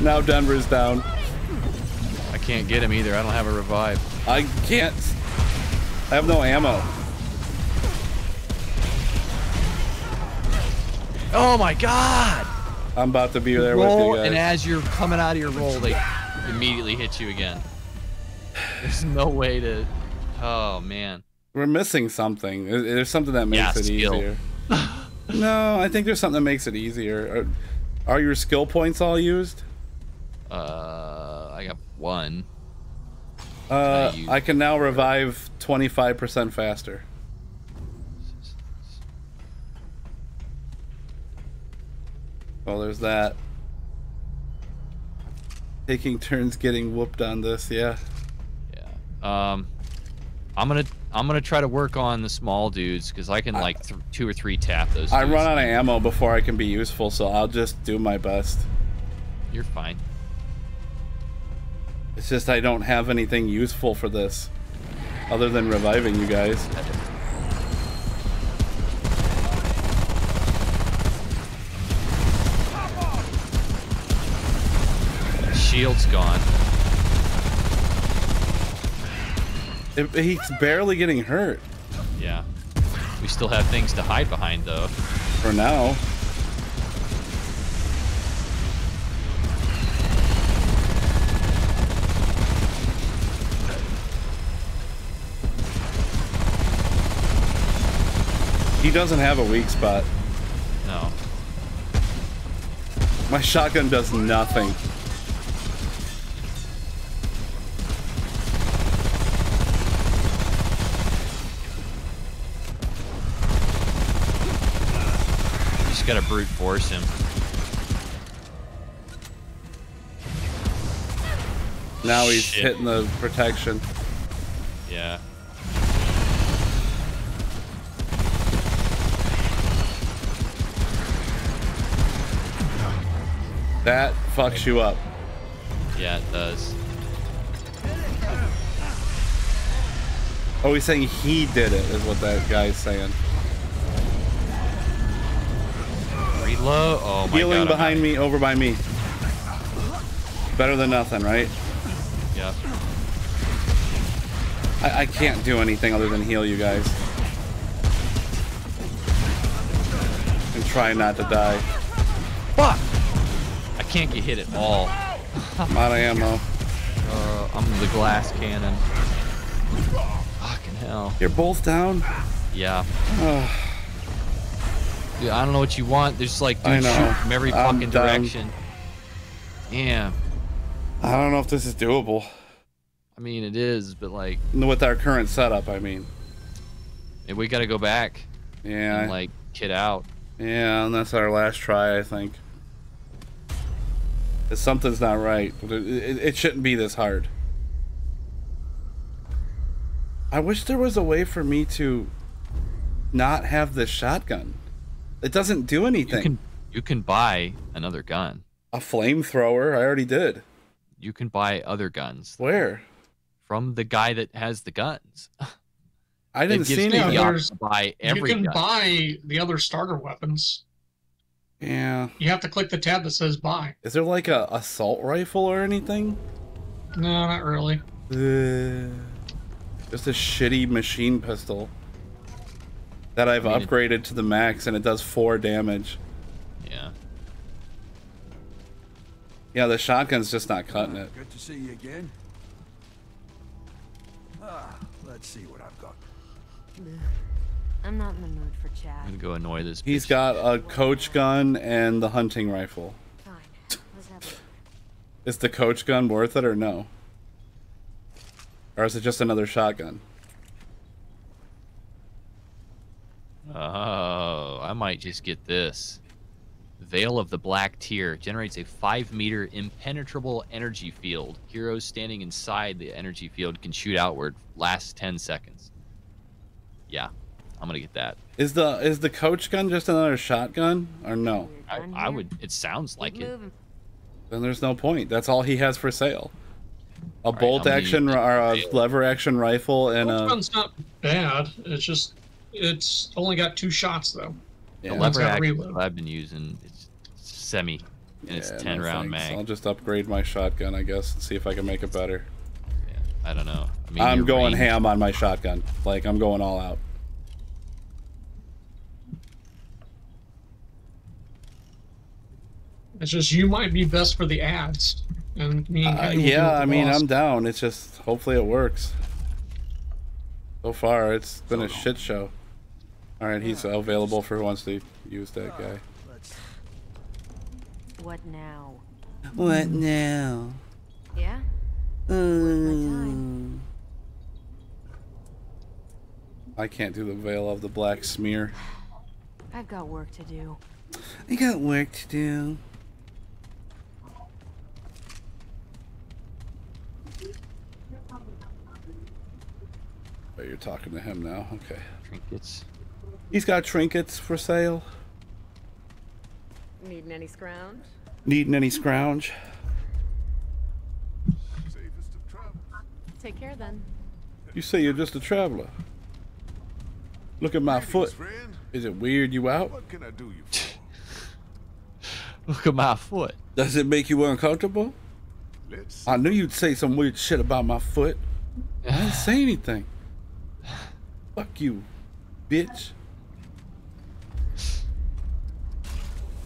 Now Denver's down. I can't get him either. I don't have a revive. I can't. I have no ammo. Oh my god! I'm about to be there roll, with you and as you're coming out of your roll, they immediately hit you again. There's no way to. Oh man. We're missing something. There's something that makes Yeah, it skill. easier. no, I think there's something that makes it easier. Are, are your skill points all used? Uh, I got one. Uh, I can now revive 25% faster. Well, there's that. Taking turns getting whooped on this, yeah. Yeah. Um, I'm gonna I'm gonna try to work on the small dudes because I can like th- two or three tap those. I run out of ammo before I can be useful, so I'll just do my best. You're fine. It's just I don't have anything useful for this, other than reviving you guys. Shield's gone. It, he's barely getting hurt Yeah. We still have things to hide behind though. for now. He doesn't have a weak spot. No. My shotgun does nothing. You just gotta brute force him. Now he's Shit. hitting the protection. Yeah. That fucks you up. Yeah, it does. Oh, he's saying he did it, is what that guy's saying. Reload. Oh my Healing god. I'm behind me, over by me. Better than nothing, right? Yeah. I, I can't do anything other than heal you guys. And try not to die. Fuck! I can't get hit at all. I'm out of ammo. Uh, I'm the glass cannon. Fucking hell. You're both down? Yeah. Dude, I don't know what you want. There's like know. shoot from every I'm fucking done. direction. Yeah. I don't know if this is doable. I mean, it is, but like, With our current setup, I mean. we gotta go back Yeah. and like kid out. Yeah, and that's our last try, I think. 'Cause Something's not right. It, it, it shouldn't be this hard. I wish there was a way for me to not have this shotgun. It doesn't do anything. You anything. can you can buy another gun. A flamethrower, I already did. You can buy other guns Where? from the guy that has the guns. I didn't gives see any. the there's- option to buy You can gun. buy the other starter weapons. Yeah. You have to click the tab that says buy. Is there like a assault rifle or anything? No, not really. Uh, just a shitty machine pistol that I've I mean, it- upgraded to the max and it does four damage. Yeah. Yeah, the shotgun's just not cutting it. Good to see you again. Ah, let's see what I've got. I'm not in the mood Chad. I'm gonna go annoy this. He's bitch. got a coach gun and the hunting rifle. Is the coach gun worth it or no? Or is it just another shotgun? Oh, I might just get this. Veil of the Black Tear generates a 5 meter impenetrable energy field. Heroes standing inside the energy field can shoot outward. Last 10 seconds. Yeah, I'm gonna get that. Is the is the coach gun just another shotgun or no? I, I would. It sounds like it. Then there's no point. That's all he has for sale. A right, bolt I'm gonna action use or a lever action rifle and Bolt a gun's not bad. It's just it's only got two shots though. The lever action I've been using it's semi, and it's 10 no round thanks. mag. I'll just upgrade my shotgun, I guess, and see if I can make it better. Yeah, I don't know. I mean, I'm going range- ham on my shotgun. Like I'm going all out. It's just you might be best for the ads, and me and Uh, Kenny will deal yeah, I mean boss. I'm down. It's just hopefully it works. So far, it's been a shit show. All right, he's available for who wants to use that guy. What now? What now? Yeah? Um, I can't do the veil of the black smear. I've got work to do. I got work to do. Oh, you're talking to him now. Okay. Trinkets. He's got trinkets for sale. Needing any scrounge? Needing any scrounge? Take care then. You say you're just a traveler. Look at my foot. Is it weird you out? What can I do you Look at my foot. Does it make you uncomfortable? Let's I knew you'd say some weird shit about my foot. I didn't say anything. Fuck you, bitch.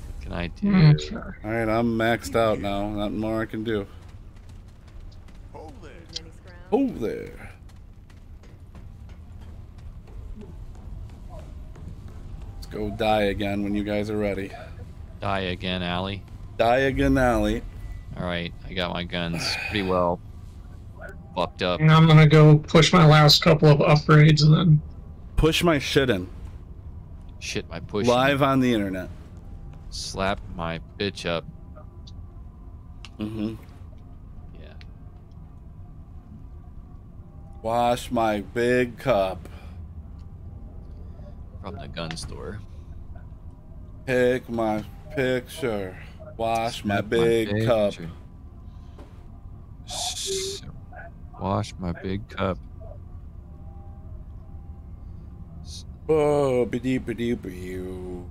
What can I do? Hmm, okay. All right, I'm maxed out now. Nothing more I can do. hold there. Any scrounge? Oh there. Let's go die again when you guys are ready. Die again, Allie. Die again, Alley. All right, I got my guns pretty well fucked up. And I'm gonna go push my last couple of upgrades, and then Push my shit in. Shit, my push. Live on the internet. Slap my bitch up. Mm-hmm. Yeah. Wash my big cup. From the gun store. Pick my picture. Wash my Snap my big cup. picture. Wash my big cup. Oh, bidee bidee bidee.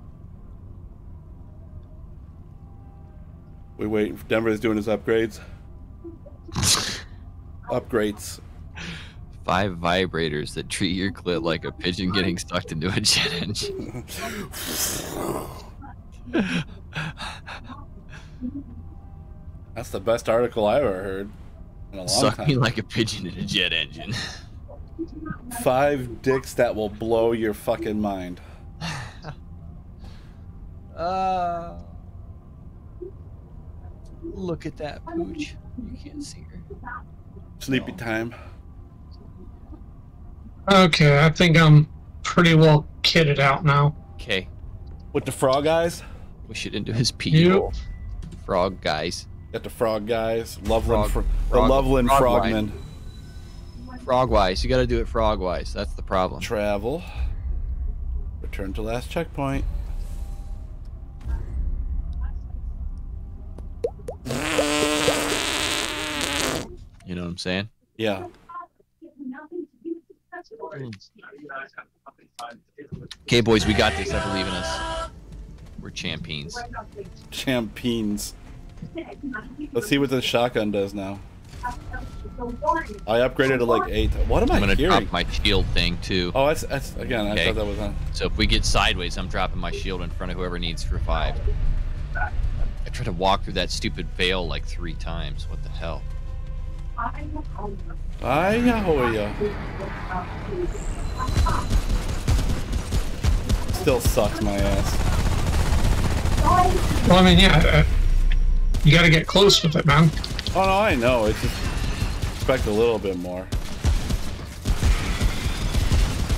We wait. Denver's doing his upgrades. upgrades. Five vibrators that treat your clit like a pigeon getting sucked into a jet engine. That's the best article I ever heard in a long Suck time. me like a pigeon in a jet engine. Five dicks that will blow your fucking mind. Uh, look at that pooch. You can't see her. Sleepy time. okay, I think I'm pretty well kitted out now. Okay, With the frog eyes. we should into his pee Yep. hole. Frog guys. Got the frog guys. Loveland. Frog- fr- the Loveland frog frogmen. Frogwise. You gotta do it frogwise. That's the problem. Travel. Return to last checkpoint. You know what I'm saying? Yeah. Okay, boys, we got this. I believe in us. We're champions. Champions. Let's see what the shotgun does now. I upgraded to like eight. What am I I'm gonna hearing? drop my shield thing too. Oh, that's that's again. I thought that was on. So if we get sideways, I'm dropping my shield in front of whoever needs for five. I tried to walk through that stupid veil like three times. What the hell? Ay, ya. Still sucks my ass. Well, I mean, yeah, uh, you got to get close with it, man. Oh no, I know. It's just expect a little bit more.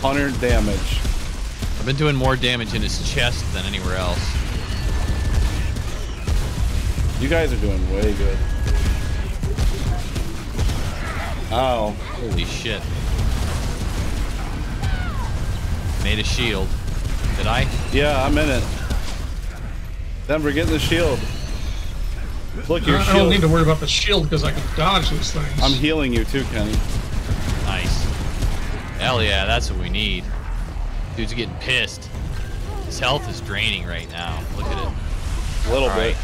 Hundred damage. I've been doing more damage in his chest than anywhere else. You guys are doing way good. Oh. Holy shit. Made a shield. Did I? Yeah, I'm in it. Denver, get in the shield. Look, your I shield. don't need to worry about the shield because I can dodge these things. I'm healing you too, Kenny. Nice. Hell yeah, that's what we need. Dude's getting pissed. His health is draining right now. Look at it. A little All bit. right.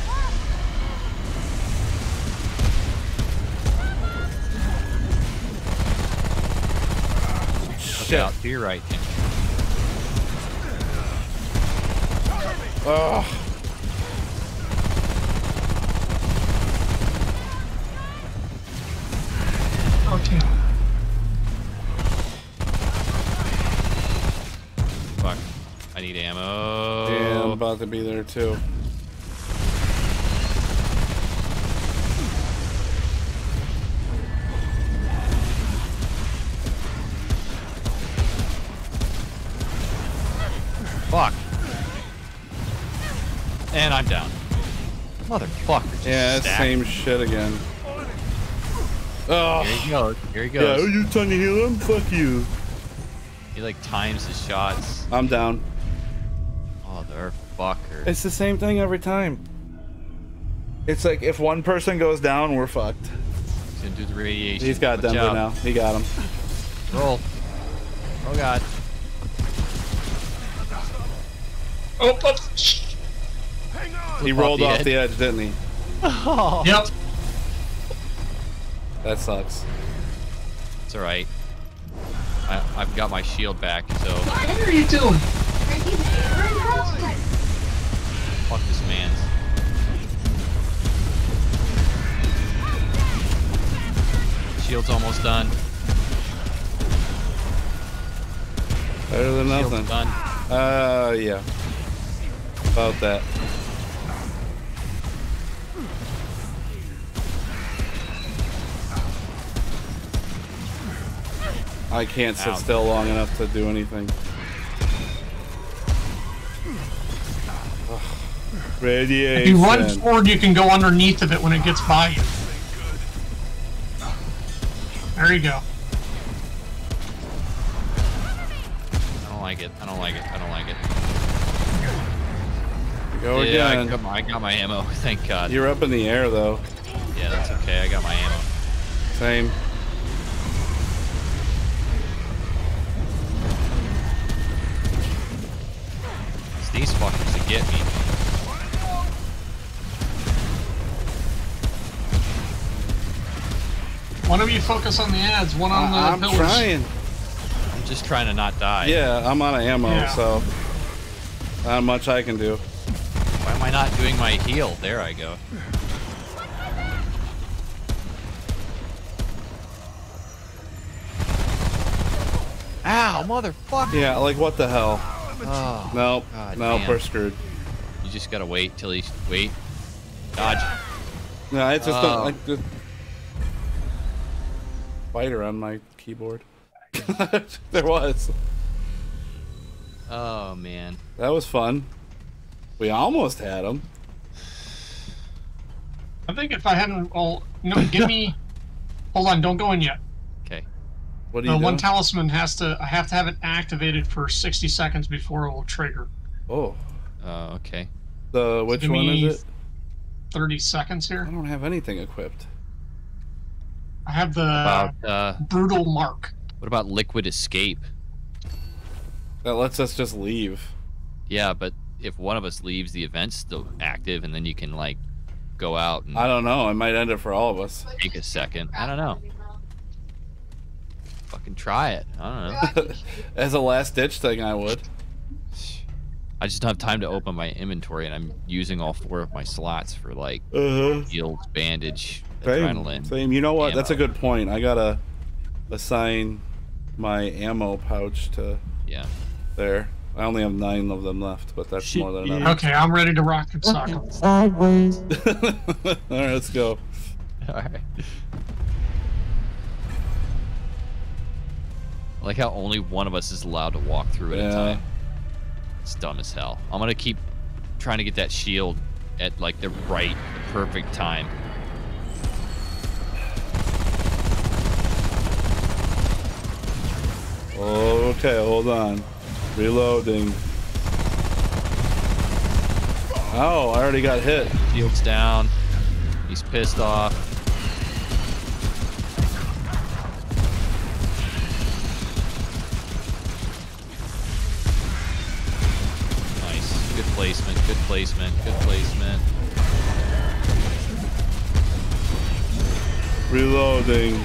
Look Shit. out to your right. Tim. Ugh. Okay. Fuck. I need ammo. Yeah, I'm about to be there too. Fuck. And I'm down. Motherfucker. Yeah, same shit again. Oh. Here he goes. Here he Yeah, goes. are you trying to heal him? Fuck you. He like times his shots. I'm down. Oh, they're Motherfucker. It's the same thing every time. It's like if one person goes down, we're fucked. He's gonna do the radiation. He's got Watch Denver out. now. He got him. Roll. Oh god. Oh, oh. He rolled off off the the edge, didn't he? Oh. Yep. That sucks. It's alright. I, I've got my shield back, so What are you doing? fuck this man's. Shield's almost done. Better than Shield's nothing. done. Uh, yeah. About that. I can't sit Ouch. still long enough to do anything. Ugh. Radiation. If you run forward, you can go underneath of it when it gets by you. There you go. I don't like it. I don't like it. I don't like it. Go yeah, I again. got, my, I got my ammo. Thank God. You're up in the air though. Yeah, that's okay. I got my ammo. Same. These fuckers to get me. One of you focus on the ads, one on the I- I'm pillars. trying. I'm just trying to not die. Yeah, I'm out of ammo, Yeah. so not much I can do. Why am I not doing my heal? There I go. Ow, motherfucker! Yeah, like what the hell? Oh, Nope. God nope, damn. we're screwed. You just gotta wait till he wait. Dodge. No, it's just Oh. not like the spider on my keyboard. there was. Oh man. That was fun. We almost had him. I think if I hadn't, well, no, give me. hold on, don't go in yet. Okay. What do The you one talisman has to. I have to have it activated for 60 seconds before it will trigger. Oh, Uh, okay. the which give one is it? 30 seconds here. I don't have anything equipped. I have the About uh, brutal mark. what about liquid escape? That lets us just leave. Yeah, but if one of us leaves, the event's still active, and then you can like go out and I don't know. It might end it for all of us. take a second. I don't know. Fucking try it. I don't know. As a last ditch thing, I would. I just don't have time to open my inventory, and I'm using all four of my slots for like Uh-huh. heals, bandage, Same. adrenaline. Same. You know what? That's a good point. I gotta assign my ammo pouch to Yeah. there. I only have nine of them left, but that's more than enough. Okay, I'm ready to rock and sock. Sideways. All right, let's go. All right. I like how only one of us is allowed to walk through at a time. It's dumb as hell. I'm gonna keep trying to get that shield at like the right, the perfect time. Okay, hold on. Reloading. Oh, I already got hit. Shield's down. He's pissed off. Good placement. Good placement. Good placement. Reloading.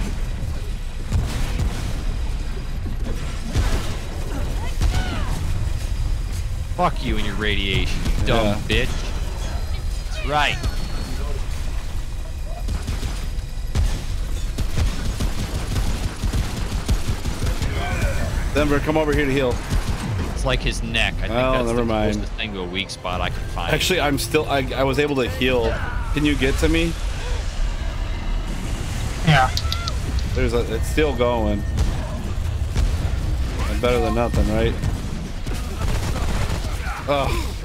Fuck you and your radiation, you dumb Yeah. bitch. That's right. Denver, come over here to heal. It's like his neck. I think Oh, that's never the mind. closest thing to a weak spot I can find. Actually, I'm still. I, I was able to heal. Can you get to me? Yeah. There's a. It's still going. Better than nothing, right? Oh.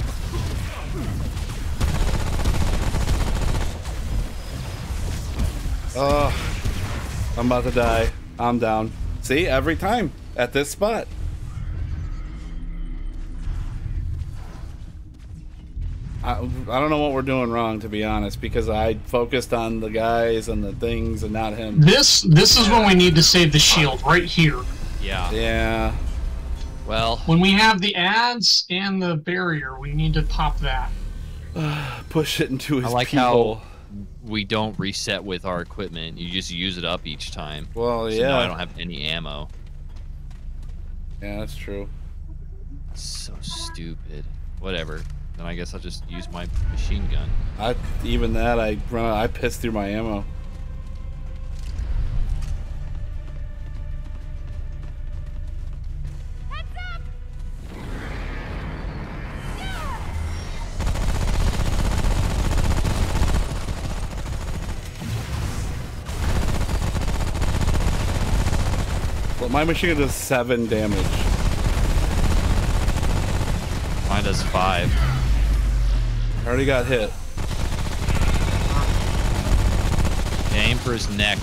Oh. I'm about to die. I'm down. See, every time at this spot. I, I don't know what we're doing wrong, to be honest, because I focused on the guys and the things and not him. This this is when we need to save the shield right here. Yeah. Yeah. Well, When we have the ads and the barrier, we need to pop that. Push it into his I like people. how we don't reset with our equipment. You just use it up each time. Well, So yeah. now I don't have any ammo. Yeah, that's true. So stupid. Whatever. Then I guess I'll just use my machine gun. I even that I run. I pissed through my ammo. Well, my machine gun does seven damage. Mine does five. I already got hit. Aim for his neck.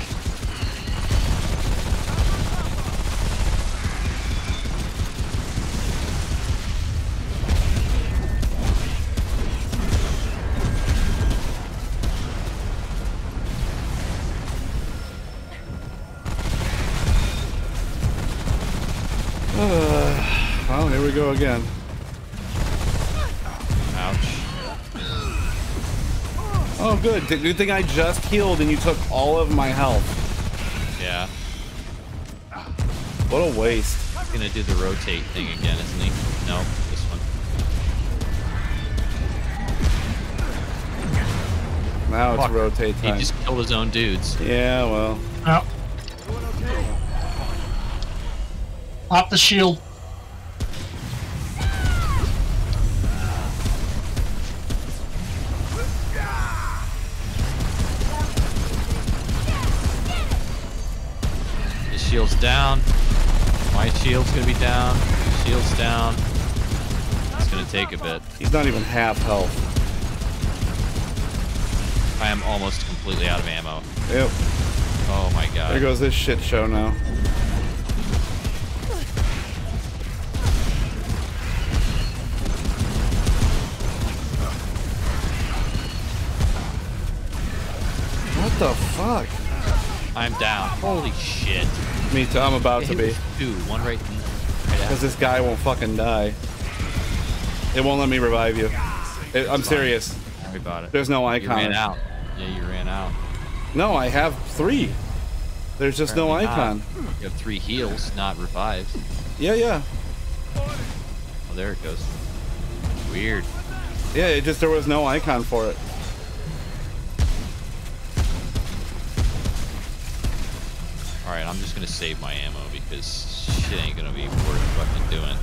Uh, well, here we go again. Oh, good. thing I just healed and you took all of my health? Yeah. What a waste. He's gonna do the rotate thing again, isn't he? No, this one. Now it's Fuck. rotate He just killed his own dudes. Yeah, well. Oh. Pop the shield. Down. My shield's gonna be down. Shield's down. It's gonna take a bit. He's not even half health. I am almost completely out of ammo. Yep. Oh my god. There goes this shit show now. What the fuck? I'm down. Holy shit. Me too. I'm about to be. Two. One right, Because this guy won't fucking die. It won't let me revive you. It, I'm serious. Worry about it. There's no icon. You ran out. Yeah, you ran out. No, I have three. There's just no Apparently not. icon. You have three heals, not revives. Yeah, yeah. Oh, there it goes. Weird. Yeah, it just there was no icon for it. Alright, I'm just gonna save my ammo because shit ain't gonna be worth fucking doing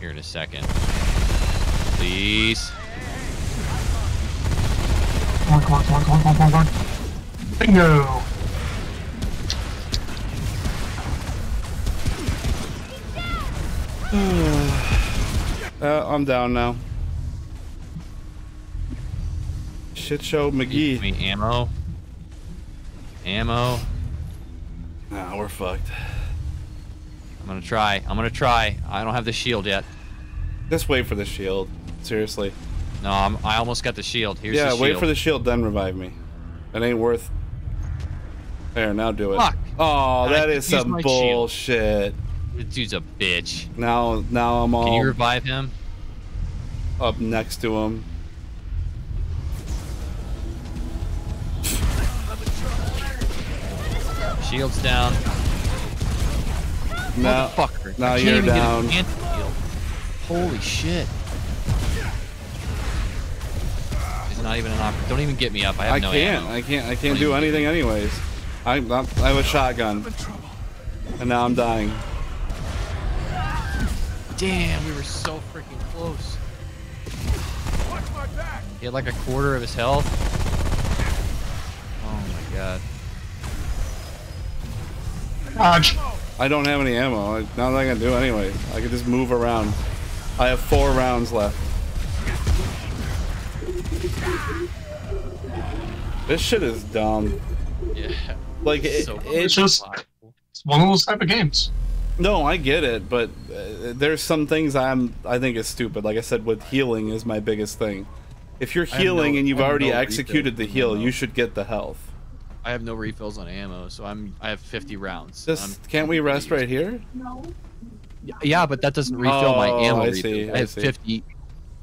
here in a second. Please. Come on, come on, come on, come on, come on, come on, come on. Bingo! Uh, I'm down now. Shit show Give McGee. me ammo. Ammo. Nah, we're fucked. I'm gonna try. I'm gonna try. I don't have the shield yet. Just wait for the shield. Seriously. No, I'm, I almost got the shield. Here's yeah, the wait for the shield, then revive me. It ain't worth. There, now do it. Fuck. Oh, I that could is some my shield. bullshit. This dude's a bitch. Now, now I'm all Can you revive him? up next to him. Shield's down. Now, Motherfucker. now you're down. Holy shit. There's not even an option. Don't even get me up. I have I no can't. ammo. I can't. I Don't can't do anything anyways. I, I'm, I have a shotgun, and now I'm dying. Damn, we were so freaking close. He had like a quarter of his health. Oh my god. Dodge. I don't have any ammo. I- Not that I can do anyway. I can just move around. I have four rounds left. This shit is dumb. Yeah. Like it, So It's just it's one of those type of games. No, I get it, but uh, there's some things I'm I think is stupid. Like I said, with healing is my biggest thing. If you're healing no- and you've already no executed the heal, on you should get the health. I have no refills on ammo, so I'm I have 50 rounds. Just can't we rest right here? No. Yeah, but that doesn't refill my Oh, ammo. I refill. see, I I have see. 50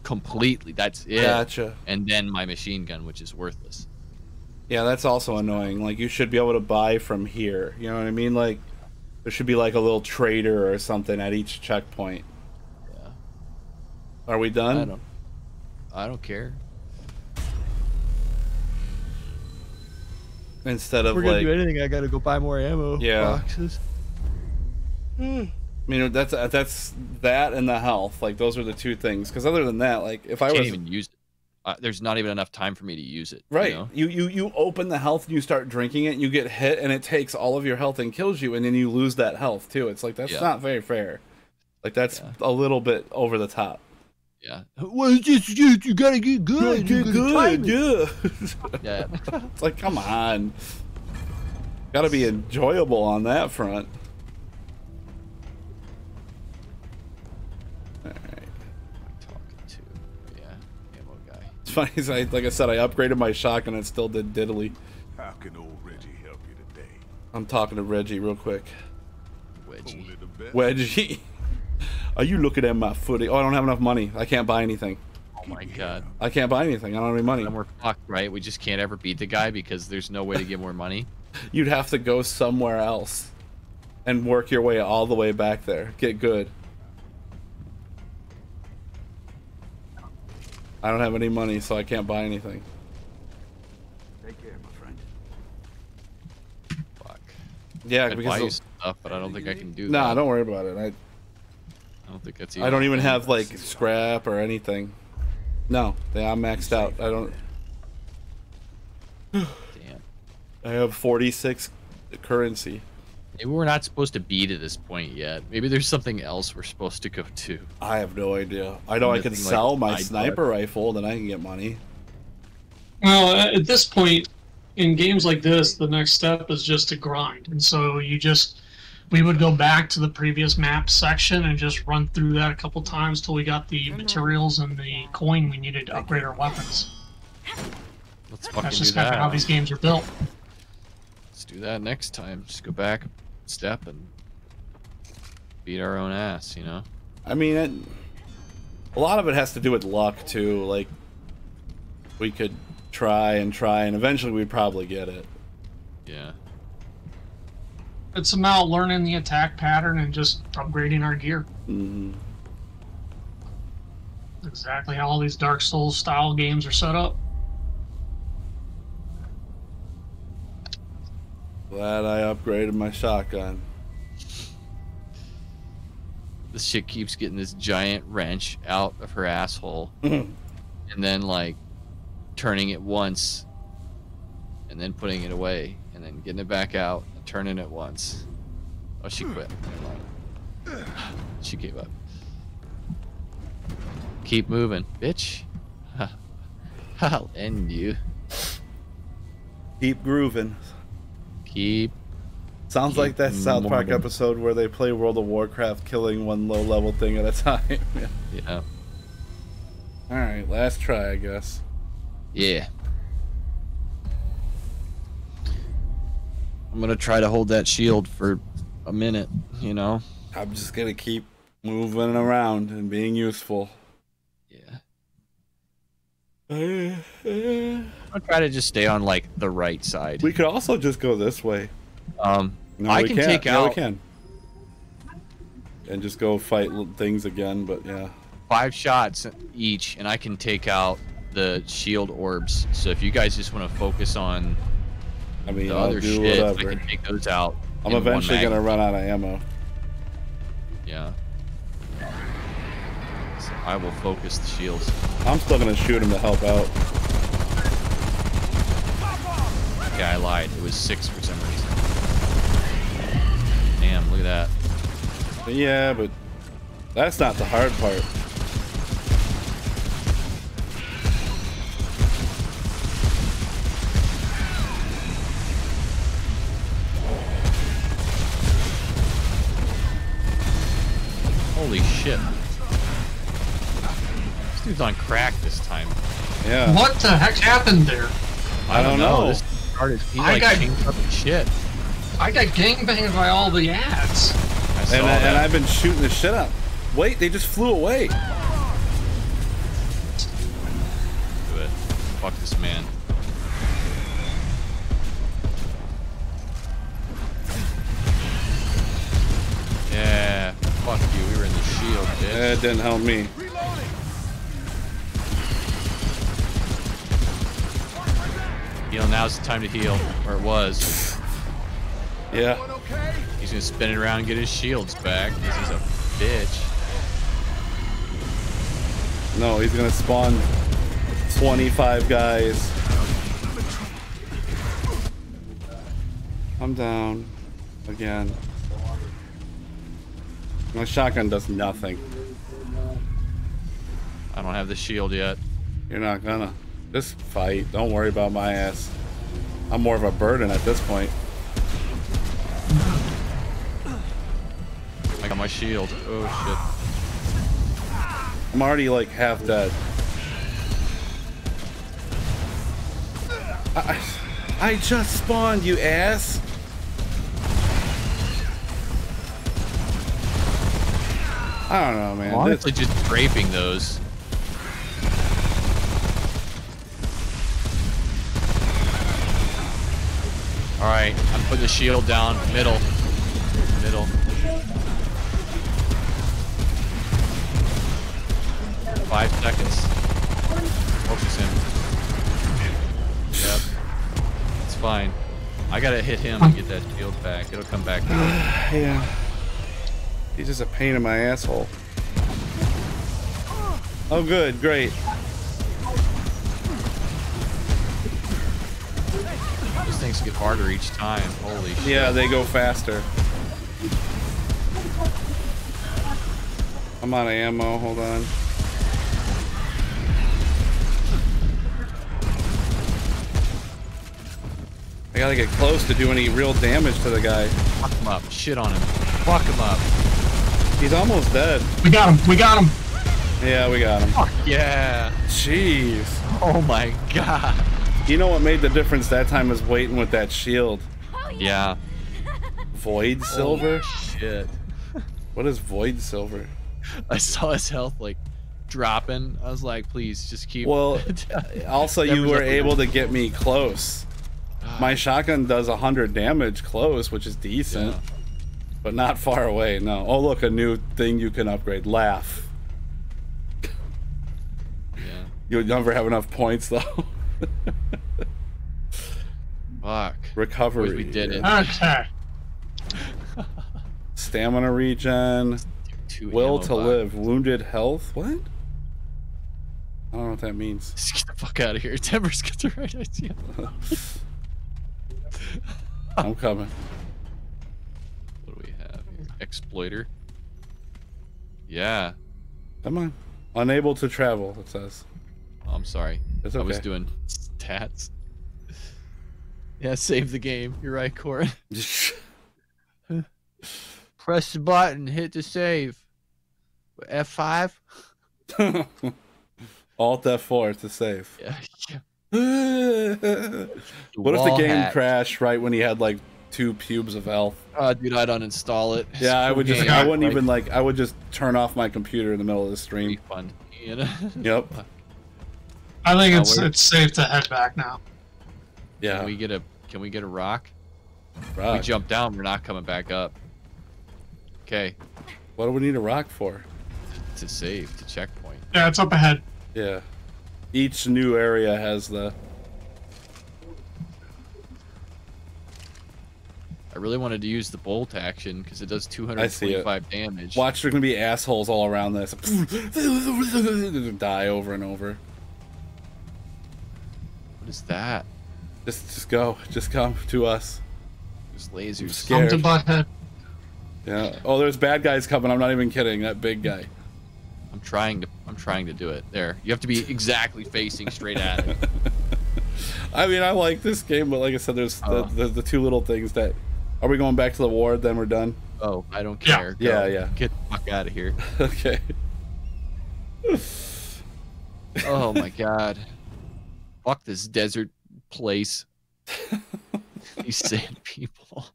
completely. That's it. Gotcha. And then my machine gun, which is worthless. Yeah, that's also annoying. Like you should be able to buy from here. You know what I mean? Like there should be like a little trader or something at each checkpoint. Yeah. Are we done? I don't. I don't care. Instead of We're gonna like do anything. I gotta go buy more ammo. Yeah. Boxes. I mean, that's that's that and the health. Like those are the two things. Because other than that, like if I I can't was even use it. Uh, there's not even enough time for me to use it. right, You know? you, you you open the health and you start drinking it, and you get hit, and it takes all of your health and kills you, and then you lose that health too. It's like that's Yeah. not very fair. Like that's a little bit over the top. Yeah. Well, it's just you. You gotta get good. You gotta time yeah. Yeah. it's like come on, got to be enjoyable on that front. All right. It's funny, is I, like I said, I upgraded my shotgun and it still did diddly. How can old Reggie help you today? I'm talking to Reggie real quick. Wedgie. Wedgie. Are you looking at my footy? Oh, I don't have enough money. I can't buy anything. Oh my god. I can't buy anything. I don't have any money. And we're fucked, right? We just can't ever beat the guy because there's no way to get more money. You'd have to go somewhere else and work your way all the way back there. Get good. I don't have any money, so I can't buy anything. Take care, my friend. Fuck. Yeah, I'd because buy you stuff, but I don't think I can do Nah, that. don't worry about it. I I don't think that's. I don't even have like scrap or anything. No, they I'm maxed out. I don't. Damn. I have 46 currency. Maybe we're not supposed to be to this point yet. Maybe there's something else we're supposed to go to. I have no idea. I know I can Nothing like sell my side sniper rifle, then I can get money. Well, at this point, in games like this, the next step is just to grind. And so you just, we would go back to the previous map section and just run through that a couple times till we got the mm-hmm. materials and the coin we needed to upgrade our weapons. Let's fucking That's do just kind that. how these games are built. Let's do that next time. Just go back, a step, and beat our own ass. You know. I mean, it, a lot of it has to do with luck too. Like, we could try and try, and eventually we'd probably get it. Yeah. It's about learning the attack pattern and just upgrading our gear. hmm Exactly how all these Dark Souls style games are set up. Glad I upgraded my shotgun. This shit keeps getting this giant wrench out of her asshole, and then like turning it once, and then putting it away, and then getting it back out and turning it once. Oh, she quit. She gave up. keep moving, bitch. I'll end you. Keep grooving. Keep. Sounds keep like that South Park moving. episode where they play World of Warcraft, killing one low level thing at a time. yeah. Yeah. All right, last try, I guess. Yeah. I'm gonna try to hold that shield for a minute, you know? I'm just gonna keep moving around and being useful. Yeah. I'll try to just stay on like the right side. We could also just go this way. Um, No, I we can can't. take yeah, out we can. And just go fight things again, but yeah. five shots each, and I can take out the shield orbs. So if you guys just want to focus on I mean, the I'll other do shit, I can take those out. I'm eventually gonna run out of ammo. Yeah. So I will focus the shields. I'm still gonna shoot him to help out. Yeah, I lied. It was six for some reason. Damn, look at that. Yeah, but that's not the hard part. Shit. This dude's on crack this time. Yeah. What the heck happened there? I, don't, don't know. know. This started. He I like got- changed up the shit. I got gangbanged by all the ads. I saw And, I, that. and I've been shooting the shit up. Wait, they just flew away. Do it. Fuck this man. Eh, bitch. It didn't help me. You know, Now's the time to heal. Or it was. Yeah. He's gonna spin it around and get his shields back. This is a bitch. No, he's gonna spawn 25 guys. I'm down again. My shotgun does nothing. I don't have the shield yet. You're not gonna. Just fight. Don't worry about my ass. I'm more of a burden at this point. I got my shield. Oh shit. I'm already like half dead. I, I just spawned, you ass. I don't know, man. Honestly, just draping those. All right, I'm putting the shield down. Middle. Middle. Five seconds. Focus him. Yep. It's fine. I gotta hit him and get that shield back. It'll come back. yeah. He's just a pain in my asshole. Oh, good, great. These things get harder each time. Holy shit. Yeah, they go faster. I'm out of ammo. Hold on. I gotta get close to do any real damage to the guy. Fuck him up. Shit on him. Fuck him up. He's almost dead. We got him. We got him. Yeah, we got him. Fuck yeah. Jeez. Oh my god. You know what made the difference that time was waiting with that shield. Oh, Yeah. Void silver? Shit. What is void silver? I saw his health like dropping. I was like, please just keep. Well, also you were able to get me close. My ah. shotgun does 100 damage close, which is decent. Yeah. But not far away, no. Oh, look, a new thing you can upgrade. Laugh. Yeah. You'll never have enough points, though. Fuck. Recovery. We did it. Okay. Stamina regen. Two Will to box. live. Wounded health. What? I don't know what that means. Just get the fuck out of here. Timbers got the right idea. I'm coming. Exploiter. Yeah. Come on. Unable to travel. It says. Oh, I'm sorry. It's I was doing stats. Yeah, save the game. You're right, Corin. Press the button, hit the save. F5. Alt F4 to save. Yeah. what if the game hack. crashed right when he had like two pubes of health? Oh, dude, I'd uninstall it. It's Yeah, a I cool would just. I wouldn't Like, even like. I would just turn off my computer in the middle of the stream. refund. You know? Yep. I think it's wait. it's safe to head back now. Yeah. Can we get a Can we get a rock? If we jump down, we're not coming back up. Okay, What do we need a rock for? to save to checkpoint. Yeah, it's up ahead. Yeah. Each new area has the. I really wanted to use the bolt action because it does it. 225 damage. Watch, there's gonna be assholes all around this. Die over and over. What is that? Just, just go. Just come to us. There's I'm lasers. Come to scared. Butthead. Yeah. Oh, there's bad guys coming. I'm not even kidding. That big guy. I'm trying to. I'm trying to do it. There. You have to be exactly facing straight at it. I mean, I like this game, but like I said, there's Oh. the, the the two little things that. Are we going back to the ward? Then we're done. Oh, I don't care. Yeah, Go. yeah. Get the fuck out of here. okay. Oh my god. Fuck this desert place. These sand people.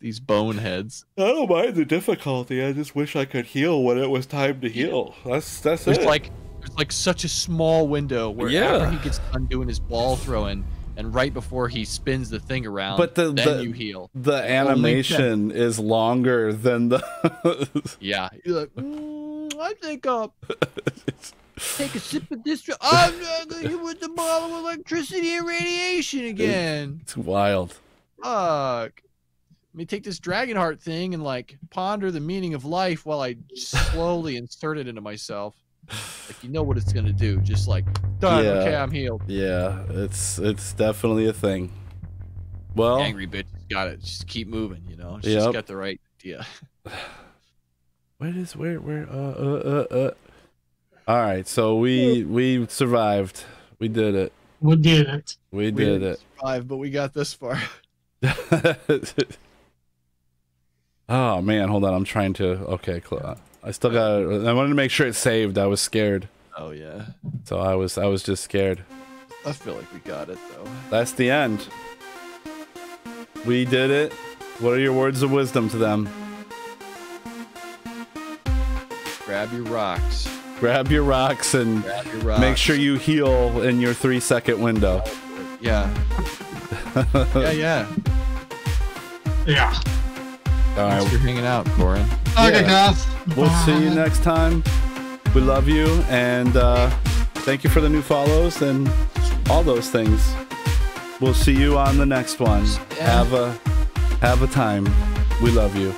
These boneheads. I don't mind the difficulty. I just wish I could heal when it was time to heal. That's that's There's it. like there's like such a small window where Yeah. after he gets done doing his ball throwing and right before he spins the thing around, But the- then the- you heal. the animation is longer than the. Yeah. You're like, "Mm, I think I'll take a sip of this. dr- I'm not gonna hit with the ball of electricity and radiation again. it's wild. Fuck. Let me take this dragon heart thing and like ponder the meaning of life while I slowly insert it into myself. Like you know what it's gonna do. Just like done. Yeah. Okay, I'm healed. Yeah, it's it's definitely a thing. Well, Angry bitch got it. Just keep moving. You know. She's Yep. got the right idea. where is where where uh uh uh. uh. All right, so we we survived. We did it. We did it. We We did didn't survive, but we got this far. oh man, hold on. I'm trying to. Okay, cl- I still got. It. I wanted to make sure it saved. I was scared, Oh yeah. so I was I was just scared. I feel like we got it though. That's the end. We did it. What are your words of wisdom to them? Grab your rocks. Grab your rocks and your rocks. make sure you heal in your three second window. Yeah. yeah, yeah. Yeah. All Thanks right, for hanging out, Corin. Okay, Yeah. Goth. we'll see you next time. We love you and uh, thank you for the new follows and all those things. We'll see you on the next one. Have a have a time. We love you.